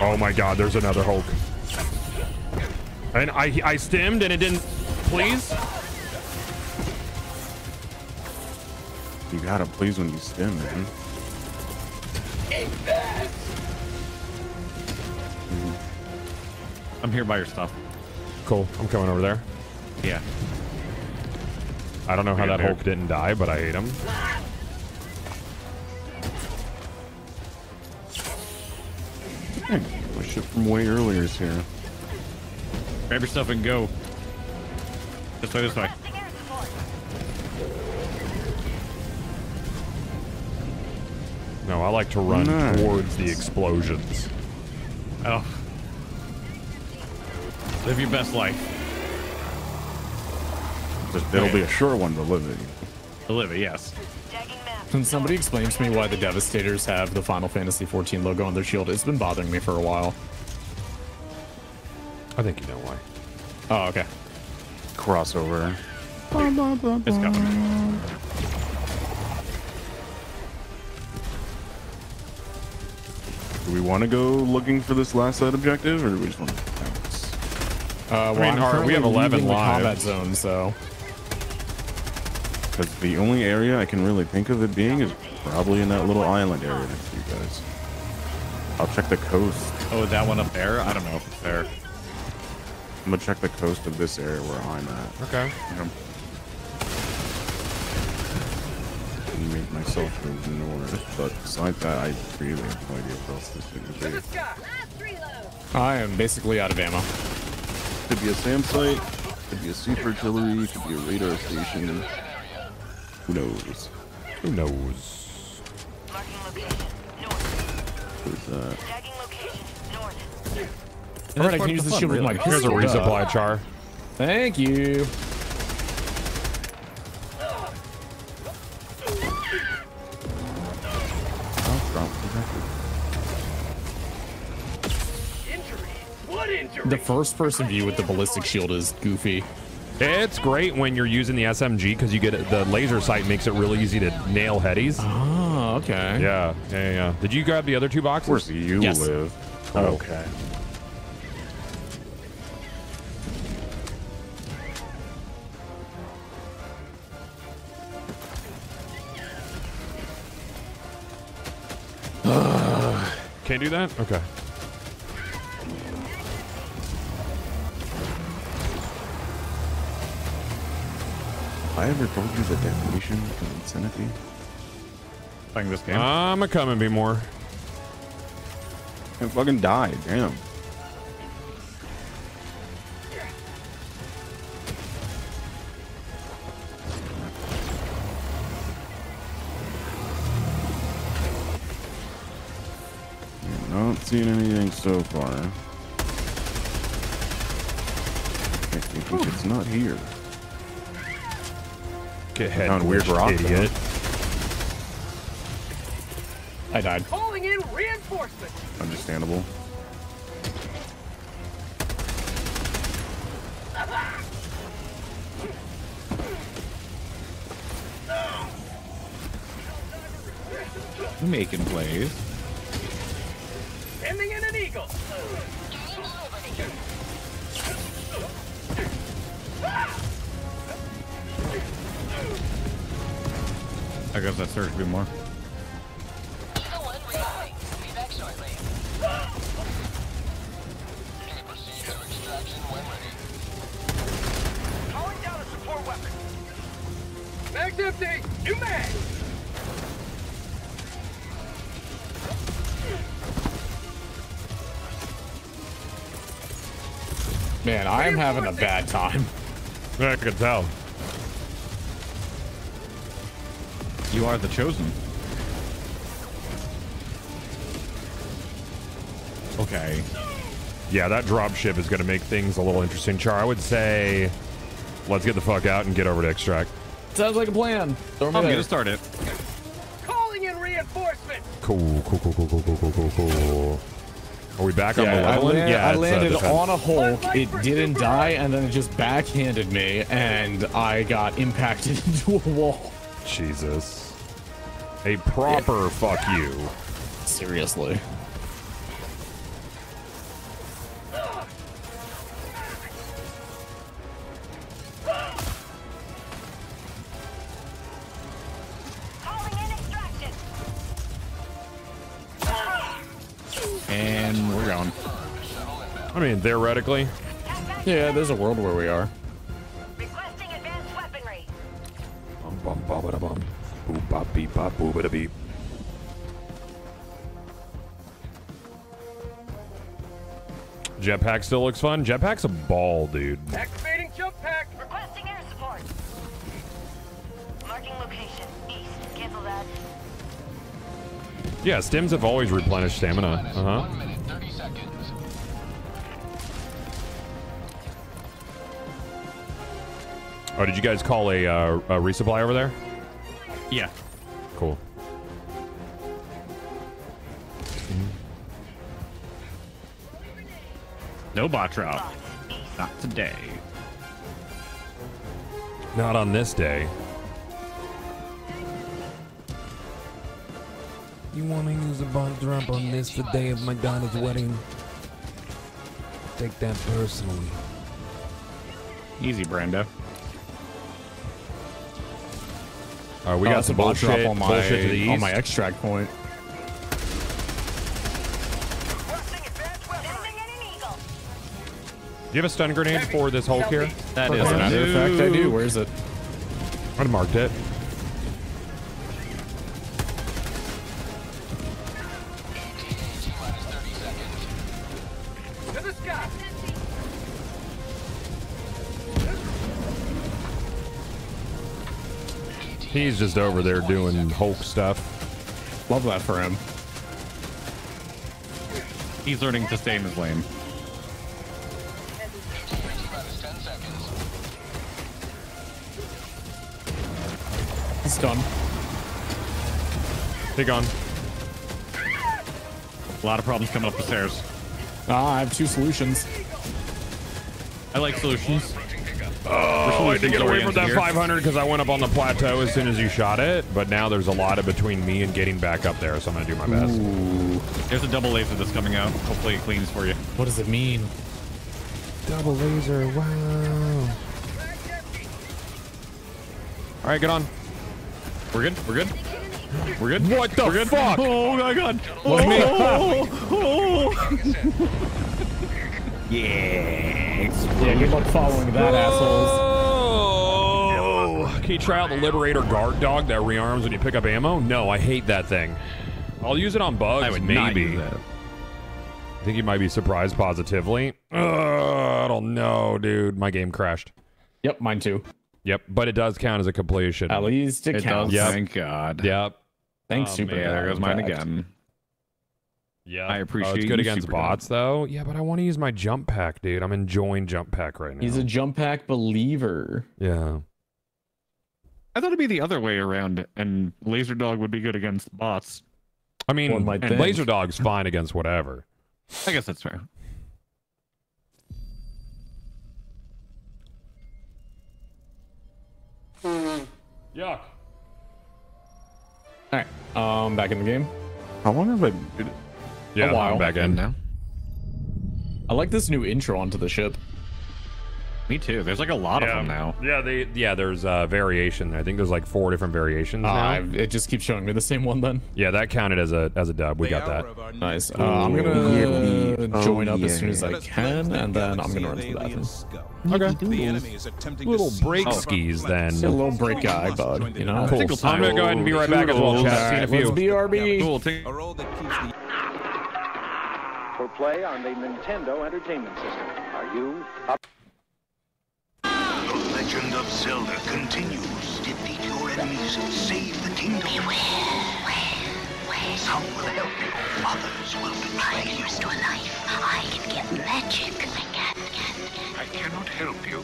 Oh my god, there's another Hulk. And I I stimmed and it didn't. Please? You gotta please when you stim, man. I'm here by your stuff. Cool. I'm coming over there. Yeah. I don't know how that. Hulk didn't die, but I hate him. Hmm. Hey, my ship from way earlier is here. Grab your stuff and go. This way, this way. No, I like to run Nice. towards the explosions. Oh. Live your best life. It'll be a short one to live it. To live it, yes. Can somebody explain to me why the Devastators have the Final Fantasy XIV logo on their shield? It's been bothering me for a while. I think you know why. Oh, okay. Crossover. It's coming. Do we want to go looking for this last side objective, or do we just want to bounce? Uh, well, mean, I'm our- we have 11 leaving the lives. combat zone, so Because the only area I can really think of it being is probably in that little island area next to you guys. I'll check the coast. Oh, that one up there? I don't know if it's there. I'm gonna check the coast of this area where I'm at. Okay. Yep. And make myself go north, but besides that, I really have no idea what else this thing would be. I am basically out of ammo. Could be a SAM site, could be a super artillery, could be a radar station. Who knows? Who knows? Who's that? All right, I can use the shield with my Here's a pistol. resupply char. Thank you. What injury? The first-person view with the ballistic shield is goofy. It's great when you're using the SMG because you get it, the laser sight makes it really easy to nail headies. Oh, okay. Yeah, yeah, yeah, yeah. Did you grab the other two boxes? Where do you Yes. live? Cool. Okay. Can't do that? Okay. I ever told you the definition of insanity? Playing this game. I'm a coming be more. I fucking died, damn. Not seeing anything so far. I think it's not here. Get head Found weird glitched, rock, idiot. I died. Calling in reinforcements. Understandable. Making plays. Sending in an eagle. Ah! I guess that serves to be more. Calling down a support weapon. Mag's empty. New mag. Man, I am having a bad time. I could tell. You are the chosen. Okay. Yeah, that dropship is going to make things a little interesting. Char, I would say let's get the fuck out and get over to extract. Sounds like a plan. I'm going to start it. Calling in reinforcements. Cool, cool, cool, cool, cool, cool, cool, cool, Are we back yeah, on the level? I, land, yeah, I uh, landed uh, on a Hulk. It didn't die, and then it just backhanded me, and I got impacted <laughs> into a wall. Jesus. A proper fuck you. Seriously. And we're going. I mean, theoretically. Yeah, there's a world where we are. Bum, bum, ba, ba, da, bum. Boop, bop, beep, bop, boop, ba, da, beep. Jetpack still looks fun. Jetpack's a ball, dude. Activating jump pack. Requesting air support. Marking location. East. Cancel that. Yeah, stims have always replenished stamina. Uh huh. Oh, did you guys call a, uh, a resupply over there? Yeah. Cool. No bot drop. Not today. Not on this day. You want to use a bot drop on this, the day of my daughter's wedding? Take that personally. Easy, Brando. All right, we Oh, got some a bot drop bullshit, on my bullshit to the east. on my extract point. Do you have a stun grenade for this Hulk here? That is, as a matter of fact, I do. Where is it? I marked it. He's just over there doing Hulk stuff. Love that for him. He's learning to stay in his lane. He's done. Take on. A lot of problems coming up the stairs. Ah, I have two solutions. I like solutions. Oh, I had to get away from that Here. 500 because I went up on the plateau as soon as you shot it. But now there's a lot of between me and getting back up there, so I'm gonna do my best. There's a double laser that's coming out. Hopefully it cleans for you. What does it mean? Double laser, wow. All right, get on. We're good. We're good. We're good. What the We're good. fuck? Oh my god. Was me. Oh, <laughs> <laughs> Yeah. Yeah, good luck following that, assholes. Oh, can you try out the Liberator guard dog that rearms when you pick up ammo? No, I hate that thing. I'll use it on bugs, I would maybe. not use that. I think you might be surprised positively. Ugh, I don't know, dude. My game crashed. Yep, mine too. Yep, but it does count as a completion. At least it, It counts. does. Yep. Thank God. Yep. Thanks, Oh, Super. man. Yeah, there goes mine again. Yeah, I appreciate Oh, it's good you, against Super bots, though. Yeah, but I want to use my jump pack, dude. I'm enjoying jump pack right now. He's a jump pack believer. yeah. I thought it'd be the other way around, and Laser Dog would be good against bots. I mean, One might and. Laser Dog's fine against whatever. I guess that's fair. Yuck. All right, um, back in the game. How long have I been? Yeah, A while. I'm back in. now. I like this new intro onto the ship. Me too. There's like a lot of them now. Yeah, they yeah. There's uh, variation. I think there's like four different variations Uh, now. I've- it just keeps showing me the same one then. Yeah, that counted as a as a dub. We got that. Nice. Uh, I'm gonna join up as soon as I can, and then I'm gonna run to the bathroom. Okay. The enemy is attempting Little break seize skis then. Just a little break guy, bud. You know. Cool. I'm gonna go ahead and be right back as well, chat. See you in a Let's few. BRB. Cool. For play on the Nintendo Entertainment System. Are you up? The Legend of Zelda continues. Defeat your enemies, save the kingdom. Beware. Some will help you, others will betray you. I can you. restore life. I can get magic. I can, can, I cannot help you.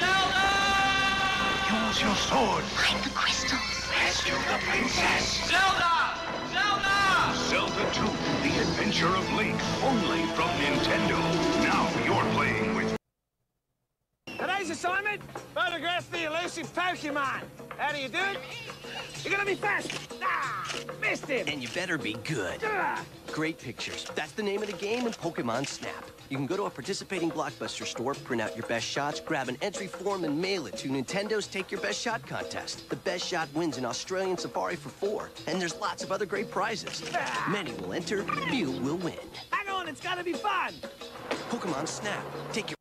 Zelda! Use your sword. Find the crystals. Rescue the princess. Zelda! Zelda! Zelda 2, The Adventure of Link, only from Nintendo. Now you're playing with Today's assignment, photograph the elusive Pokemon. How do you do it? You're gonna be fast. Ah, missed him. And you better be good. Ah. Great pictures. That's the name of the game in Pokemon Snap. You can go to a participating Blockbuster store, print out your best shots, grab an entry form, and mail it to Nintendo's Take Your Best Shot contest. The best shot wins an Australian safari for four, and there's lots of other great prizes. Many will enter, few will win. Hang on, it's gonna be fun. Pokemon Snap. Take your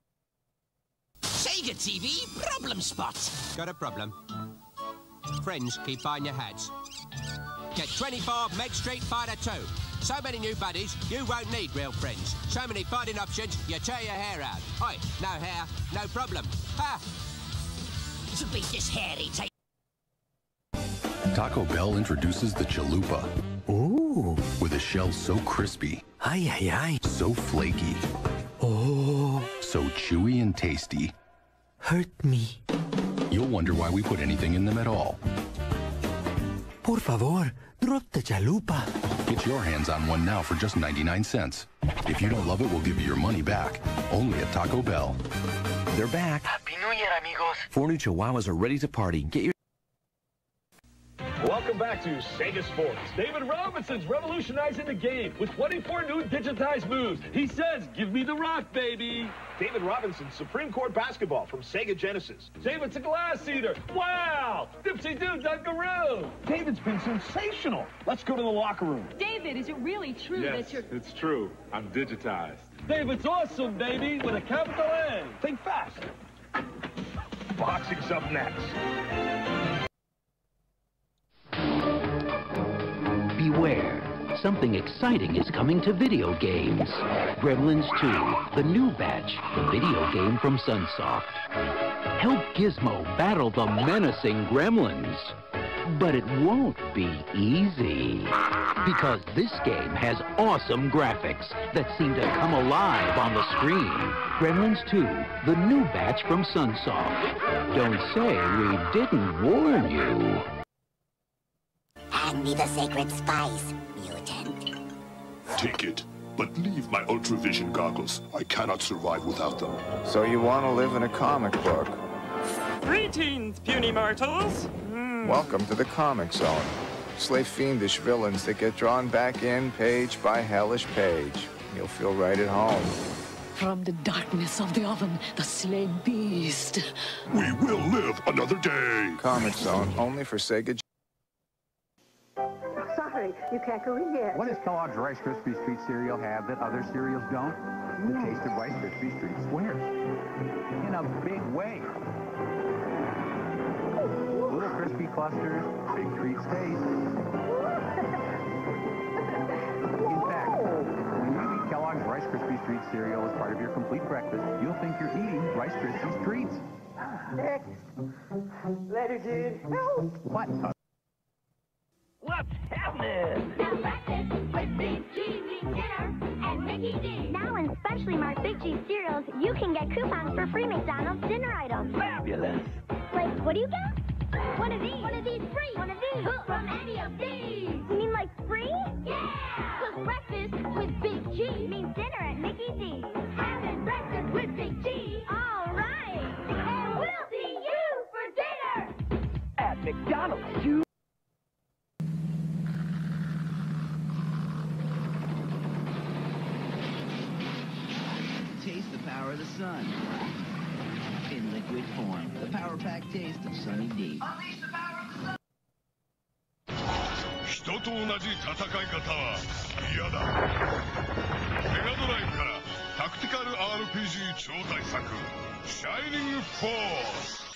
Sega TV problem spot. Got a problem? Friends keep buying your hats. Get 25 Meg Street Fighter 2. So many new buddies, you won't need real friends. So many fighting options, you tear your hair out. Oi, no hair, no problem. Ha! To beat this hairy take. Taco Bell introduces the chalupa. Ooh. With a shell so crispy. Ay, ay, ay. So flaky. Oh. So chewy and tasty. Hurt me. You'll wonder why we put anything in them at all. Por favor, drop the chalupa. Get your hands on one now for just 99 cents. If you don't love it, we'll give you your money back. Only at Taco Bell. They're back. Happy New Year, amigos. Four new chihuahuas are ready to party. Get your Welcome back to Sega Sports. David Robinson's revolutionizing the game with 24 new digitized moves. He says, give me the rock, baby. David Robinson, Supreme Court Basketball from Sega Genesis. David's a glass eater. Wow! Dipsy Doo Dunkaroo. David's been sensational. Let's go to the locker room. David, is it really true that you're... it's true. I'm digitized. David's awesome, baby, with a capital A. Think fast. Boxing's up next. Beware. Something exciting is coming to video games. Gremlins 2, the new batch, the video game from Sunsoft. Help Gizmo battle the menacing gremlins. But it won't be easy. Because this game has awesome graphics that seem to come alive on the screen. Gremlins 2, the new batch from Sunsoft. Don't say we didn't warn you. Hand me the sacred spice, mutant. Take it, but leave my ultravision goggles. I cannot survive without them. So you want to live in a comic book? Greetings, puny mortals. Hmm. Welcome to the Comix Zone. Slay fiendish villains that get drawn back in page by hellish page. You'll feel right at home. From the darkness of the oven, the slain beast. We will live another day. Comix Zone, only for Sega. You can't go in yet. What does Kellogg's Rice Krispie Treat cereal have that other cereals don't? The taste of Rice Krispie Treat squares. In a big way. Little crispy clusters, big treats taste. In fact, when you eat Kellogg's Rice Krispie Treat cereal as part of your complete breakfast, you'll think you're eating Rice Krispies Treats. Ah, next. Later, dude. Help. What? A- What's happening? Like Mickey gear and Mickey D. Now in specially marked Big G cereals, you can get coupons for free McDonald's dinner items. Fabulous. Like, what do you get? One of these. One of these free. One of these. From any of these. You mean like free? Yeah. Cause breakfast with Big G means dinner at Mickey D's. Having breakfast with Big G. All right. And we'll see you for dinner. At McDonald's, you. Taste the power of the sun. In liquid form, the power pack taste of Sunny D. 人と同じ戦い方は嫌だ。メガドライブからタクティカル RPG 超大作、シャイニングフォース。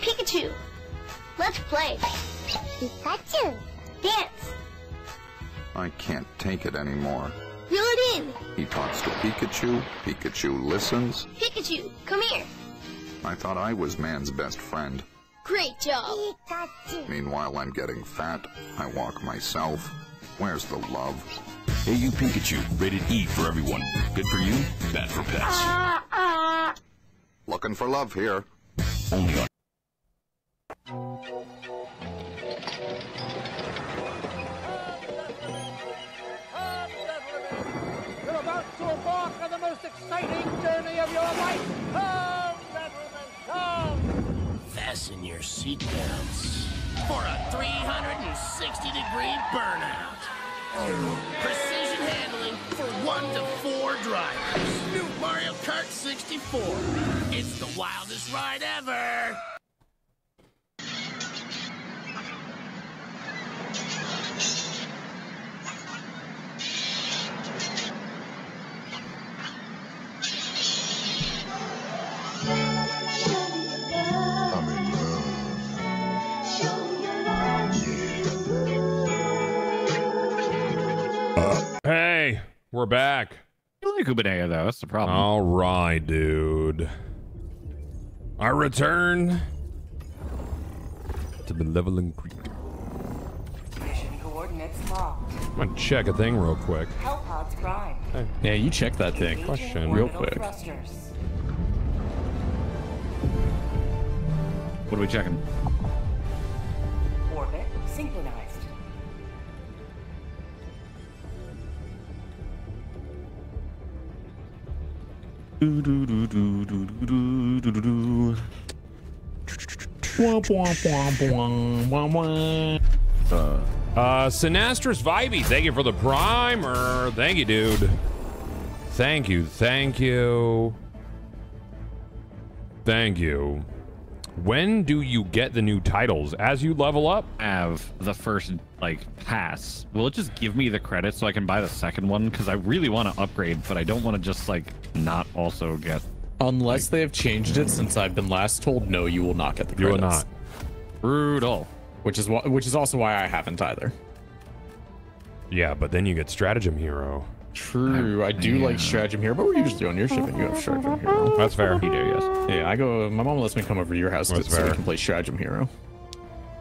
Pikachu. Let's play. Pikachu. Dance. I can't take it anymore. Reel it in. He talks to Pikachu. Pikachu listens. Pikachu, come here. I thought I was man's best friend. Great job. Pikachu. Meanwhile, I'm getting fat. I walk myself. Where's the love? Hey, you Pikachu, rated E for everyone. Good for you, bad for pets. Uh, uh. Looking for love here. Only on. Exciting journey of your life. Come, gentlemen, come. Fasten your seatbelts for a 360 degree burnout. Precision handling for one to four drivers. New Mario Kart 64. It's the wildest ride ever. We're back. You like Ubanea, though. That's the problem. All right, dude. I return to Malevelon Creek. Mission coordinates locked. I'm gonna check a thing real quick. Hellpods prime. Hey. Yeah, you check that thing. Question. Real quick. Thrusters. What are we checking? Orbit synchronized. Do, do, do, do, do, do, do, do, do. Uh, uh, Vibey, thank you for the primer. Thank you, dude. Thank you, thank you. Thank you. When do you get the new titles? As you level up? Have the first like pass. Will it just give me the credits so I can buy the second one? Because I really want to upgrade, but I don't want to just like not also get. Unless they have changed it since I've been last told, no, you will not get the credits. You will not. Brutal. Which is wh- which is also why I haven't either. Yeah, but then you get Stratagem Hero. True, I do like Stratagem Hero, but we're usually doing your shipping. You have Stratagem Hero. That's fair. You do, yes. Yeah, I go. My mom lets me come over to your house to, That's so we can play Stratagem Hero.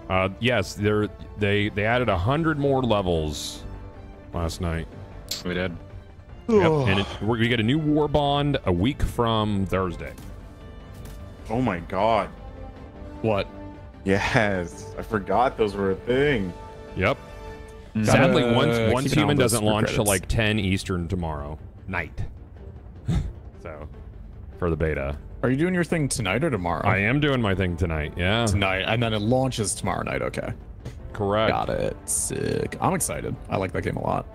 Uh, yes, they're, they they added a hundred more levels last night. We did. Yep, and it, we we get a new war bond a week from Thursday. Oh my god. What? Yes, I forgot those were a thing. Yep. Mm. Sadly, Gotta once once an eye on human doesn't launch till credits. like 10 Eastern tomorrow night. <laughs> so, for the beta, Are you doing your thing tonight or tomorrow? I am doing my thing tonight. Yeah, tonight, and then it launches tomorrow night. Okay, correct. got it. Sick. I'm excited. I like that game a lot.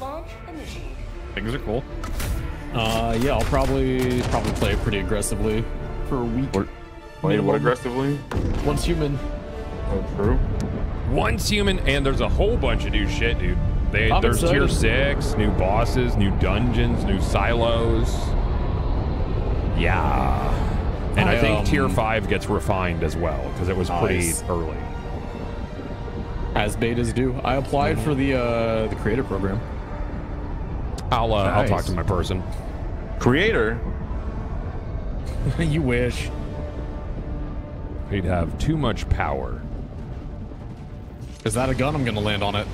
Launch initiated. Things are cool. Uh, yeah, I'll probably probably play it pretty aggressively for a week. What? Play what aggressively? Once human. Oh, true. Once human, and there's a whole bunch of new shit, dude. They, I'm there's tier six, new bosses, new dungeons, new silos. Yeah, and I, I, think um, tier five gets refined as well because it was pretty early. As betas do. I applied for the uh the creator program. I'll uh, I'll talk to my person. Creator. <laughs> you wish. He'd have too much power. Is that a gun? I'm gonna land on it.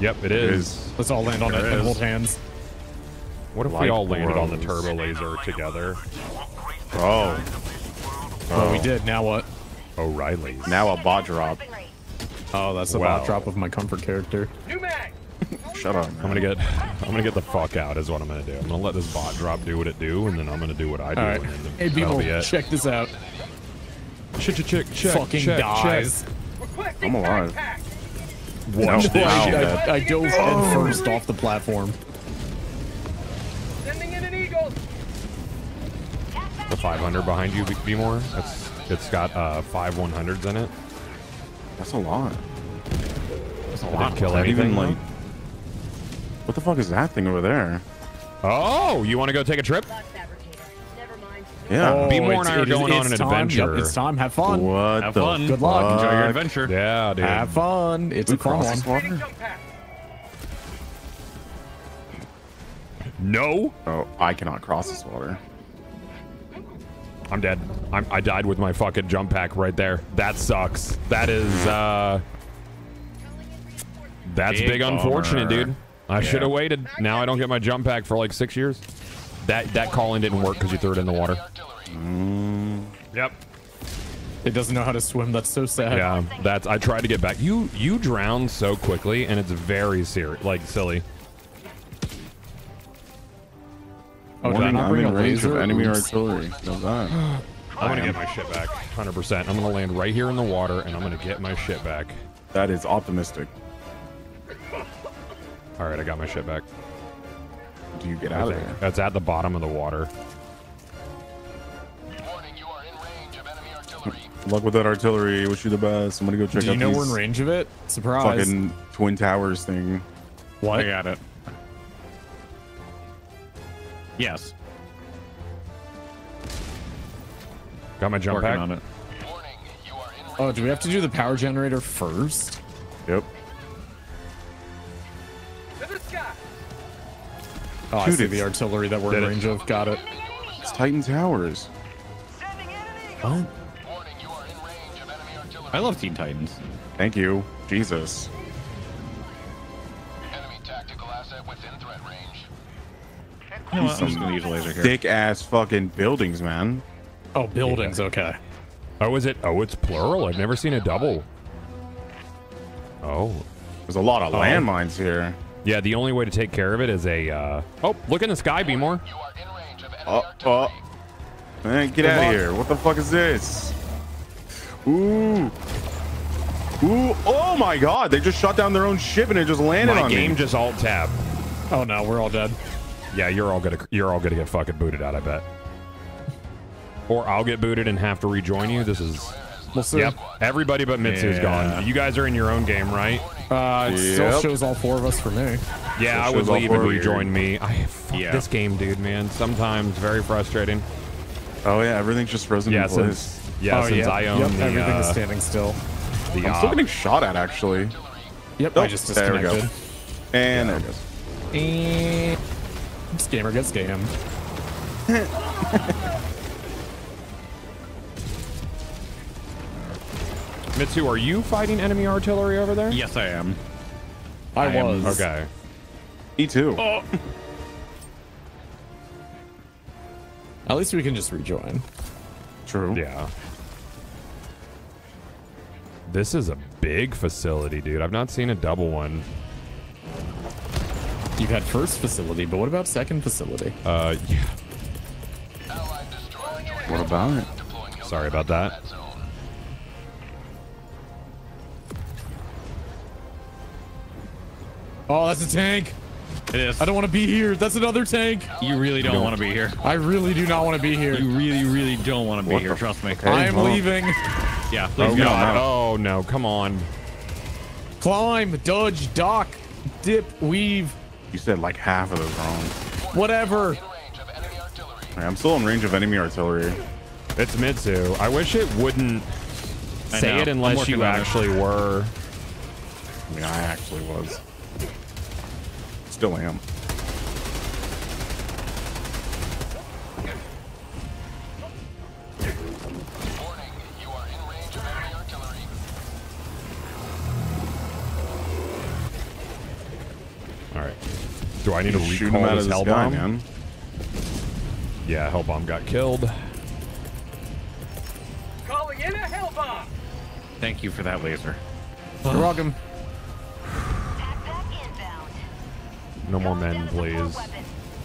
Yep, it is. Let's all land on There it it and hold hands. What if we all landed on the turbo laser together? Oh. oh. Well, we oh. did. Now what? O'Reilly. Now a bot drop. Oh, that's a Wow. bot drop of my comfort character. <laughs> Shut up. I'm gonna get I'm gonna get the fuck out is what I'm gonna do. I'm gonna let this bot drop do what it do, and then I'm gonna do what I do. All right. and Hey, people, be it. check this out. Check, check, check, check, Fucking check, dies. I'm alive. Watch I, this I. I, I dove head first off the platform. Sending in an eagle. The 500 behind you, B- More. That's it's got uh, five 100s in it. That's a lot. That's a lot. Kill anything? even like? What the fuck is that thing over there? Oh, you want to go take a trip? Yeah. Oh, B. More and I are it is- going on it's an time. adventure. Yep, it's time. Have fun. What Have the fun. Good luck. Enjoy your adventure. Yeah, dude. Have fun. It's We a fun cross one. No, Oh, I cannot cross this water. I'm dead. I'm, I died with my fucking jump pack right there. That sucks. That is uh, that's Big big, unfortunate, dude. I should have waited. Now I don't get my jump pack for like six years. That that call in didn't work because you threw it in the water. Mm. Yep. It doesn't know how to swim. That's so sad. Yeah, that's. I tried to get back. You you drown so quickly, and it's very serious, like silly. Oh, did I Warning, not I'm bring in a range of laser? enemy Oops. artillery. Know that. I'm gonna get my shit back, 100%. I'm gonna land right here in the water, and I'm gonna get my shit back. That is optimistic. All right, I got my shit back. Do you get I out of there? That's at the bottom of the water. Good luck with that artillery. Wish you the best. I'm gonna go check Do out you know these we're in range of it? Surprise. fucking twin towers thing. What? I got it. Yes. Got my jump Working pack. on it. Oh, do we have to do the power generator first? Yep. Oh, I Shoot see it. the artillery that we're Did in it. range of. Got it. It's Titan Towers. What? I love Teen Titans. Thank you. Jesus. You know what? I'm just gonna use a laser here. Thick ass fucking buildings, man. Oh, buildings. Okay. Oh, is it? Oh, it's plural. I've never seen a double. Oh, there's a lot of Oh. landmines here. Yeah, the only way to take care of it is a. Uh... Oh, look in the sky, Be more. Oh, oh. Man, get Good out of luck. here. What the fuck is this? Ooh. Ooh. Oh my god. They just shot down their own ship and it just landed My on game me. just alt tab. Oh no, we're all dead. Yeah, you're all gonna you're all gonna get fucking booted out. I bet. Or I'll get booted and have to rejoin you. This is. We'll. Yep. Everybody but Mitsu's Yeah. gone. You guys are in your own game, right? Uh, it still shows all four of us for me. Yeah, I would leave four and you. rejoin me. I fuck Yeah. this game, dude, man. Sometimes very frustrating. Oh yeah, everything's just frozen Yeah, in since yeah, Oh, since yep, I own yep, the everything is uh, standing still. the I'm still getting shot at actually. Yep, Oh, I just there we go. disconnected. And there it goes. And scammer gets scammed. <laughs> Mitsu, are you fighting enemy artillery over there? Yes, I am. I, am- was. Okay. Me too. Oh. At least we can just rejoin. True. Yeah. This is a big facility, dude. I've not seen a double one. You've had first facility, but what about second facility? Uh, yeah. What about it? Sorry about that. Oh, that's a tank. It is. I don't want to be here. That's another tank. You really don't want to be here. I really do not want to be here. You really, really don't want to be What here. Trust me. okay. I am well- leaving. Yeah, please Oh go. god. Oh no, come on. Climb, dodge, dock, dip, weave, You said like half of those wrong. whatever. I'm still in range of enemy artillery. It's Mitsu. I wish it wouldn't I say know. it unless you on it. actually were. I mean, I actually was. Still am. All right. Do I need to Shoot recall him out this of the hell sky, bomb? man. Yeah, hell bomb got killed. Calling in a hell bomb. Thank you for that laser. You're welcome. No more men, please.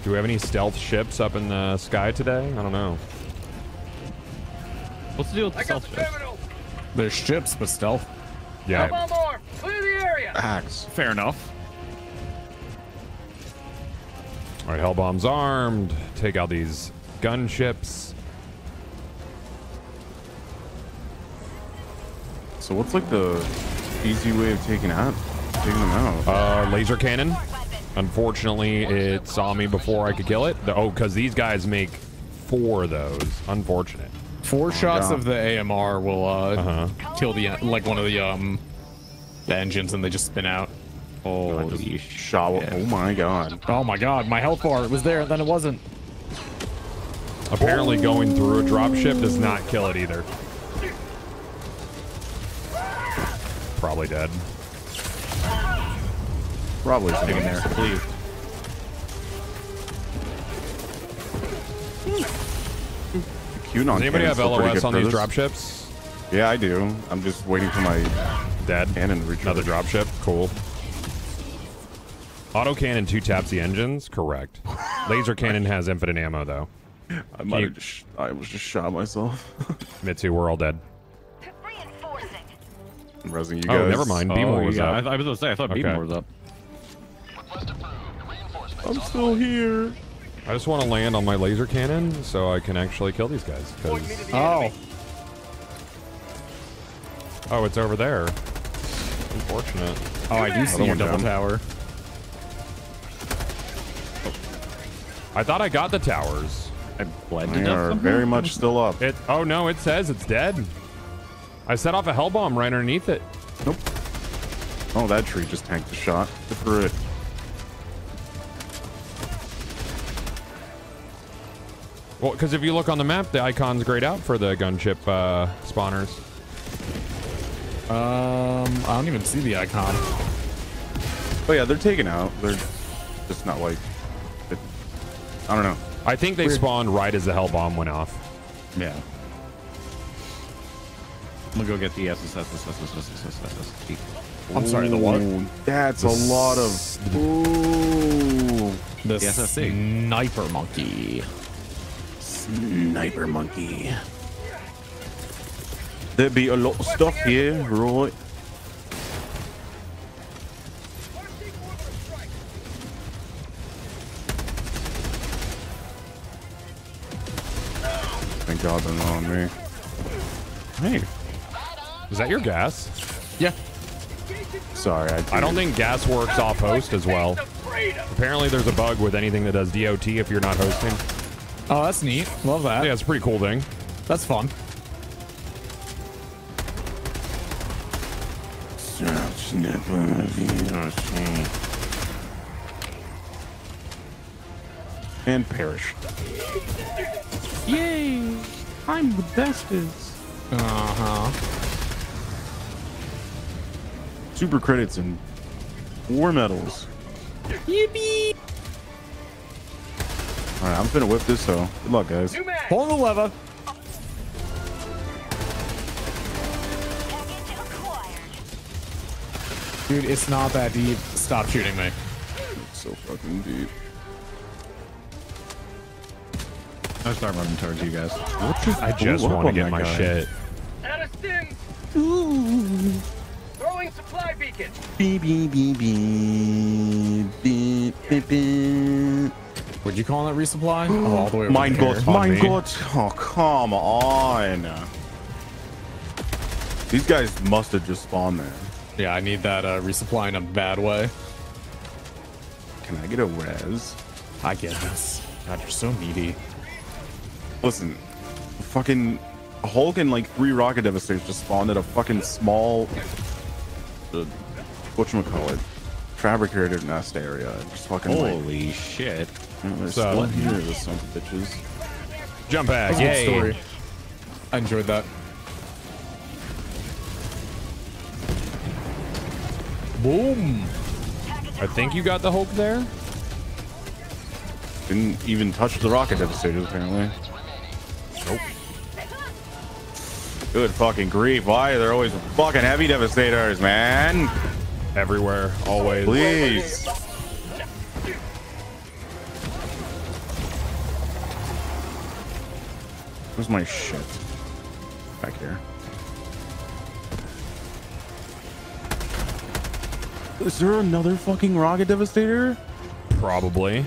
Do we have any stealth ships up in the sky today? I don't know. What's the deal with the stealth the ships? There's ships, but stealth. Yeah. Hell bomb arm. Clear the area. Axe. Fair enough. All right, hell bomb's armed. Take out these gunships. So what's like the easy way of taking out taking them out? Uh, laser cannon. Unfortunately, it saw me before I could kill it. The- oh, because these guys make four of those. Unfortunate. Four shots God. of the AMR will uh, Uh-huh. kill the like one of the um the engines, and they just spin out. Holy shot! Oh my god! Oh my god, my health bar was there, then it wasn't. Apparently, going through a dropship does not kill it either. Probably dead. Probably Take him there, please. Q-Cannon Does anybody have cannon's still pretty LOS on for these this. dropships? Yeah, I do. I'm just waiting for my Dead. cannon to recharge. Another dropship. Cool. Auto cannon two taps the engines. Correct. Laser cannon has infinite ammo though. I might have just, I was just shot myself. <laughs> Mitsu, we're all dead. I'm resing you Oh, never mind. B-more Oh, was yeah. up. I, I was gonna say I thought Okay. B-more was up. I'm still here. I just want to land on my laser cannon so I can actually kill these guys. Oh, oh, it's over there. Unfortunate. oh, I do see Another your double down. tower. I thought I got the towers. I bled to They death are somehow? very much still up. It. Oh no, it says it's dead. I set off a hell bomb right underneath it. Nope. Oh, that tree just tanked a shot. Good for it. Well, because if you look on the map, the icon's grayed out for the gunship uh, spawners. Um, I don't even see the icon. Oh yeah, they're taken out. They're just not like. It, I don't know. I think they spawned right as the hell bomb went off. Yeah. I'm gonna go get the SSS. I'm sorry, the what? Ooh, That's a lot of. Ooh. The The SSC. sniper monkey. Sniper monkey. There'd be a lot of stuff here, right? Thank God they're not on me. Hey, Is that your gas? Yeah. sorry. I, I don't think gas works off host as well. Apparently, there's a bug with anything that does DOT if you're not hosting. Oh, that's neat. Love that. Yeah, it's a pretty cool thing. That's fun. And perish. Yay! I'm the bestest. Uh huh. Super credits and war medals. Yippee! All right, I'm finna whip this. So good luck, guys. Pull the lever. Dude, it's not that deep. Stop shooting me. It's so fucking deep. I start running towards you guys. I just want to get my guy. shit. Out of stim. Throwing supply beacon. Beep, beep, beep, beep, beep, beep, beep. Would you call that resupply? Oh, all the way over Mein there. Gott, mein Gott. Oh, come on. These guys must have just spawned there. Yeah, I need that uh, resupply in a bad way. Can I get a res? I get this. God, you're so needy. Listen, fucking Hulk and like three rocket devastators just spawned at a fucking small, uh, whatchamacallit, fabricated nest area. Just fucking like, Holy shit. there's So- what here, the son of bitches. Jump back. That's a good Yay. story. I enjoyed that. Boom. I think you got the Hulk there. Didn't even touch the rocket devastator, apparently. Nope. Good fucking grief. Why are there always fucking heavy devastators, man? Everywhere, always. Please. Where's my shit? Back here. Is there another fucking rocket devastator? Probably.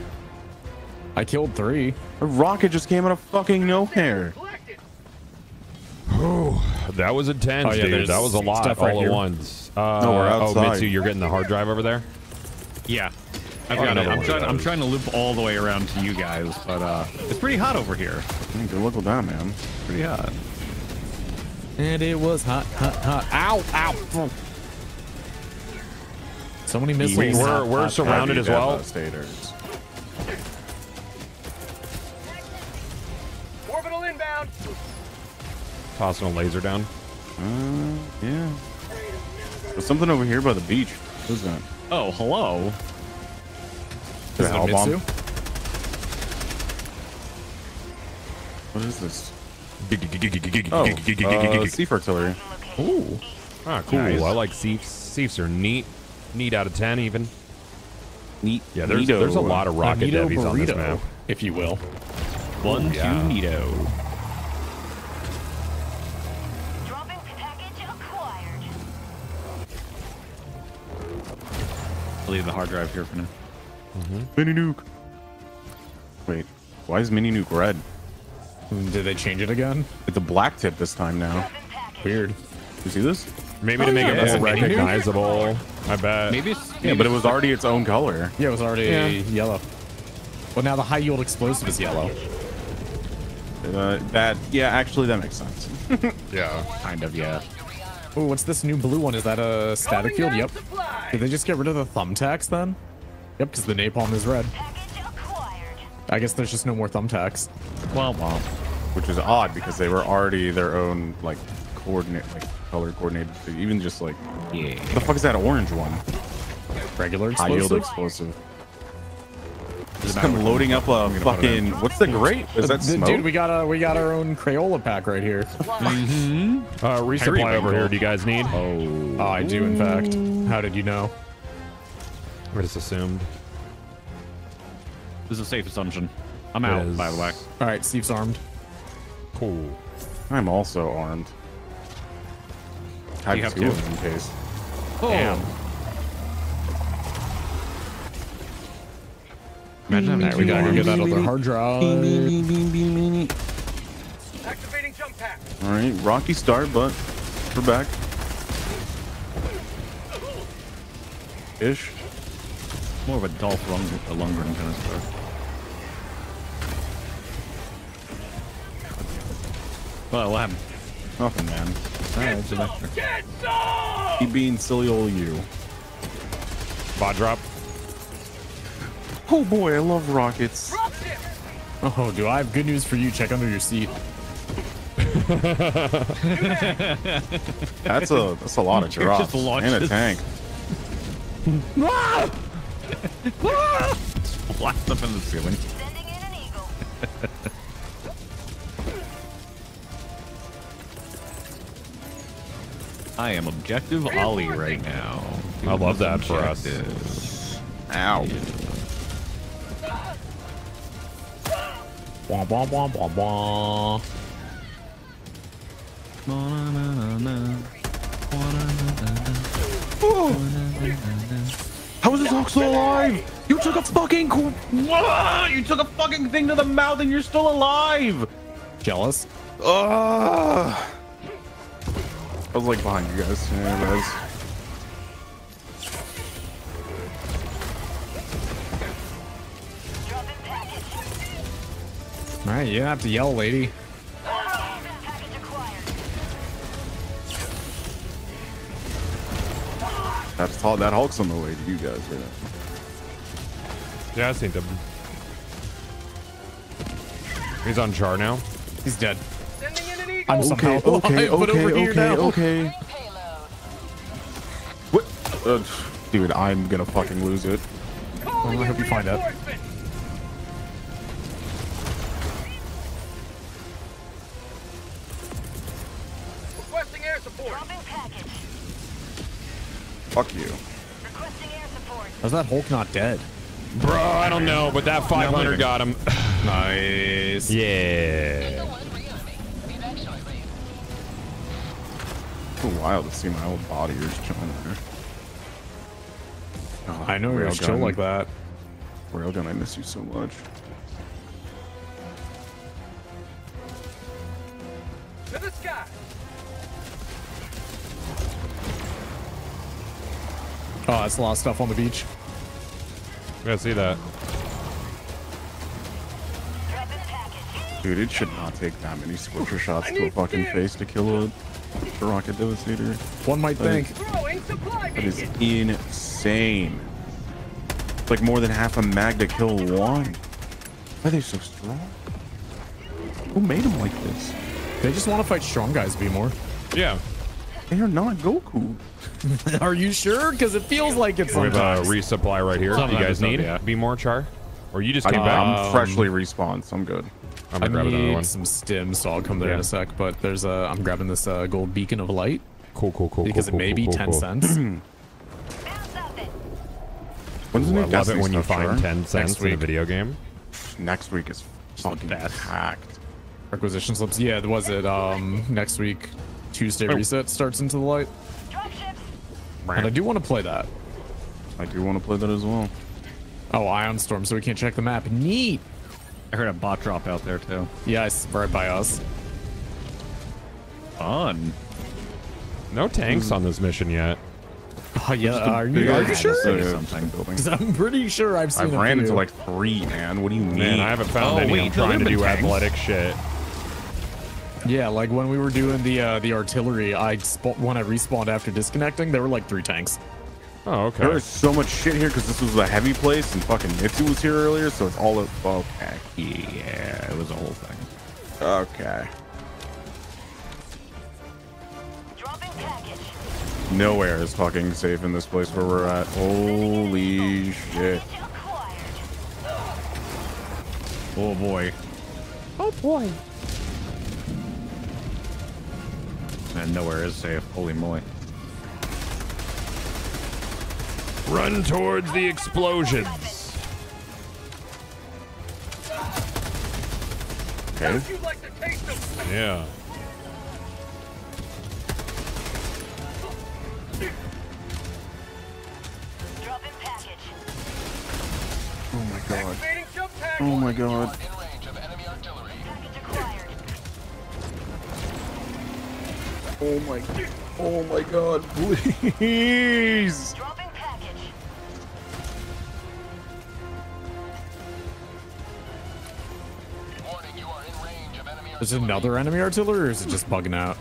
I killed three. A rocket just came out of fucking nowhere. That was intense, Oh, yeah, dude. That was a lot stuff all right at here. once. Uh, No, we're oh, outside. Mitsu, you're getting the hard drive over there. Yeah. I've got it. another I'm one trying, I'm trying to loop all the way around to you guys, but uh, it's pretty hot over here. Hey, Good luck with that, man. Pretty hot. And it was hot, hot, hot. Ow, ow. So many missiles. We're- we're- Hot, we're hot, surrounded as well. Devastators. Orbital inbound. Tossing a laser down. Uh, yeah. There's something over here by the beach. Who's that? Oh, hello. Is it it a bomb? Mitsu? What is this? Oh, uh, Seaf artillery. Ooh. Ah, cool. Nice. I like Seafs. Seafs are neat. Neat out of 10, even. Neat. Yeah, there's, Neato. there's a lot of rocket Neato devies on this map. if you will. One, two, neato. Dropping. I'll leave the hard drive here for now. Mini nuke. Wait, why is mini nuke red? Did they change it again? It's a black tip this time now. Weird. You see this? Maybe Oh, to make yeah, it it's more a mini nuke. recognizable. I bet. Maybe it's Yeah, maybe but it was already its own color. Yeah, it was already Yeah. yellow. Well, now the high yield explosive is yellow. Uh, that yeah, actually that makes sense. <laughs> Yeah. kind of yeah. Oh, what's this new blue one? Is that a static field? Yep. Did they just get rid of the thumbtacks then? Yep, because the napalm is red. I guess there's just no more thumbtacks. Well, well. Which is odd because they were already their own like coordinate, like color coordinated. Even just like, Yeah. what the fuck is that orange one? Regular High yield explosive. explosive. Is just come loading up a fucking. What's the great? Is that Dude, smoke? Dude, we got a we got our own Crayola pack right here. Mm-hmm. Uh, resupply over here. Do you guys need? Oh, I do in fact. How did you know? I just assumed. This is a safe assumption. I'm out, is. by the way. All right, Steve's armed. Cool. I'm also armed. Have, You have two two? of them in case. Oh. Damn. Imagine having we gotta go arms. get that other hard drive. Activating jump pack. All right, rocky start, but we're back. Ish. More of a Dolph Lundgren, a Lundgren kind of stuff. Well, what happened? Nothing, man. Alright, it's an extra. Keep being silly old you. Bot drop. Oh boy, I love rockets. Oh, do I have good news for you? Check under your seat. <laughs> That's a that's a lot of Just drops launch and a tank. <laughs> Ah! Blast <laughs> up in the ceiling. I am objective Ollie right now. I love that for us. Objective. Ow. Wah, wah, wah, wah, wah. How is this Hulk still alive? You took a fucking you took a fucking thing to the mouth and you're still alive. Jealous? Ugh. I was like behind you guys. Yeah. All right, you don't have to yell, lady. That's all that Hulk's on the way to you guys right now. Yeah, I seen them. He's on char now. He's dead. Sending in an eagle. I'm somehow Okay, alive, but okay, over here okay, now. okay. What? Uh, dude, I'm gonna fucking lose it. Well, I hope you find out. Fuck you. How's that Hulk not dead? Bro, I don't know, but that 500 got him. <sighs> Nice. Yeah. So wild to see my old body just chilling there. Oh, I know you're chill like that. Railgun, I miss you so much. To the sky. Oh, that's a lot of stuff on the beach. Yeah, see that. Dude, it should not take that many scorcher shots to a fucking face to kill a, a rocket devastator. One might That is- think. Throwing supply That is insane. It's like more than half a mag to kill one. Why are they so strong? Who made them like this? They just want to fight strong guys, be more. Yeah. They are not Goku. <laughs> Are you sure? Because it feels like it's We have a resupply right here. Do you guys need? yeah. Be more char? Or you just I, came back? I'm freshly respawned, so I'm good. I'm gonna grab another need one. some stims, so I'll come there in a sec. But there's a. I'm grabbing this uh, gold beacon of light Cool, cool, cool. because cool, it may cool, be cool, ten cool. cents. <clears throat> When's the Ooh, new I love it when you find Sharon? 10 cents in a video game. Next week is fucking packed. Requisition slips. Yeah, was it um next week? Tuesday Oh. reset starts into the light. And I do want to play that. I do want to play that as well. Oh, Ion Storm, so we can't check the map. Neat. I heard a bot drop out there too. Yes, right by us. Fun. No tanks on this mission yet. Oh yeah, are you, are you sure? uh, <laughs> something. building. 'Cause I'm pretty sure I've seen. I've a ran few. into like three, man. What do you mean? Man, I haven't found Oh, any. wait, I'm trying to do tanks. athletic shit. Yeah, like when we were doing the uh, the artillery, I when I respawned after disconnecting, there were like three tanks. Oh, There okay. is so much shit here because this was a heavy place and fucking Mitsu was here earlier, so it's all of okay. Yeah, it was a whole thing. Okay. Nowhere is fucking safe in this place where we're at. Holy shit. Oh boy. Oh boy. And nowhere is safe. Holy moly. Run towards the explosions. Okay. You'd like to taste them. Yeah. Oh my god. Activating jump tag. Oh my god. Oh my. Oh my god. <laughs> Please. Is it another enemy artillery or is it just bugging out?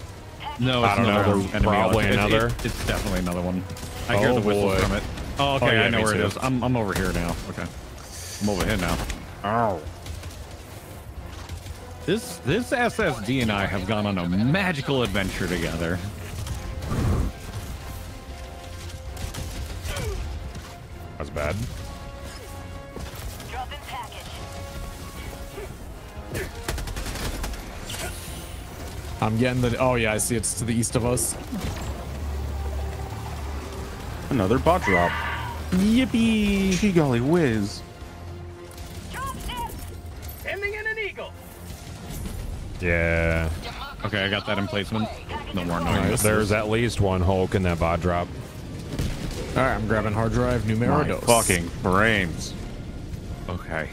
No, I it's don't know. another There's enemy probably It- it- another. it's definitely another one. I hear Oh, the whistle boy. from it. Oh, okay. Oh, yeah, I know where it too. is. I'm, I'm over here now. Okay. I'm over here now. Ow. This this SSD and I have gone on a magical adventure together. That's bad. I'm getting the. Oh yeah, I see. It's to the east of us. Another bot drop. Yippee! Gee golly whiz. Yeah. Okay, I got that in placement. No more Nice. noise. There's at least one Hulk in that bot drop. All right, I'm grabbing hard drive numero My dos. fucking frames. Okay.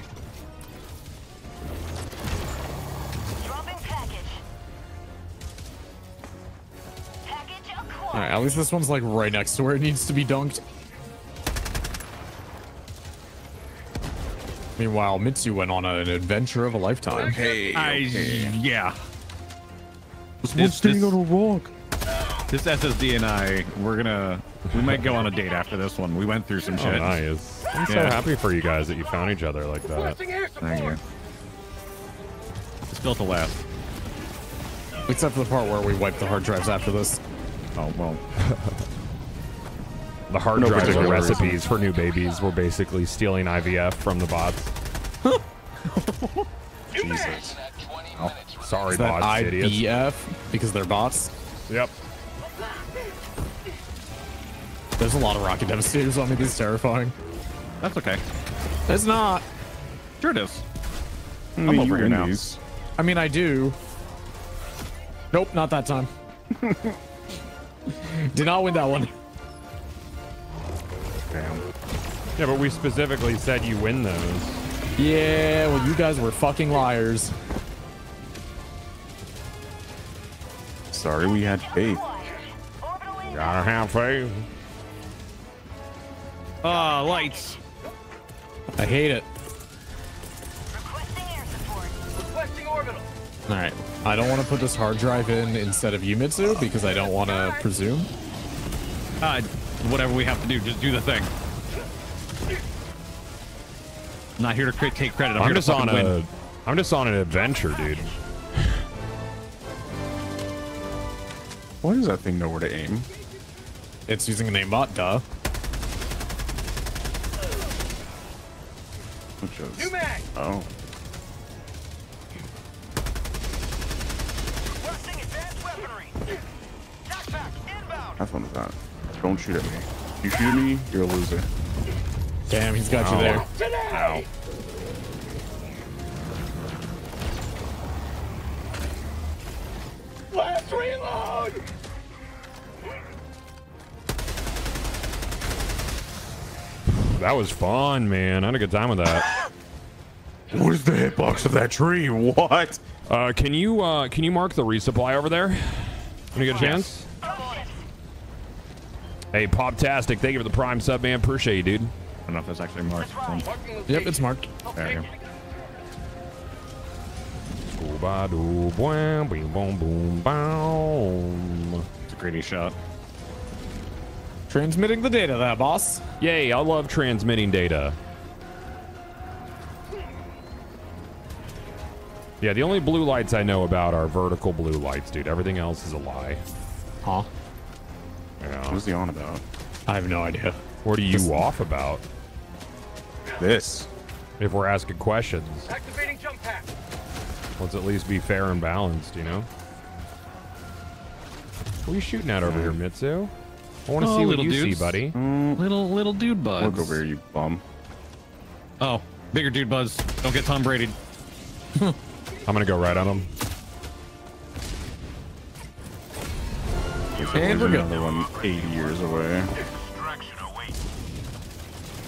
All right, at least this one's like right next to where it needs to be dunked. Meanwhile, Mitsu went on an adventure of a lifetime. Okay. I, yeah. This This- staying this- on a rock. This SSD and I, we're gonna, we might go on a date after this one. We went through some Oh, shit. nice. I'm so Yeah. happy for you guys that you found each other like that. Thank you. It's built to last. Except for the part where we wipe the hard drives after this. Oh well. <laughs> The hard No drives are particular reason. recipes for new babies. We're basically stealing IVF from the bots. <laughs> Jesus. Oh, sorry, Is that bots, idiots. IBF because they're bots? Yep. There's a lot of rocket devastators on me. This is terrifying. That's okay. It's not. Sure it is. I I'm mean, over here now. these. I mean, I do. Nope, not that time. <laughs> Did not win that one. Damn. Yeah, but we specifically said you win those. Yeah, well, you guys were fucking liars. Sorry, we had faith. Gotta have faith. Ah, lights. I hate it. Requesting orbital. All right, I don't want to put this hard drive in instead of Yumitsu because I don't want to presume. Uh, whatever we have to do, just do the thing. I'm not here to cri- take credit. I'm, I'm here just to on fucking a, win. I'm just on an adventure, dude. Why does that thing know where to aim? It's using an aimbot, duh. Which is. New mag. Oh. Requesting advanced weaponry. Have fun with that. Don't shoot at me. You shoot at me, you're a loser. Damn, he's got Ow. you there. Today. Let's reload. That was fun, man. I had a good time with that. <laughs> What is the hitbox of that tree? <laughs> What? Uh, can you uh, can you mark the resupply over there? When you get a chance? Hey, Poptastic, thank you for the prime sub, man. Appreciate you, dude. I don't know if that's actually marked. Yep, it's marked. There you go. Boom, boom, boom, boom, boom. It's a greedy shot. Transmitting the data, that boss. Yay, I love transmitting data. Yeah, the only blue lights I know about are vertical blue lights, dude. Everything else is a lie. Huh? Yeah. What's he on about? I have no idea. What are you off about? This. If we're asking questions. Activating jump Let's at least be fair and balanced, you know? What are you shooting at over here, Mitsu? I want to Oh, see what little you dudes. see, buddy. Mm. Little little dude buds. Look over here, you bum. Oh, bigger dude buds. Don't get Tom Brady. <laughs> I'm gonna go right on him. And we're another one 80 years away.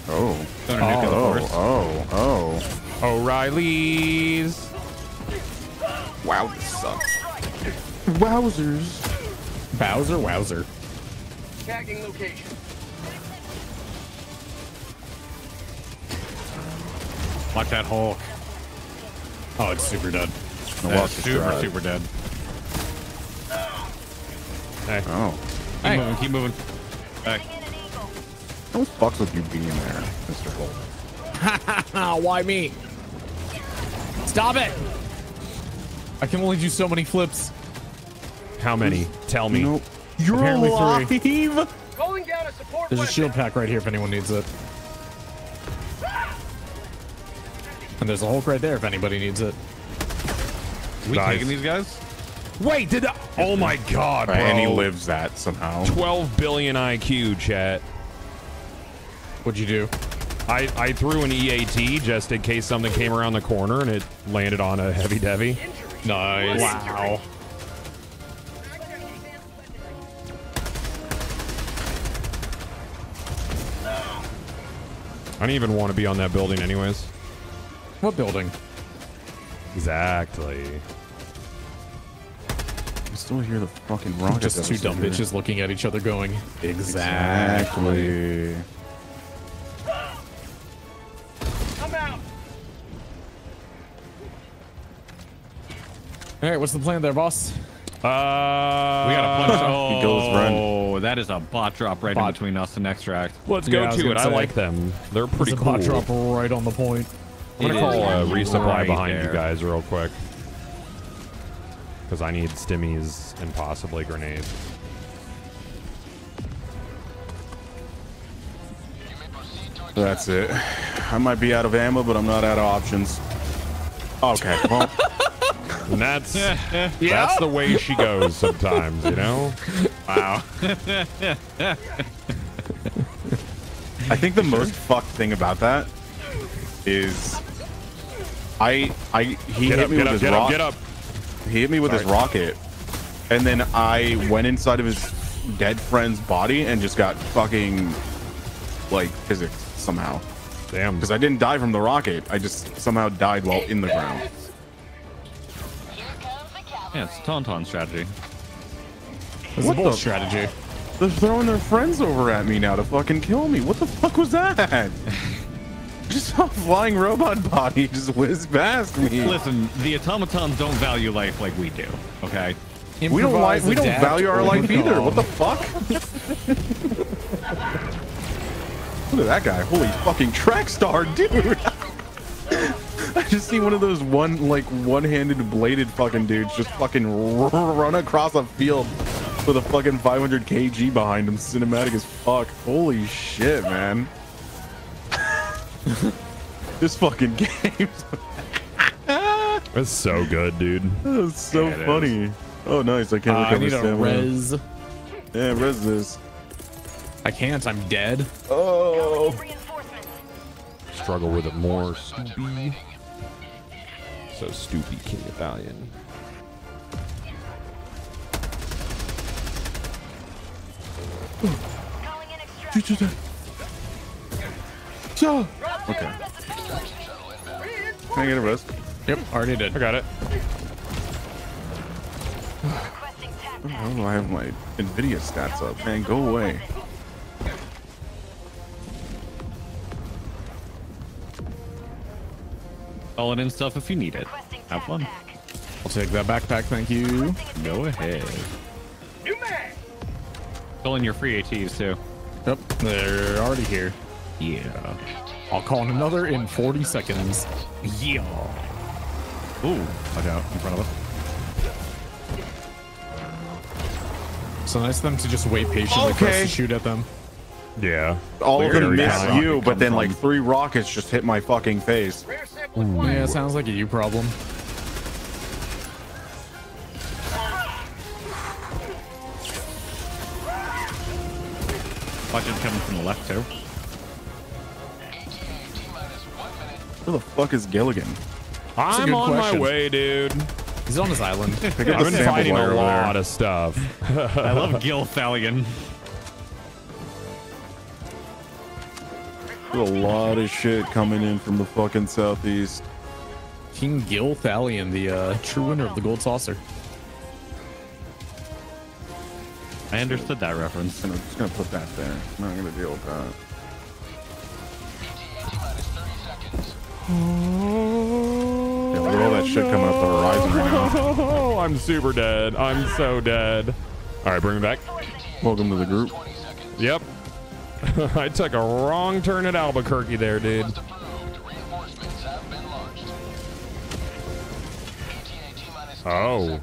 Oh. Don't nuke it, of oh, oh, oh. O'Reilly's. Wow, this sucks. Wowzers. Bowser, wowzer. Tagging location. Like that Hulk. Oh, it's super dead. The That's super, super dead. Hey. Oh. Keep moving, keep moving. Back. What fucks with you being there, Mr. Hulk? <laughs> Why me? Stop it! I can only do so many flips. How many? Tell me. Nope. You're Apparently alive. three. Calling down a support There's a weapon. shield pack right here if anyone needs it. And there's a Hulk right there if anybody needs it. We Guys. taking these guys? Wait, did that? Oh my god, bro. And he lives that somehow. 12 billion IQ, chat. What'd you do? I, I threw an EAT just in case something came around the corner and it landed on a heavy devy. Nice. Wow. I don't even want to be on that building anyways. What building? Exactly. I still hear the fucking rocket. Just two dumb devastator. bitches looking at each other going, Exactly. I'm out. All right, what's the plan there, boss? Uh, We gotta punch. He goes run. Oh, that is a bot drop right in Bot. between us and extract. Let's Yeah, go I to it. gonna I like them. They're pretty There's a cool. bot drop right on the point. I'm gonna call a resupply right behind there. you guys real quick. Because I need stimmies and possibly grenades. That's it. I might be out of ammo, but I'm not out of options. Okay. Well, <laughs> And that's that's the way she goes sometimes, you know? wow. I think the most fucked thing about that is I I he Get hit up, me get with up, his get up, rock- get up. He hit me with his rocket, and then I went inside of his dead friend's body and just got fucking like physics somehow. Damn. Because I didn't die from the rocket. I just somehow died while in the ground. Yeah, it's a Tauntaun strategy. It's What a bull the- strategy. They're throwing their friends over at me now to fucking kill me. What the fuck was that? <laughs> just a flying robot body just whizzed past me. Listen, the automatons don't value life like we do. Okay. we don't like. We don't value our life either. What the fuck? <laughs> Look at that guy. Holy fucking track star, dude. <laughs> I just see one of those one like one-handed bladed fucking dudes just fucking <laughs> run across a field with a fucking 500 kg behind him, cinematic as fuck. Holy shit, man. <laughs> this fucking game. <laughs> It's so good, dude. That's so Yeah, it funny. Oh, nice. I can't Uh, I recover need a stamina. res. Yeah, res this. I can't. I'm dead. Oh. Struggle with it more, Stoopy. So Stoopy, King Italian. Okay. Can I get a res? Yep, already did. I got it. How do I have my Nvidia stats up? Man, go away. Calling in stuff if you need it. Have fun. I'll take that backpack, thank you. Go ahead. New mag. Fill in your free ATs too. Yep, they're already here. Yeah. I'll call another in 40 seconds. Yeah. Ooh, I got in front of it. So nice of them to just wait patiently okay. for us to shoot at them. Yeah. All of them miss you, but then from. like three rockets just hit my fucking face. Ooh. Yeah, sounds like a you problem. Budget coming from the left too. Where the fuck is Gilligan? That's a I'm on question. my way, dude. He's on his island. <laughs> I've been fighting wire a over there. lot of stuff. <laughs> I love Gil Thalion. There's a lot of shit coming in from the fucking southeast. King Gil Thalion, the uh, true winner of the gold saucer. I understood that reference. And I'm just gonna put that there. I'm not gonna deal with that. Yeah, look at all that shit coming up the horizon right now. Oh, <laughs> I'm super dead. I'm so dead. All right, bring me back. Welcome to the group. Yep. <laughs> I took a wrong turn at Albuquerque there, dude. Oh.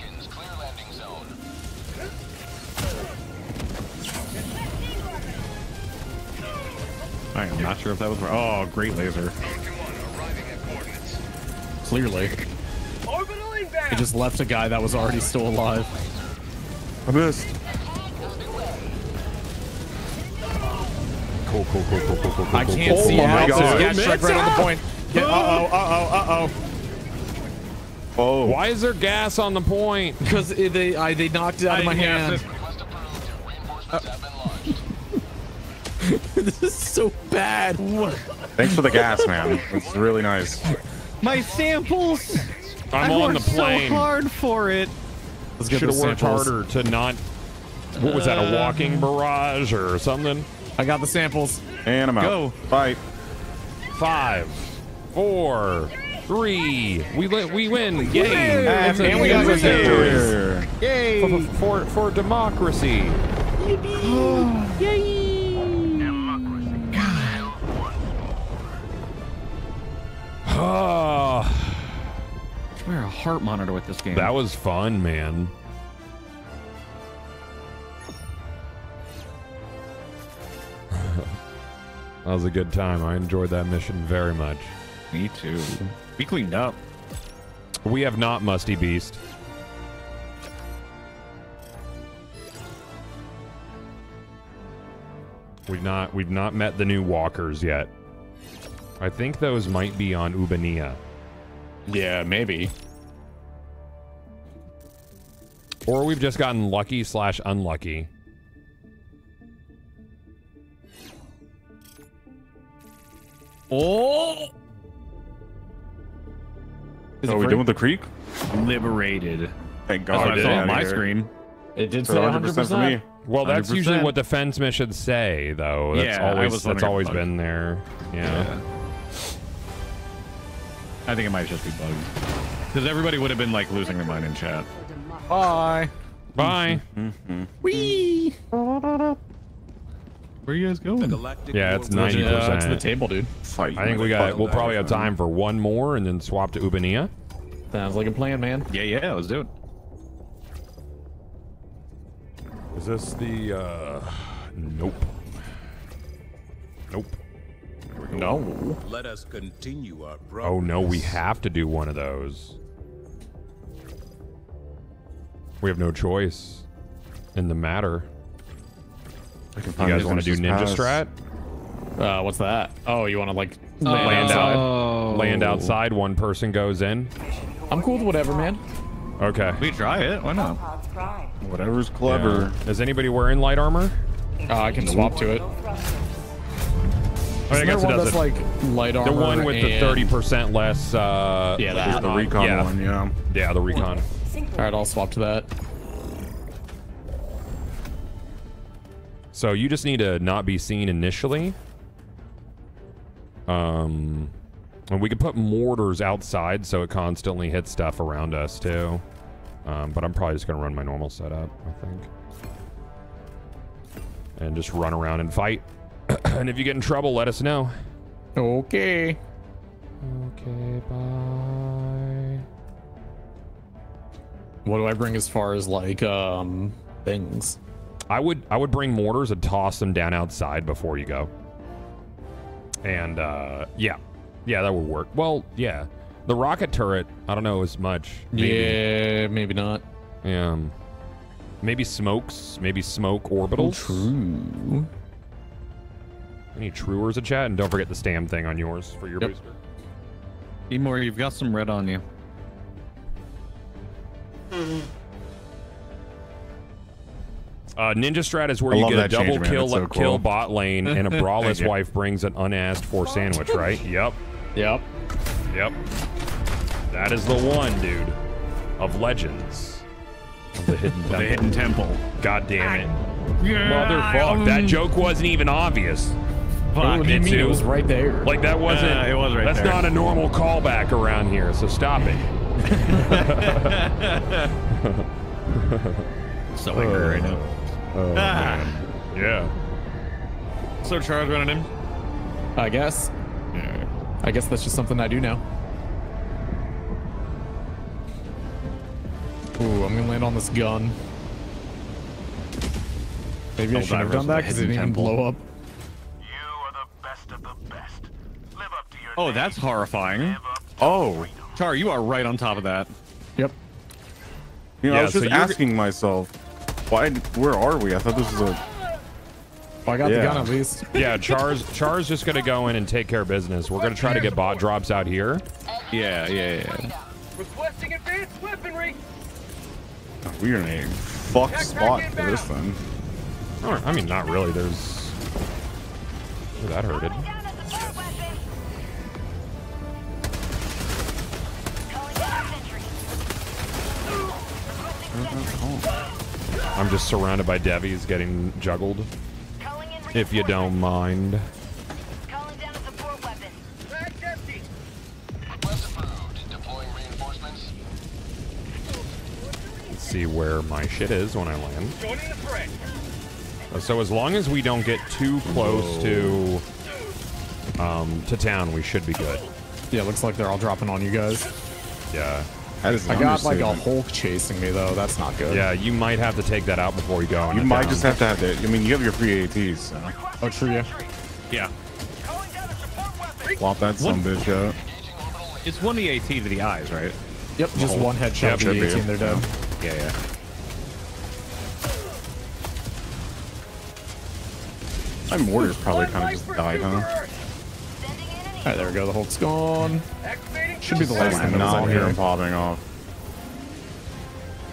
I am not sure if that was. Oh, great laser. Clearly. Orbital. He just left a guy that was already still alive. I missed. Cool, cool, cool, cool, cool, cool, cool. I can't cool. see Oh him. my There's a God. gas strike right on the point. Yeah, uh-oh, oh. uh-oh, uh-oh. Oh. Why is there gas on the point? <laughs> Because they, I, they knocked it out of my hand. <laughs> this is so bad. Thanks for the gas, man. It's really nice. My samples. I'm I on the worked plane. so hard for it. Let's get Should have those worked samples. harder to not. What was that? A walking barrage or something? I got the samples. And I'm out. Go. Bye. Five, four, three. We li- we win. win. Yay! And It's a we got victory. victories. Yay! For, for for democracy. <sighs> Ah, Ah. Should wear a heart monitor with this game. that was fun, man. <laughs> that was a good time. I enjoyed that mission very much. Me too. We cleaned up. We have not Musty Beast. We've not we've not met the new walkers yet. I think those might be on Ubanea. Yeah, maybe. Or we've just gotten lucky slash unlucky. Oh! So are we done with the creek? Liberated. Thank That's God. what I saw outta on my here. screen. It did So say 100% 100%. for me. Well, that's usually 100%. what defense missions say, though. That's Yeah, always that's always been there. Yeah. I think it might just be bugs. Because everybody would have been like losing their mind in chat. Bye. Bye. Wee. Where are you guys going? Yeah, it's Uh, ninety to the table, dude. Fight. I think we got. We'll probably have time for one more, and then swap to Ubanea. Sounds like a plan, man. Yeah, yeah, let's do it. Is this the? uh Nope. Nope. No. Let us continue our Oh no, we have to do one of those. We have no choice in the matter. I can You guys want to do ninja Ninja's strat? Uh, what's that? Oh, you want to like Land land out. outside? Land outside. One person goes in. I'm cool with whatever, man. Okay. We try it. Why not? Whatever's clever. Yeah. Is anybody wearing light armor? Uh, I can swap to it. I Isn't guess there one that's like light armor? The one with the thirty percent less. Uh, Yeah, that. is The recon yeah. one, yeah. Yeah, the recon. All right, I'll swap to that. So you just need to not be seen initially. Um, and we could put mortars outside so it constantly hits stuff around us too. Um, but I'm probably just gonna run my normal setup, I think, and just run around and fight. <coughs> and if you get in trouble, let us know. Okay. Okay, bye. What do I bring as far as like um things? I would I would bring mortars and toss them down outside before you go. And uh yeah. Yeah, that would work. Well, yeah. The rocket turret, I don't know as much. Maybe. Yeah, maybe not. Yeah. um, maybe smokes, maybe smoke orbitals. True. Any truers a chat, and don't forget the stam thing on yours for your Yep. booster. Emor, you've got some red on you. Uh, Ninja Strat is where I you get a that change, double kill, That's so kill bot lane, and a <laughs> brawless wife brings an unasked for sandwich, right? Yep. Yep. Yep. That is the one, dude, of legends of the hidden <laughs> temple. The hidden temple. God damn it. Yeah, Motherfuck. That um, joke wasn't even obvious. What do you mean? It Mitsu. was right there. Like that wasn't. Uh, it was right That's there. not a normal callback around here. So stop it. <laughs> So angry right now. Oh, Ah. man. Yeah. So Charles running him. I guess. I guess that's just something I do now. Ooh, I'm gonna land on this gun. Maybe I Helldivers should have done that because it didn't even blow up. Oh, that's horrifying. Oh. Char, you are right on top of that. Yep. You know, I was so just you're- asking myself, why? Where are we? I thought this was a. Well, I got Yeah. the gun at least. <laughs> Yeah, Char's Char's just gonna go in and take care of business. We're gonna try to get bot drops out here. Yeah, yeah, yeah. Requesting advanced weaponry. We are in a fuck spot for this then. All right, I mean, not really. There's. Ooh, that hurted. I'm just surrounded by devies getting juggled. If you don't mind. Let's see where my shit is when I land. Joining the fray. So as long as we don't get too close to um, to town, we should be good. Yeah, looks like they're all dropping on you guys. Yeah. That is I got like a. Hulk chasing me though. That's not good. Yeah, you might have to take that out before you go. You might town. just have to have that. I mean, you have your free ATs. So. Oh, true. Yeah. Yeah. Flop that some bitch out. It's one EAT to the eyes, right? Yep. Just Oh. one headshot Yeah, to the be. 18. They're dead. Yeah, yeah. My mortar's probably kind of just died, huh? All right, there we go. The Hulk's gone. Should be the last I thing that was not on here. him popping off.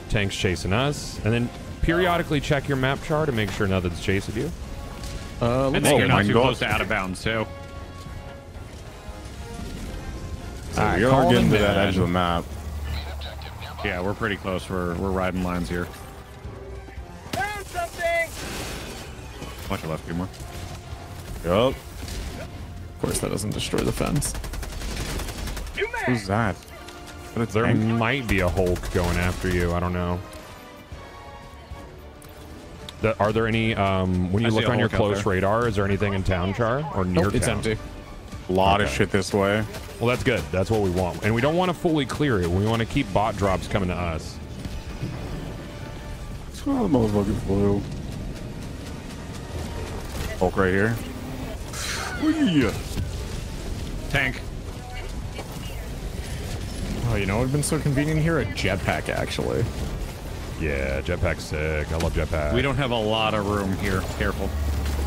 Tanks chasing us, and then periodically check your map chart to make sure nothing's chasing you. Uh, And let's then you're not too God. close to out of bounds, too. So Alright, we are getting to that edge of the map. Yeah, we're pretty close. We're we're riding lines here. Found something. Much left, Emor. Yup. Of course, that doesn't destroy the fence. Who's that? What a There tank? might be a Hulk going after you. I don't know. The, are there any um, when you I look on your close there. radar? Is there anything in town, Char, or near Nope, it's town? empty. A lot of shit this way. Well, that's good. That's what we want, and we don't want to fully clear it. We want to keep bot drops coming to us. Oh, the motherfucker flew. Hulk right here. <sighs> Yeah. Tank. Oh, you know what would have been so convenient here? A jetpack, actually. Yeah, jetpack's sick. I love jetpack. We don't have a lot of room here. Careful.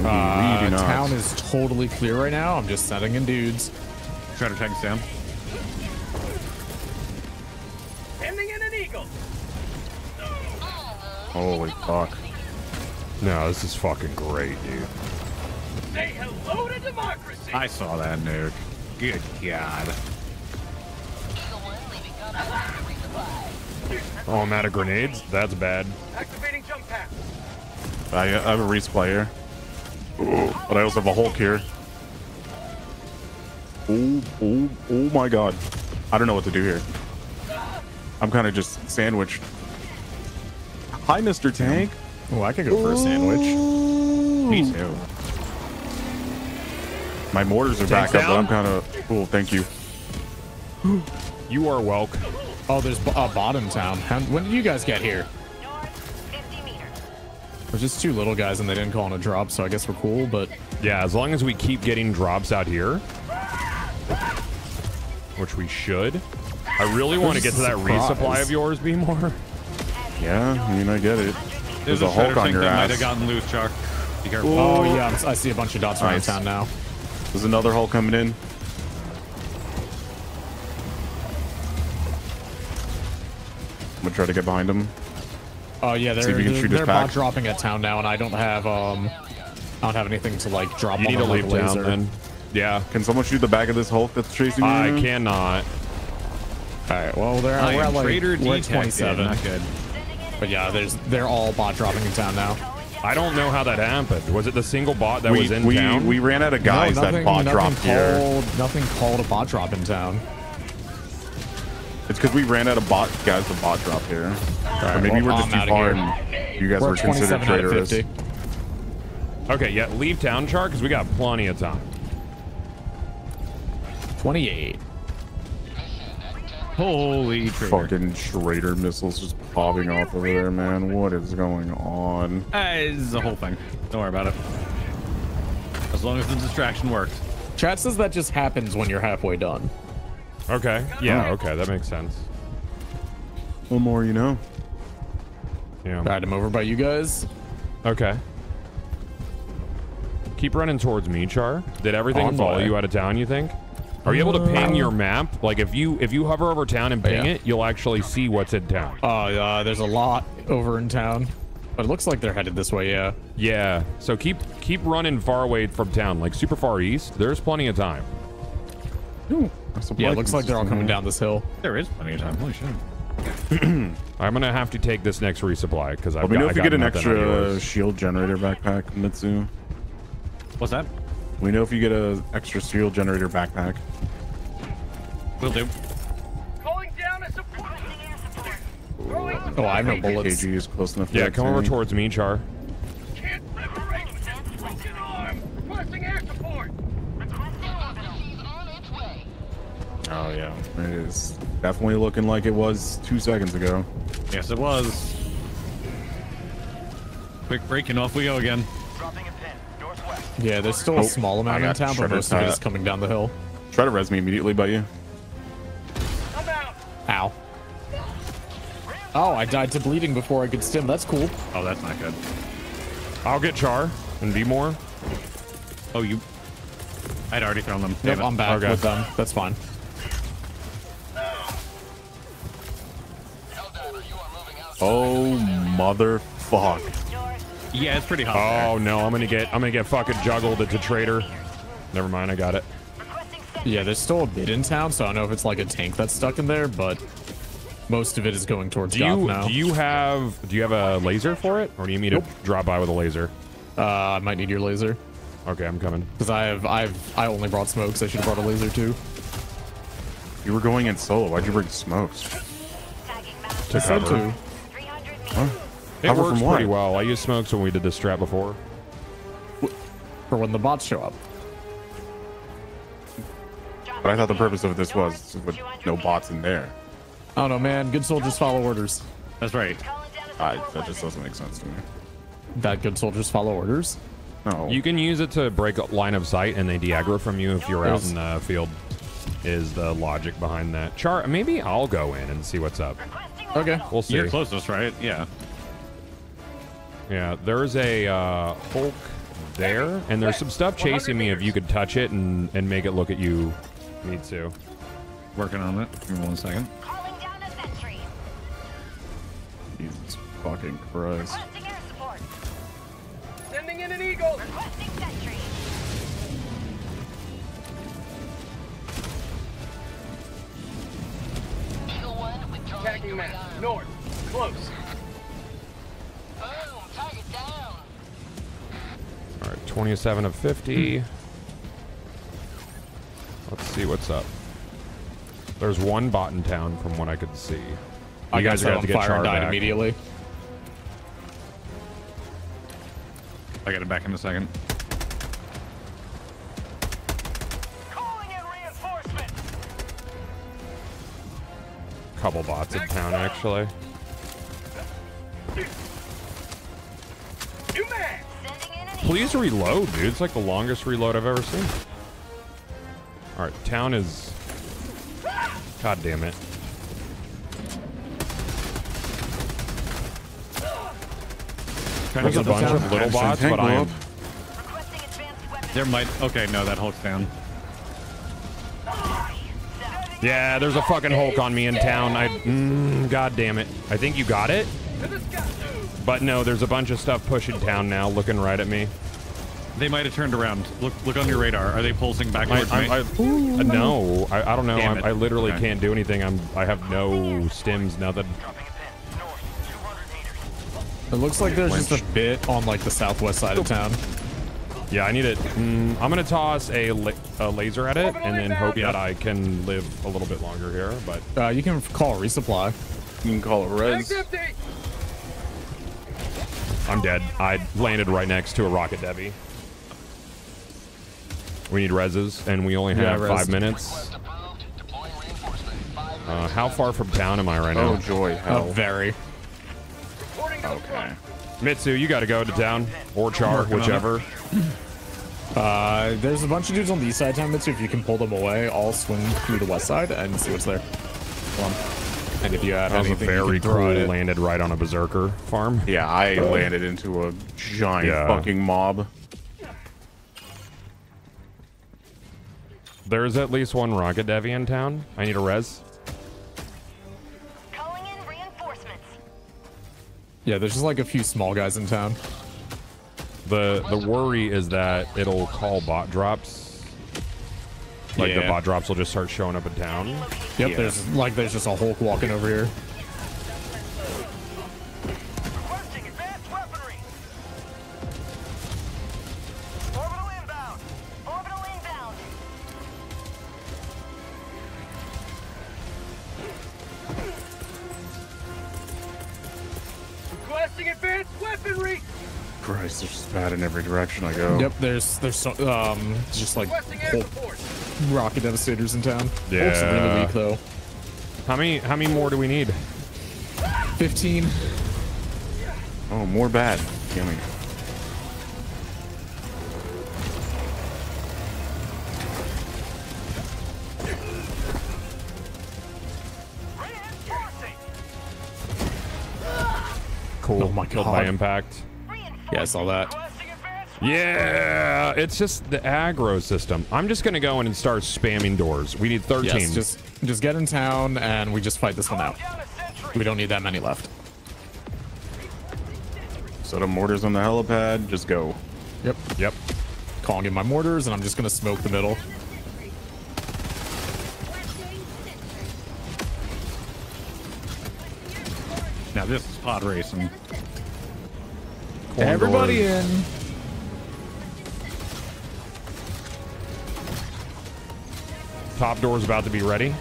I Uh, we do not. town is totally clear right now. I'm just setting in dudes. Shredder tank's down. Sending in an eagle. Holy fuck. No, this is fucking great, dude. Say hello to democracy. I saw that nuke. Good God. Oh, I'm out of grenades. That's bad. Activating jump pack. I, uh, I have a resupply here. Ooh, but I also have a Hulk here. Oh, oh, oh my god. I don't know what to do here. I'm kind of just sandwiched. Hi, Mr. Tank. Oh, I could go for a sandwich. Me too. My mortars are Tank's back up, but I'm kind of cool. Thank you. <gasps> You are welcome. Oh, there's b- a bottom town. How, when did you guys get here? There's just two little guys and they didn't call in a drop, so I guess we're cool, but Yeah, as long as we keep getting drops out here, which we should. I really want to get to that Surprise. resupply of yours, Be more. Yeah, I mean, I get it. There's, There's, a a Hulk Shredder on your that might have gotten loose, Char. Be careful. Oh, oh yeah, I'm- I see a bunch of dots around Nice. town now. There's another Hulk coming in. I'm gonna try to get behind him. Oh yeah, they're if you can they're, shoot they're bot dropping at town now, and I don't have um, I don't have anything to like drop You on need to leave a town then. Yeah. Can someone shoot the back of this Hulk that's chasing me? I right cannot. All right, well they're I we're am at like Trader we're at 27. Not good. But yeah, there's they're all bot dropping in town now. I don't know how that happened. Was it the single bot that we, was in we, town? we ran out of guys no, nothing, that bot nothing dropped here. called, Nothing called a bot drop in town. It's because we ran out of bot guys to bot drop here. right, or maybe well, we're just I'm too outta far and you guys We're were considered 27 out of traitorous. okay, yeah, leave town, Char, because we got plenty of time. 28. Holy traitor. Fucking traitor missiles just popping off over there, man. What is going on? Uh, it's the whole thing. Don't worry about it. As long as the distraction works. Chat says that just happens when you're halfway done. Okay. Yeah, okay, that makes sense. One more, you know. Yeah. All right, I'm over by you guys. Okay. Keep running towards me, Char. Did everything follow you out of town, you think? Are you able to ping Uh, your map? Like if you if you hover over town and ping yeah. it, you'll actually see what's in town. Oh, uh, there's a lot over in town. But it looks like they're headed this way, yeah. Yeah. So keep keep running far away from town, like super far east. There's plenty of time. Yeah, it looks like they're all coming down this hill. There is plenty of time. Holy shit. <clears throat> I'm gonna have to take this next resupply because I've Let me know if you get an extra yours. shield generator backpack, Mitsu. What's that? We know if you get an extra shield generator backpack. Will do. Calling down a support. Oh, I have no bullets. KG is close enough. Yeah, to come over towards me, Char. Can't liberate this broken arm. Requesting air support. Oh yeah, it is definitely looking like it was two seconds ago. Yes, it was. Quick break and off we go again. Yeah, there's still Oh, a small I amount in town, but most of it is coming down the hill. Try to res me immediately by you. I'm out. Ow. Oh, I died to bleeding before I could stim. That's cool. Oh, that's not good. I'll get Char and be more. Oh, you. I'd already thrown them. Nope, I'm back Okay. with them. That's fine. Oh motherfuck! Yeah, it's pretty hot. Oh no, I'm gonna get I'm gonna get fucking juggled into traitor. Never mind, I got it. Yeah, there's still a bit in town, so I don't know if it's like a tank that's stuck in there, but most of it is going towards Do Goth you now. do you have do you have a laser for it, or do you need to drop by with a laser? Uh, I might need your laser Okay, I'm coming. because I have I've I only brought smokes. I should have brought a laser too. You were going in solo. Why'd you bring smokes? To I said cover. to. Huh? It Cover works from pretty well. I used smokes when we did this strat before. for when the bots show up. But I thought the purpose of this was with no bots in there. I don't know, man. Good soldiers follow orders. That's right. I, that just doesn't make sense to me. That good soldiers follow orders. No. You can use it to break line of sight and they de-aggro from you if you're out in the field. Is the logic behind that? Char, maybe I'll go in and see what's up. Okay. We'll see. You're closest, right? Yeah. Yeah, there's a uh, Hulk there, and there's some stuff chasing me. If you could touch it and and make it look at you, me too. Working on it. Give me one second. Jesus fucking Christ. Sending in an eagle. Attacking map. North. Close. All right, 27 of 50. Let's see what's up. There's one bot in town from what I could see. You I got guys are gonna have to get fire and died back. immediately. I got it back in a second. Couple bots in town actually. Please reload, dude. It's like the longest reload I've ever seen. All right, town is. God damn it. Trying to There's a bunch town. of little bots, but I am. There might. Okay, no, that Hulk's down. Yeah, there's a fucking Hulk on me in town. I, mm, God damn it. I think you got it. But no, there's a bunch of stuff pushing town now, looking right at me. They might have turned around. Look, look on your radar. Are they pulsing back I, towards I, me? I, uh, no, I, I don't know. I'm. I literally Okay. can't do anything. I'm. I have no stims, nothing. It looks like there's just a bit on like the southwest side of town. Yeah, I need it. Mm, I'm gonna toss a, la- a laser at it and then hope that I can live a little bit longer here. But Uh, you can call a resupply. You can call it res. I'm dead. I landed right next to a rocket Debbie. We need reses, and we only have res. five minutes. Uh, how far from town am I right now? Oh joy, hell. Oh, very. Okay. Mitsu, you got to go to town or Char, Working whichever. Uh, there's a bunch of dudes on the east side of town, Mitsu. If you can pull them away, I'll swing through the west side and see what's there. Hold on. And if you have That was a anything, you very can cool landed right on a berserker farm. Yeah, I landed into a giant Yeah. fucking mob. There's at least one rocket Devi in town. I need a res. Yeah, there's just like a few small guys in town. The the worry is that it'll call bot drops. Like the bot drops will just start showing up in town. Yep, there's like there's just a Hulk walking over here. Bad in every direction I go. Yep, there's there's so, um just like Requesting air Hulk support. rocket devastators in town. Hulk's Yeah. really weak though. How many how many more do we need? Fifteen. Oh, more bad. Yummy. Cool. Oh my Killed God. by impact. Yeah, I saw that. Yeah, it's just the aggro system. I'm just gonna go in and start spamming doors. We need 13. Yes, just just get in town and we just fight this one out. We don't need that many left. Set up mortars on the helipad. Just go. Yep. Yep. Calling in my mortars and I'm just gonna smoke the middle. Now this is pod racing. Corn Everybody doors. in. Top door's about to be ready.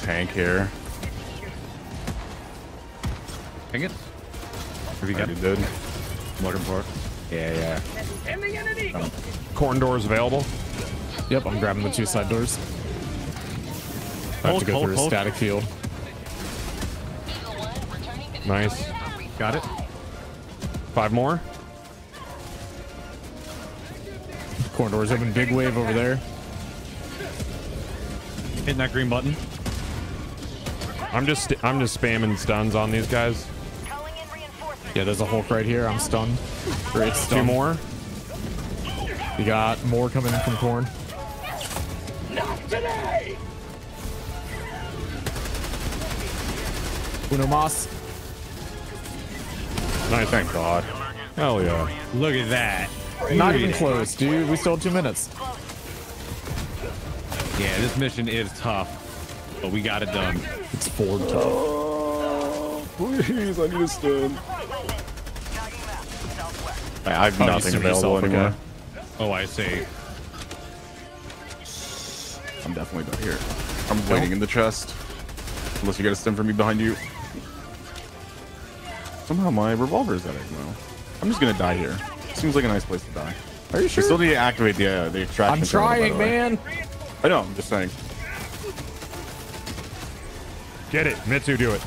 Tank here. Dang it. Have you got Already did. looking for it? Yeah, yeah. Ending in an eagle. Corn doors available. Yep, I'm grabbing the two side doors. I have Hold, to go hold, through a hold. static field. Nice. Got it. Five more. Corn doors open, big wave over there. Hitting that green button. I'm just I'm just spamming stuns on these guys. Yeah, there's a Hulk right here. I'm stunned. Or it's Two more. You got more coming in from corn. Not today. Uno Mas. Nice. Thank God. Hell yeah. Look at that. Not even close, dude. We still have two minutes. Yeah, this mission is tough, but we got it done. It's Ford tough. <laughs> Oh, please, I need a stun. I I have Oh, you nothing stimmed available anymore. okay. Oh, I see. I'm definitely not here. I'm waiting in the chest. Unless you get a stim for me behind you. Somehow my revolver is at it now. I'm just gonna die here. Seems like a nice place to die. Are you We sure? still need to activate the uh, the extraction. I'm trying, the man. I know. I'm just saying. Get it. Mitsu, do it.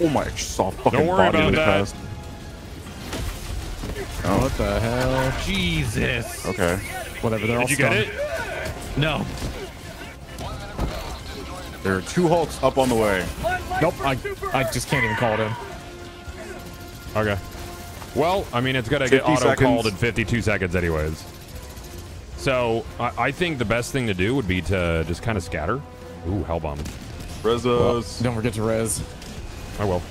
Oh my! soft just saw fucking Don't worry body about that. fast. Oh, What the hell? Jesus. okay. Whatever, they're all Did you get it? No. There are two Hulks up on the way. Nope, I, I just can't even call it in. Okay. Well, I mean, it's gonna get auto called in 52 seconds, anyways. So I, I think the best thing to do would be to just kind of scatter. Ooh, hellbomb. Rezos. Don't forget to res. I will.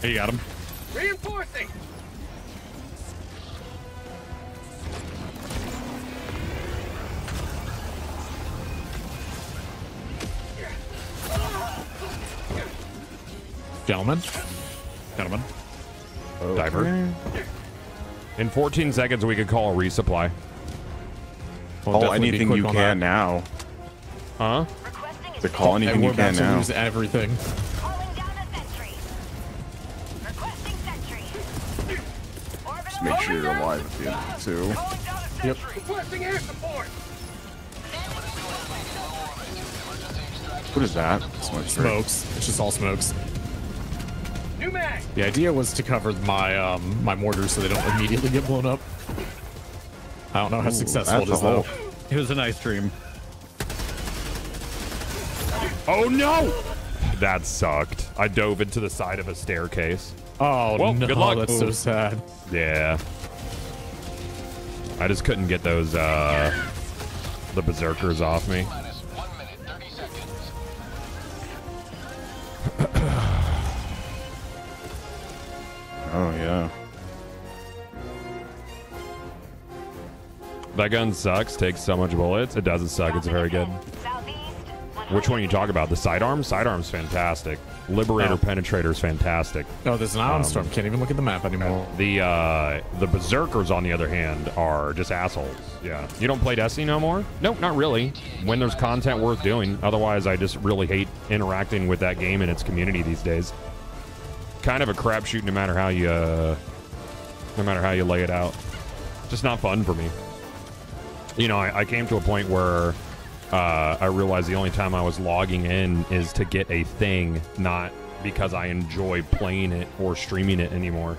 Hey, you got him. Reinforcing. Gentlemen. Gentlemen. Diver. In 14 seconds, we could call a resupply. Call definitely be anything you on can now. Huh? To call anything And you we're can now. lose everything. Just make sure you're alive at the end of too. Yep. Requesting air support. What is that? Smoke. Smokes. It's just all smokes. New mag. The idea was to cover my um my mortars so they don't immediately get blown up. I don't know how Ooh, successful it that's is a though. hole. It was a nice dream. Oh no! That sucked. I dove into the side of a staircase. Oh Well, no, good luck. that's so sad. Yeah. I just couldn't get those uh the berserkers off me. Oh, yeah. That gun sucks, takes so much bullets. It doesn't suck, it's very good. Which one you talk about? The sidearm? Sidearm's fantastic. Liberator Oh. Penetrator's fantastic. Oh, there's an island Um, storm. Can't even look at the map anymore. The uh the berserkers on the other hand are just assholes. Yeah. You don't play Destiny no more? Nope, not really. When there's content worth doing. Otherwise I just really hate interacting with that game and its community these days. Kind of a crapshoot no matter how you uh no matter how you lay it out. Just not fun for me. You know, I, I came to a point where uh, I realized the only time I was logging in is to get a thing, not because I enjoy playing it or streaming it anymore.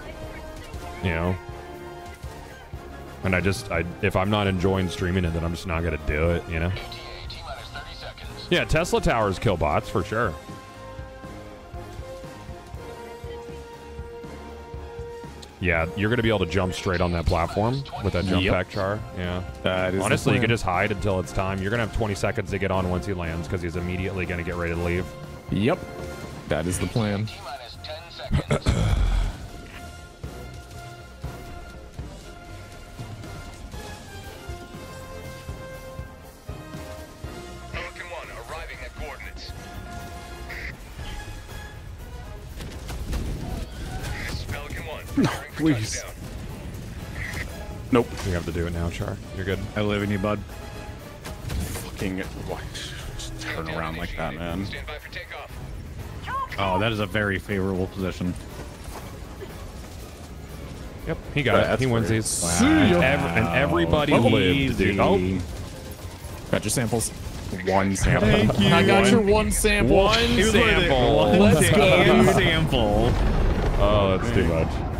You know? And I just, I if I'm not enjoying streaming it, then I'm just not gonna do it. You know? Yeah, Tesla towers kill bots for sure. Yeah, you're gonna be able to jump straight on that platform with that jump Yep. pack char. Yeah, That is honestly, you plan. can just hide until it's time. You're gonna have 20 seconds to get on once he lands because he's immediately gonna get ready to leave. Yep. That is the plan. <clears throat> No, please. Nope. You have to do it now, Char. You're good. I live in you, bud. Fucking. Why? Just turn around like that, man. Stand by for takeoff. Oh, that is a very favorable position. Yep, he got it. He wins great. these. Wow. And, ev- and everybody lived, dude. Oh. oh, Got your samples. One sample. Thank you. <laughs> I got your one sample. one It was sample. Let's go. sample. Oh, that's too much.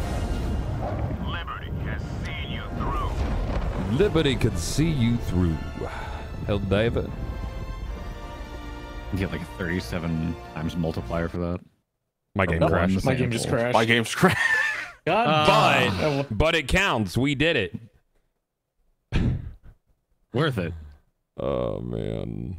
Liberty can see you through. Hell, David. You get like a 37 times multiplier for that. My game Nope. crashed. My game just crashed. My game's crashed. God, But, but it counts. We did it. <laughs> Worth it. Oh man.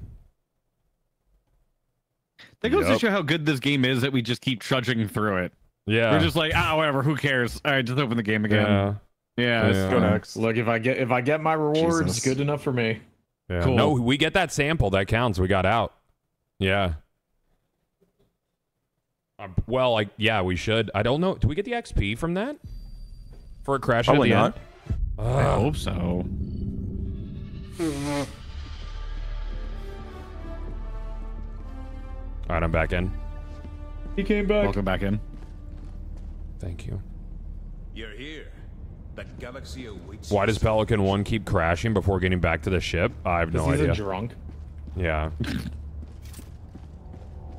That goes Yep. to show how good this game is that we just keep trudging through it. Yeah. We're just like, ah, whatever. Who cares? All right, just open the game again. yeah. Yeah. Yeah. Go next. Look, if I get if I get my rewards, Jesus. good enough for me. Yeah. Cool. No, we get that sample. That counts. We got out. Yeah. Um, well, like, yeah, we should. I don't know. Do we get the XP from that? For a crash Probably at the not. end? I hope so. All right, I'm back in. He came back. Welcome back in. Thank you. You're here. That galaxy awaits Why does Pelican 1 keep crashing before getting back to the ship? I have no he's idea. a drunk. yeah. <laughs>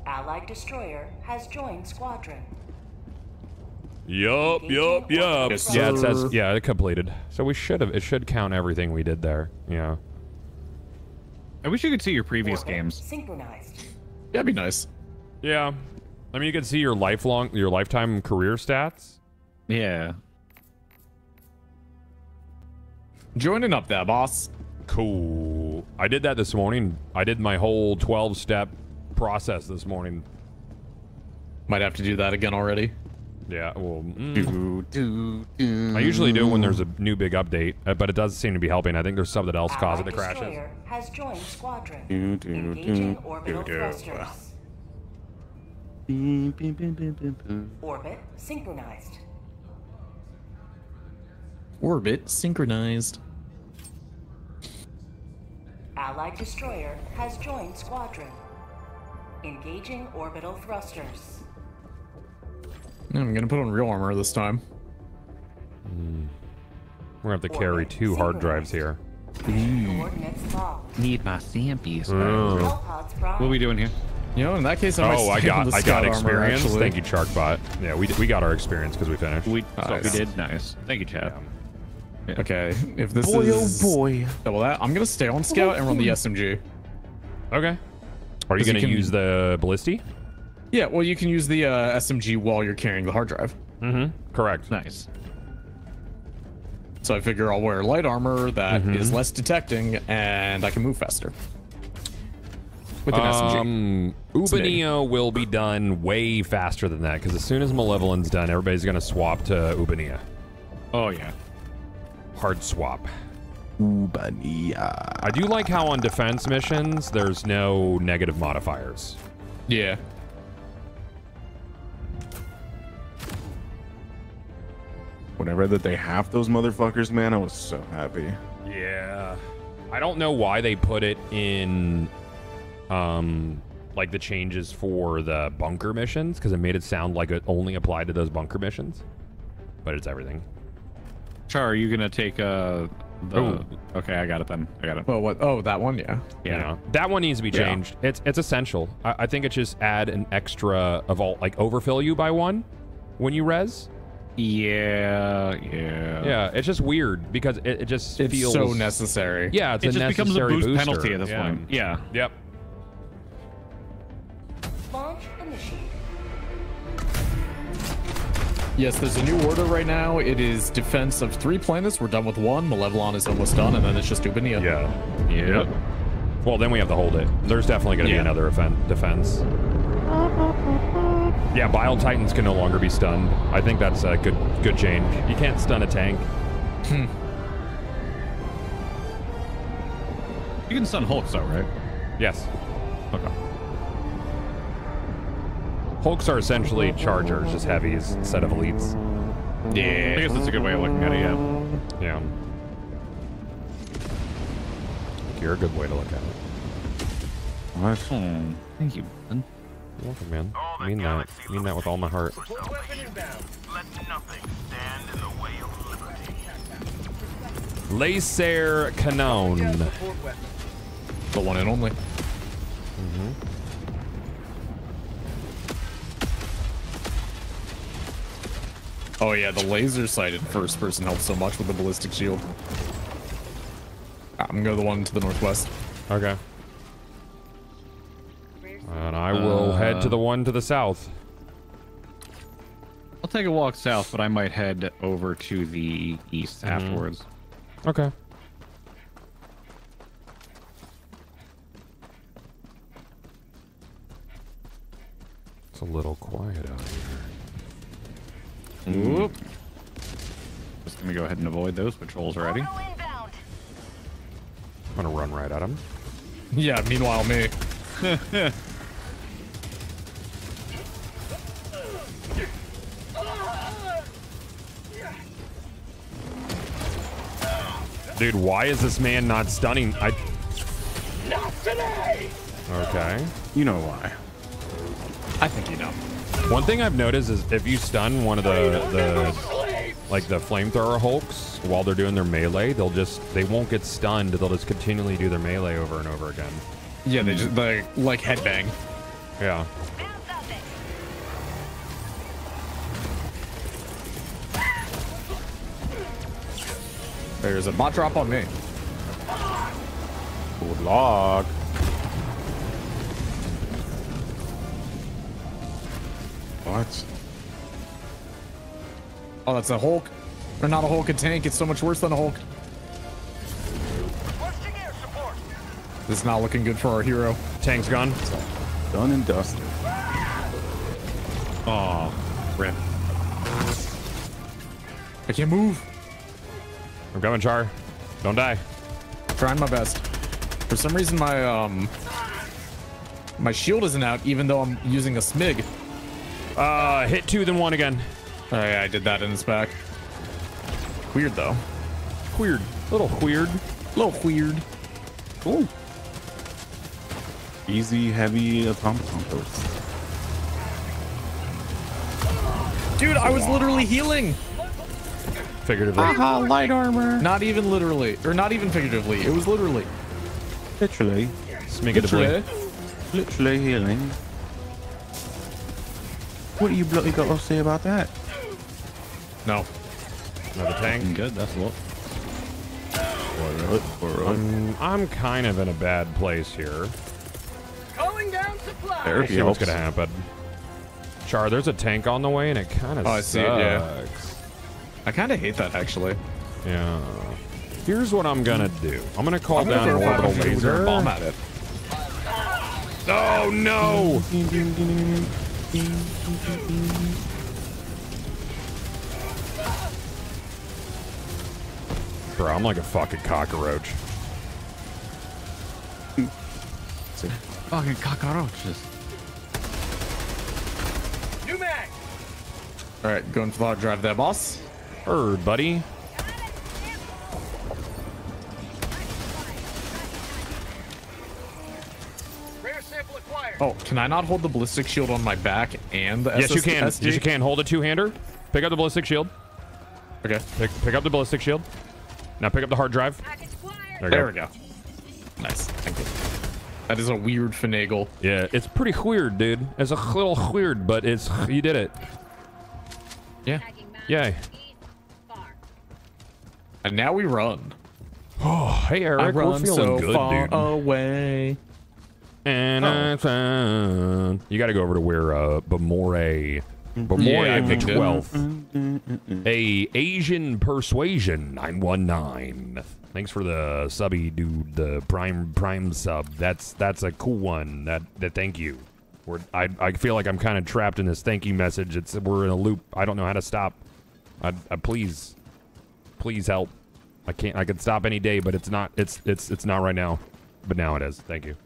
Allied destroyer has joined squadron. Yup, yup, yup. Yes, yeah, it says yeah, it completed. So we should have. It should count everything we did there. Yeah. I wish you could see your previous games. Synchronized. That'd be nice. Yeah. I mean, you can see your lifelong, your lifetime career stats. Yeah. Joining up there, boss. Cool. I did that this morning. I did my whole 12 step process this morning. Might have to do that again already. Yeah, well, mm. Do, do, do. I usually do when there's a new big update, uh, but it does seem to be helping. I think there's something else causing the Allied crashes. destroyer has joined squadron. Do, do, Engaging do, orbital thrusters. Orbit synchronized. Orbit synchronized. Allied destroyer has joined squadron. Engaging orbital thrusters. I'm gonna put on real armor this time. Hmm. We're gonna have to carry two hard drives here. Coordinates. Need my sampies. Oh. What are we doing here? You know, in that case, I might Oh, I got, I got experience. actually. Thank you, Sharkbot. Yeah, we we got our experience because we finished. We, Nice. we did. Nice. Thank you, Chad. Okay, if this Boy, oh is boy. double that, I'm gonna stay on scout and run the SMG. Okay. Are you gonna can- use the ballisti? Yeah, well, you can use the uh, SMG while you're carrying the hard drive. Mm-hmm. Correct. Nice. So I figure I'll wear light armor that is Mhm. less detecting, and I can move faster. With an SMG. Um, Ubanea will be done way faster than that because as soon as Malevelon's done, everybody's gonna swap to Ubanea. Oh yeah. Hard swap. Ubanea. I do like how on defense missions there's no negative modifiers. Yeah. When I read that they have those motherfuckers, man, I was so happy. Yeah. I don't know why they put it in um like the changes for the bunker missions because it made it sound like it only applied to those bunker missions. But it's everything. Char, are you gonna take uh the? Ooh. Okay, I got it then. I got it. Well, what? Oh, that one, yeah. You know, that one needs to be Yeah. changed. It's it's essential. I, I think it just add an extra of all like overfill you by one when you res. Yeah, yeah. Yeah, it's just weird because it, it just It's feels so necessary. Yeah, it's It a just becomes a boost booster. penalty at this yeah. point. Yeah. Yep. Yes, there's a new order right now. It is defense of three planets. We're done with one. Malevelon is almost done, and then it's just Ubanea. Yeah. Yep. Well, then we have to hold it. There's definitely going to Yeah. be another offen- defense. Yeah, Bile Titans can no longer be stunned. I think that's a good good change. You can't stun a tank. Hmm. You can stun Hulks though, right? Yes. Okay. Hulks are essentially chargers, just heavies instead of elites. Yeah. I guess that's a good way of looking at it. Yeah. Yeah. You're a good way to look at it. What? Oh, thank you. man. You're welcome, man. I mean that. I mean that with all my heart. Laser Cannon. The one and only. Mm-hmm. Oh yeah, the laser sighted first person helps so much with the ballistic shield. I'm gonna go the one to the northwest. Okay. And I will head to the one to the south. I'll take a walk south, but I might head over to the east Mhm. afterwards. Okay. It's a little quiet out here. Whoop. Just gonna go ahead and avoid those patrols already. I'm gonna run right at him. Yeah, meanwhile me. <laughs> Dude, why is this man not stunning? I. Not today! Okay. You know why. I think you know. One thing I've noticed is if you stun one of the the like the flamethrower hulks while they're doing their melee, they'll just they won't get stunned. They'll just continually do their melee over and over again. Yeah, they just like like headbang. Yeah. There's a bot drop on me. Good luck. What? Oh, that's a Hulk. Or not a Hulk, a tank. It's so much worse than a Hulk. This is not looking good for our hero. Tank's gone. Done and dusted. Oh, rip. I can't move. I'm coming, Char. Don't die. Trying my best. For some reason, my um, my shield isn't out, even though I'm using a smig. Uh, hit two, then one again. Oh yeah, I did that in his back. Weird though. Weird. A Little weird. A Little weird. Ooh. Easy, heavy automaton posts. Dude, I was literally healing. Figuratively. Aha, light armor. Not even literally, or not even figuratively. It was literally. Literally. Smigatively. Literally healing. What do you bloody got to say about that? No. Another tank. Good, that's a lot. I'm, I'm kind of in a bad place here. Calling down supplies. Therapy We'll see what's gonna happen. Char, there's a tank on the way, and it kind of Oh, I sucks. see it, yeah. I kind of hate that actually. Yeah. Here's what I'm gonna do. I'm gonna call I'm gonna down an orbital laser. bomb at it. Oh no! Bro, I'm like a fucking cockroach. Fucking cockroaches. New mag. All right, going for the hard drive there, boss. Heard, buddy. Oh, can I not hold the ballistic shield on my back and the Yes, you can. Yes, you can. Hold a two-hander. Pick up the ballistic shield. Okay. Pick, pick up the ballistic shield. Now pick up the hard drive. There, There you we go. go. Nice. Thank you. That is a weird finagle. Yeah, it's pretty weird, dude. It's a little weird, but it's you did it. Yeah. Yay. And now we run. Oh, hey Eric, I we're run feeling so good, far dude. away. And Oh. I found- you got to go over to where uh, Bamore, Bamore Yeah, I the picked it. 12th, a Asian persuasion 919. Thanks for the subby, dude. The prime prime sub. That's that's a cool one. That that thank you. We're, I I feel like I'm kind of trapped in this thank you message. It's we're in a loop. I don't know how to stop. I, I please, please help. I can't. I could stop any day, but it's not. It's it's it's not right now. But now it is. Thank you.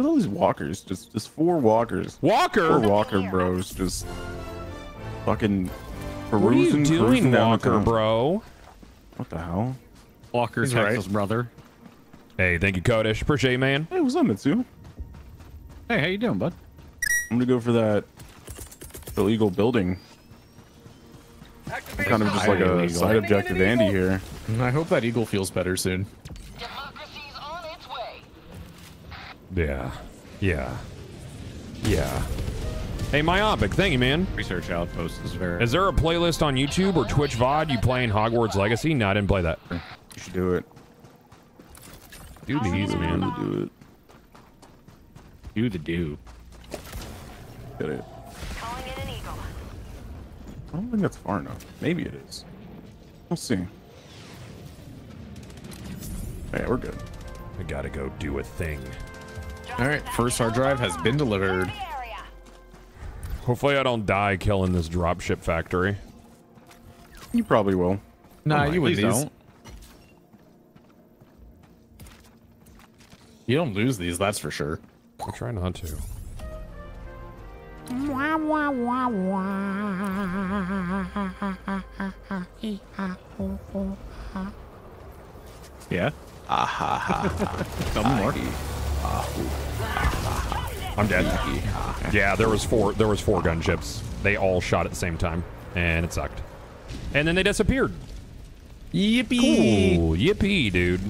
Look at all these walkers. Just just four walkers. Walker? Four walker bros just fucking What are you doing, cruising down the Walker, bro? What the hell? Walker, He's Texas right. brother. Hey, thank you, Kodesh. Appreciate you, man. Hey, what's up, Mitsu? Hey, how you doing, bud? I'm gonna go for that illegal building. I'm kind of just like a Illegal. side objective Andy here. I hope that eagle feels better soon. Yeah. Yeah. Yeah. Hey, Myopic, thank you, man. Research outpost is very. Is there a playlist on YouTube or Twitch VOD you playing Hogwarts Legacy? No, I didn't play that. You should do it. Do these, man. Do it. Do the do. Get it. I don't think that's far enough. Maybe it is. We'll see. Hey, we're good. I gotta go do a thing. All right, first hard drive has been delivered. Hopefully, I don't die killing this dropship factory. You probably will. Nah, Oh, you win please these. don't. You don't lose these, that's for sure. I try not to. Wah, wah, wah, wah. Yeah. Ah ha ha. Tell me more. I'm dead. Yeah, there was four. There was four gunships. They all shot at the same time, and it sucked. And then they disappeared. Yippee! Cool. Yippee, dude.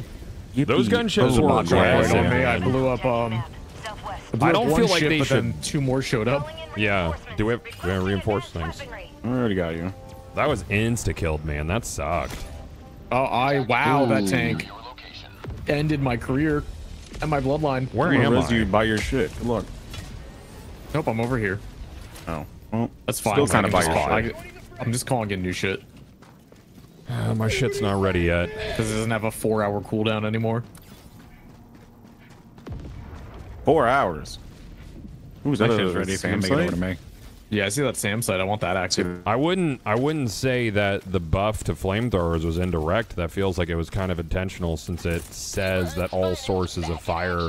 Those Yippee. gunships Oh, were my God. aggressive. on me. I blew up. Um, I, blew I don't one feel like ship, they but then should- two more showed up. Yeah. Do we have, do we have reinforced things? I already got you. That was insta killed, man. That sucked. Oh, I wow that tank ended my career and my bloodline. Where I'm gonna am I? you by your shit. Good luck. Nope, I'm over here. Oh. Well, That's fine. Still kind of by I'm your just shit. I- I'm just calling in new shit. Uh, my shit's not ready yet. Because it doesn't have a four hour cooldown anymore. Four hours. Who's My that? shit's ready, if you Sam can make it over to me. Yeah, I see that SAM site. I want that active. I wouldn't. I wouldn't say that the buff to flamethrowers was indirect. That feels like it was kind of intentional, since it says that all sources of fire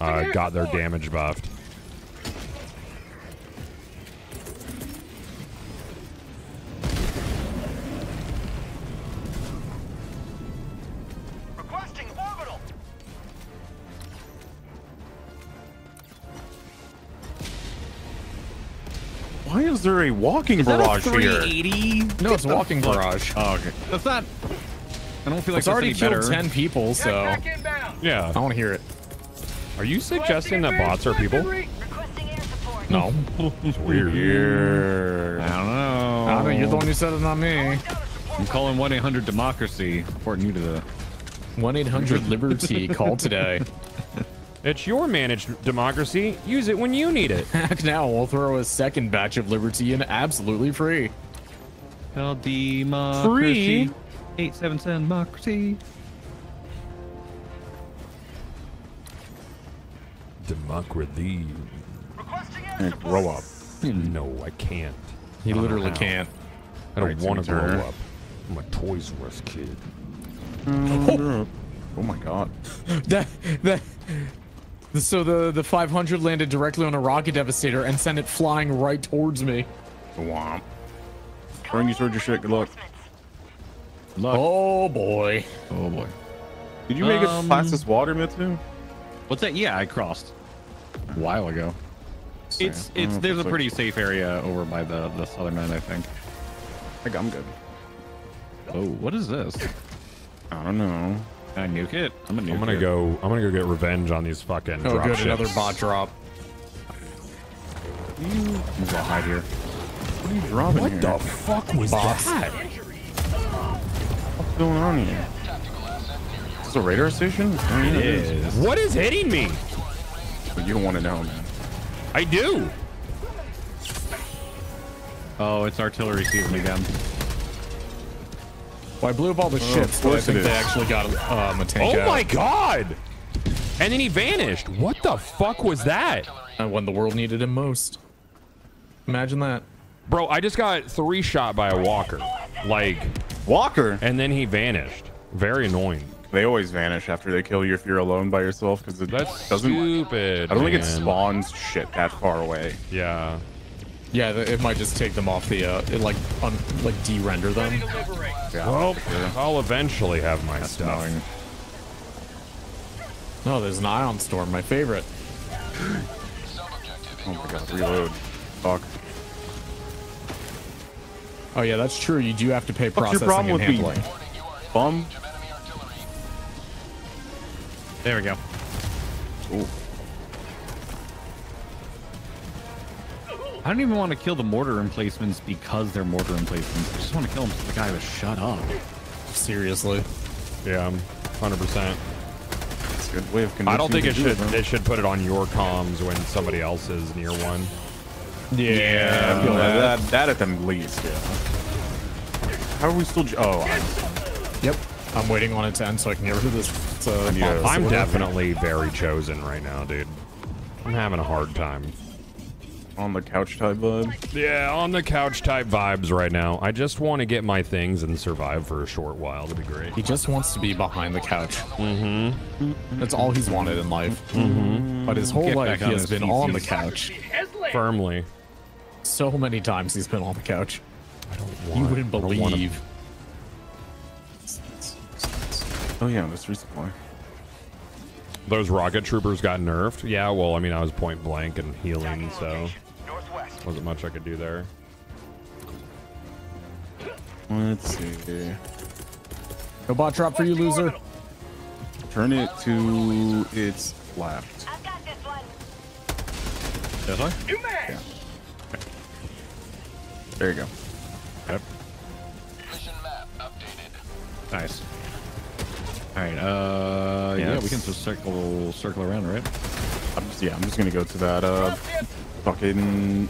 uh, got their damage buffed. Why is there a walking Is that a barrage here? 380? No, it's a walking barrage. Oh, okay. That's not. I don't feel like it's already killed better. 10 people, so. Yeah. I want to hear it. Are you suggesting that bots are people? No. <laughs> it's weird. <laughs> I don't know. I don't know. You're the one who said it, not me. I'm calling 1 800 Democracy. Reporting you to the. 1 800 Liberty. Call today. <laughs> It's your managed democracy. Use it when you need it. <laughs> Heck now, we'll throw a second batch of Liberty in absolutely free. Tell Democracy. 877 Democracy. Democracy. grow up. No, I can't. He I don't know literally can't. I don't Alright, want to grow up. I'm a Toys R Us kid. Oh. oh, oh my god. <laughs> that that so the the 500 landed directly on a rocket devastator and sent it flying right towards me. Womp. Bring you towards your shit. Good luck. Oh boy. Oh boy. Did you make it Um, past this water, Mitsu? What's that? Yeah, I crossed a while ago. It's I don't it's there's a it's like- pretty safe area over by the the southern end, I think. I think I'm good. Oh, what is this? I don't know. Can I nuke it? I'm gonna nuke I'm gonna it. go. I'm gonna go get revenge on these fucking. Oh drop good, ships. another bot drop. I'm gonna hide here. What are you dropping What here? the fuck was Boss. that? What's going on here? Is this a radar station? I mean, It is. What is hitting me? But you don't want to know, man. I do. Oh, it's artillery season again. Well, I blew up all the Oh, ships, but I think they actually got um, a tank Oh out. my god! And then he vanished. What the fuck was that? And when the world needed him most. Imagine that. Bro, I just got three shot by a walker. Like, Walker? and then he vanished. Very annoying. They always vanish after they kill you if you're alone by yourself because it That's doesn't. stupid. I don't think it spawns shit that far away. Yeah. Yeah, it might just take them off the, uh, it like, un like de-render them. Yeah. Well, I'll eventually have my stuff. annoying. No, there's an ion storm, my favorite. Oh my god, reload. Fuck. Oh yeah, that's true. You do have to pay What's your processing problem and with me? handling. Bum? There we go. Ooh. I don't even want to kill the mortar emplacements because they're mortar emplacements. I just want to kill them so the guy was shut up. Seriously. Yeah, hundred percent. It's a good way of I don't think convincing it you should. do It should put it on your comms when somebody else is near one. Yeah, I feel that. that. That at the least, yeah. How are we still? Oh, I'm, Yep. I'm waiting on it to end so I can get rid of this. Uh, Yeah. box. I'm definitely very chosen right now, dude. I'm having a hard time. On the couch type vibe? Yeah, on the couch type vibes right now. I just want to get my things and survive for a short while. That'd be great. He just wants to be behind the couch. Mm-hmm. That's all he's wanted in life. Mm-hmm. But his whole Get life he has been feet, on the couch. Firmly. So many times he's been on the couch. I don't You wouldn't I don't wanna- believe. Oh yeah, this resupply. Those rocket troopers got nerfed. Yeah, well, I mean, I was point blank and healing, so wasn't much I could do there. Let's see. No bot drop for you, loser. Turn it to its left. This one? Yeah. There you go. Yep. Mission map updated. Nice. All right. Uh, yeah, Yes. we can just circle circle around, right? I'm just, yeah, I'm just gonna go to that uh fucking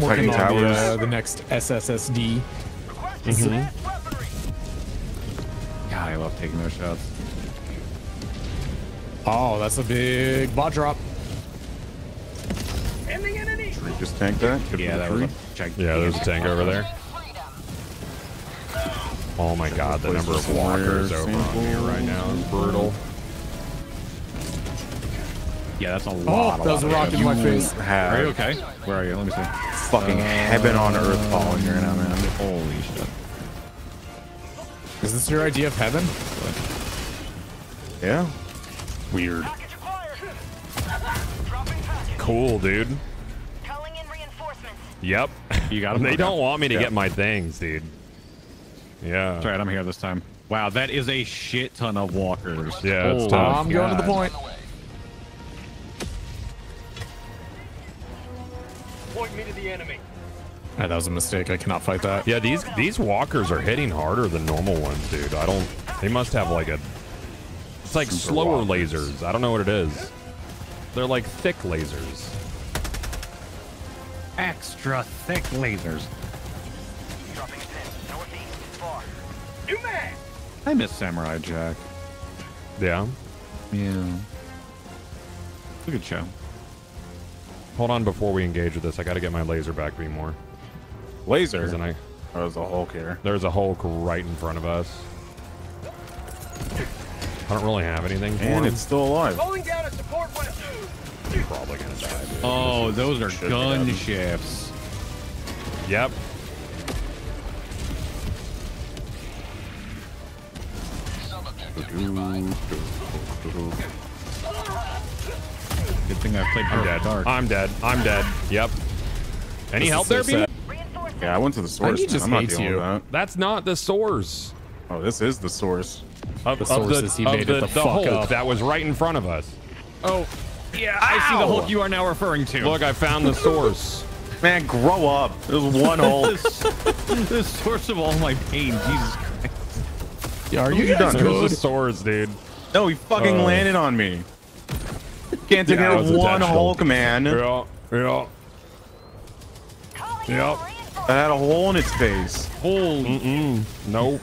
Working Titan on the, uh, the next SSSD. Mhm. God, I love taking those shots. Oh, that's a big bot drop. Tree just tanked that. Good Yeah, for the that was a gigantic Yeah, there's a tank over there. Oh my god, the number of walkers rare over on here right now is brutal. Yeah, that's a Oh, lot. a that was a lot rock in my face. Have Are you okay? Where are you? Let me see. fucking Uh, heaven on earth falling here now, man. Holy shit. Is this your idea of heaven? Yeah. Weird. Cool, dude. Yep. You got <laughs> them. They don't want me to Yeah. get my things, dude. Yeah. That's right, I'm here this time. Wow, that is a shit ton of walkers. Yeah, it's Holy tough. I'm going to the point. Point me to the enemy. Ah, that was a mistake. I cannot fight that. Yeah, these these walkers are hitting harder than normal ones, dude. I don't. They must have like a. It's like slower lasers. I don't know what it is. They're like thick lasers. Extra thick lasers. Dropping pin. Northeast. Far. New man. I miss Samurai Jack. Yeah. Yeah. It's a good show. Hold on before we engage with this. I got to get my laser back be more. Laser. Then I, Oh, there's a Hulk here. there's a Hulk right in front of us. I don't really have anything for And him. it's still alive. Calling down a support weapon. probably gonna die. Dude. Oh, those are Should gun be. shifts. Yep. Good thing I played I'm dead. Dark. I'm dead. I'm dead. Yep. Any This help is there, so B? sad. Yeah, I went to the source. he just I'm not hates dealing you. with that. That's not the source. Oh, this is the source. Of, The of source the, he of made the, it the the fuck Hulk up. that was right in front of us. Oh, yeah, I see the Hulk you are now referring to. Look, I found the source. <laughs> Man, grow up. There's one <laughs> Hulk. the source of all my pain. Jesus Christ. Yeah, are you guys There's good? the source, dude. No, he fucking Uh, landed on me. Can't take Yeah, out it one intentional. Hulk, man. Yeah, yeah. Yep. That had a hole in its face. Holy. Mm-mm. Nope.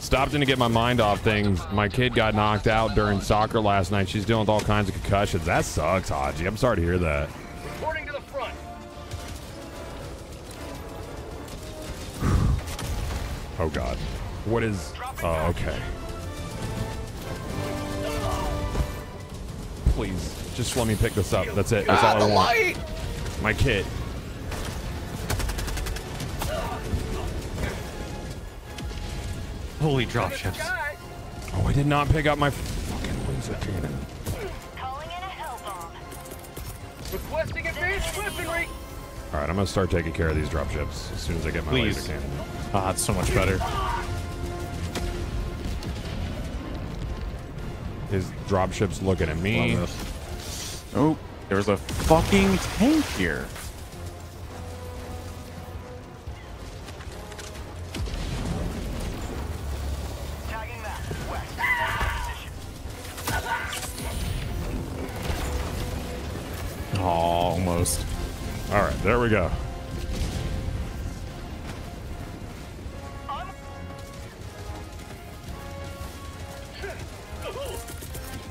Stopped in to get my mind off things. My kid got knocked out during soccer last night. She's dealing with all kinds of concussions. That sucks, Haji. I'm sorry to hear that. Reporting to the front. <sighs> Oh God. What is? Oh, okay. Please, just let me pick this up. That's it. That's Ah, all I want. light! My kit. Holy drop ships. Oh, I did not pick up my fucking laser cannon. Requesting advanced weaponry. All right, I'm gonna start taking care of these drop ships as soon as I get my Please. laser cannon. Ah, it's so much better. His dropship's looking at me. Oh, there's a fucking tank here. Oh, almost. All right, there we go.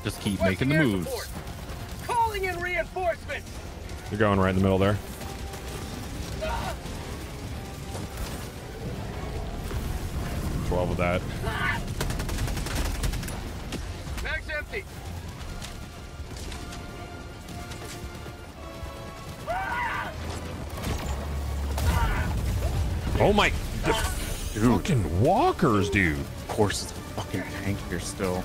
Just keep making the moves. Calling in reinforcements. You're going right in the middle there. Twelve of that. Mag's empty. Oh my, the ah! fucking walkers, dude. Of course, it's a fucking tank here still.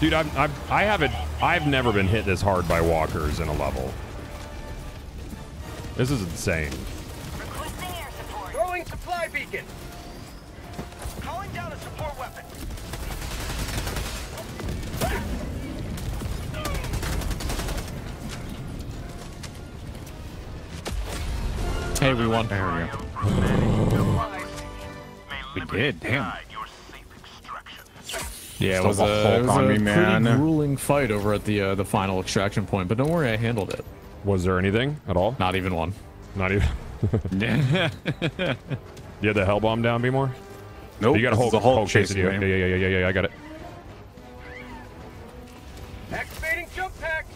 Dude, I've, I've I haven't I've never been hit this hard by walkers in a level. This is insane. Throwing supply beacon. Calling down a support weapon. Hey, we won. There we go. We did, damn. Yeah, it was a a, it was a me, pretty man. grueling fight over at the uh, the final extraction point, but don't worry, I handled it. Was there anything at all? Not even one. Not even. Yeah. <laughs> you had the hell bomb down, Bmore? Nope. You got a this Hulk, is a Hulk Hulk chasing you. chasing Yeah, yeah, yeah, yeah, yeah, yeah. I got it. Activating jump pack.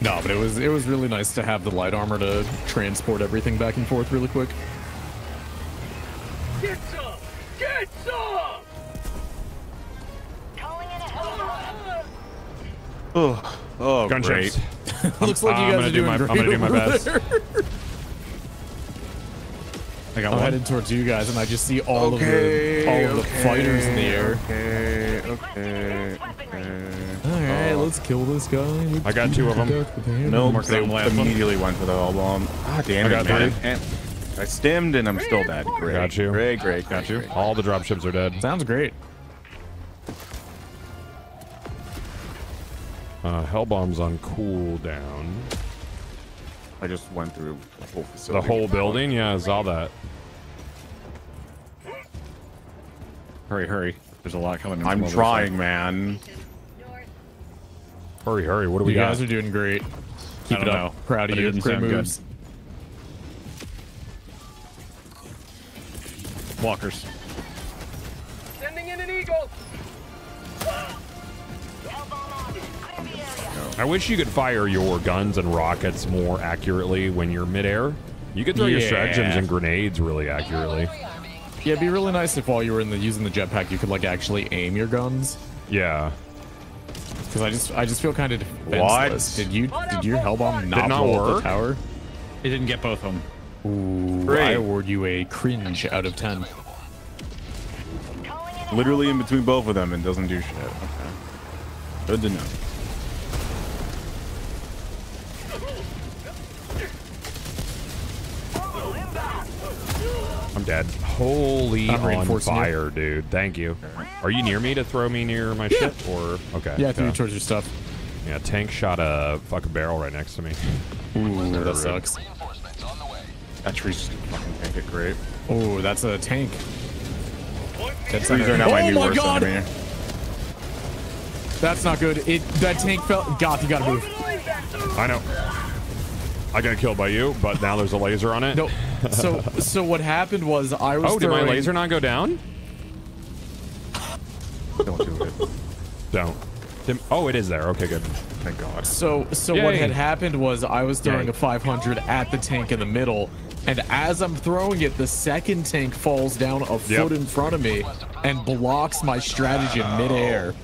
No, but it was it was really nice to have the light armor to transport everything back and forth really quick. Get Oh, oh great. Gunships. <laughs> Looks like you I'm guys gonna are do doing my- I'm gonna do my best. I got I'm one. headed towards you guys, and I just see all Okay, of the all of the fighters in the air. Okay, okay, okay. All right, let's kill this guy. Let's I got two of them. death with a hammer. Nope, they down the last one. immediately went for the hell bomb. Ah, damn I it, got man. three. And I stimmed and I'm still dead. Great. Got you. Great, great, Got great, you. great. All the dropships are dead. Sounds great. Uh, hell bomb's on cooldown. I just went through the whole facility. The whole building? Yeah, I saw that. Hurry, hurry. There's a lot coming in. I'm trying, man. Hurry, hurry. What do we You got? guys are doing great. Keep I it don't up. know, Proud of but it you. didn't Great sound good. moves. Walkers. Sending in an eagle. I wish you could fire your guns and rockets more accurately when you're midair. You could throw your Yeah. stratagems and grenades really accurately. Yeah, it'd be really nice if while you were in the using the jetpack, you could like actually aim your guns. Yeah. Because I just I just feel kind of defenseless. What? Did you did your hellbomb not, not blow work? the tower? It didn't get both of them. Ooh, Great. I award you a cringe out of ten. Literally in between both of them and doesn't do shit. Okay. Good to know. Dead. Holy I'm on reinforcing you. fire, dude. Thank you. Are you near me to throw me near my ship, Or okay. Yeah, I threw you towards your stuff. Yeah, tank shot a fucking barrel right next to me. Ooh, that Rude. sucks. That tree's just fucking tank it great. Oh, that's a tank. Dead Trees center. are now oh my oh new my worst god! enemy. That's not good. It that tank fell. God, you gotta move. I know. I got killed by you, but now there's a laser on it. No. <laughs> So so what happened was I was. Oh, did my laser not go down? Don't do it. Don't. Dim- Oh, it is there. Okay, good. Thank God. So so what had happened was I was throwing Yay. a 500 at the tank in the middle, and as I'm throwing it, the second tank falls down a foot in front of me and blocks my stratagem midair.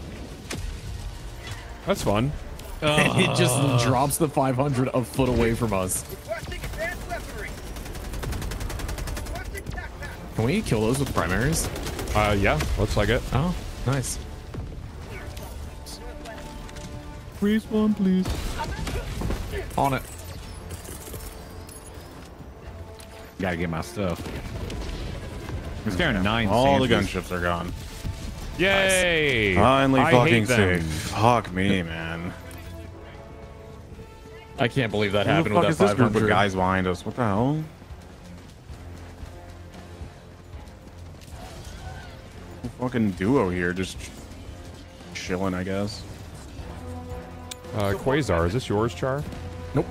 That's fun. And <laughs> it just drops the 500 a foot away from us. Requesting advanced weaponry. Requesting backpack. Can we kill those with primaries? Uh, yeah, looks like it. Oh, nice. Respawn, please. On it. Gotta get my stuff. It's carrying nine. All the sandwiches. gunships are gone. Yay! Finally I fucking hate safe. Fuck me, man. I can't believe that Who happened with is that this group of 500. guys behind us? What the hell? Fucking duo here, just chilling, I guess. Uh, Quasar, is this yours, Char? Nope.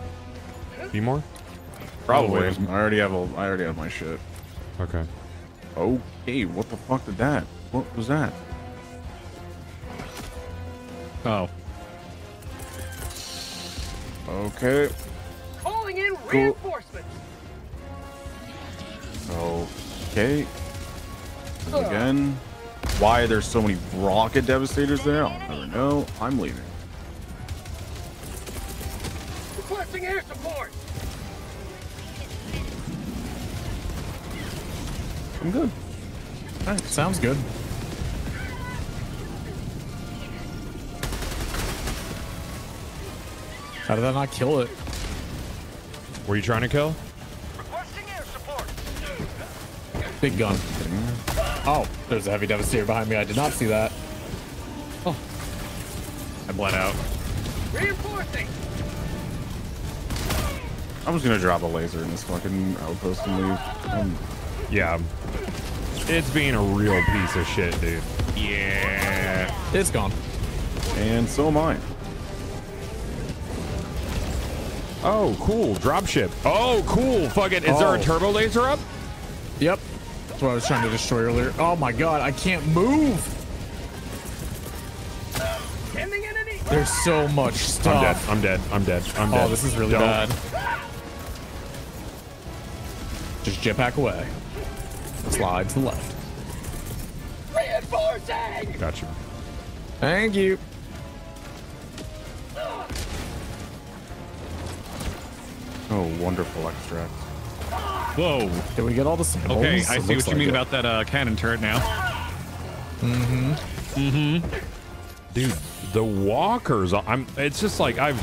Be more? Probably. Oh, I already have a. I already have my shit. Okay. Okay, what the fuck did that? What was that? Oh. Okay. Calling in Cool. reinforcements. Okay. Again. Why are there so many rocket devastators there? I'll never know. I'm leaving. Requesting air support. I'm good. Alright, sounds good. How did that not kill it? Were you trying to kill? Requesting air support. Big gun. Oh, there's a heavy devastator behind me. I did not see that. Oh. I bled out. Reinforcing. I'm just gonna drop a laser in this fucking outpost and leave. Um, Yeah. It's being a real piece of shit, dude. Yeah. It's gone. And so am I. Oh, cool. Dropship. Oh, cool. Fuck it. Is there a Oh. turbo laser up? Yep. That's what I was trying to destroy earlier. Oh my god, I can't move. There's so much stuff. I'm dead. I'm dead. I'm dead. I'm dead. Oh, dead. this is really Don't. bad. Just jetpack away. Slide to the left. Reinforcing! Gotcha. Thank you. Oh, wonderful extract. Whoa. Did we get all the samples? Okay, I It see what you like mean it. about that uh, cannon turret now. Mm-hmm. Mm-hmm. Dude, the walkers. I'm. It's just like I've.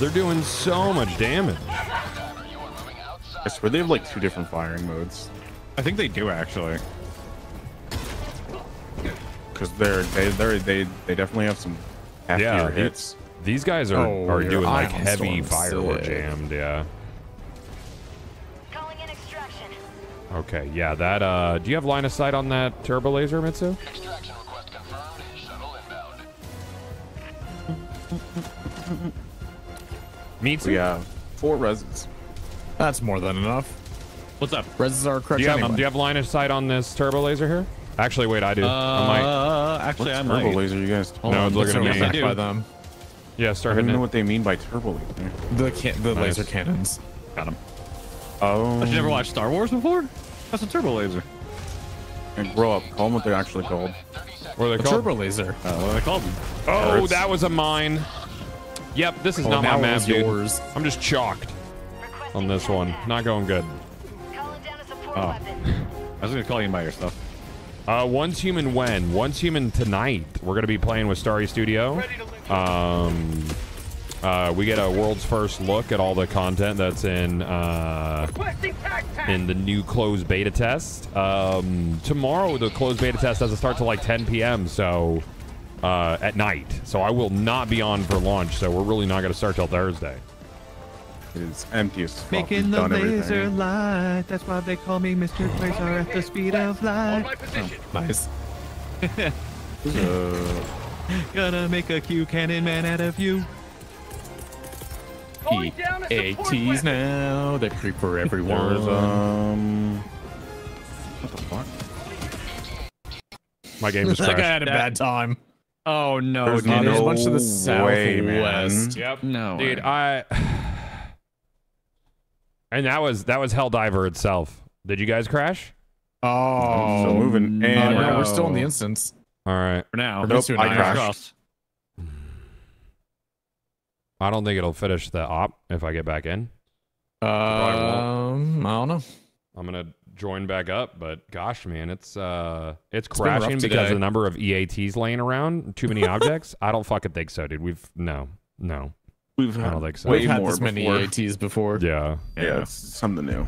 They're doing so much damage. I swear they have like two different firing modes. I think they do actually. Because they're they they're, they they definitely have some heftier Yeah, the- hits. These guys are, Oh, are doing like heavy storm's fire sick. jammed. Yeah. Okay. Yeah. That. Uh. Do you have line of sight on that turbo laser, Mitsu? Extraction request confirmed. Shuttle inbound. Mitsu. We have four reses. That's more than enough. What's up? Reses are Do correct you, have, anyway. do you have line of sight on this turbo laser here? Actually, wait, I do. I might. Uh, actually, I What might. turbo laser you guys? Hold no, on, look let's at see me. what I by them. Yeah, Star. I start don't even know it. what they mean by turbo laser. The can the Nice. laser cannons. Got him. Oh. Have you never watched Star Wars before? That's a turbo laser. And grow up. Call them what they're actually called. What are A they called? turbo laser. Uh, what are they called? Oh, Turrets. that was a mine. Yep, this is Oh, not my now it map, dude. yours. I'm just chalked on this one. Not going good. Oh. <laughs> I was gonna call you by your stuff. Uh, human when? Once Human tonight. We're gonna be playing with Starry Studio. Um, uh, we get a world's first look at all the content that's in uh, in the new closed beta test. Um, tomorrow, the closed beta test doesn't start till like 10 p.m. So uh, at night. So I will not be on for launch. So we're really not gonna start till Thursday. It is empty as fuck. Making the laser everything. light. That's why they call me Mr. Quasar at the speed of light. Nice. <laughs> Uh, Gonna make a Q cannon man out of you. Going down a support ATs now. They creep for everyone. <laughs> there's um. What the fuck? My game just <laughs> that guy crashed. had a bad time. Oh no, There's dude. Uh, there's a bunch to the way, southwest. man. Yep. No, dude. way. I. <sighs> <sighs> And that was that was Helldiver itself. Did you guys crash? Oh, So moving Uh, and no, we're we're still in the instance. All right. For now. We're Nope, missing I an crashed. Crossed. I don't think it'll finish the op if I get back in. Um, I don't know. I'm gonna join back up, but gosh, man, it's uh, it's been rough crashing because of the number of EATs laying around, too many <laughs> objects. I don't fucking think so, dude. We've no, no. We've I had don't think so. way We've had more this many before. ATs before. Yeah. Yeah, it's something new.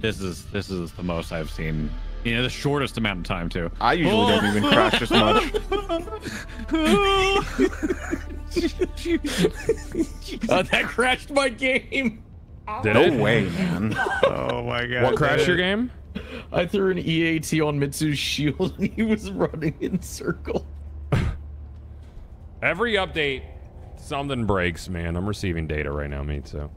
This is this is the most I've seen. You know, the shortest amount of time too. I usually don't even crash as much. Uh, <laughs> <laughs> that crashed my game. Did no it? way, man. Oh my god. What crashed your game? I threw an EAT on Mitsu's shield and he was running in circle. <laughs> Every update, something breaks, man. I'm receiving data right now, me too.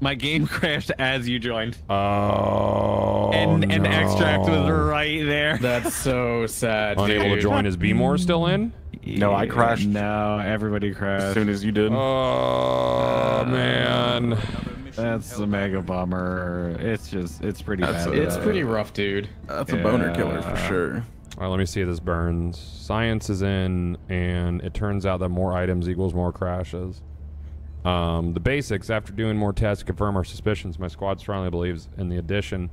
My game <laughs> crashed as you joined. Oh, and no. and extract was right there. That's <laughs> so sad. Unable to join. Is B more still in? No, I crashed No, everybody crashed as soon as you did. Oh man. That's a mega bummer. It's just it's pretty That's bad. a- It's pretty rough, dude. That's a boner killer for sure. All right, let me see if this burns. Science is in, and it turns out that more items equals more crashes. Um, the basics, after doing more tests to confirm our suspicions, my squad strongly believes in the addition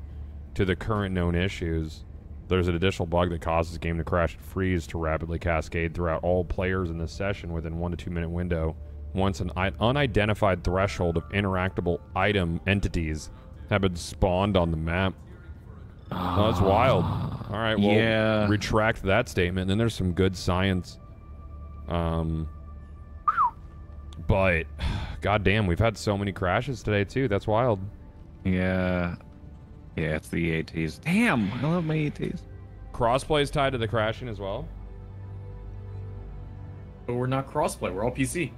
to the current known issues, there's an additional bug that causes the game to crash and freeze to rapidly cascade throughout all players in this session within one to two minute window. Once an unidentified threshold of interactable item entities have been spawned on the map. Oh, that's wild. All right, well, Yeah. retract that statement. Then there's some good science. Um, but <sighs> goddamn, we've had so many crashes today too. That's wild. Yeah. Yeah, it's the EATs. Damn, I love my EATs. Crossplay is tied to the crashing as well. But we're not crossplay. We're all PC.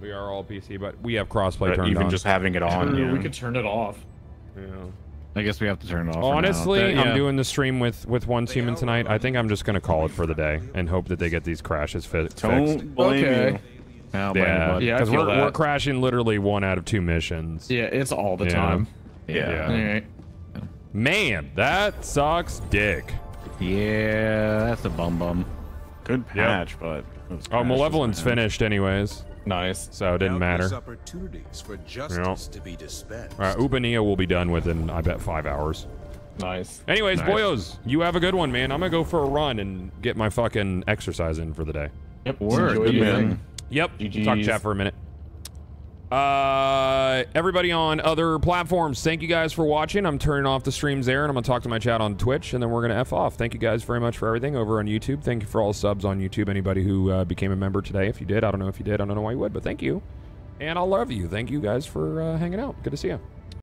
We are all PC, but we have crossplay But turned even on. just having it on, True, yeah. We could turn it off. Yeah. I guess we have to turn it off. for now. Honestly, But, I'm doing the stream with with Once Human tonight. I think I'm just gonna call it for the day and hope that they get these crashes fi- fixed. Don't blame Okay. you. I'll Yeah, you. Yeah, because we're, that. we're crashing literally one out of two missions. Yeah, it's all the Yeah. time. Yeah. All right. Man, that sucks dick. Yeah, that's a bum bum. Good patch, but Oh, Malevelon's finished anyways, Nice. so it didn't Countless matter. opportunities for justice to be dispensed. All right, Ubanea will be done within, I bet, five hours. Nice. Anyways, Nice. boyos, you have a good one, man. I'm gonna go for a run and get my fucking exercise in for the day. Yep. Word, Enjoy good man. Yep. GGs. Talk chat for a minute. Uh, everybody on other platforms, thank you guys for watching. I'm turning off the streams there, and I'm gonna talk to my chat on Twitch, and then we're gonna f off. Thank you guys very much for everything over on YouTube. Thank you for all subs on YouTube. Anybody who uh, became a member today, if you did, I don't know if you did, I don't know why you would, but thank you. And I love you. Thank you guys for uh, hanging out. Good to see you.